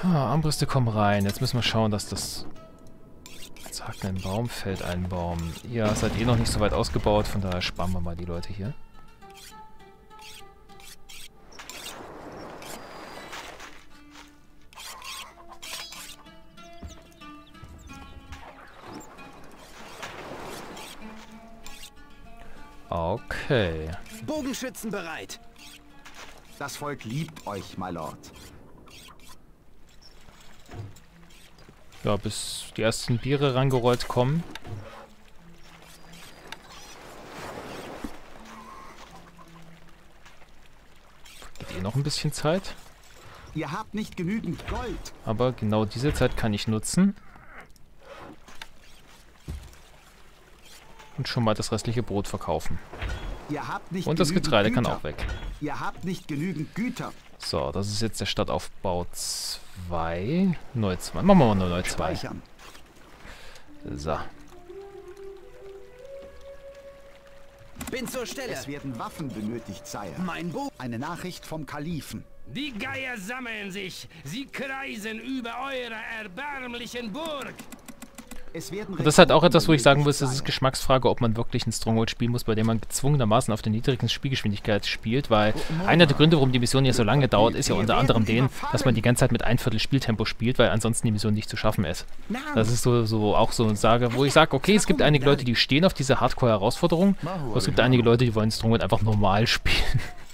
Ah, Armbrüste kommen rein. Jetzt müssen wir schauen, dass das... Zack, ein Baum fällt ein Baum. Ihr seid eh noch nicht so weit ausgebaut, von daher sparen wir mal die Leute hier. Okay. Bogenschützen bereit. Das Volk liebt euch, my lord. Ja, bis die ersten Biere rangerollt kommen. Geht eh noch ein bisschen Zeit. Ihr habt nicht genügend Gold. Aber genau diese Zeit kann ich nutzen. Und schon mal das restliche Brot verkaufen. Ihr habt nicht Und das Getreide kann Güter. auch weg. Ihr habt nicht genügend Güter. So, das ist jetzt der Stadtaufbau 2. Neu 2. Machen wir mal nur neu 2. Speichern. So. Bin zur Stelle. Es werden Waffen benötigt, Sire. Mein Bogen. Eine Nachricht vom Kalifen. Die Geier sammeln sich. Sie kreisen über eurer erbärmlichen Burg. Es Und das ist halt auch etwas, wo ich sagen muss, das ist. Geschmacksfrage, ob man wirklich ein Stronghold spielen muss, bei dem man gezwungenermaßen auf der niedrigen Spielgeschwindigkeit spielt, weil einer der Gründe, warum die Mission hier so lange dauert, ist ja unter anderem den, dass man die ganze Zeit mit ein Viertel Spieltempo spielt, weil ansonsten die Mission nicht zu schaffen ist. Das ist so, so auch so eine Sage, wo ich sage, okay, es gibt einige Leute, die stehen auf diese Hardcore-Herausforderung, aber es gibt einige Leute, die wollen Stronghold einfach normal spielen.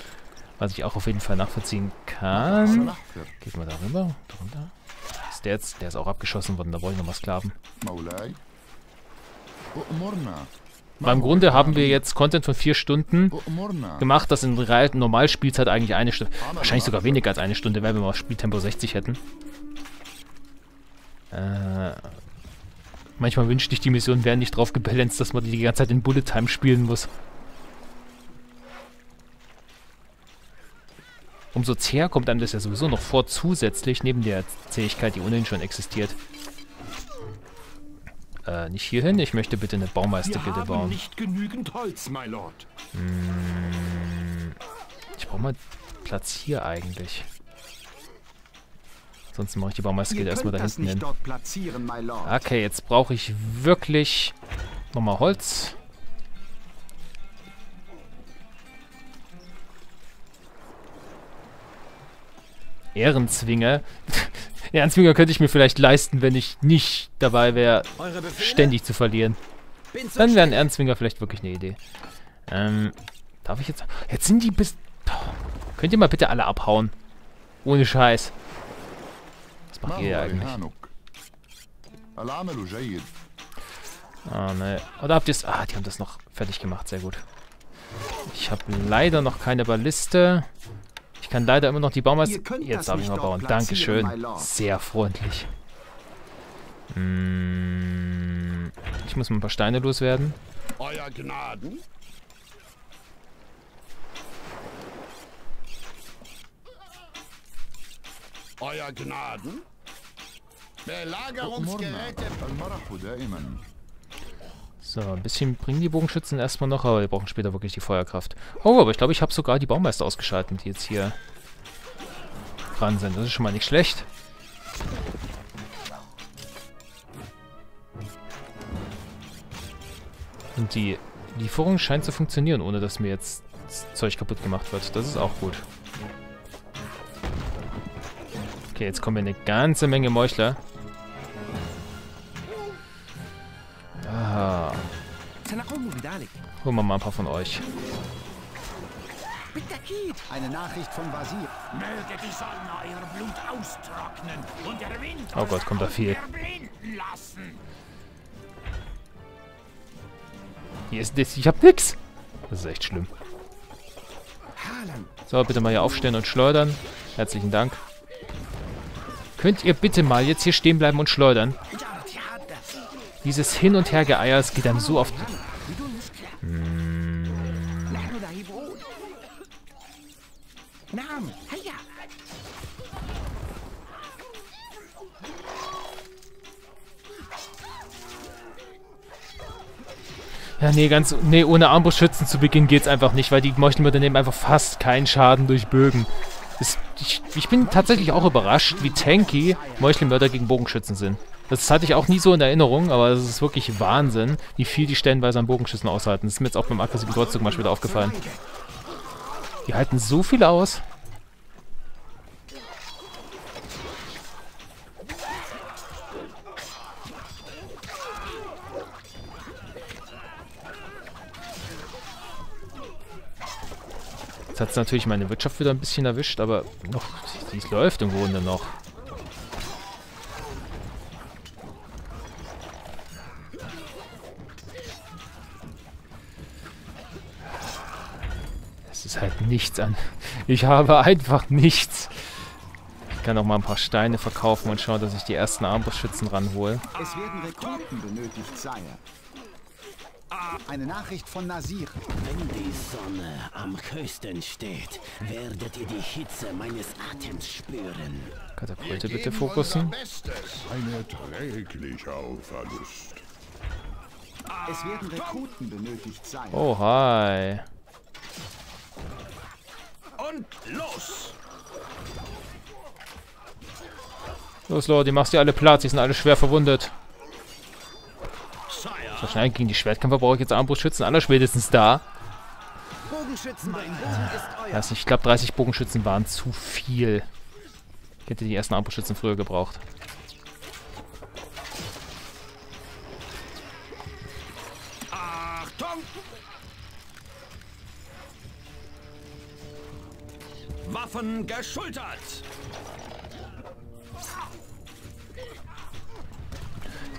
Was ich auch auf jeden Fall nachvollziehen kann. Geht mal darüber, drunter ist der jetzt? Der ist auch abgeschossen worden, da wollen nochmal Sklaven. Aber im Grunde haben wir jetzt Content von vier Stunden gemacht, das in Normalspielzeit eigentlich eine Stunde, wahrscheinlich sogar weniger als eine Stunde wäre, wenn wir mal Spieltempo 60 hätten. Äh, manchmal wünschte ich, die Missionen wären nicht drauf gebalanced, dass man die die ganze Zeit in Bullet Time spielen muss. Umso zäher kommt einem das ja sowieso noch vor, zusätzlich neben der Zähigkeit, die ohnehin schon existiert. Äh, nicht hierhin, ich möchte bitte eine Baumeistergilde bauen. nicht genügend Holz, my lord. Hm, Ich brauche mal Platz hier eigentlich. Sonst mache ich die Baumeistergilde erstmal da hinten hin. Okay, jetzt brauche ich wirklich nochmal Holz. Ehrenzwinger. Ehrenzwinger könnte ich mir vielleicht leisten, wenn ich nicht dabei wäre, ständig zu verlieren. Dann wäre ein Ehrenzwinger vielleicht wirklich eine Idee. Ähm, darf ich jetzt... Jetzt sind die bis... Oh, könnt ihr mal bitte alle abhauen? Ohne Scheiß. Was macht ihr eigentlich? Ah, ne. Oder habt ihr es... Ah, die haben das noch fertig gemacht. Sehr gut. Ich habe leider noch keine Balliste. Ich kann leider immer noch die Baumeister... Jetzt darf ich nicht mal bauen. Dankeschön. Sehr freundlich. Mm, ich muss mal ein paar Steine loswerden. Euer Gnaden? Euer Gnaden? Belagerungsgeräte. So, ein bisschen bringen die Bogenschützen erstmal noch, aber wir brauchen später wirklich die Feuerkraft. Oh, aber ich glaube, ich habe sogar die Baumeister ausgeschaltet, die jetzt hier dran sind. Das ist schon mal nicht schlecht. Und die Lieferung scheint zu funktionieren, ohne dass mir jetzt das Zeug kaputt gemacht wird. Das ist auch gut. Okay, jetzt kommen wir eine ganze Menge Meuchler. Holen wir mal ein paar von euch. Eine Nachricht von Basir. Möge die Sonne euer Blut austrocknen und der Wind oh Gott, kommt da viel. Hier ist das. Ich hab nix. Das ist echt schlimm. So, bitte mal hier aufstellen und schleudern. Herzlichen Dank. Könnt ihr bitte mal jetzt hier stehen bleiben und schleudern? Dieses Hin- und Hergeeier, es geht einem so oft... Ja, nee, ganz... Nee, ohne Armbrustschützen zu Beginn geht's einfach nicht, weil die Meuchelmörder nehmen einfach fast keinen Schaden durch Bögen. Das, ich, ich bin tatsächlich auch überrascht, wie tanky Meuchelmörder gegen Bogenschützen sind. Das hatte ich auch nie so in Erinnerung, aber es ist wirklich Wahnsinn, wie viel die stellenweise an Bogenschüssen aushalten. Das ist mir jetzt auch beim aggressiven Kreuzzug Beispiel wieder aufgefallen. Die halten so viel aus. Hat es natürlich meine Wirtschaft wieder ein bisschen erwischt, aber noch, die, die läuft im Grunde noch. Es ist halt nichts an. Ich habe einfach nichts. Ich kann auch mal ein paar Steine verkaufen und schauen, dass ich die ersten Armbrustschützen ranhole. Es werden Rekruten benötigt, Sire. Eine Nachricht von Nasir. Wenn die Sonne am höchsten steht, werdet ihr die Hitze meines Atems spüren. Katapulte bitte fokussen. Ein erträglicher Verlust. Es werden Rekruten benötigt, Sire. Oh, hi. Und los! Los, Leute, die machst ihr alle platt. Die sind alle schwer verwundet. Wahrscheinlich gegen die Schwertkämpfer brauche ich jetzt Armbrustschützen. Aller spätestens da. Nicht, ich glaube 30 Bogenschützen waren zu viel. Ich hätte die ersten Armbrustschützen früher gebraucht. Achtung! Waffen geschultert!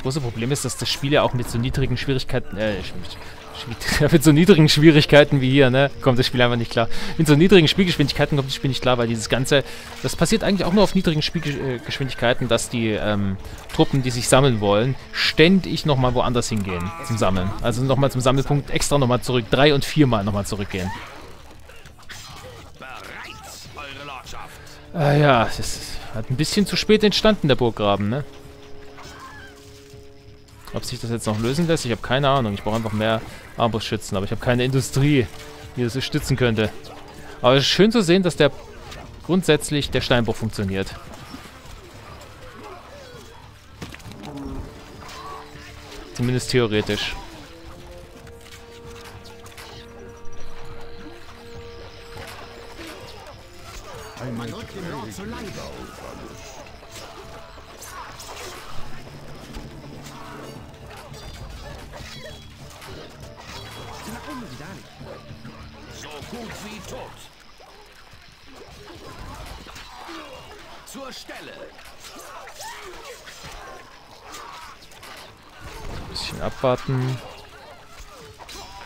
Große Problem ist, dass das Spiel ja auch mit so niedrigen Schwierigkeiten, äh, mit so niedrigen Schwierigkeiten wie hier, ne, kommt das Spiel einfach nicht klar. Mit so niedrigen Spielgeschwindigkeiten kommt das Spiel nicht klar, weil dieses Ganze, das passiert eigentlich auch nur auf niedrigen Spielgeschwindigkeiten, dass die ähm, Truppen, die sich sammeln wollen, ständig nochmal woanders hingehen zum Sammeln. Also nochmal zum Sammelpunkt extra nochmal zurück, drei- und viermal nochmal zurückgehen. Ah ja, es ist hat ein bisschen zu spät entstanden, der Burggraben, ne? Ob sich das jetzt noch lösen lässt, ich habe keine Ahnung. Ich brauche einfach mehr Armbrustschützen, aber ich habe keine Industrie, die das stützen könnte. Aber es ist schön zu sehen, dass der grundsätzlich der Steinbruch funktioniert. Zumindest theoretisch. Man rückt Zur Stelle. bisschen abwarten.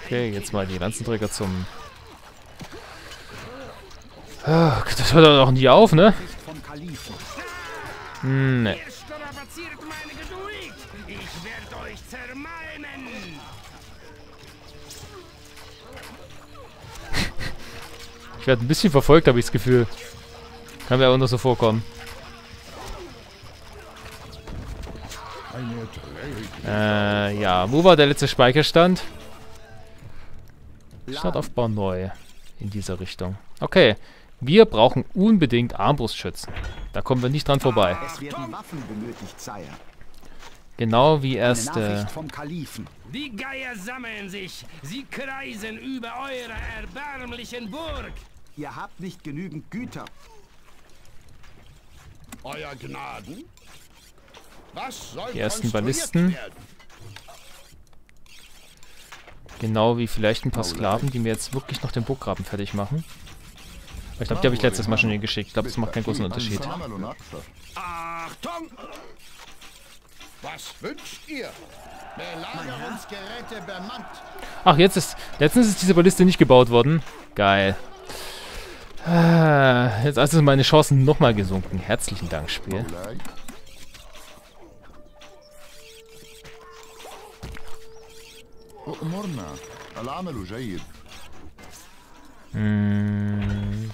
Okay, jetzt mal die Lanzenträger zum... Ah, das hört doch nie auf, ne? Hm, ne. Ich werde ein bisschen verfolgt, habe ich das Gefühl. Kann mir aber noch so vorkommen. Äh, ja. Wo war der letzte Speicherstand? Startaufbau neu. In dieser Richtung. Okay. Wir brauchen unbedingt Armbrustschützen. Da kommen wir nicht dran vorbei. Es werden Waffen benötigt, Sire. Genau wie erst... Äh, Nachricht vom Kalifen. Die Geier sammeln sich. Sie kreisen über eure erbärmlichen Burg. Ihr habt nicht genügend Güter. Euer Gnaden? Was soll die ersten Ballisten. werden? Genau wie vielleicht ein paar Sklaven, die mir jetzt wirklich noch den Burggraben fertig machen. Ich glaube, die habe ich letztes Mal schon hingeschickt. Ich glaube, das macht keinen großen Unterschied. Achtung! Was wünscht ihr? Belagerungsgeräte bemannt. Ach, jetzt ist... Letztens ist diese Balliste nicht gebaut worden. Geil. Ah, Jetzt also sind meine Chancen nochmal gesunken. Herzlichen Dank, Spiel. مولاي أؤمرنا العمل جيد Hm,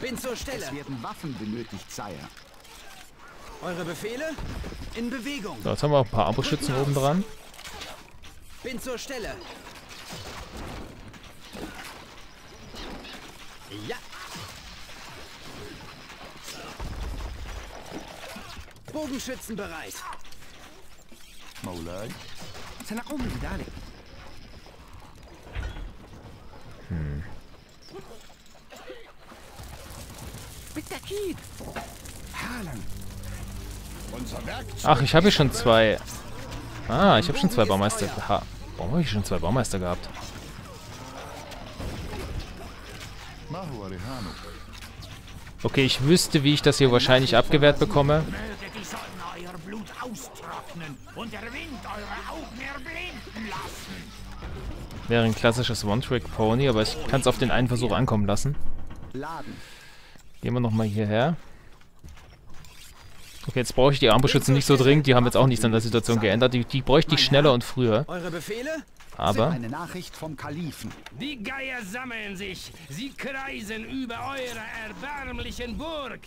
Bin zur Stelle. Es werden Waffen benötigt, Sire. Eure Befehle? In Bewegung. so, jetzt haben wir auch ein paar Armbrustschützen oben dran. Bin zur Stelle. Ja. Bogenschützen bereit. مولاي سنقوم بذلك بالتأكيد حالا Unser Werkzeug Ach, ich habe hier schon zwei... Ah, ich habe schon zwei Baumeister gehabt. Warum habe ich schon zwei Baumeister gehabt? ما هو رهانك Okay, ich wüsste, wie ich das hier wahrscheinlich abgewehrt bekomme. Wäre ein klassisches One-Trick-Pony, aber ich kann es auf den einen Versuch ankommen lassen. Laden. Gehen wir nochmal hierher. Okay, jetzt brauche ich die Armbrustschützen nicht so dringend. Die haben jetzt auch nichts an der Situation geändert. Die, die bräuchte ich schneller und früher. Eure Befehle? Aber Eine Nachricht vom Kalifen. Die Geier sammeln sich. Sie kreisen über eure erbärmlichen Burg.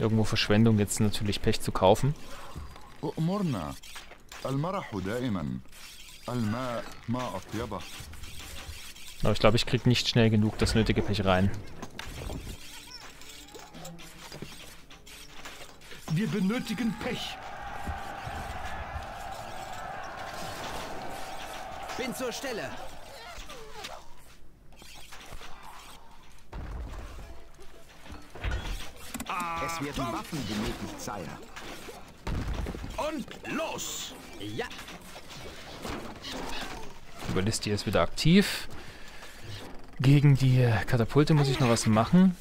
irgendwo Verschwendung jetzt natürlich Pech zu kaufen. أؤمرنا المرح دائما الماء ما أطيبه Aber ich glaube, ich kriege nicht schnell genug das nötige Pech rein. Wir benötigen Pech. Bin zur Stelle. Es werden Waffen benötigt, Sire. und los! Ja. Die Ballistie ist wieder aktiv. Gegen die Katapulte muss ich noch was machen.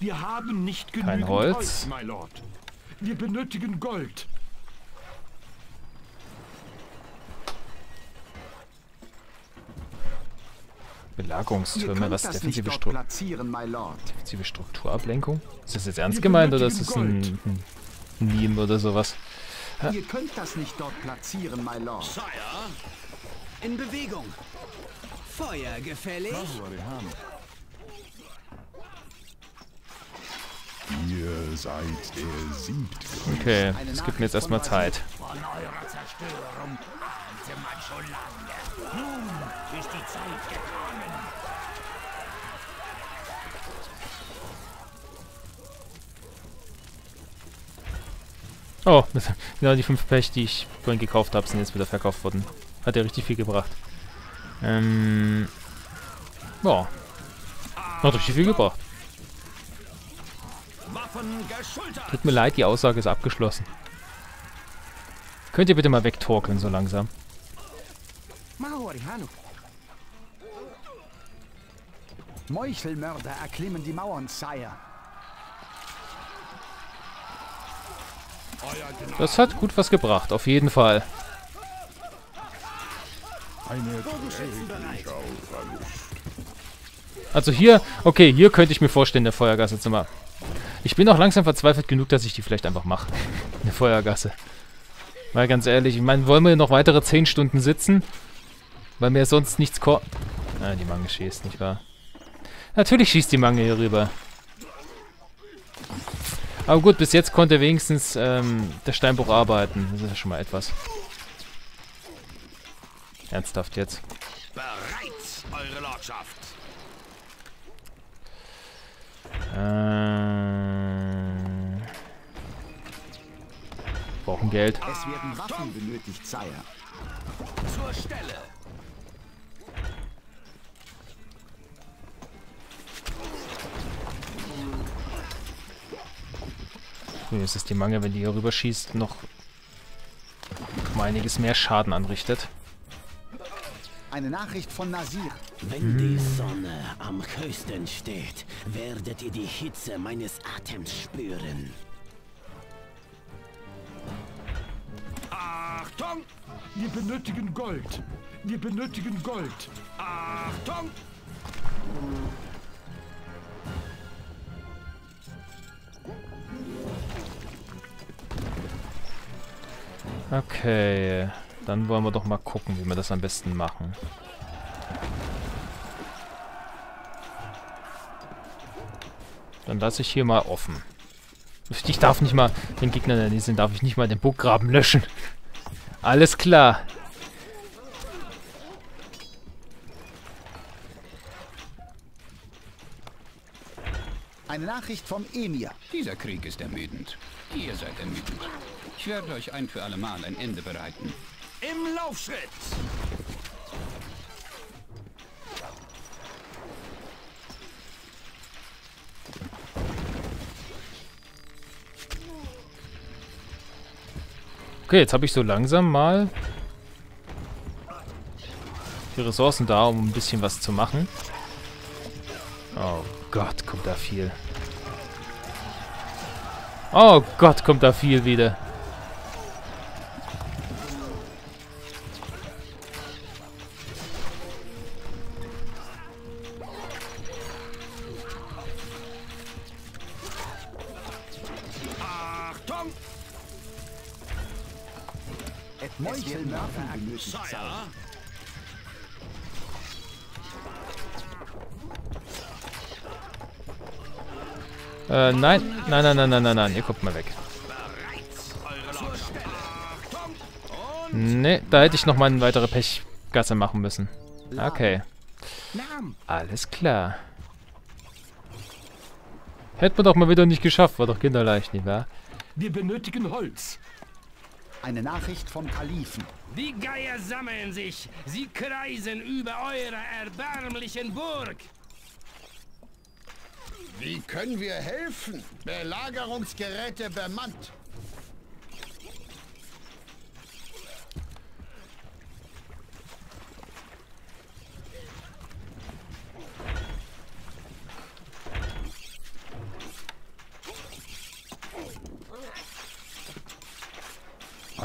Wir haben nicht Kein genügend Holz. Holz, my Lord. Wir benötigen Gold. Belagerungstürme, was defensive, Struktur. defensive Strukturablenkung? Ist das jetzt ernst gemeint oder ist das ein, hm, ein Meme oder sowas? Ha. Ihr könnt das nicht dort platzieren, my lord. Sire, in Bewegung. Feuer gefällig. Ihr seid der siebte. Okay, es gibt mir jetzt erstmal Zeit. Von eurer Zerstörung ahnte man schon lange. Nun ist die Zeit gekommen. Oh, genau die 5 Pech, die ich vorhin gekauft habe, sind jetzt wieder verkauft worden. Hat ja richtig viel gebracht. Ähm. Ja. Hat richtig viel gebracht. Tut mir leid, die Aussage ist abgeschlossen. Könnt ihr bitte mal wegtorkeln so langsam? Meuchelmörder erklimmen die Mauern, Sire. Das hat gut was gebracht, auf jeden Fall. Also hier, okay, hier könnte ich mir vorstellen, eine Feuergasse zu machen. Ich bin auch langsam verzweifelt genug, dass ich die vielleicht einfach mache. Eine Feuergasse. Mal ganz ehrlich, ich meine, wollen wir noch weitere 10 Stunden sitzen? Weil mir sonst nichts ko... Ah, die Mange schießt, nicht wahr? Natürlich schießt die Mange hier rüber. Aber gut, bis jetzt konnte wenigstens ähm, der Steinbruch arbeiten. Das ist ja schon mal etwas. Ernsthaft jetzt. Bereit, eure Lordschaft. Ähm, brauchen Geld. Es werden Waffen benötigt, Sire. Zur Stelle. Ist es die Mange, wenn die hier rüber schießt, noch um einiges mehr Schaden anrichtet. Eine Nachricht von Nasir. Wenn die Sonne am höchsten steht, werdet ihr die Hitze meines Atems spüren. Achtung! Wir benötigen Gold. Wir benötigen Gold. Achtung! Okay, dann wollen wir doch mal gucken, wie wir das am besten machen. Dann lasse ich hier mal offen. Ich darf nicht mal, den Gegner, der sind, darf ich nicht mal den Burggraben löschen. Alles klar. Eine Nachricht vom Emir. Dieser Krieg ist ermüdend. Ihr seid ermüdend. Ich werde euch ein für alle Mal ein Ende bereiten. Im Laufschritt. Okay, jetzt habe ich so langsam mal die Ressourcen da, um ein bisschen was zu machen. Oh Gott, kommt da viel. Oh Gott, kommt da viel wieder. Sire. Sire. Äh, nein. Nein, nein, nein, nein, nein, nein. Ihr guckt mal weg. Ne, da hätte ich noch mal eine weitere Pechgasse machen müssen. Okay. Alles klar. Hätten wir doch mal wieder nicht geschafft. War doch kinderleicht, nicht wahr? Wir benötigen Holz. Eine Nachricht vom Kalifen. Die Geier sammeln sich. Sie kreisen über eure erbärmlichen Burg. Wie können wir helfen? Belagerungsgeräte bemannt.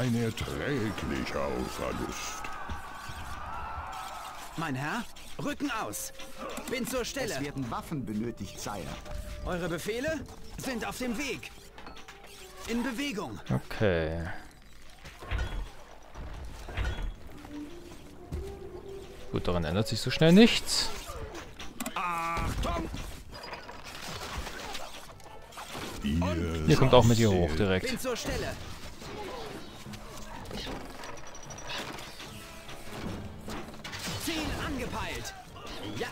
Ein erträglicher Verlust. Mein Herr, Rücken aus. Bin zur Stelle. Es werden Waffen benötigt, Sire. Eure Befehle sind auf dem Weg. In Bewegung. Okay. Gut, daran ändert sich so schnell nichts. Achtung! Ihr Ihr kommt auch mit hier hoch direkt. Bin zur Stelle. Angepeilt. Ja,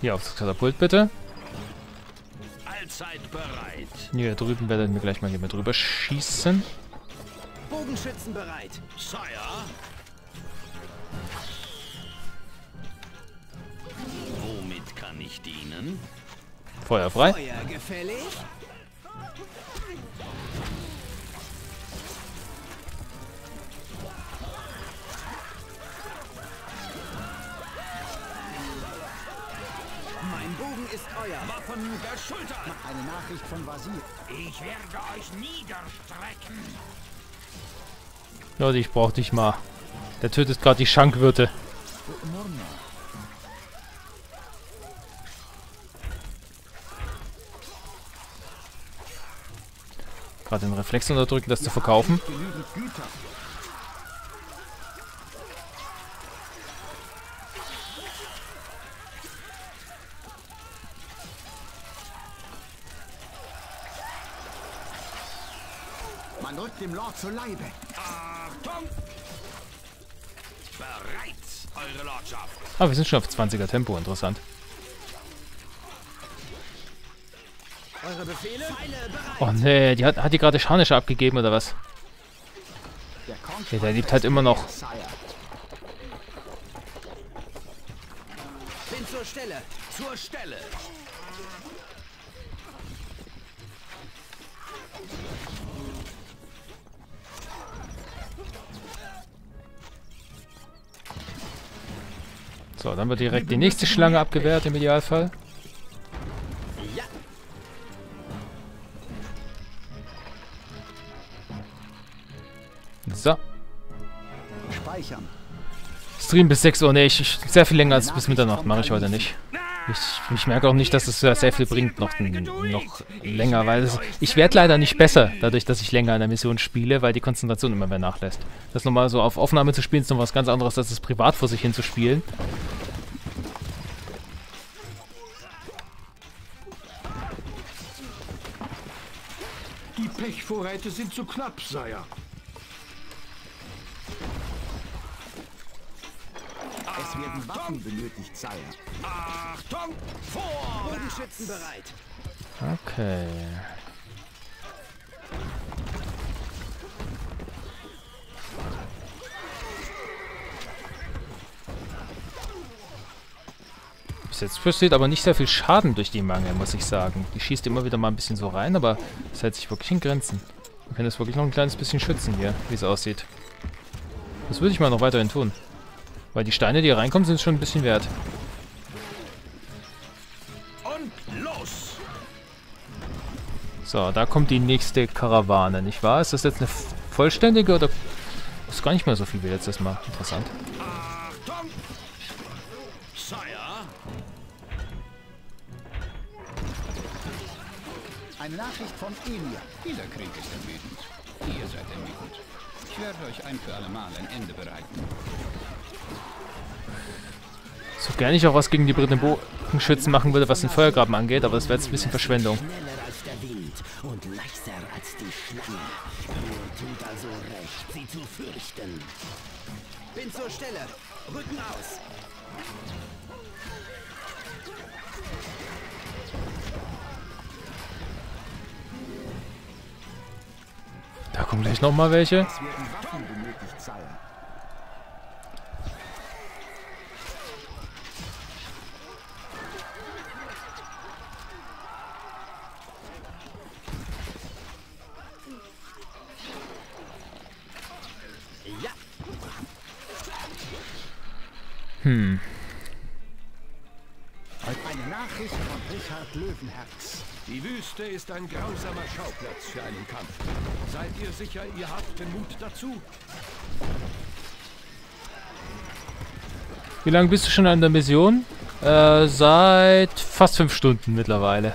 Hier aufs Katapult bitte. Allzeit bereit. Hier drüben werden wir gleich mal hier mit drüber schießen. Bogenschützen bereit. Sire. Womit kann ich dienen? Feuer frei. Feuer gefällig. Ist euer Waffen geschultert. Eine Nachricht von Vasir. Ich werde euch niederstrecken. Leute, ich brauch dich mal. Der tötet gerade die Schankwirte. Gerade den Reflex unterdrücken, das zu verkaufen. Rückt dem Lord zu Leibe. Achtung! Bereit, eure Lordschaft. Ah, wir sind schon auf 20er Tempo, interessant. Eure Befehle? Oh nee, die hat, hat die gerade Scharnische abgegeben oder was? Ja, der lebt halt immer noch. Bin zur Stelle. Zur Stelle. So, dann wird direkt die nächste Schlange abgewehrt im Idealfall. Ja. So. Speichern. Stream bis 6 Uhr. Nee, ich, ich, sehr viel länger als bis Mitternacht mache ich heute nicht. Ich, ich merke auch nicht, dass es sehr viel bringt, noch, noch länger, weil es, ich werde leider nicht besser, dadurch, dass ich länger in der Mission spiele, weil die Konzentration immer mehr nachlässt. Das nochmal so auf Aufnahme zu spielen, ist noch was ganz anderes, als es privat vor sich hin zu spielen. Die Pechvorräte sind zu knapp, Sire. Es werden Waffen benötigt, Sire. Achtung! Vor! Bogenschützen bereit. Okay. Bis jetzt passiert aber nicht sehr viel Schaden durch die Mangel, muss ich sagen. Die schießt immer wieder mal ein bisschen so rein, aber es hält sich wirklich in Grenzen. Wir können das wirklich noch ein kleines bisschen schützen hier, wie es aussieht. Das würde ich mal noch weiterhin tun. Weil die Steine, die hier reinkommen, sind schon ein bisschen wert. Und los! So, da kommt die nächste Karawane, nicht wahr? Ist das jetzt eine vollständige oder... Ist gar nicht mehr so viel wie letztes Mal. Interessant. Achtung! Sire! Eine Nachricht von Emir. Dieser Krieg ist ermüdend. Ihr seid ermüdend. Ich werde euch ein für alle Mal ein Ende bereiten. So gerne ich auch was gegen die Briten Bogenschützen machen würde, was den Feuergraben angeht, aber das wäre jetzt ein bisschen Verschwendung. Also recht, sie zu fürchten. Bin zur Stelle. Rücken aus. Da kommen gleich nochmal welche. Es werden Waffen benötigt, Sire. Ja. Hm. Eine Nachricht von Richard Löwenherz. Die Wüste ist ein grausamer Schauplatz für einen Kampf. Seid ihr sicher, ihr habt den Mut dazu? Wie lange bist du schon an der Mission? Äh, seit fast fünf Stunden mittlerweile.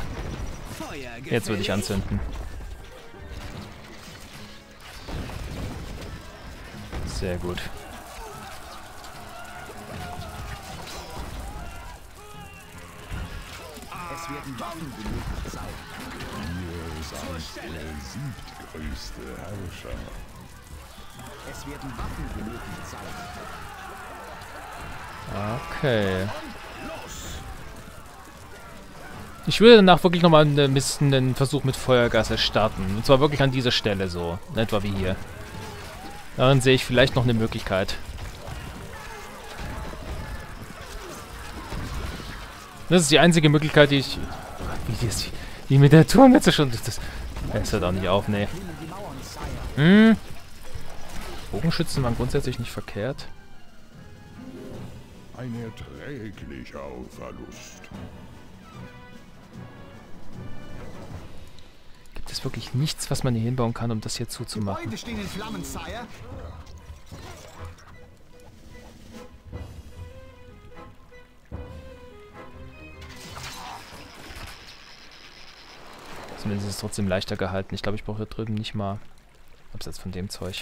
Jetzt würde ich anzünden. Sehr gut. Siebtgrößte Herrscher. Es werden Waffen benötigt, Sire. Okay. Ich würde danach wirklich nochmal einen, Miss- einen Versuch mit Feuergasse starten. Und zwar wirklich an dieser Stelle so. Etwa wie hier. Darin sehe ich vielleicht noch eine Möglichkeit. Das ist die einzige Möglichkeit, die ich... Wie die, ist, die mit der Turmnetze schon... Das, es hört auch nicht auf, nee. Hm. Bogenschützen waren grundsätzlich nicht verkehrt. Ein erträglicher Verlust. Gibt es wirklich nichts, was man hier hinbauen kann, um das hier zuzumachen? Die Beute stehen in Flammen, Sire. Zumindest ist es trotzdem leichter gehalten. Ich glaube, ich brauche hier drüben nicht mal abseits von dem Zeug.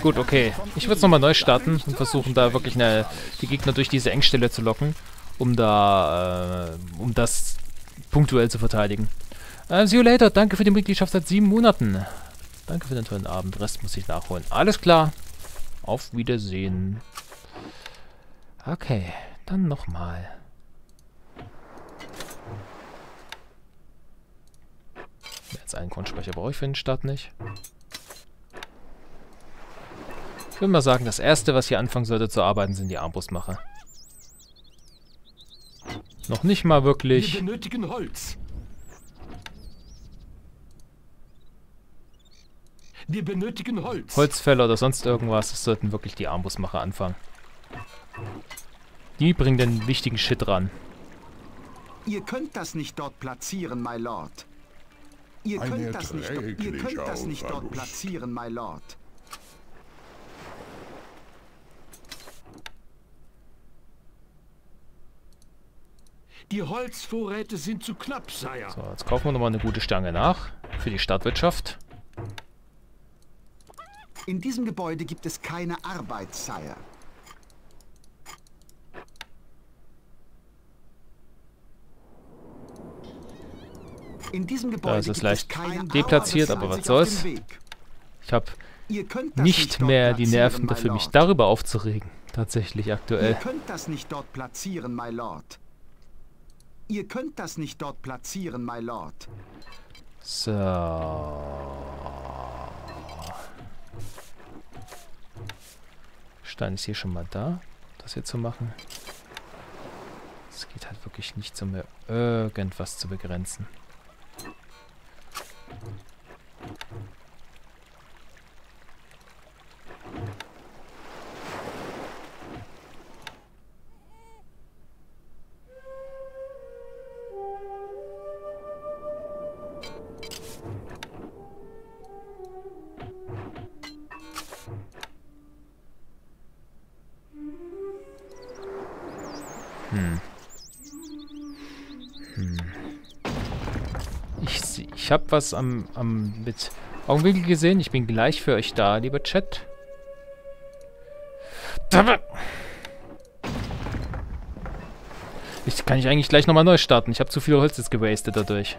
Gut, okay. Ich würde es nochmal neu starten und versuchen da wirklich eine, die Gegner durch diese Engstelle zu locken, um da, äh, um das punktuell zu verteidigen. Uh, see you later. Danke für die Mitgliedschaft seit sieben Monaten. Danke für den tollen Abend. Rest muss ich nachholen. Alles klar. Auf Wiedersehen. Okay, dann nochmal. Jetzt einen Grundspeicher brauche ich für den Start nicht. Ich würde mal sagen, das erste, was hier anfangen sollte zu arbeiten, sind die Armbrustmacher. Noch nicht mal wirklich. Wir benötigen Holz. Wir benötigen Holz. Holzfäller oder sonst irgendwas. Das sollten wirklich die Armbrustmacher anfangen. Die bringen den wichtigen Shit ran. Ihr könnt das nicht dort platzieren, my lord. Ihr könnt, das nicht, ihr könnt das nicht dort platzieren, my lord. Die Holzvorräte sind zu knapp, Sire. So, jetzt kaufen wir nochmal eine gute Stange nach. Für die Stadtwirtschaft. In diesem Gebäude gibt es keine Arbeit, Sire. In diesem Gebäude da ist es leicht deplatziert, aber was soll's. Ich habe nicht mehr die Nerven dafür, mich darüber aufzuregen. Tatsächlich aktuell. Ihr könnt das nicht dort platzieren, my lord. Ihr könnt das nicht dort platzieren, my lord. So. Stein ist hier schon mal da, das hier zu machen. Es geht halt wirklich nicht, um mir irgendwas zu begrenzen. Thank you. Habe was am, am mit Augenwinkel gesehen. Ich bin gleich für euch da, lieber Chat. Ich kann ich eigentlich gleich nochmal neu starten. Ich habe zu viel Holz jetzt gewastet dadurch.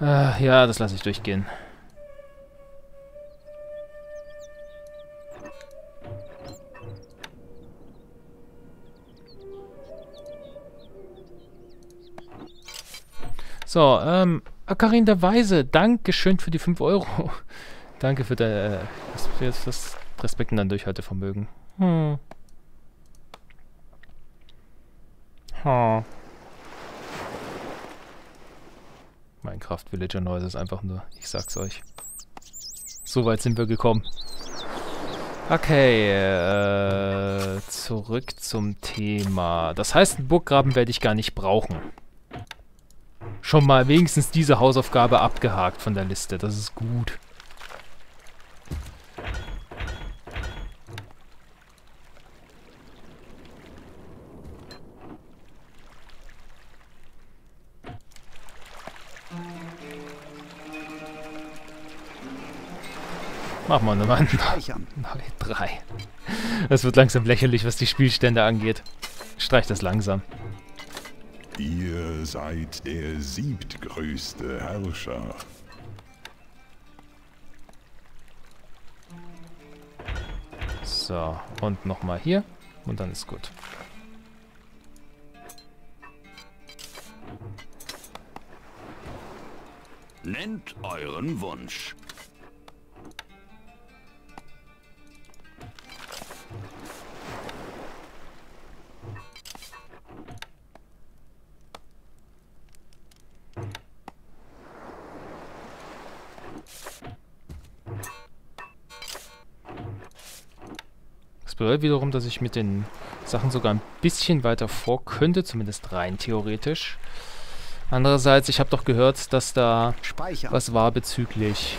Äh, ja, das lasse ich durchgehen. So, ähm, Karin der Weise, Dankeschön für die 5 Euro. Danke für, der, äh, das, das Respekt und dein Durchhaltevermögen. Hm. Ha. Minecraft Villager Noise ist einfach nur, ich sag's euch. So weit sind wir gekommen. Okay, äh, zurück zum Thema. Das heißt, einen Burggraben werde ich gar nicht brauchen schon mal wenigstens diese Hausaufgabe abgehakt von der Liste. Das ist gut. Machen wir Wand. Neue drei. Das wird langsam lächerlich, was die Spielstände angeht. Streich das langsam. Ihr seid der siebtgrößte Herrscher. So, und nochmal hier. Und dann ist gut. Nennt euren Wunsch. Bedeutet wiederum, dass ich mit den Sachen sogar ein bisschen weiter vor könnte, zumindest rein theoretisch. Andererseits, ich habe doch gehört, dass da Speicher. was war bezüglich...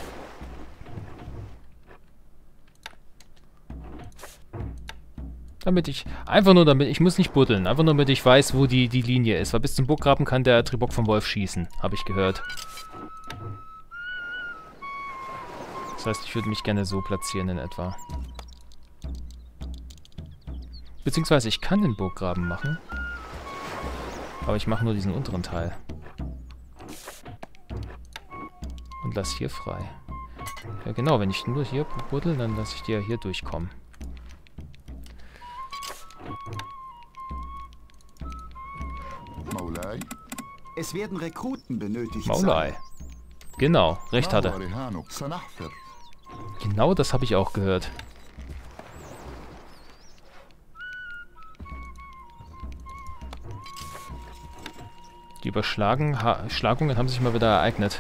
Damit ich, einfach nur damit, ich muss nicht buddeln, einfach nur damit ich weiß, wo die, die Linie ist. Weil bis zum Burggraben kann der Tribok vom Wolf schießen, habe ich gehört. Das heißt, ich würde mich gerne so platzieren in etwa. Beziehungsweise ich kann den Burggraben machen. Aber ich mache nur diesen unteren Teil. Und lass hier frei. Ja genau, wenn ich nur hier buddel, dann lasse ich dir ja hier durchkommen. Maulai? Es werden Rekruten benötigt Maulai. Genau, recht hatte. Genau das habe ich auch gehört. Die Überschlagen ha Schlagungen haben sich mal wieder ereignet.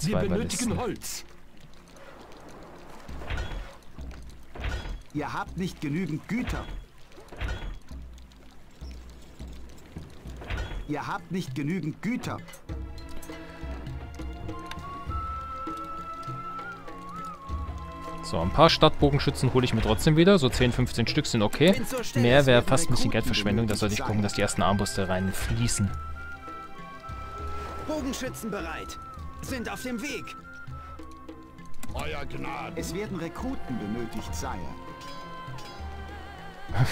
Wir Zwei benötigen Ballisten. Holz. Ihr habt nicht genügend Güter. Ihr habt nicht genügend Güter. So, ein paar Stadtbogenschützen hole ich mir trotzdem wieder. So 10, 15 Stück sind okay. Mehr wäre fast ein bisschen Geldverschwendung. Da sollte ich gucken, dass die ersten Armbrüste reinfließen. Bogenschützen bereit. Sind auf dem Weg. Euer Gnaden. Es werden Rekruten benötigt, Sire.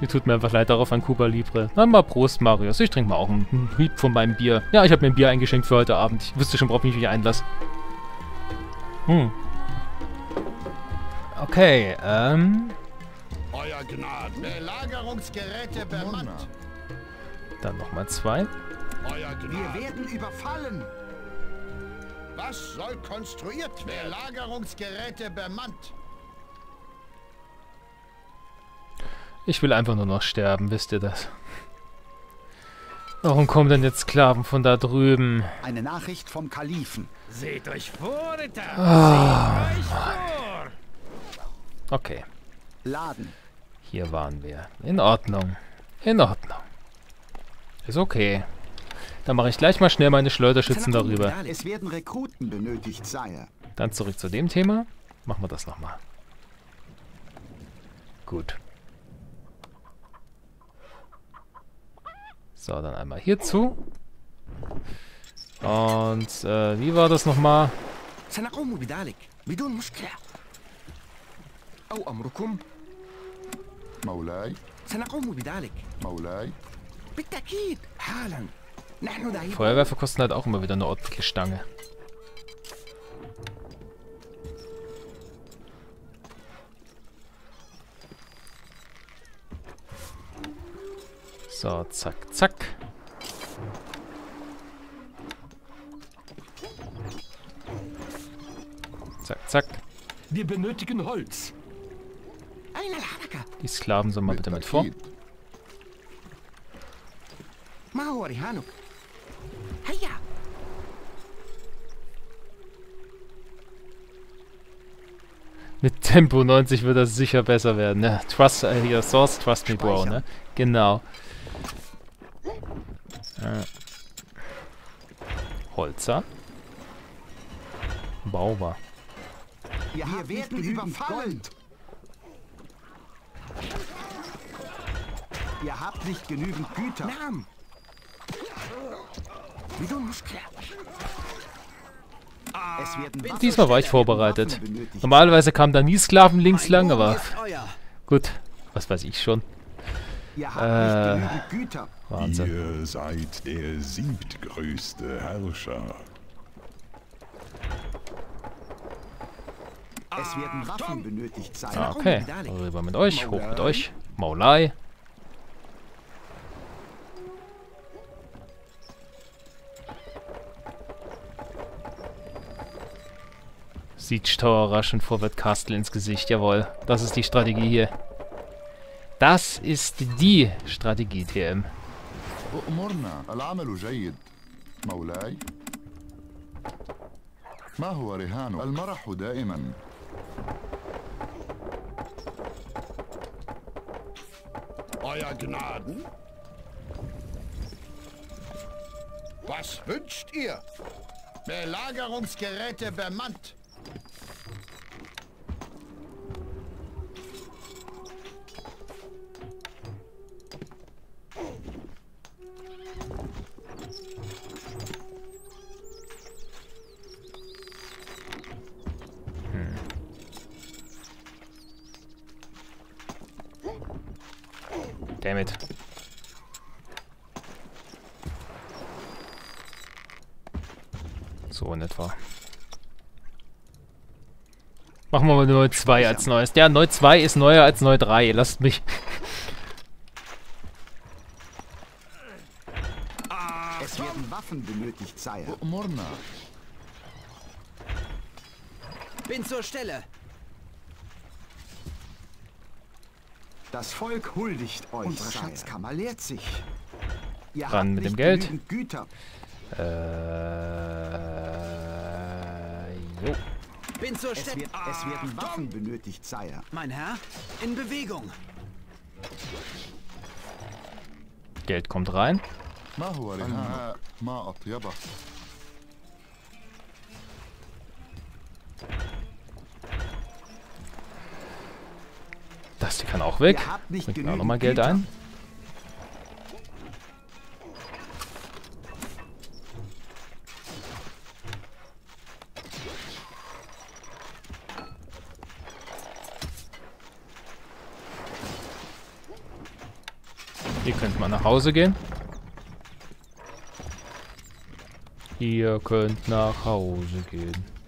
Mir tut mir einfach leid darauf an Cuba Libre. Na mal Prost, Marius. Ich trinke mal auch einen Hieb von meinem Bier. Ja, ich habe mir ein Bier eingeschenkt für heute Abend. Ich wüsste schon, worauf ich mich einlasse. Hm. Okay, ähm... Euer Gnaden. Belagerungsgeräte bemannt. Dann nochmal zwei. Euer Wir Gnaden. werden überfallen. Was soll konstruiert werden? Belagerungsgeräte bemannt. Ich will einfach nur noch sterben, wisst ihr das? Warum kommen denn jetzt Sklaven von da drüben? Eine Nachricht vom Kalifen. Seht euch vor, Ritter. Ah, Seht euch vor. Okay, Laden. hier waren wir. In Ordnung. In Ordnung. Ist okay. Dann mache ich gleich mal schnell meine Schleuderschützen darüber. Es werden Rekruten benötigt. Dann zurück zu dem Thema. Machen wir das nochmal. Gut. So, dann einmal hierzu. Und, äh, wie war das nochmal? أو أمركم مولاي سنقوم بذلك مولاي بالتأكيد حالا نحن ذاهبون Feuerwerfer kosten halt auch immer wieder eine ordentliche Stange. So, zack, zack. Zack, zack. Wir benötigen Holz. Die Sklaven sollen mal bitte mit vor. Mit Tempo 90 wird das sicher besser werden. Ne? Trust, äh, hier, Source, Trust me, Bro. Ne? Genau. Äh. Holzer. Bauer. Wir werden überfallen. Ihr habt nicht genügend Güter. Nam. Ah, Diesmal war ich vorbereitet. Normalerweise kamen da nie Sklaven links lang, aber gut, was weiß ich schon. Äh, Wahnsinn. Ihr seid der siebtgrößte Herrscher. Es werden Waffen benötigt, Sire. Ah, okay. Rüber mit euch, hoch mit euch. Maulei. Siege Tower raschen Vorwärts Castle ins Gesicht. Jawohl. Das ist die Strategie hier. Das ist die Strategie, TM. أؤمرنا العمل جيد مولاي ما هو رهانك المرح دائما euer Gnaden? Was wünscht ihr? Belagerungsgeräte bemannt. Damn it. So in etwa. Machen wir mal Neu 2 als neues. Ja, Neu 2 ist neuer als Neu 3. Lasst mich. Es werden Waffen benötigt, Sire. Morna. Bin zur Stelle. Das Volk huldigt euch. Unsere Sire. Schatzkammer leert sich. Ihr Ran habt mit dem nicht Geld. Güter. Äh, jo. Bin zur Es, Stelle. wird, es werden Waffen benötigt, Sire. Mein Herr, in Bewegung. Geld kommt rein. Das hier kann auch weg. Bringt auch nochmal Geld ein. Ihr könnt mal nach Hause gehen. Ihr könnt nach Hause gehen.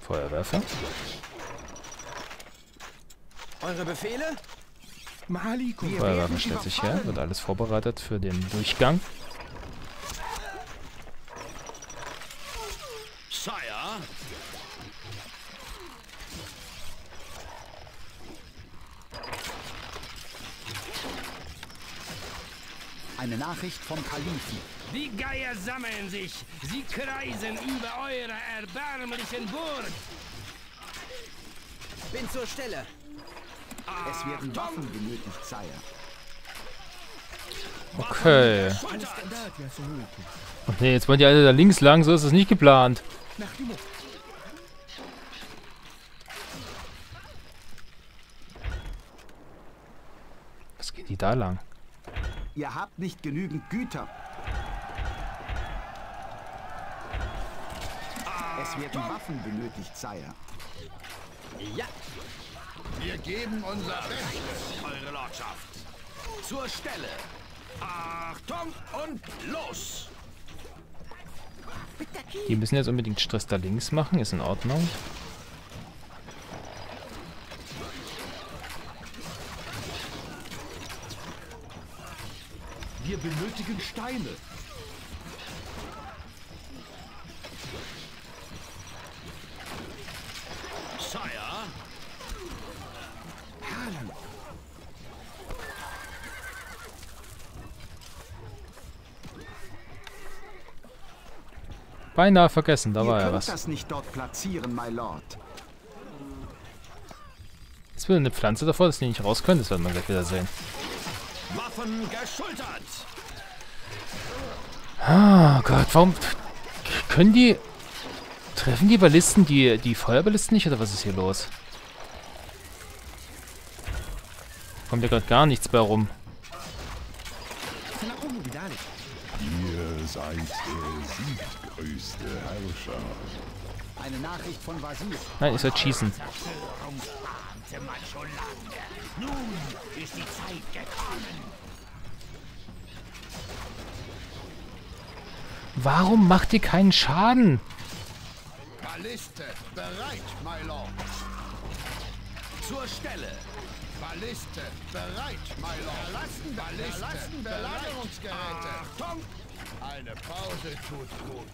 Feuerwerfer. Eure Befehle? Feuerwerfer stellt sich her, wird alles vorbereitet für den Durchgang. Eine Nachricht vom Kalifen. Die Geier sammeln sich. Sie kreisen über eure erbärmlichen Burg. Bin zur Stelle. Es werden Waffen benötigt, Sire. Okay. Ach nee, jetzt wollen die alle da links lang, so ist es nicht geplant. Was gehen die da lang? Ihr habt nicht genügend Güter. Es werden Waffen benötigt, Sire. Ja. Wir geben unser Bestes. Eure Lordschaft. Zur Stelle. Achtung und los! Die müssen jetzt unbedingt Stress da links machen, ist in Ordnung. Wir benötigen Steine. Sire, Beinahe vergessen, da Ihr war ja was. Das nicht dort platzieren, my Lord. Jetzt will eine Pflanze davor, dass die nicht raus können, das werden wir gleich wieder sehen. Waffen geschultert. Ah, oh Gott, warum können die... Treffen die Ballisten die, die Feuerballisten nicht, oder was ist hier los? Kommt ja gerade gar nichts bei rum. Ihr seid besiegt siebtgrößte Herrscher. Eine Nachricht von Vasir. Nein, ihr sollt schießen. Nun ist die Zeit gekommen. Warum macht ihr keinen Schaden? Balliste bereit, my lord. Zur Stelle. Balliste bereit, my lord. Verlassen, Balliste, verlassen Belagerungsgeräte. Achtung! Eine Pause tut gut.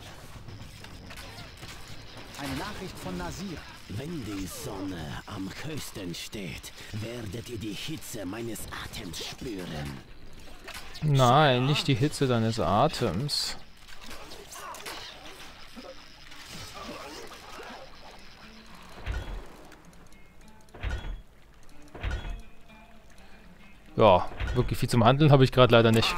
Eine Nachricht von Nasir. Wenn die Sonne am höchsten steht, werdet ihr die Hitze meines Atems spüren. Nein, nicht die Hitze deines Atems. Ja, wirklich viel zum Handeln habe ich gerade leider nicht.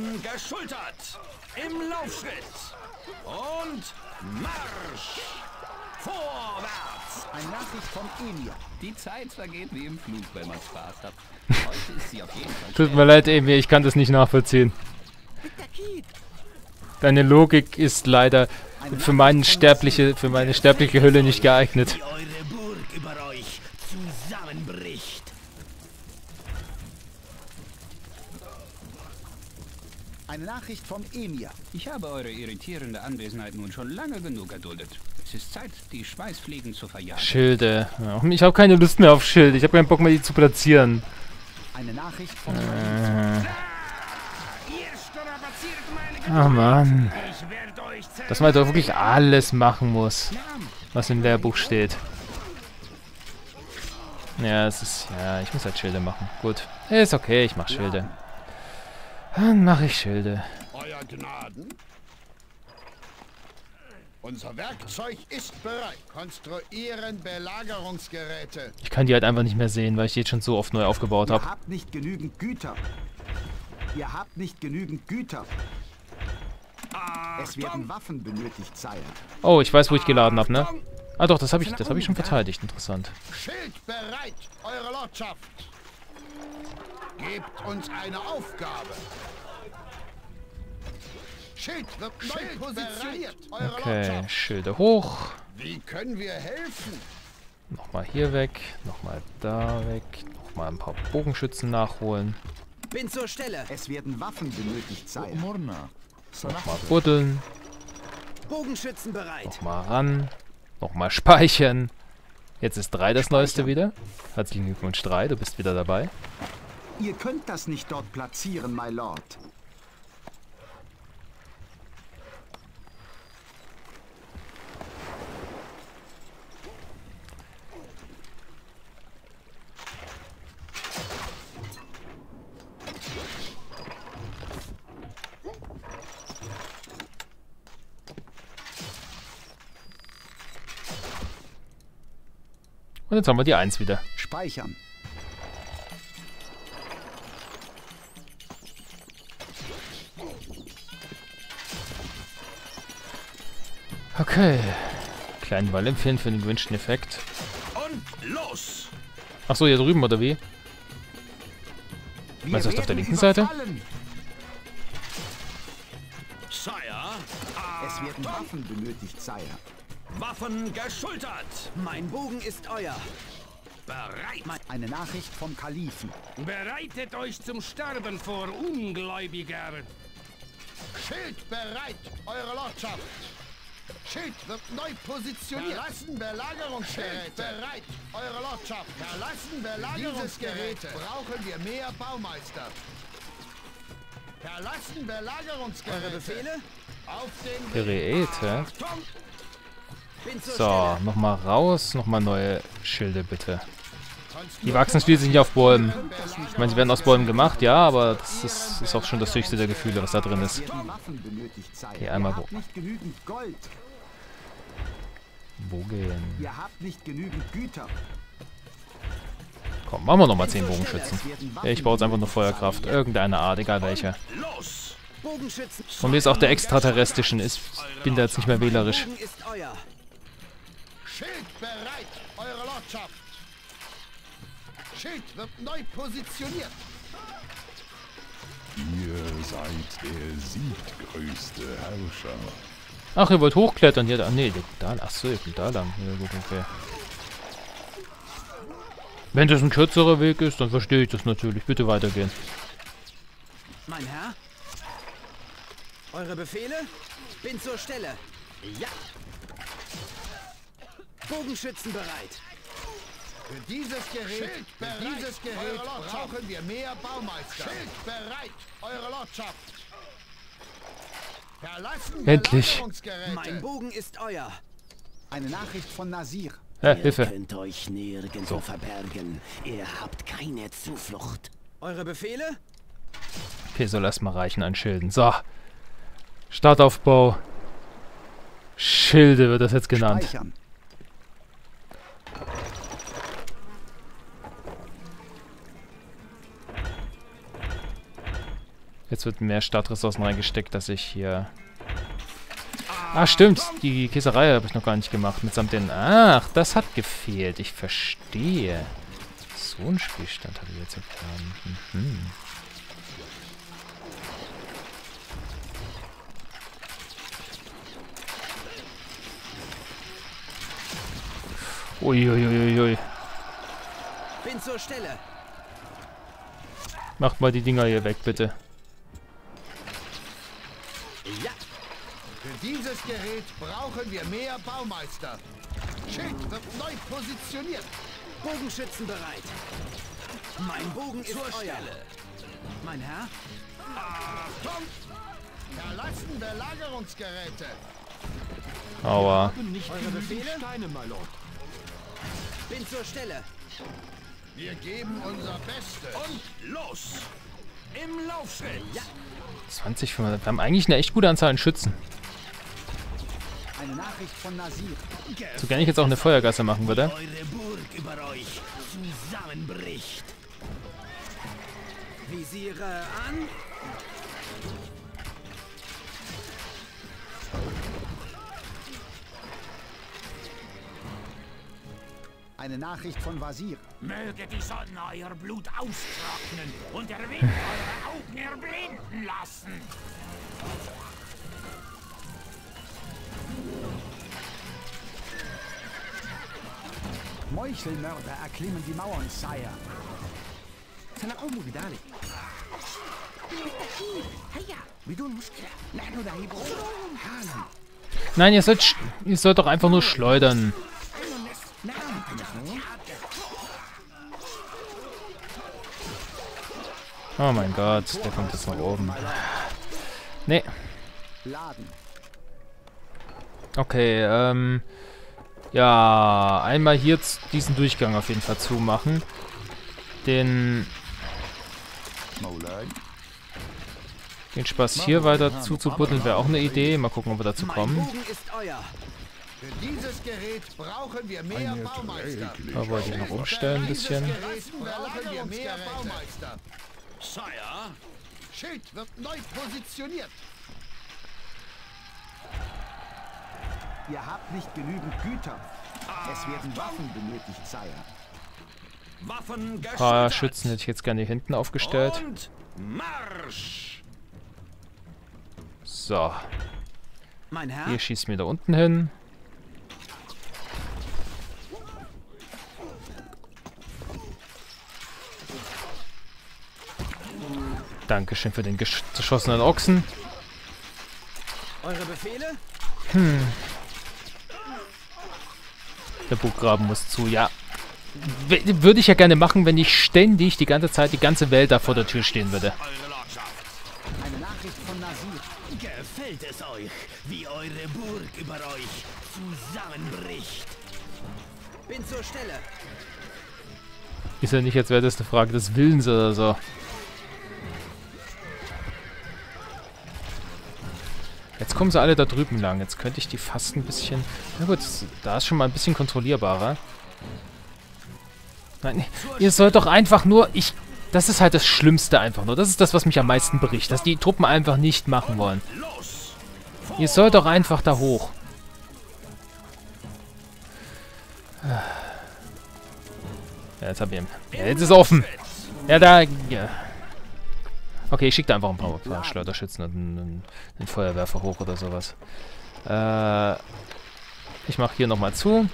Waffen geschultert! Im Laufschritt! Und Marsch! Vorwärts! Eine Nachricht vom Emir. Die Zeit vergeht wie im Flug, wenn man Spaß hat. Heute ist sie auf jeden Fall Tut mir leid, Emil, ich kann das nicht nachvollziehen. Deine Logik ist leider für, meinen sterbliche, für meine sterbliche Hülle nicht geeignet. Wie eure Burg über euch zusammenbricht. Eine Nachricht vom Emir. Ich habe eure irritierende Anwesenheit nun schon lange genug erduldet. Es ist Zeit, die Schweißfliegen zu verjagen. Schilde. Ja, ich habe keine Lust mehr auf Schilde. Ich habe keinen Bock mehr, die zu platzieren. Eine Nachricht vom Äh. Ach man. Dass man doch wirklich alles machen muss, was im Lehrbuch steht. Ja, es ist... Ja, ich muss halt Schilde machen. Gut. Ist okay, ich mach Schilde. Dann mache ich Schilde. Euer Gnaden. Unser Werkzeug ist bereit. Konstruieren Belagerungsgeräte. Ich kann die halt einfach nicht mehr sehen, weil ich die jetzt schon so oft neu aufgebaut Ihr habe. habt nicht genügend Güter. Ihr habt nicht genügend Güter. Es werden Waffen benötigt, Sire. Oh, ich weiß, wo ich geladen habe, ne? Ah doch, das habe ich, das habe ich schon verteidigt. Interessant. Schild bereit, Eure Lordschaft. Gebt uns eine Aufgabe. Schild wird Schild neu positioniert. Eure okay, Landschaft. Schilde hoch. Wie können wir helfen? Nochmal hier weg, nochmal da weg, nochmal ein paar Bogenschützen nachholen. Bin zur Stelle. Es werden Waffen benötigt sein. Nochmal buddeln. Bogenschützen bereit. Nochmal ran. Nochmal speichern. Jetzt ist 3 das Neueste wieder. Herzlichen Glückwunsch 3, du bist wieder dabei. Ihr könnt das nicht dort platzieren, my lord. Und jetzt haben wir die 1 wieder. Speichern. Okay. Kleinen Ball empfehlen für den gewünschten Effekt. Und los! Achso, hier drüben, oder wie? Du das auf der linken Seite? Sire, Es werden Waffen benötigt, Sire. Waffen geschultert! Mein Bogen ist euer. Bereit! Eine Nachricht vom Kalifen. Bereitet euch zum Sterben vor, Ungläubiger. Schild bereit, Eure Lordschaft. Schild wird neu positioniert. Verlassen Belagerungsgeräte. Schild bereit, Eure Lordschaft. Verlassen Belagerungsgeräte. brauchen wir mehr Baumeister. Verlassen Belagerungsgeräte. Eure Befehle? Auf den Geräte. So, nochmal raus. Nochmal neue Schilde, bitte. Die wachsen schließlich nicht auf Bäumen. Ich meine, sie werden aus Bäumen gemacht, ja, aber das ist, ist auch schon das höchste der Gefühle, was da drin ist. Okay, einmal wo- Bogen. Ihr habt nicht genügend Güter. Komm, machen wir nochmal 10 Bogenschützen. Ich baue jetzt einfach nur Feuerkraft. Irgendeine Art, egal welche. Von mir ist auch der extraterrestrischen ist. Bin da jetzt nicht mehr wählerisch. Schild bereit, Eure Lordschaft. Schild wird neu positioniert. Ihr seid der siebtgrößte Herrscher. Ach, ihr wollt hochklettern hier. Ah, nee, da, ach so, ihr kommt da lang. Ja, gut, okay. Wenn das ein kürzerer Weg ist, dann verstehe ich das natürlich. Bitte weitergehen. Mein Herr? Eure Befehle? Bin zur Stelle. Ja. Bogenschützen bereit. Für dieses Gerät, für dieses Gerät brauchen wir mehr Baumeister. Schild bereit, Eure Lordschaft. Endlich. Mein Bogen ist euer. Eine Nachricht von Nasir. Ja, Ihr Hilfe. könnt euch nirgendwo verbergen. Ihr habt keine Zuflucht. Eure Befehle? Okay, soll erstmal reichen an Schilden. So. Startaufbau. Schilde wird das jetzt genannt. Speichern. Jetzt wird mehr Startressourcen reingesteckt, dass ich hier... Ah, stimmt. Die Käserei habe ich noch gar nicht gemacht. Mitsamt den... Ach, das hat gefehlt. Ich verstehe. So ein Spielstand hatte ich jetzt erfahren. Mhm. Uiuiuiui. Bin zur Stelle. Macht mal die Dinger hier weg, bitte. Ja. Für dieses Gerät brauchen wir mehr Baumeister. Schild wird neu positioniert. Bogenschützen bereit. Mein Bogen ist Zur euer. Stelle. Mein Herr? Achtung! Verlassen Belagerungsgeräte. Aua. Nicht Eure Befehle? Steine, my Lord. Bin zur Stelle. Wir geben unser Bestes. Und los! Im Laufschritt! Ja. 20 für... Wir haben eigentlich eine echt gute Anzahl an Schützen. So gerne ich jetzt auch eine Feuergasse machen würde. Eure Burg über euch zusammenbricht. Visiere an. Eine Nachricht von Vasir. Möge die Sonne euer Blut austrocknen und der Wind eure Augen erblinden lassen. Meuchelmörder erklimmen die Mauern, Sire. سنقوم بذلك بالتأكيد هيا بدون مشكلة نحن ذاهبون حالا Nein, ihr sollt, sch- ihr sollt doch einfach nur schleudern. Oh mein Gott, der kommt jetzt nach oben. Nee. Okay, ähm... Ja, einmal hier diesen Durchgang auf jeden Fall zumachen. Den... Den Spaß hier weiter zuzubuddeln wäre auch eine Idee. Mal gucken, ob wir dazu kommen. Da wollte ich noch umstellen ein bisschen. Sire, Schild wird neu positioniert. Ihr habt nicht genügend Güter. Es werden Waffen benötigt, Sire. Waffen Ein gestattet. paar Schützen hätte ich jetzt gerne hier hinten aufgestellt. Und Marsch! So, Mein Herr? hier schießen wir da unten hin. Dankeschön für den gesch- geschossenen Ochsen. Eure Befehle? Der Burggraben muss zu, ja. Würde ich ja gerne machen, wenn ich ständig die ganze Zeit die ganze Welt da vor der Tür stehen würde. Eine Nachricht von Nasir. Gefällt es euch, wie eure Burg über euch zusammenbricht? Bin zur Stelle. Ist ja nicht, als wäre das eine Frage des Willens oder so. Jetzt kommen sie alle da drüben lang. Jetzt könnte ich die fast ein bisschen... Na gut, da ist schon mal ein bisschen kontrollierbarer. Nein, ihr sollt doch einfach nur... Ich... Das ist halt das Schlimmste einfach nur. Das ist das, was mich am meisten berichtet. Dass die Truppen einfach nicht machen wollen. Ihr sollt doch einfach da hoch. Ja, jetzt hab ich ihn. Ja, jetzt ist offen. Ja, da... Ja. Okay, ich schicke da einfach ein paar, paar Schleuderschützen und einen, einen- einen Feuerwerfer hoch oder sowas. Äh, ich mache hier nochmal zu.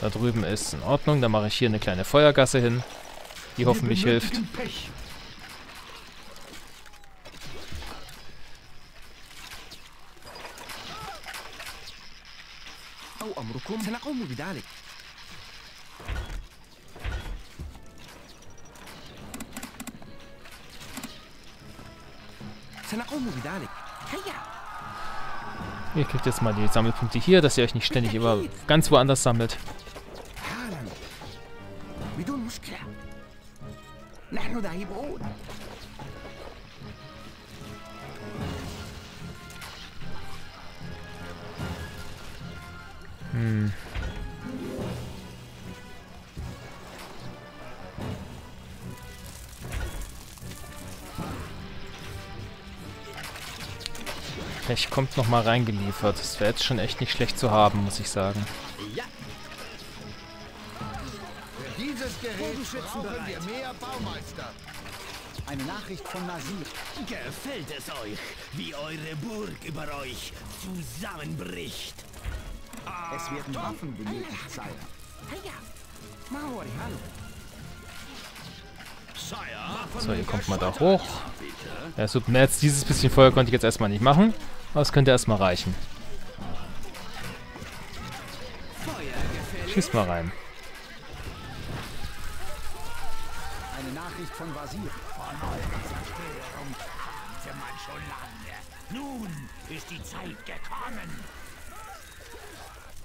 Da drüben ist in Ordnung. Dann mache ich hier eine kleine Feuergasse hin, die hoffentlich Wir hilft. benötigen Pech. أو أمركم سنقوم بذلك Ihr kriegt jetzt mal die Sammelpunkte hier, dass ihr euch nicht ständig immer ganz woanders sammelt. Hm. Pech kommt nochmal reingeliefert. Das wäre jetzt schon echt nicht schlecht zu haben, muss ich sagen. Ja. Dieses Gerät brauchen wir mehr Baumeister. Eine Nachricht von Nasir. Gefällt es euch, wie eure Burg über euch zusammenbricht? Es werden Waffen benötigt, Sire. So, hier kommt man da hoch. Ja, so, jetzt dieses bisschen Feuer konnte ich jetzt erstmal nicht machen. Aber es könnte erstmal reichen. Schieß mal rein. Eine Nachricht von Vasir. Von eurer Zerstörung hatte man schon lange. Nun ist die Zeit gekommen.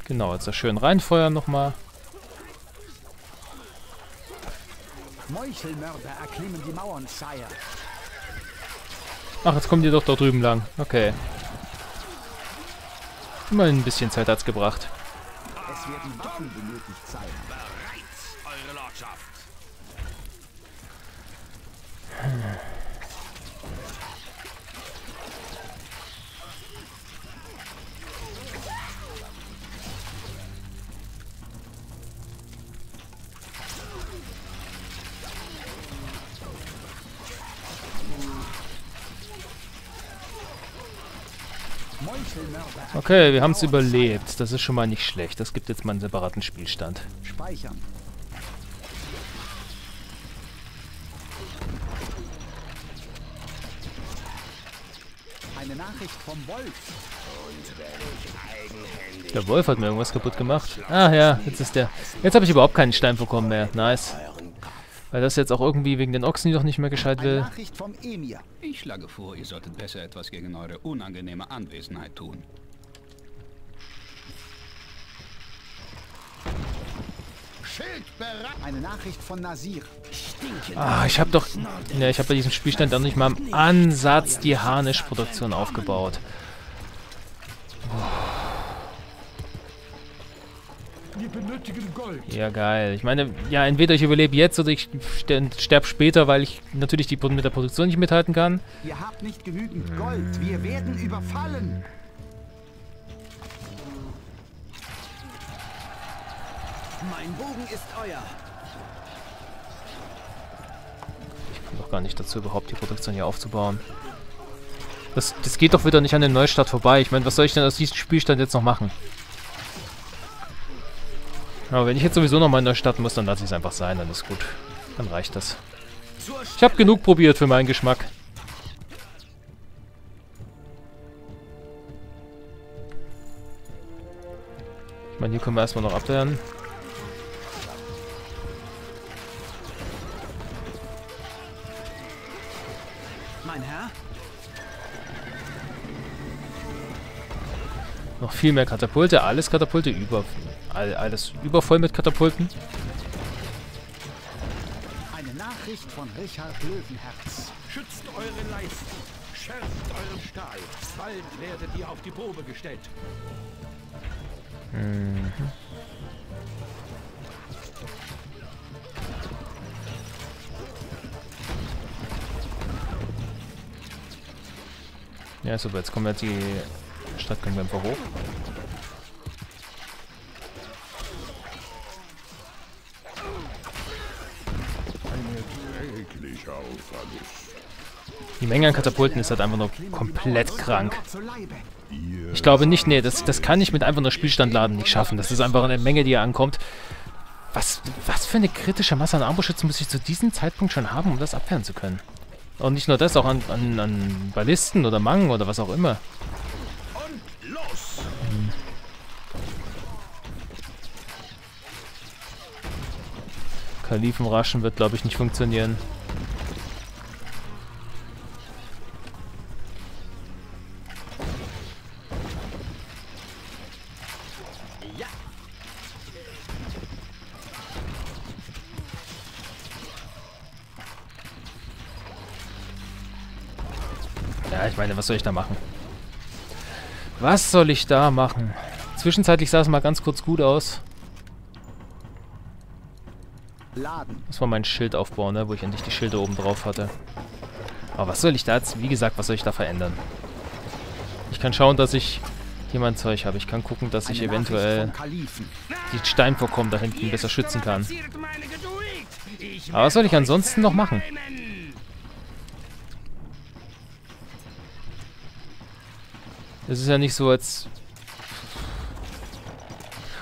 Genau, jetzt da schön reinfeuern nochmal. Meuchelmörder erklimmen die Mauern, Sire. Ach, jetzt kommt ihr doch da drüben lang. Okay. Immerhin ein bisschen Zeit hat's gebracht. Es werden Waffen benötigt, Sire. Bereit, eure Lordschaft. Meuchelmörder Okay, wir haben es überlebt. Das ist schon mal nicht schlecht. Das gibt jetzt mal einen separaten Spielstand. speichern. Eine Nachricht vom Wolf. Der Wolf hat mir irgendwas kaputt gemacht. Ah ja, jetzt ist der... Jetzt habe ich überhaupt keinen Stein bekommen mehr. Nice. Weil das jetzt auch irgendwie wegen den Ochsen doch nicht mehr gescheit Eine will. Nachricht vom Emir. Ich schlage vor, ihr solltet besser etwas gegen eure unangenehme Anwesenheit tun. Schild bereit. Eine Nachricht von Nasir. Ah, ich habe doch... Ne, ich habe bei diesem Spielstand auch nicht mal im Ansatz die Harnisch-Produktion aufgebaut. Gold. Ja, geil. Ich meine, ja, entweder ich überlebe jetzt oder ich ster- sterb später, weil ich natürlich die, mit der Produktion nicht mithalten kann. Ihr habt nicht genügend Gold. Wir werden überfallen. Mein Bogen ist euer. Ich komme doch gar nicht dazu, überhaupt die Produktion hier aufzubauen. Das, das geht doch wieder nicht an den Neustart vorbei. Ich meine, was soll ich denn aus diesem Spielstand jetzt noch machen? Aber wenn ich jetzt sowieso nochmal neu starten muss, dann lasse ich es einfach sein, dann ist gut. Dann reicht das. Ich habe genug probiert für meinen Geschmack. Ich meine, hier können wir erstmal noch abwehren. Mein Herr? Noch viel mehr Katapulte, alles Katapulte, über, all, alles übervoll mit Katapulten. Eine Nachricht von Richard Löwenherz. Schützt eure Leisten. Schärft euren Stahl. Bald werdet ihr auf die Probe gestellt. Mhm. Ja, super, jetzt kommen jetzt die Stadtkämpfer hoch. Verlust. Die Menge an Katapulten ist halt einfach nur komplett krank. Ich glaube nicht, nee, das, das kann ich mit einfach nur Spielstandladen nicht schaffen. Das ist einfach eine Menge, die hier ankommt. Was, was für eine kritische Masse an Armbrustschützen muss ich zu diesem Zeitpunkt schon haben, um das abwehren zu können? Und nicht nur das, auch an, an, an Ballisten oder Mangen oder was auch immer. Los! Kalifenraschen wird, glaube ich, nicht funktionieren. Ja, ich meine, was soll ich da machen? Was soll ich da machen? Zwischenzeitlich sah es mal ganz kurz gut aus. Laden. Das war mein Schildaufbau, ne? Wo ich endlich die Schilder oben drauf hatte. Aber was soll ich da jetzt... Wie gesagt, was soll ich da verändern? Ich kann schauen, dass ich hier mein Zeug habe. Ich kann gucken, dass ich eventuell die Steinvorkommen da hinten besser schützen kann. Aber was soll ich ansonsten noch machen? Es ist ja nicht so, als...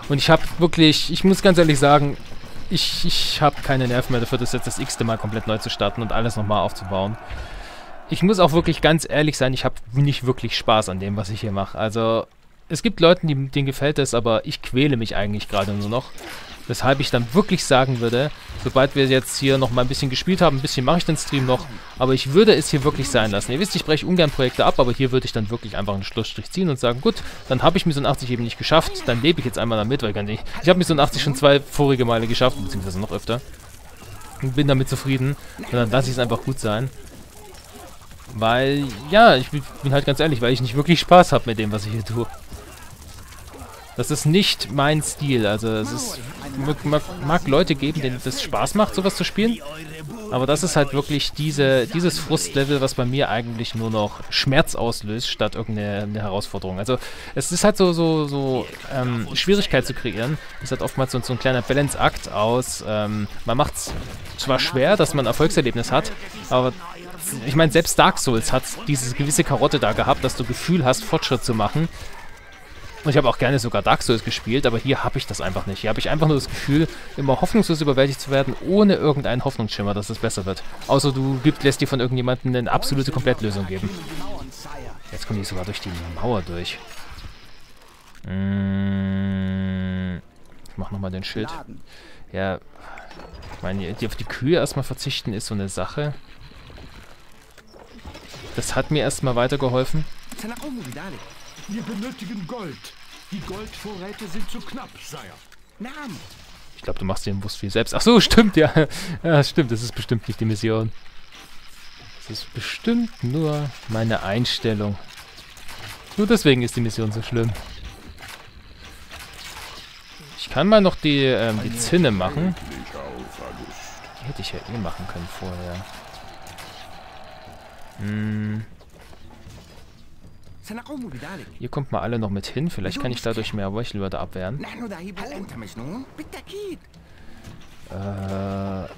Und ich habe wirklich... Ich muss ganz ehrlich sagen, ich, ich habe keine Nerven mehr dafür, das jetzt das x-te Mal komplett neu zu starten und alles nochmal aufzubauen. Ich muss auch wirklich ganz ehrlich sein, ich habe nicht wirklich Spaß an dem, was ich hier mache. Also, es gibt Leuten, die, denen gefällt es, aber ich quäle mich eigentlich gerade nur noch. Weshalb ich dann wirklich sagen würde, sobald wir jetzt hier noch mal ein bisschen gespielt haben, ein bisschen mache ich den Stream noch, aber ich würde es hier wirklich sein lassen. Ihr wisst, ich breche ungern Projekte ab, aber hier würde ich dann wirklich einfach einen Schlussstrich ziehen und sagen, gut, dann habe ich Mission 80 eben nicht geschafft, dann lebe ich jetzt einmal damit, weil ehrlich, ich habe Mission 80 schon zwei vorige Male geschafft, beziehungsweise noch öfter. Und bin damit zufrieden und dann lasse ich es einfach gut sein. Weil, ja, ich bin halt ganz ehrlich, weil ich nicht wirklich Spaß habe mit dem, was ich hier tue. Das ist nicht mein Stil. Also es ist, mag, mag Leute geben, denen das Spaß macht, sowas zu spielen. Aber das ist halt wirklich diese, dieses Frustlevel, was bei mir eigentlich nur noch Schmerz auslöst, statt irgendeine Herausforderung. Also es ist halt so, so, so ähm, Schwierigkeit zu kreieren. Es ist halt oftmals so, so ein kleiner Balance-Akt aus, ähm, man macht es zwar schwer, dass man ein Erfolgserlebnis hat, aber ich meine, selbst Dark Souls hat diese gewisse Karotte da gehabt, dass du Gefühl hast, Fortschritt zu machen. Und ich habe auch gerne sogar Dark Souls gespielt, aber hier habe ich das einfach nicht. Hier habe ich einfach nur das Gefühl, immer hoffnungslos überwältigt zu werden, ohne irgendeinen Hoffnungsschimmer, dass es besser wird. Außer du gibst, lässt dir von irgendjemandem eine absolute Komplettlösung geben. Jetzt komme ich sogar durch die Mauer durch. Mmh. Ich mach nochmal den Schild. Ja, ich meine, die auf die Kühe erstmal verzichten ist so eine Sache. Das hat mir erstmal weitergeholfen. Wir benötigen Gold. Die Goldvorräte sind zu knapp, Sire. Namen. Ich glaube, du machst dir bewusst viel selbst. Ach so, stimmt, ja. Ja, stimmt. Das ist bestimmt nicht die Mission. Das ist bestimmt nur meine Einstellung. Nur deswegen ist die Mission so schlimm. Ich kann mal noch die, ähm, die Zinne machen. Die hätte ich ja eh machen können vorher. Hm. Ihr kommt mal alle noch mit hin. Vielleicht kann ich dadurch mehr Wöchelwörter abwehren. Äh...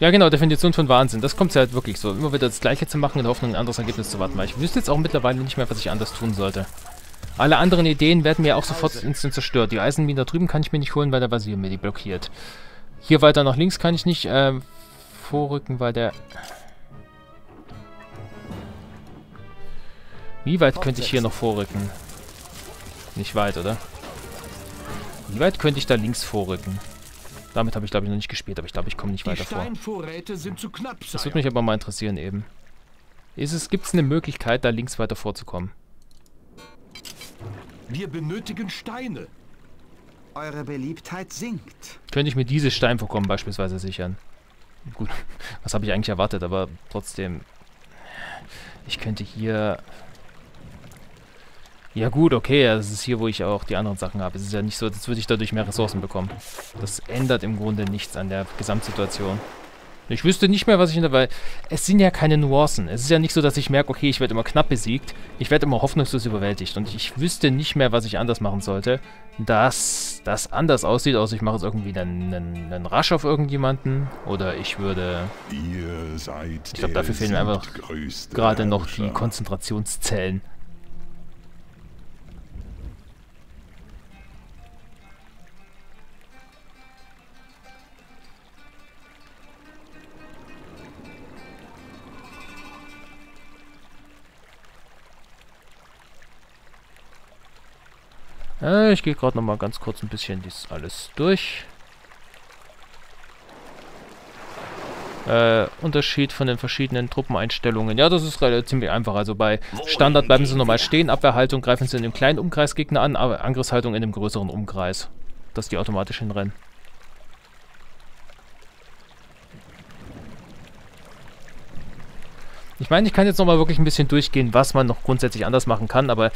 Ja genau, Definition von Wahnsinn. Das kommt ja halt wirklich so. Immer wieder das Gleiche zu machen, in der Hoffnung, ein anderes Ergebnis zu warten. Weil ich wüsste jetzt auch mittlerweile nicht mehr, was ich anders tun sollte. Alle anderen Ideen werden mir auch sofort instant zerstört. Die Eisenmine da drüben kann ich mir nicht holen, weil der Vasir mir die blockiert. Hier weiter nach links kann ich nicht äh, vorrücken, weil der... Wie weit könnte ich hier noch vorrücken? Nicht weit, oder? Wie weit könnte ich da links vorrücken? Damit habe ich, glaube ich, noch nicht gespielt, aber ich glaube, ich komme nicht weiter vor. Das würde mich aber mal interessieren eben. Ist es, gibt es eine Möglichkeit, da links weiter vorzukommen? Wir benötigen Steine. Eure Beliebtheit sinkt. Könnte ich mir dieses Steinvorkommen beispielsweise sichern. Gut, was habe ich eigentlich erwartet, aber trotzdem... Ich könnte hier... Ja gut, okay, das ist hier, wo ich auch die anderen Sachen habe. Es ist ja nicht so, als würde ich dadurch mehr Ressourcen bekommen. Das ändert im Grunde nichts an der Gesamtsituation. Ich wüsste nicht mehr, was ich hinter... Weil es sind ja keine Nuancen. Es ist ja nicht so, dass ich merke, okay, ich werde immer knapp besiegt. Ich werde immer hoffnungslos überwältigt. Und ich wüsste nicht mehr, was ich anders machen sollte, dass das anders aussieht. Außer ich mache jetzt irgendwie einen, einen, einen Rush auf irgendjemanden. Oder ich würde... ich glaube, dafür fehlen mir einfach gerade noch die Konzentrationszellen. Äh, ich gehe gerade nochmal ganz kurz ein bisschen dies alles durch. Äh, Unterschied von den verschiedenen Truppeneinstellungen. Ja, das ist äh, ziemlich einfach. Also bei Standard bleiben sie normal stehen, Abwehrhaltung greifen sie in dem kleinen Umkreis Gegner an, aber Angriffshaltung in dem größeren Umkreis. Dass die automatisch hinrennen. Ich meine, ich kann jetzt nochmal wirklich ein bisschen durchgehen, was man noch grundsätzlich anders machen kann, aber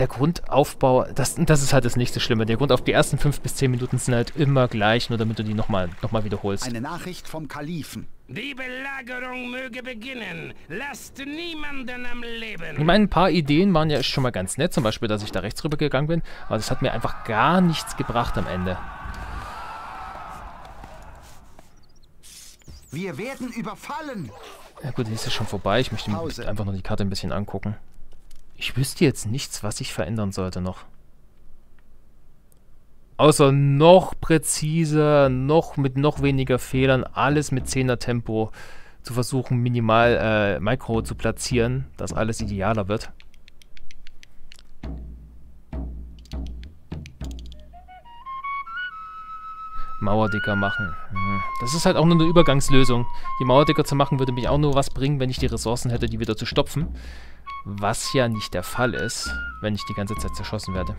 der Grundaufbau, das, das ist halt das nächste Schlimme. Der Grund auf die ersten 5 bis 10 Minuten sind halt immer gleich, nur damit du die nochmal noch mal wiederholst. Eine Nachricht vom Kalifen. Die Belagerung möge beginnen. Lasst niemanden am Leben. Ich meine, ein paar Ideen waren ja schon mal ganz nett, zum Beispiel, dass ich da rechts rüber gegangen bin, aber das hat mir einfach gar nichts gebracht am Ende. Wir werden überfallen. Ja gut, die ist ja schon vorbei. Ich möchte mir einfach nur die Karte ein bisschen angucken. Ich wüsste jetzt nichts, was ich verändern sollte noch. Außer noch präziser, noch mit noch weniger Fehlern, alles mit 10er Tempo zu versuchen, minimal äh, Micro zu platzieren, dass alles idealer wird. Mauer dicker machen. Hm. Das ist halt auch nur eine Übergangslösung. Die Mauer dicker zu machen würde mich auch nur was bringen, wenn ich die Ressourcen hätte, die wieder zu stopfen. Was ja nicht der Fall ist, wenn ich die ganze Zeit zerschossen werde.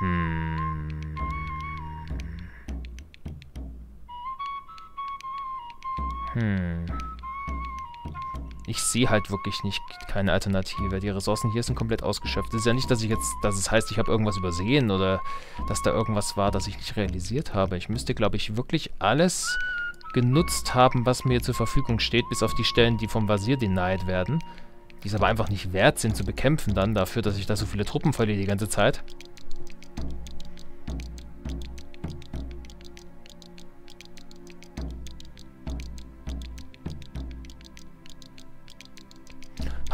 Hm. Hm. Ich sehe halt wirklich nicht keine Alternative. Die Ressourcen hier sind komplett ausgeschöpft. Es ist ja nicht, dass ich jetzt, dass es heißt, ich habe irgendwas übersehen oder dass da irgendwas war, das ich nicht realisiert habe. Ich müsste, glaube ich, wirklich alles genutzt haben, was mir zur Verfügung steht, bis auf die Stellen, die vom Vasir denied werden. Die es aber einfach nicht wert sind zu bekämpfen dann, dafür, dass ich da so viele Truppen verliere die ganze Zeit.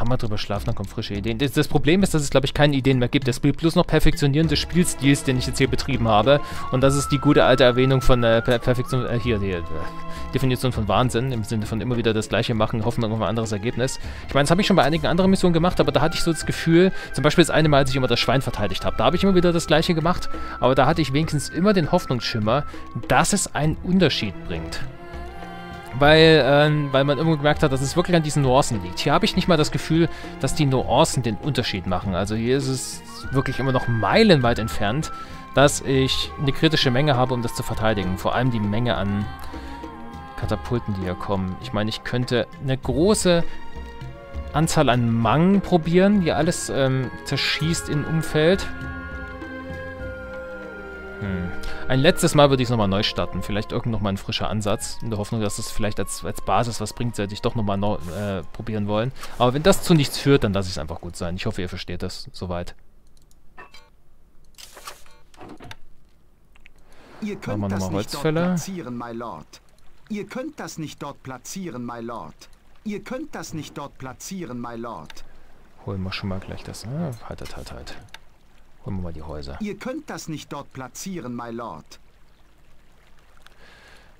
Hammer drüber schlafen, dann kommen frische Ideen. Das, das Problem ist, dass es, glaube ich, keine Ideen mehr gibt. Es gibt bloß noch Perfektionieren des Spielstils, den ich jetzt hier betrieben habe. Und das ist die gute alte Erwähnung von äh, per Perfektion, äh, hier, die äh, Definition von Wahnsinn, im Sinne von immer wieder das Gleiche machen, hoffen auf ein anderes Ergebnis. Ich meine, das habe ich schon bei einigen anderen Missionen gemacht, aber da hatte ich so das Gefühl, zum Beispiel das eine Mal, als ich immer das Schwein verteidigt habe, da habe ich immer wieder das Gleiche gemacht, aber da hatte ich wenigstens immer den Hoffnungsschimmer, dass es einen Unterschied bringt. Weil, ähm, weil man immer gemerkt hat, dass es wirklich an diesen Nuancen liegt. Hier habe ich nicht mal das Gefühl, dass die Nuancen den Unterschied machen. Also hier ist es wirklich immer noch meilenweit entfernt, dass ich eine kritische Menge habe, um das zu verteidigen. Vor allem die Menge an Katapulten, die hier kommen. Ich meine, ich könnte eine große Anzahl an Mangen probieren, die alles ähm, zerschießt im Umfeld. Hm. Ein letztes Mal würde ich es nochmal neu starten. Vielleicht irgend nochmal ein frischer Ansatz. In der Hoffnung, dass es vielleicht als, als Basis was bringt, sollte ich doch nochmal neu, äh, probieren wollen. Aber wenn das zu nichts führt, dann lasse ich es einfach gut sein. Ich hoffe, ihr versteht das soweit. Ihr könnt Machen wir das nochmal nicht dort Holzfäller. platzieren, my lord. Ihr könnt das nicht dort platzieren, my lord. Ihr könnt das nicht dort platzieren, my lord. Holen wir schon mal gleich das. Ah, halt, halt, halt, halt. Holen wir mal die Häuser. Ihr könnt das nicht dort platzieren, my lord.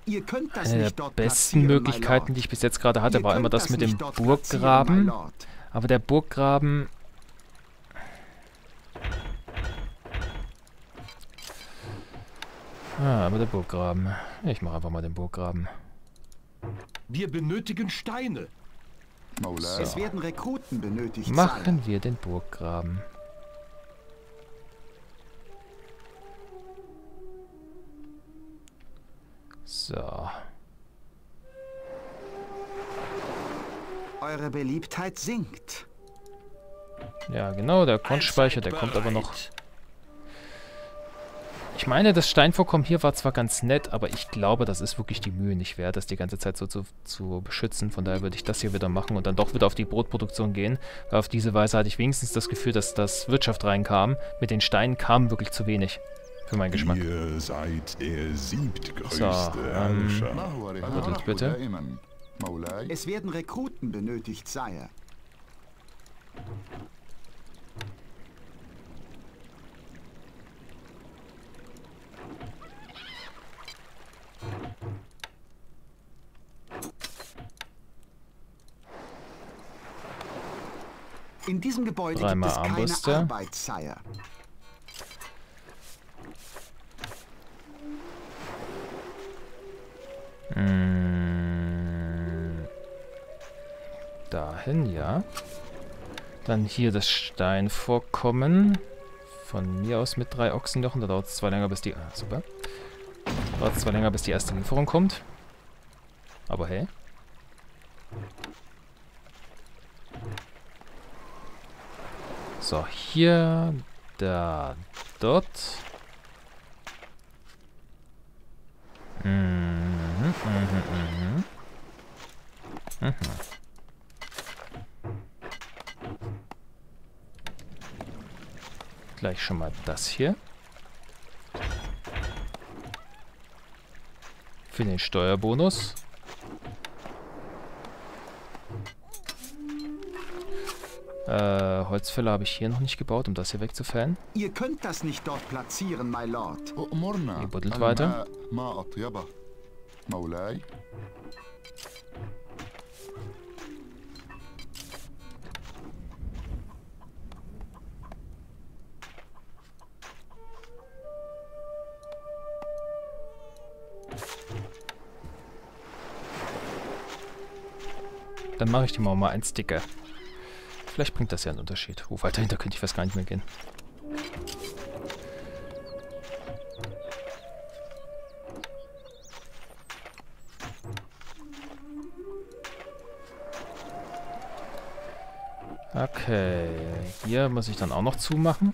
Ihr könnt das Eine der nicht dort besten Möglichkeiten, die ich bis jetzt gerade hatte, Ihr war immer das das mit dem Burggraben. Aber der Burggraben... Ah, aber der Burggraben. Ich mache einfach mal den Burggraben. Wir benötigen Steine. Es werden Rekruten benötigt. Machen wir den Burggraben. So. Eure Beliebtheit sinkt. Ja, genau, der Kornspeicher, der kommt aber noch. Ich meine, das Steinvorkommen hier war zwar ganz nett, aber ich glaube, das ist wirklich die Mühe nicht wert, das die ganze Zeit so zu, zu beschützen. Von daher würde ich das hier wieder machen und dann doch wieder auf die Brotproduktion gehen. Weil auf diese Weise hatte ich wenigstens das Gefühl, dass das Wirtschaft reinkam. Mit den Steinen kam wirklich zu wenig. Für meinen Geschmack. Ihr seid der siebtgrößte So, ähm, bitte. Es werden Rekruten benötigt, Sire. In diesem Gebäude Dreimal gibt es keine Armbrüste. Arbeit, Sire. Mm. Dahin, ja. Dann hier das Steinvorkommen. Von mir aus mit drei Ochsenjochen. Da dauert es zwei länger bis die... Ah, super. Dauert zwar länger, bis die erste Lieferung kommt. Aber hey. So, hier, da, dort. Mhm, mhm, mhm. Gleich schon mal das hier. Für den Steuerbonus. Äh, Holzfäller habe ich hier noch nicht gebaut, um das hier wegzufällen. Ihr könnt das nicht dort platzieren, my lord. Ihr buddelt weiter. Dann mache ich die Mauer mal ein Sticker. Vielleicht bringt das ja einen Unterschied. Oh, weiter hinter könnte ich fast gar nicht mehr gehen. Okay, hier muss ich dann auch noch zumachen.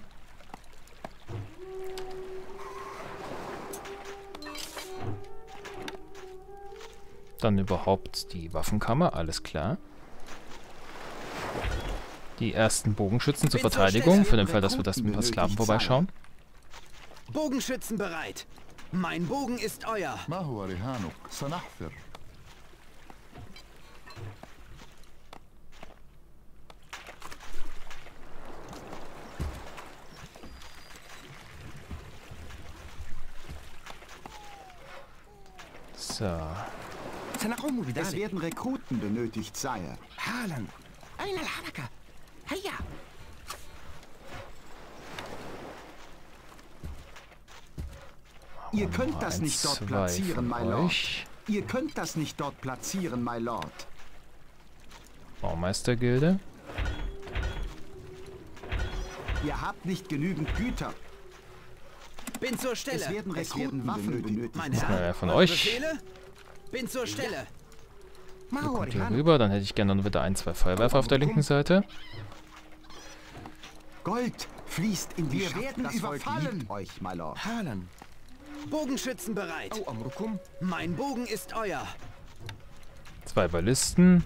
Dann überhaupt die Waffenkammer, alles klar. Die ersten Bogenschützen zur Verteidigung, für den Fall, dass wir das mit ein paar Sklaven vorbeischauen. Bogenschützen bereit. Mein Bogen ist euer. So. Es werden Rekruten benötigt, Sire. Harlan. Ein Alhanaka. Heya! Ihr könnt Nummer das nicht dort platzieren, my lord. Ihr könnt das nicht dort platzieren, my lord. Baumeistergilde. Ihr habt nicht genügend Güter. Bin zur Stelle. Es werden, es werden Waffen benötigt. Mein Herr, von euch. Befehle? Bin zur Stelle. Ihr kommt hier rüber, dann hätte ich gerne noch wieder ein, zwei Feuerwerfer auf der linken Seite. Gold fließt in die Wir Stadt. werden überfallen. Volk euch, my Lord. Herrn. Bogenschützen bereit. Oh, Amrukum. Mein Bogen ist euer. Zwei Ballisten.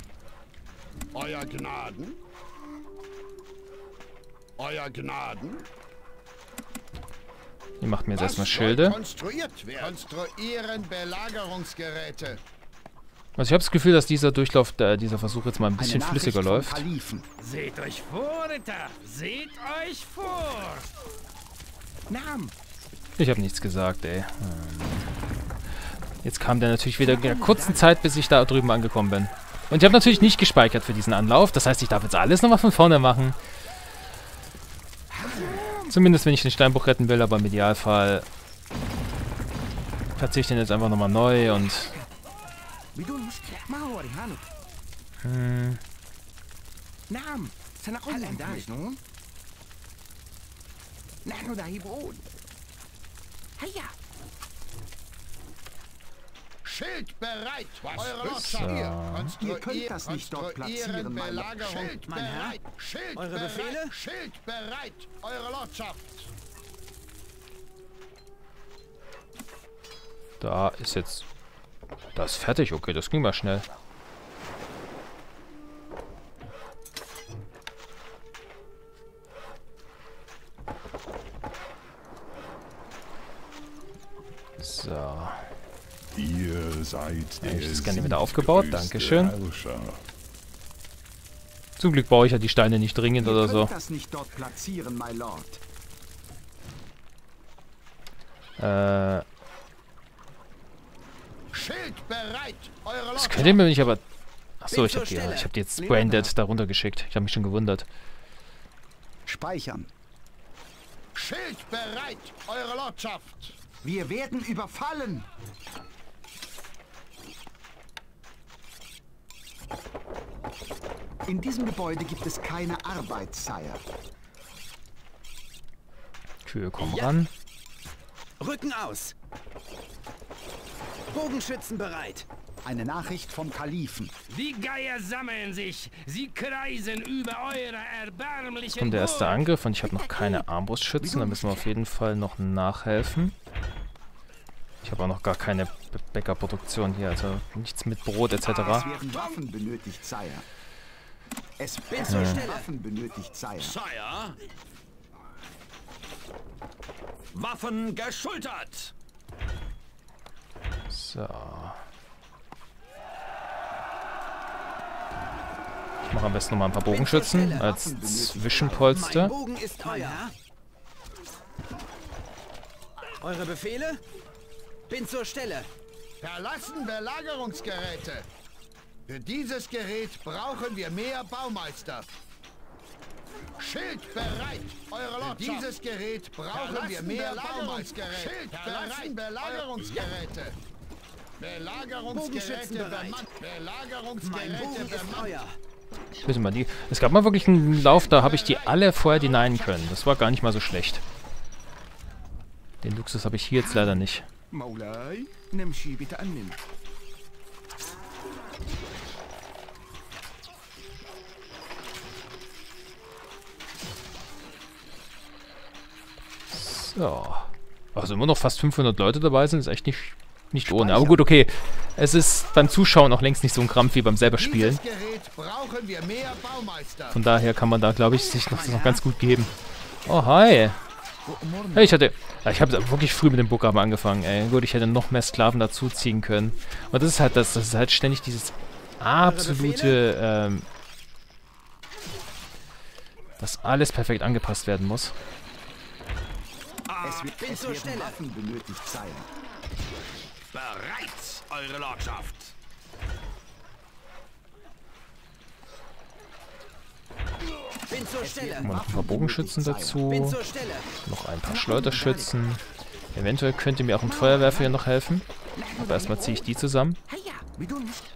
Euer Gnaden. Euer Gnaden. Ihr macht mir jetzt erstmal Schilde. Konstruiert werden. Konstruieren Belagerungsgeräte. Also ich habe das Gefühl, dass dieser Durchlauf, äh, dieser Versuch jetzt mal ein bisschen flüssiger läuft. Seht euch vor, Ritter! Seht euch vor! Namen! Ich habe nichts gesagt, ey. Jetzt kam der natürlich wieder in der kurzen Zeit, bis ich da drüben angekommen bin. Und ich habe natürlich nicht gespeichert für diesen Anlauf. Das heißt, ich darf jetzt alles nochmal von vorne machen. Zumindest, wenn ich den Steinbruch retten will, aber im Idealfall ...verzichte ich den jetzt einfach nochmal neu und بدون مشكلة ما هو رهانك؟ Hm, نعم سنقوم هل أنت بذلك مجنون؟ نحن ذاهبون هيا Schild bereit, eure So. Lordschaft. Ihr könnt das nicht dort platzieren, mein Lord. Belagerung. Schild, mein Herr. bereit. Schild Eure bereit. Befehle? Schild bereit, eure Lordschaft. da ist jetzt... das ist fertig. Okay, das ging mal schnell. So. Ihr seid der ich das gerne wieder aufgebaut, Dankeschön. Herrscher. Zum Glück brauche ich ja die Steine nicht dringend Ihr oder so. das nicht dort platzieren, my lord. Äh, das Lordschaft. könnt ihr mir nicht aber... Achso, ich habe die, ich hab die jetzt. Braindead darunter geschickt. Ich habe mich schon gewundert. Speichern. Schild bereit, eure Lordschaft. Wir werden überfallen. In diesem Gebäude gibt es keine Arbeit, Sire. Kühe kommen Ja. ran. Rücken aus. Bogenschützen bereit. Eine Nachricht vom Kalifen. Die Geier sammeln sich. Sie kreisen über eure erbärmlichen Kommt der erste. Angriff und ich habe noch keine Armbrustschützen. Da müssen wir auf jeden Fall noch nachhelfen. Ich habe auch noch gar keine Bäckerproduktion hier, also nichts mit Brot etc. Es Waffen benötigt, Sire. Es zur werden Stelle. Waffen benötigt, Sire. Sire. Waffen geschultert. So. Ich mache am besten nochmal ein paar Bogenschützen als Zwischenpolster. Bogen ist euer. Eure Befehle? Bin zur Stelle. Verlassen Belagerungsgeräte. Für dieses Gerät brauchen wir mehr Baumeister. Schild bereit, eure Lordschaft. Dieses Gerät brauchen Verlassen wir mehr Baumalsgerät. Schild bereit, Belagerungsgeräte. Belagerungsgeräte bemannt. Belagerungsgeräte bemannt. Ich weiß mal, die, es gab mal wirklich einen Lauf, da habe ich die alle vorher denyen können. Das war gar nicht mal so schlecht. Den Luxus habe ich hier jetzt leider nicht. Maulai, nimm sie bitte an. So. Also immer noch fast 500 Leute dabei sind, ist echt nicht, nicht ohne. Aber gut, okay. Es ist beim Zuschauen auch längst nicht so ein Krampf wie beim selber Spielen. Von daher kann man da, glaube ich, sich noch, noch ganz gut geben. Oh, hi. Hey, ich hatte... Ich habe wirklich früh mit dem Programm angefangen, ey. Gut, ich hätte noch mehr Sklaven dazuziehen können. Und das ist halt das, das ist halt ständig dieses absolute, ähm, dass alles perfekt angepasst werden muss. Es, wird, Bin es zur werden Stelle. Waffen benötigt, Sire. Bereit, eure Lordschaft. Bin zur Stelle. Mal noch ein paar Bogenschützen Bin dazu. zur Stelle. Noch ein paar Schleuderschützen. Eventuell könnte mir auch ein Feuerwerfer hier noch helfen. Aber erstmal ziehe ich die zusammen.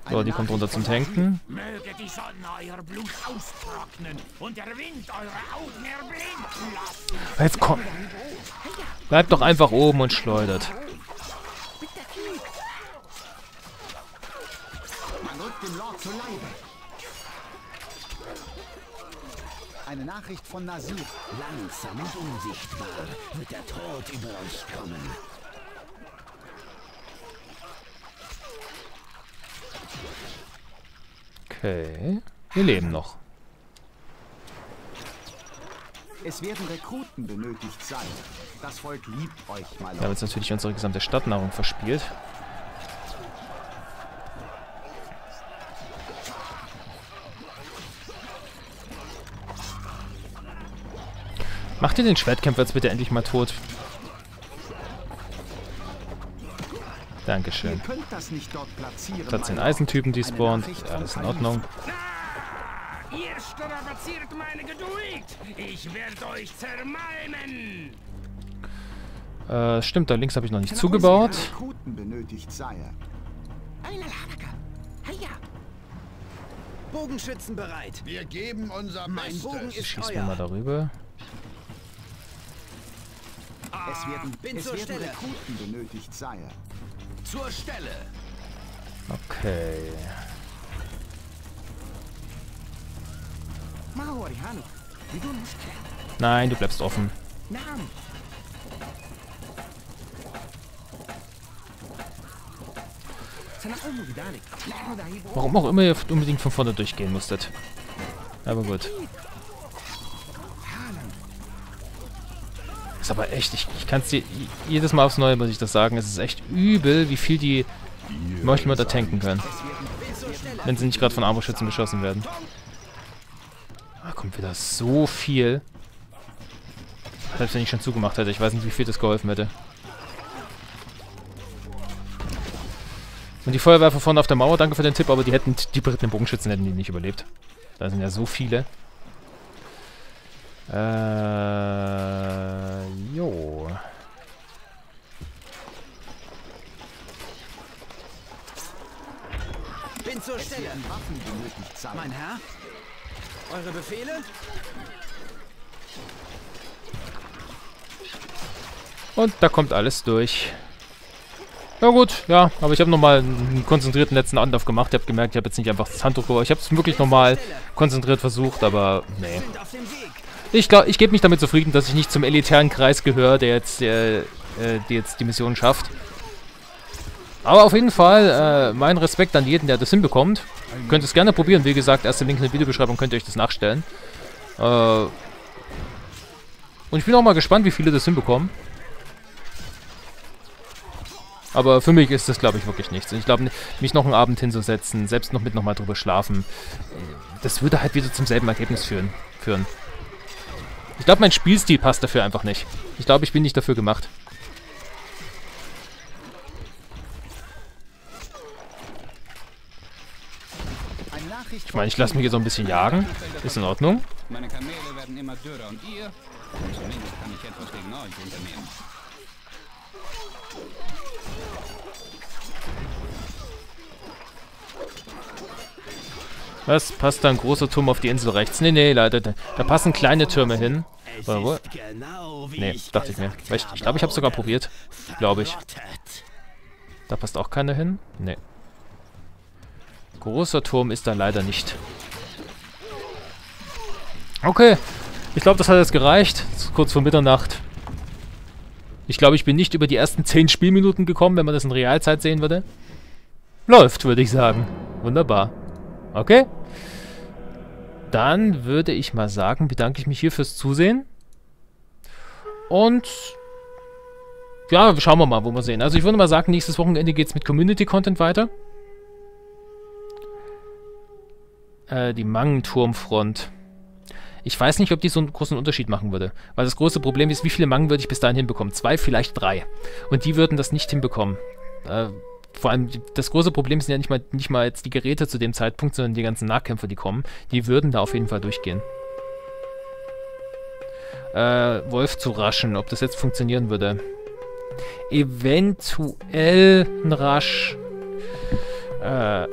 So, die kommt runter zum Tanken. Möge die Sonne euer Blut austrocknen und der Wind eure Augen erblinden lassen. Jetzt komm. Bleibt doch einfach oben und schleudert. Man rückt dem Lord zu Leibe. Eine Nachricht von Nasir. Langsam und unsichtbar wird der Tod über euch kommen. Okay. Wir leben noch. Es werden Rekruten benötigt, Sire. Das Volk liebt euch, my Wir haben jetzt natürlich unsere gesamte Stadtnahrung verspielt. Macht ihr den Schwertkämpfer jetzt bitte endlich mal tot? Dankeschön. könnt das nicht dort platzieren, 14 my Lord. Eisentypen vom das ist in. Ordnung. Ihr strapaziert meine Geduld. Ich werde euch zermalmen. Äh, stimmt, da links habe ich noch nicht zugebaut. Bogenschützen bereit. Wir geben unser Mein Bogen ist Schießen wir mal euer. darüber. Es werden, bin es zur werden Stelle. Rekruten benötigt, Sire. Zur Stelle. Okay. Nein, du bleibst offen. Warum auch immer ihr unbedingt von vorne durchgehen musstet. Aber gut. Ist aber echt, ich, ich kann es dir jedes Mal aufs Neue, muss ich das sagen. Es ist echt übel, wie viel die Meuchelmörder tanken können. Wenn sie nicht gerade von Armbrustschützen beschossen werden. Da kommt wieder so viel. Selbst wenn ich schon zugemacht hätte, ich weiß nicht, wie viel das geholfen hätte. Und die Feuerwerfer vorne auf der Mauer, danke für den Tipp, aber die hätten, die berittenen Bogenschützen hätten die nicht überlebt. Da sind ja so viele. Äh, jo. Bin zur Stelle. Waffen benötigt. Mein Herr? Eure Befehle? Und da kommt alles durch. Ja gut, ja, aber ich habe nochmal einen konzentrierten letzten Anlauf gemacht. Ich habe gemerkt, ich habe jetzt nicht einfach das Handtuch geholt. Ich habe es wirklich nochmal konzentriert versucht, aber nee. Ich glaube, ich gebe mich damit zufrieden, dass ich nicht zum elitären Kreis gehöre, der jetzt, äh, der jetzt die Mission schafft. Aber auf jeden Fall, äh, mein Respekt an jeden, der das hinbekommt. Könnt es gerne probieren. Wie gesagt, erste Link in der Videobeschreibung könnt ihr euch das nachstellen. Äh, und ich bin auch mal gespannt, wie viele das hinbekommen. Aber für mich ist das, glaube ich, wirklich nichts. Ich glaube, mich noch einen Abend hinzusetzen, selbst noch mit nochmal drüber schlafen, das würde halt wieder zum selben Ergebnis führen. führen. Ich glaube, mein Spielstil passt dafür einfach nicht. Ich glaube, ich bin nicht dafür gemacht. Ich meine, ich lasse mich jetzt so ein bisschen jagen. Ist in Ordnung. Meine Kamele werden immer dürrer und ihr, zumindest kann ich etwas gegen euch unternehmen. Was? Passt da ein großer Turm auf die Insel rechts? Nee, nee, leider. Da, passen kleine Türme hin. Oder wo? Nee, dachte ich mir. Ich, ich glaube, ich habe es sogar probiert. Glaube ich. Da passt auch keiner hin? Nee. Großer Turm ist da leider nicht. Okay. Ich glaube, das hat jetzt gereicht. kurz vor Mitternacht. Ich glaube, ich bin nicht über die ersten 10 Spielminuten gekommen, wenn man das in Realzeit sehen würde. Läuft, würde ich sagen. Wunderbar. Okay. Dann würde ich mal sagen, bedanke ich mich hier fürs Zusehen. Und ja, schauen wir mal, wo wir sehen. Also ich würde mal sagen, nächstes Wochenende geht es mit Community-Content weiter. Äh, die Mangenturmfront. Ich weiß nicht, ob die so einen großen Unterschied machen würde. Weil das große Problem ist, wie viele Mangen würde ich bis dahin hinbekommen? Zwei, vielleicht drei. Und die würden das nicht hinbekommen. Äh, vor allem das große Problem sind ja nicht mal, nicht mal jetzt die Geräte zu dem Zeitpunkt, sondern die ganzen Nahkämpfer, die kommen. Die würden da auf jeden Fall durchgehen. Äh, Wolf zu raschen, ob das jetzt funktionieren würde. Eventuell ein Rasch. Äh,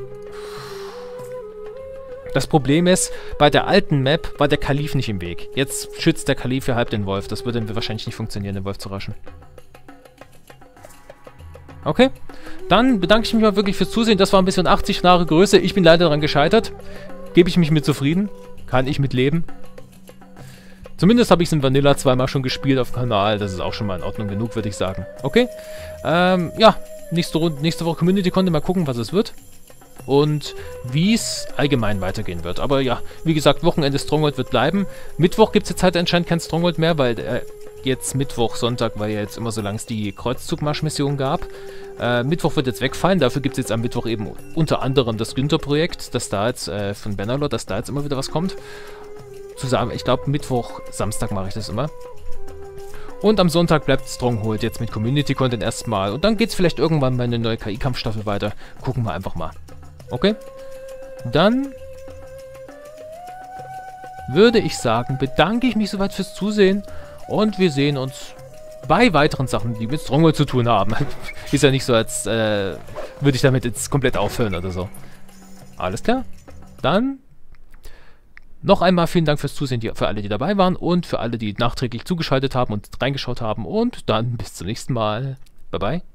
das Problem ist, bei der alten Map war der Kalif nicht im Weg. Jetzt schützt der Kalif ja halb den Wolf. Das würde wahrscheinlich nicht funktionieren, den Wolf zu raschen. Okay. Dann bedanke ich mich mal wirklich fürs Zusehen. Das war ein bisschen 80 Jahre Größe. Ich bin leider daran gescheitert. Gebe ich mich mit zufrieden. Kann ich mit leben. Zumindest habe ich es in Vanilla zweimal schon gespielt auf Kanal. Das ist auch schon mal in Ordnung genug, würde ich sagen. Okay. Ähm, ja. Nächste, nächste Woche Community konnte mal gucken, was es wird. Und wie es allgemein weitergehen wird. Aber ja, wie gesagt, Wochenende Stronghold wird bleiben. Mittwoch gibt es jetzt halt anscheinend kein Stronghold mehr, weil äh, jetzt Mittwoch, Sonntag war ja jetzt immer so lang es die Kreuzzugmarschmission gab. Äh, Mittwoch wird jetzt wegfallen, dafür gibt es jetzt am Mittwoch eben unter anderem das Günther-Projekt, das da jetzt äh, von Bannerlord, dass da jetzt immer wieder was kommt. Zusammen, ich glaube Mittwoch, Samstag mache ich das immer. Und am Sonntag bleibt Stronghold jetzt mit Community-Content erstmal. Und dann geht es vielleicht irgendwann bei einer neuen KI-Kampfstaffel weiter. Gucken wir einfach mal. Okay? Dann würde ich sagen, bedanke ich mich soweit fürs Zusehen. Und wir sehen uns bei weiteren Sachen, die mit Stronghold zu tun haben. Ist ja nicht so, als äh, würde ich damit jetzt komplett aufhören oder so. Alles klar. Dann noch einmal vielen Dank fürs Zusehen für alle, die dabei waren und für alle, die nachträglich zugeschaltet haben und reingeschaut haben. Und dann bis zum nächsten Mal. Bye bye.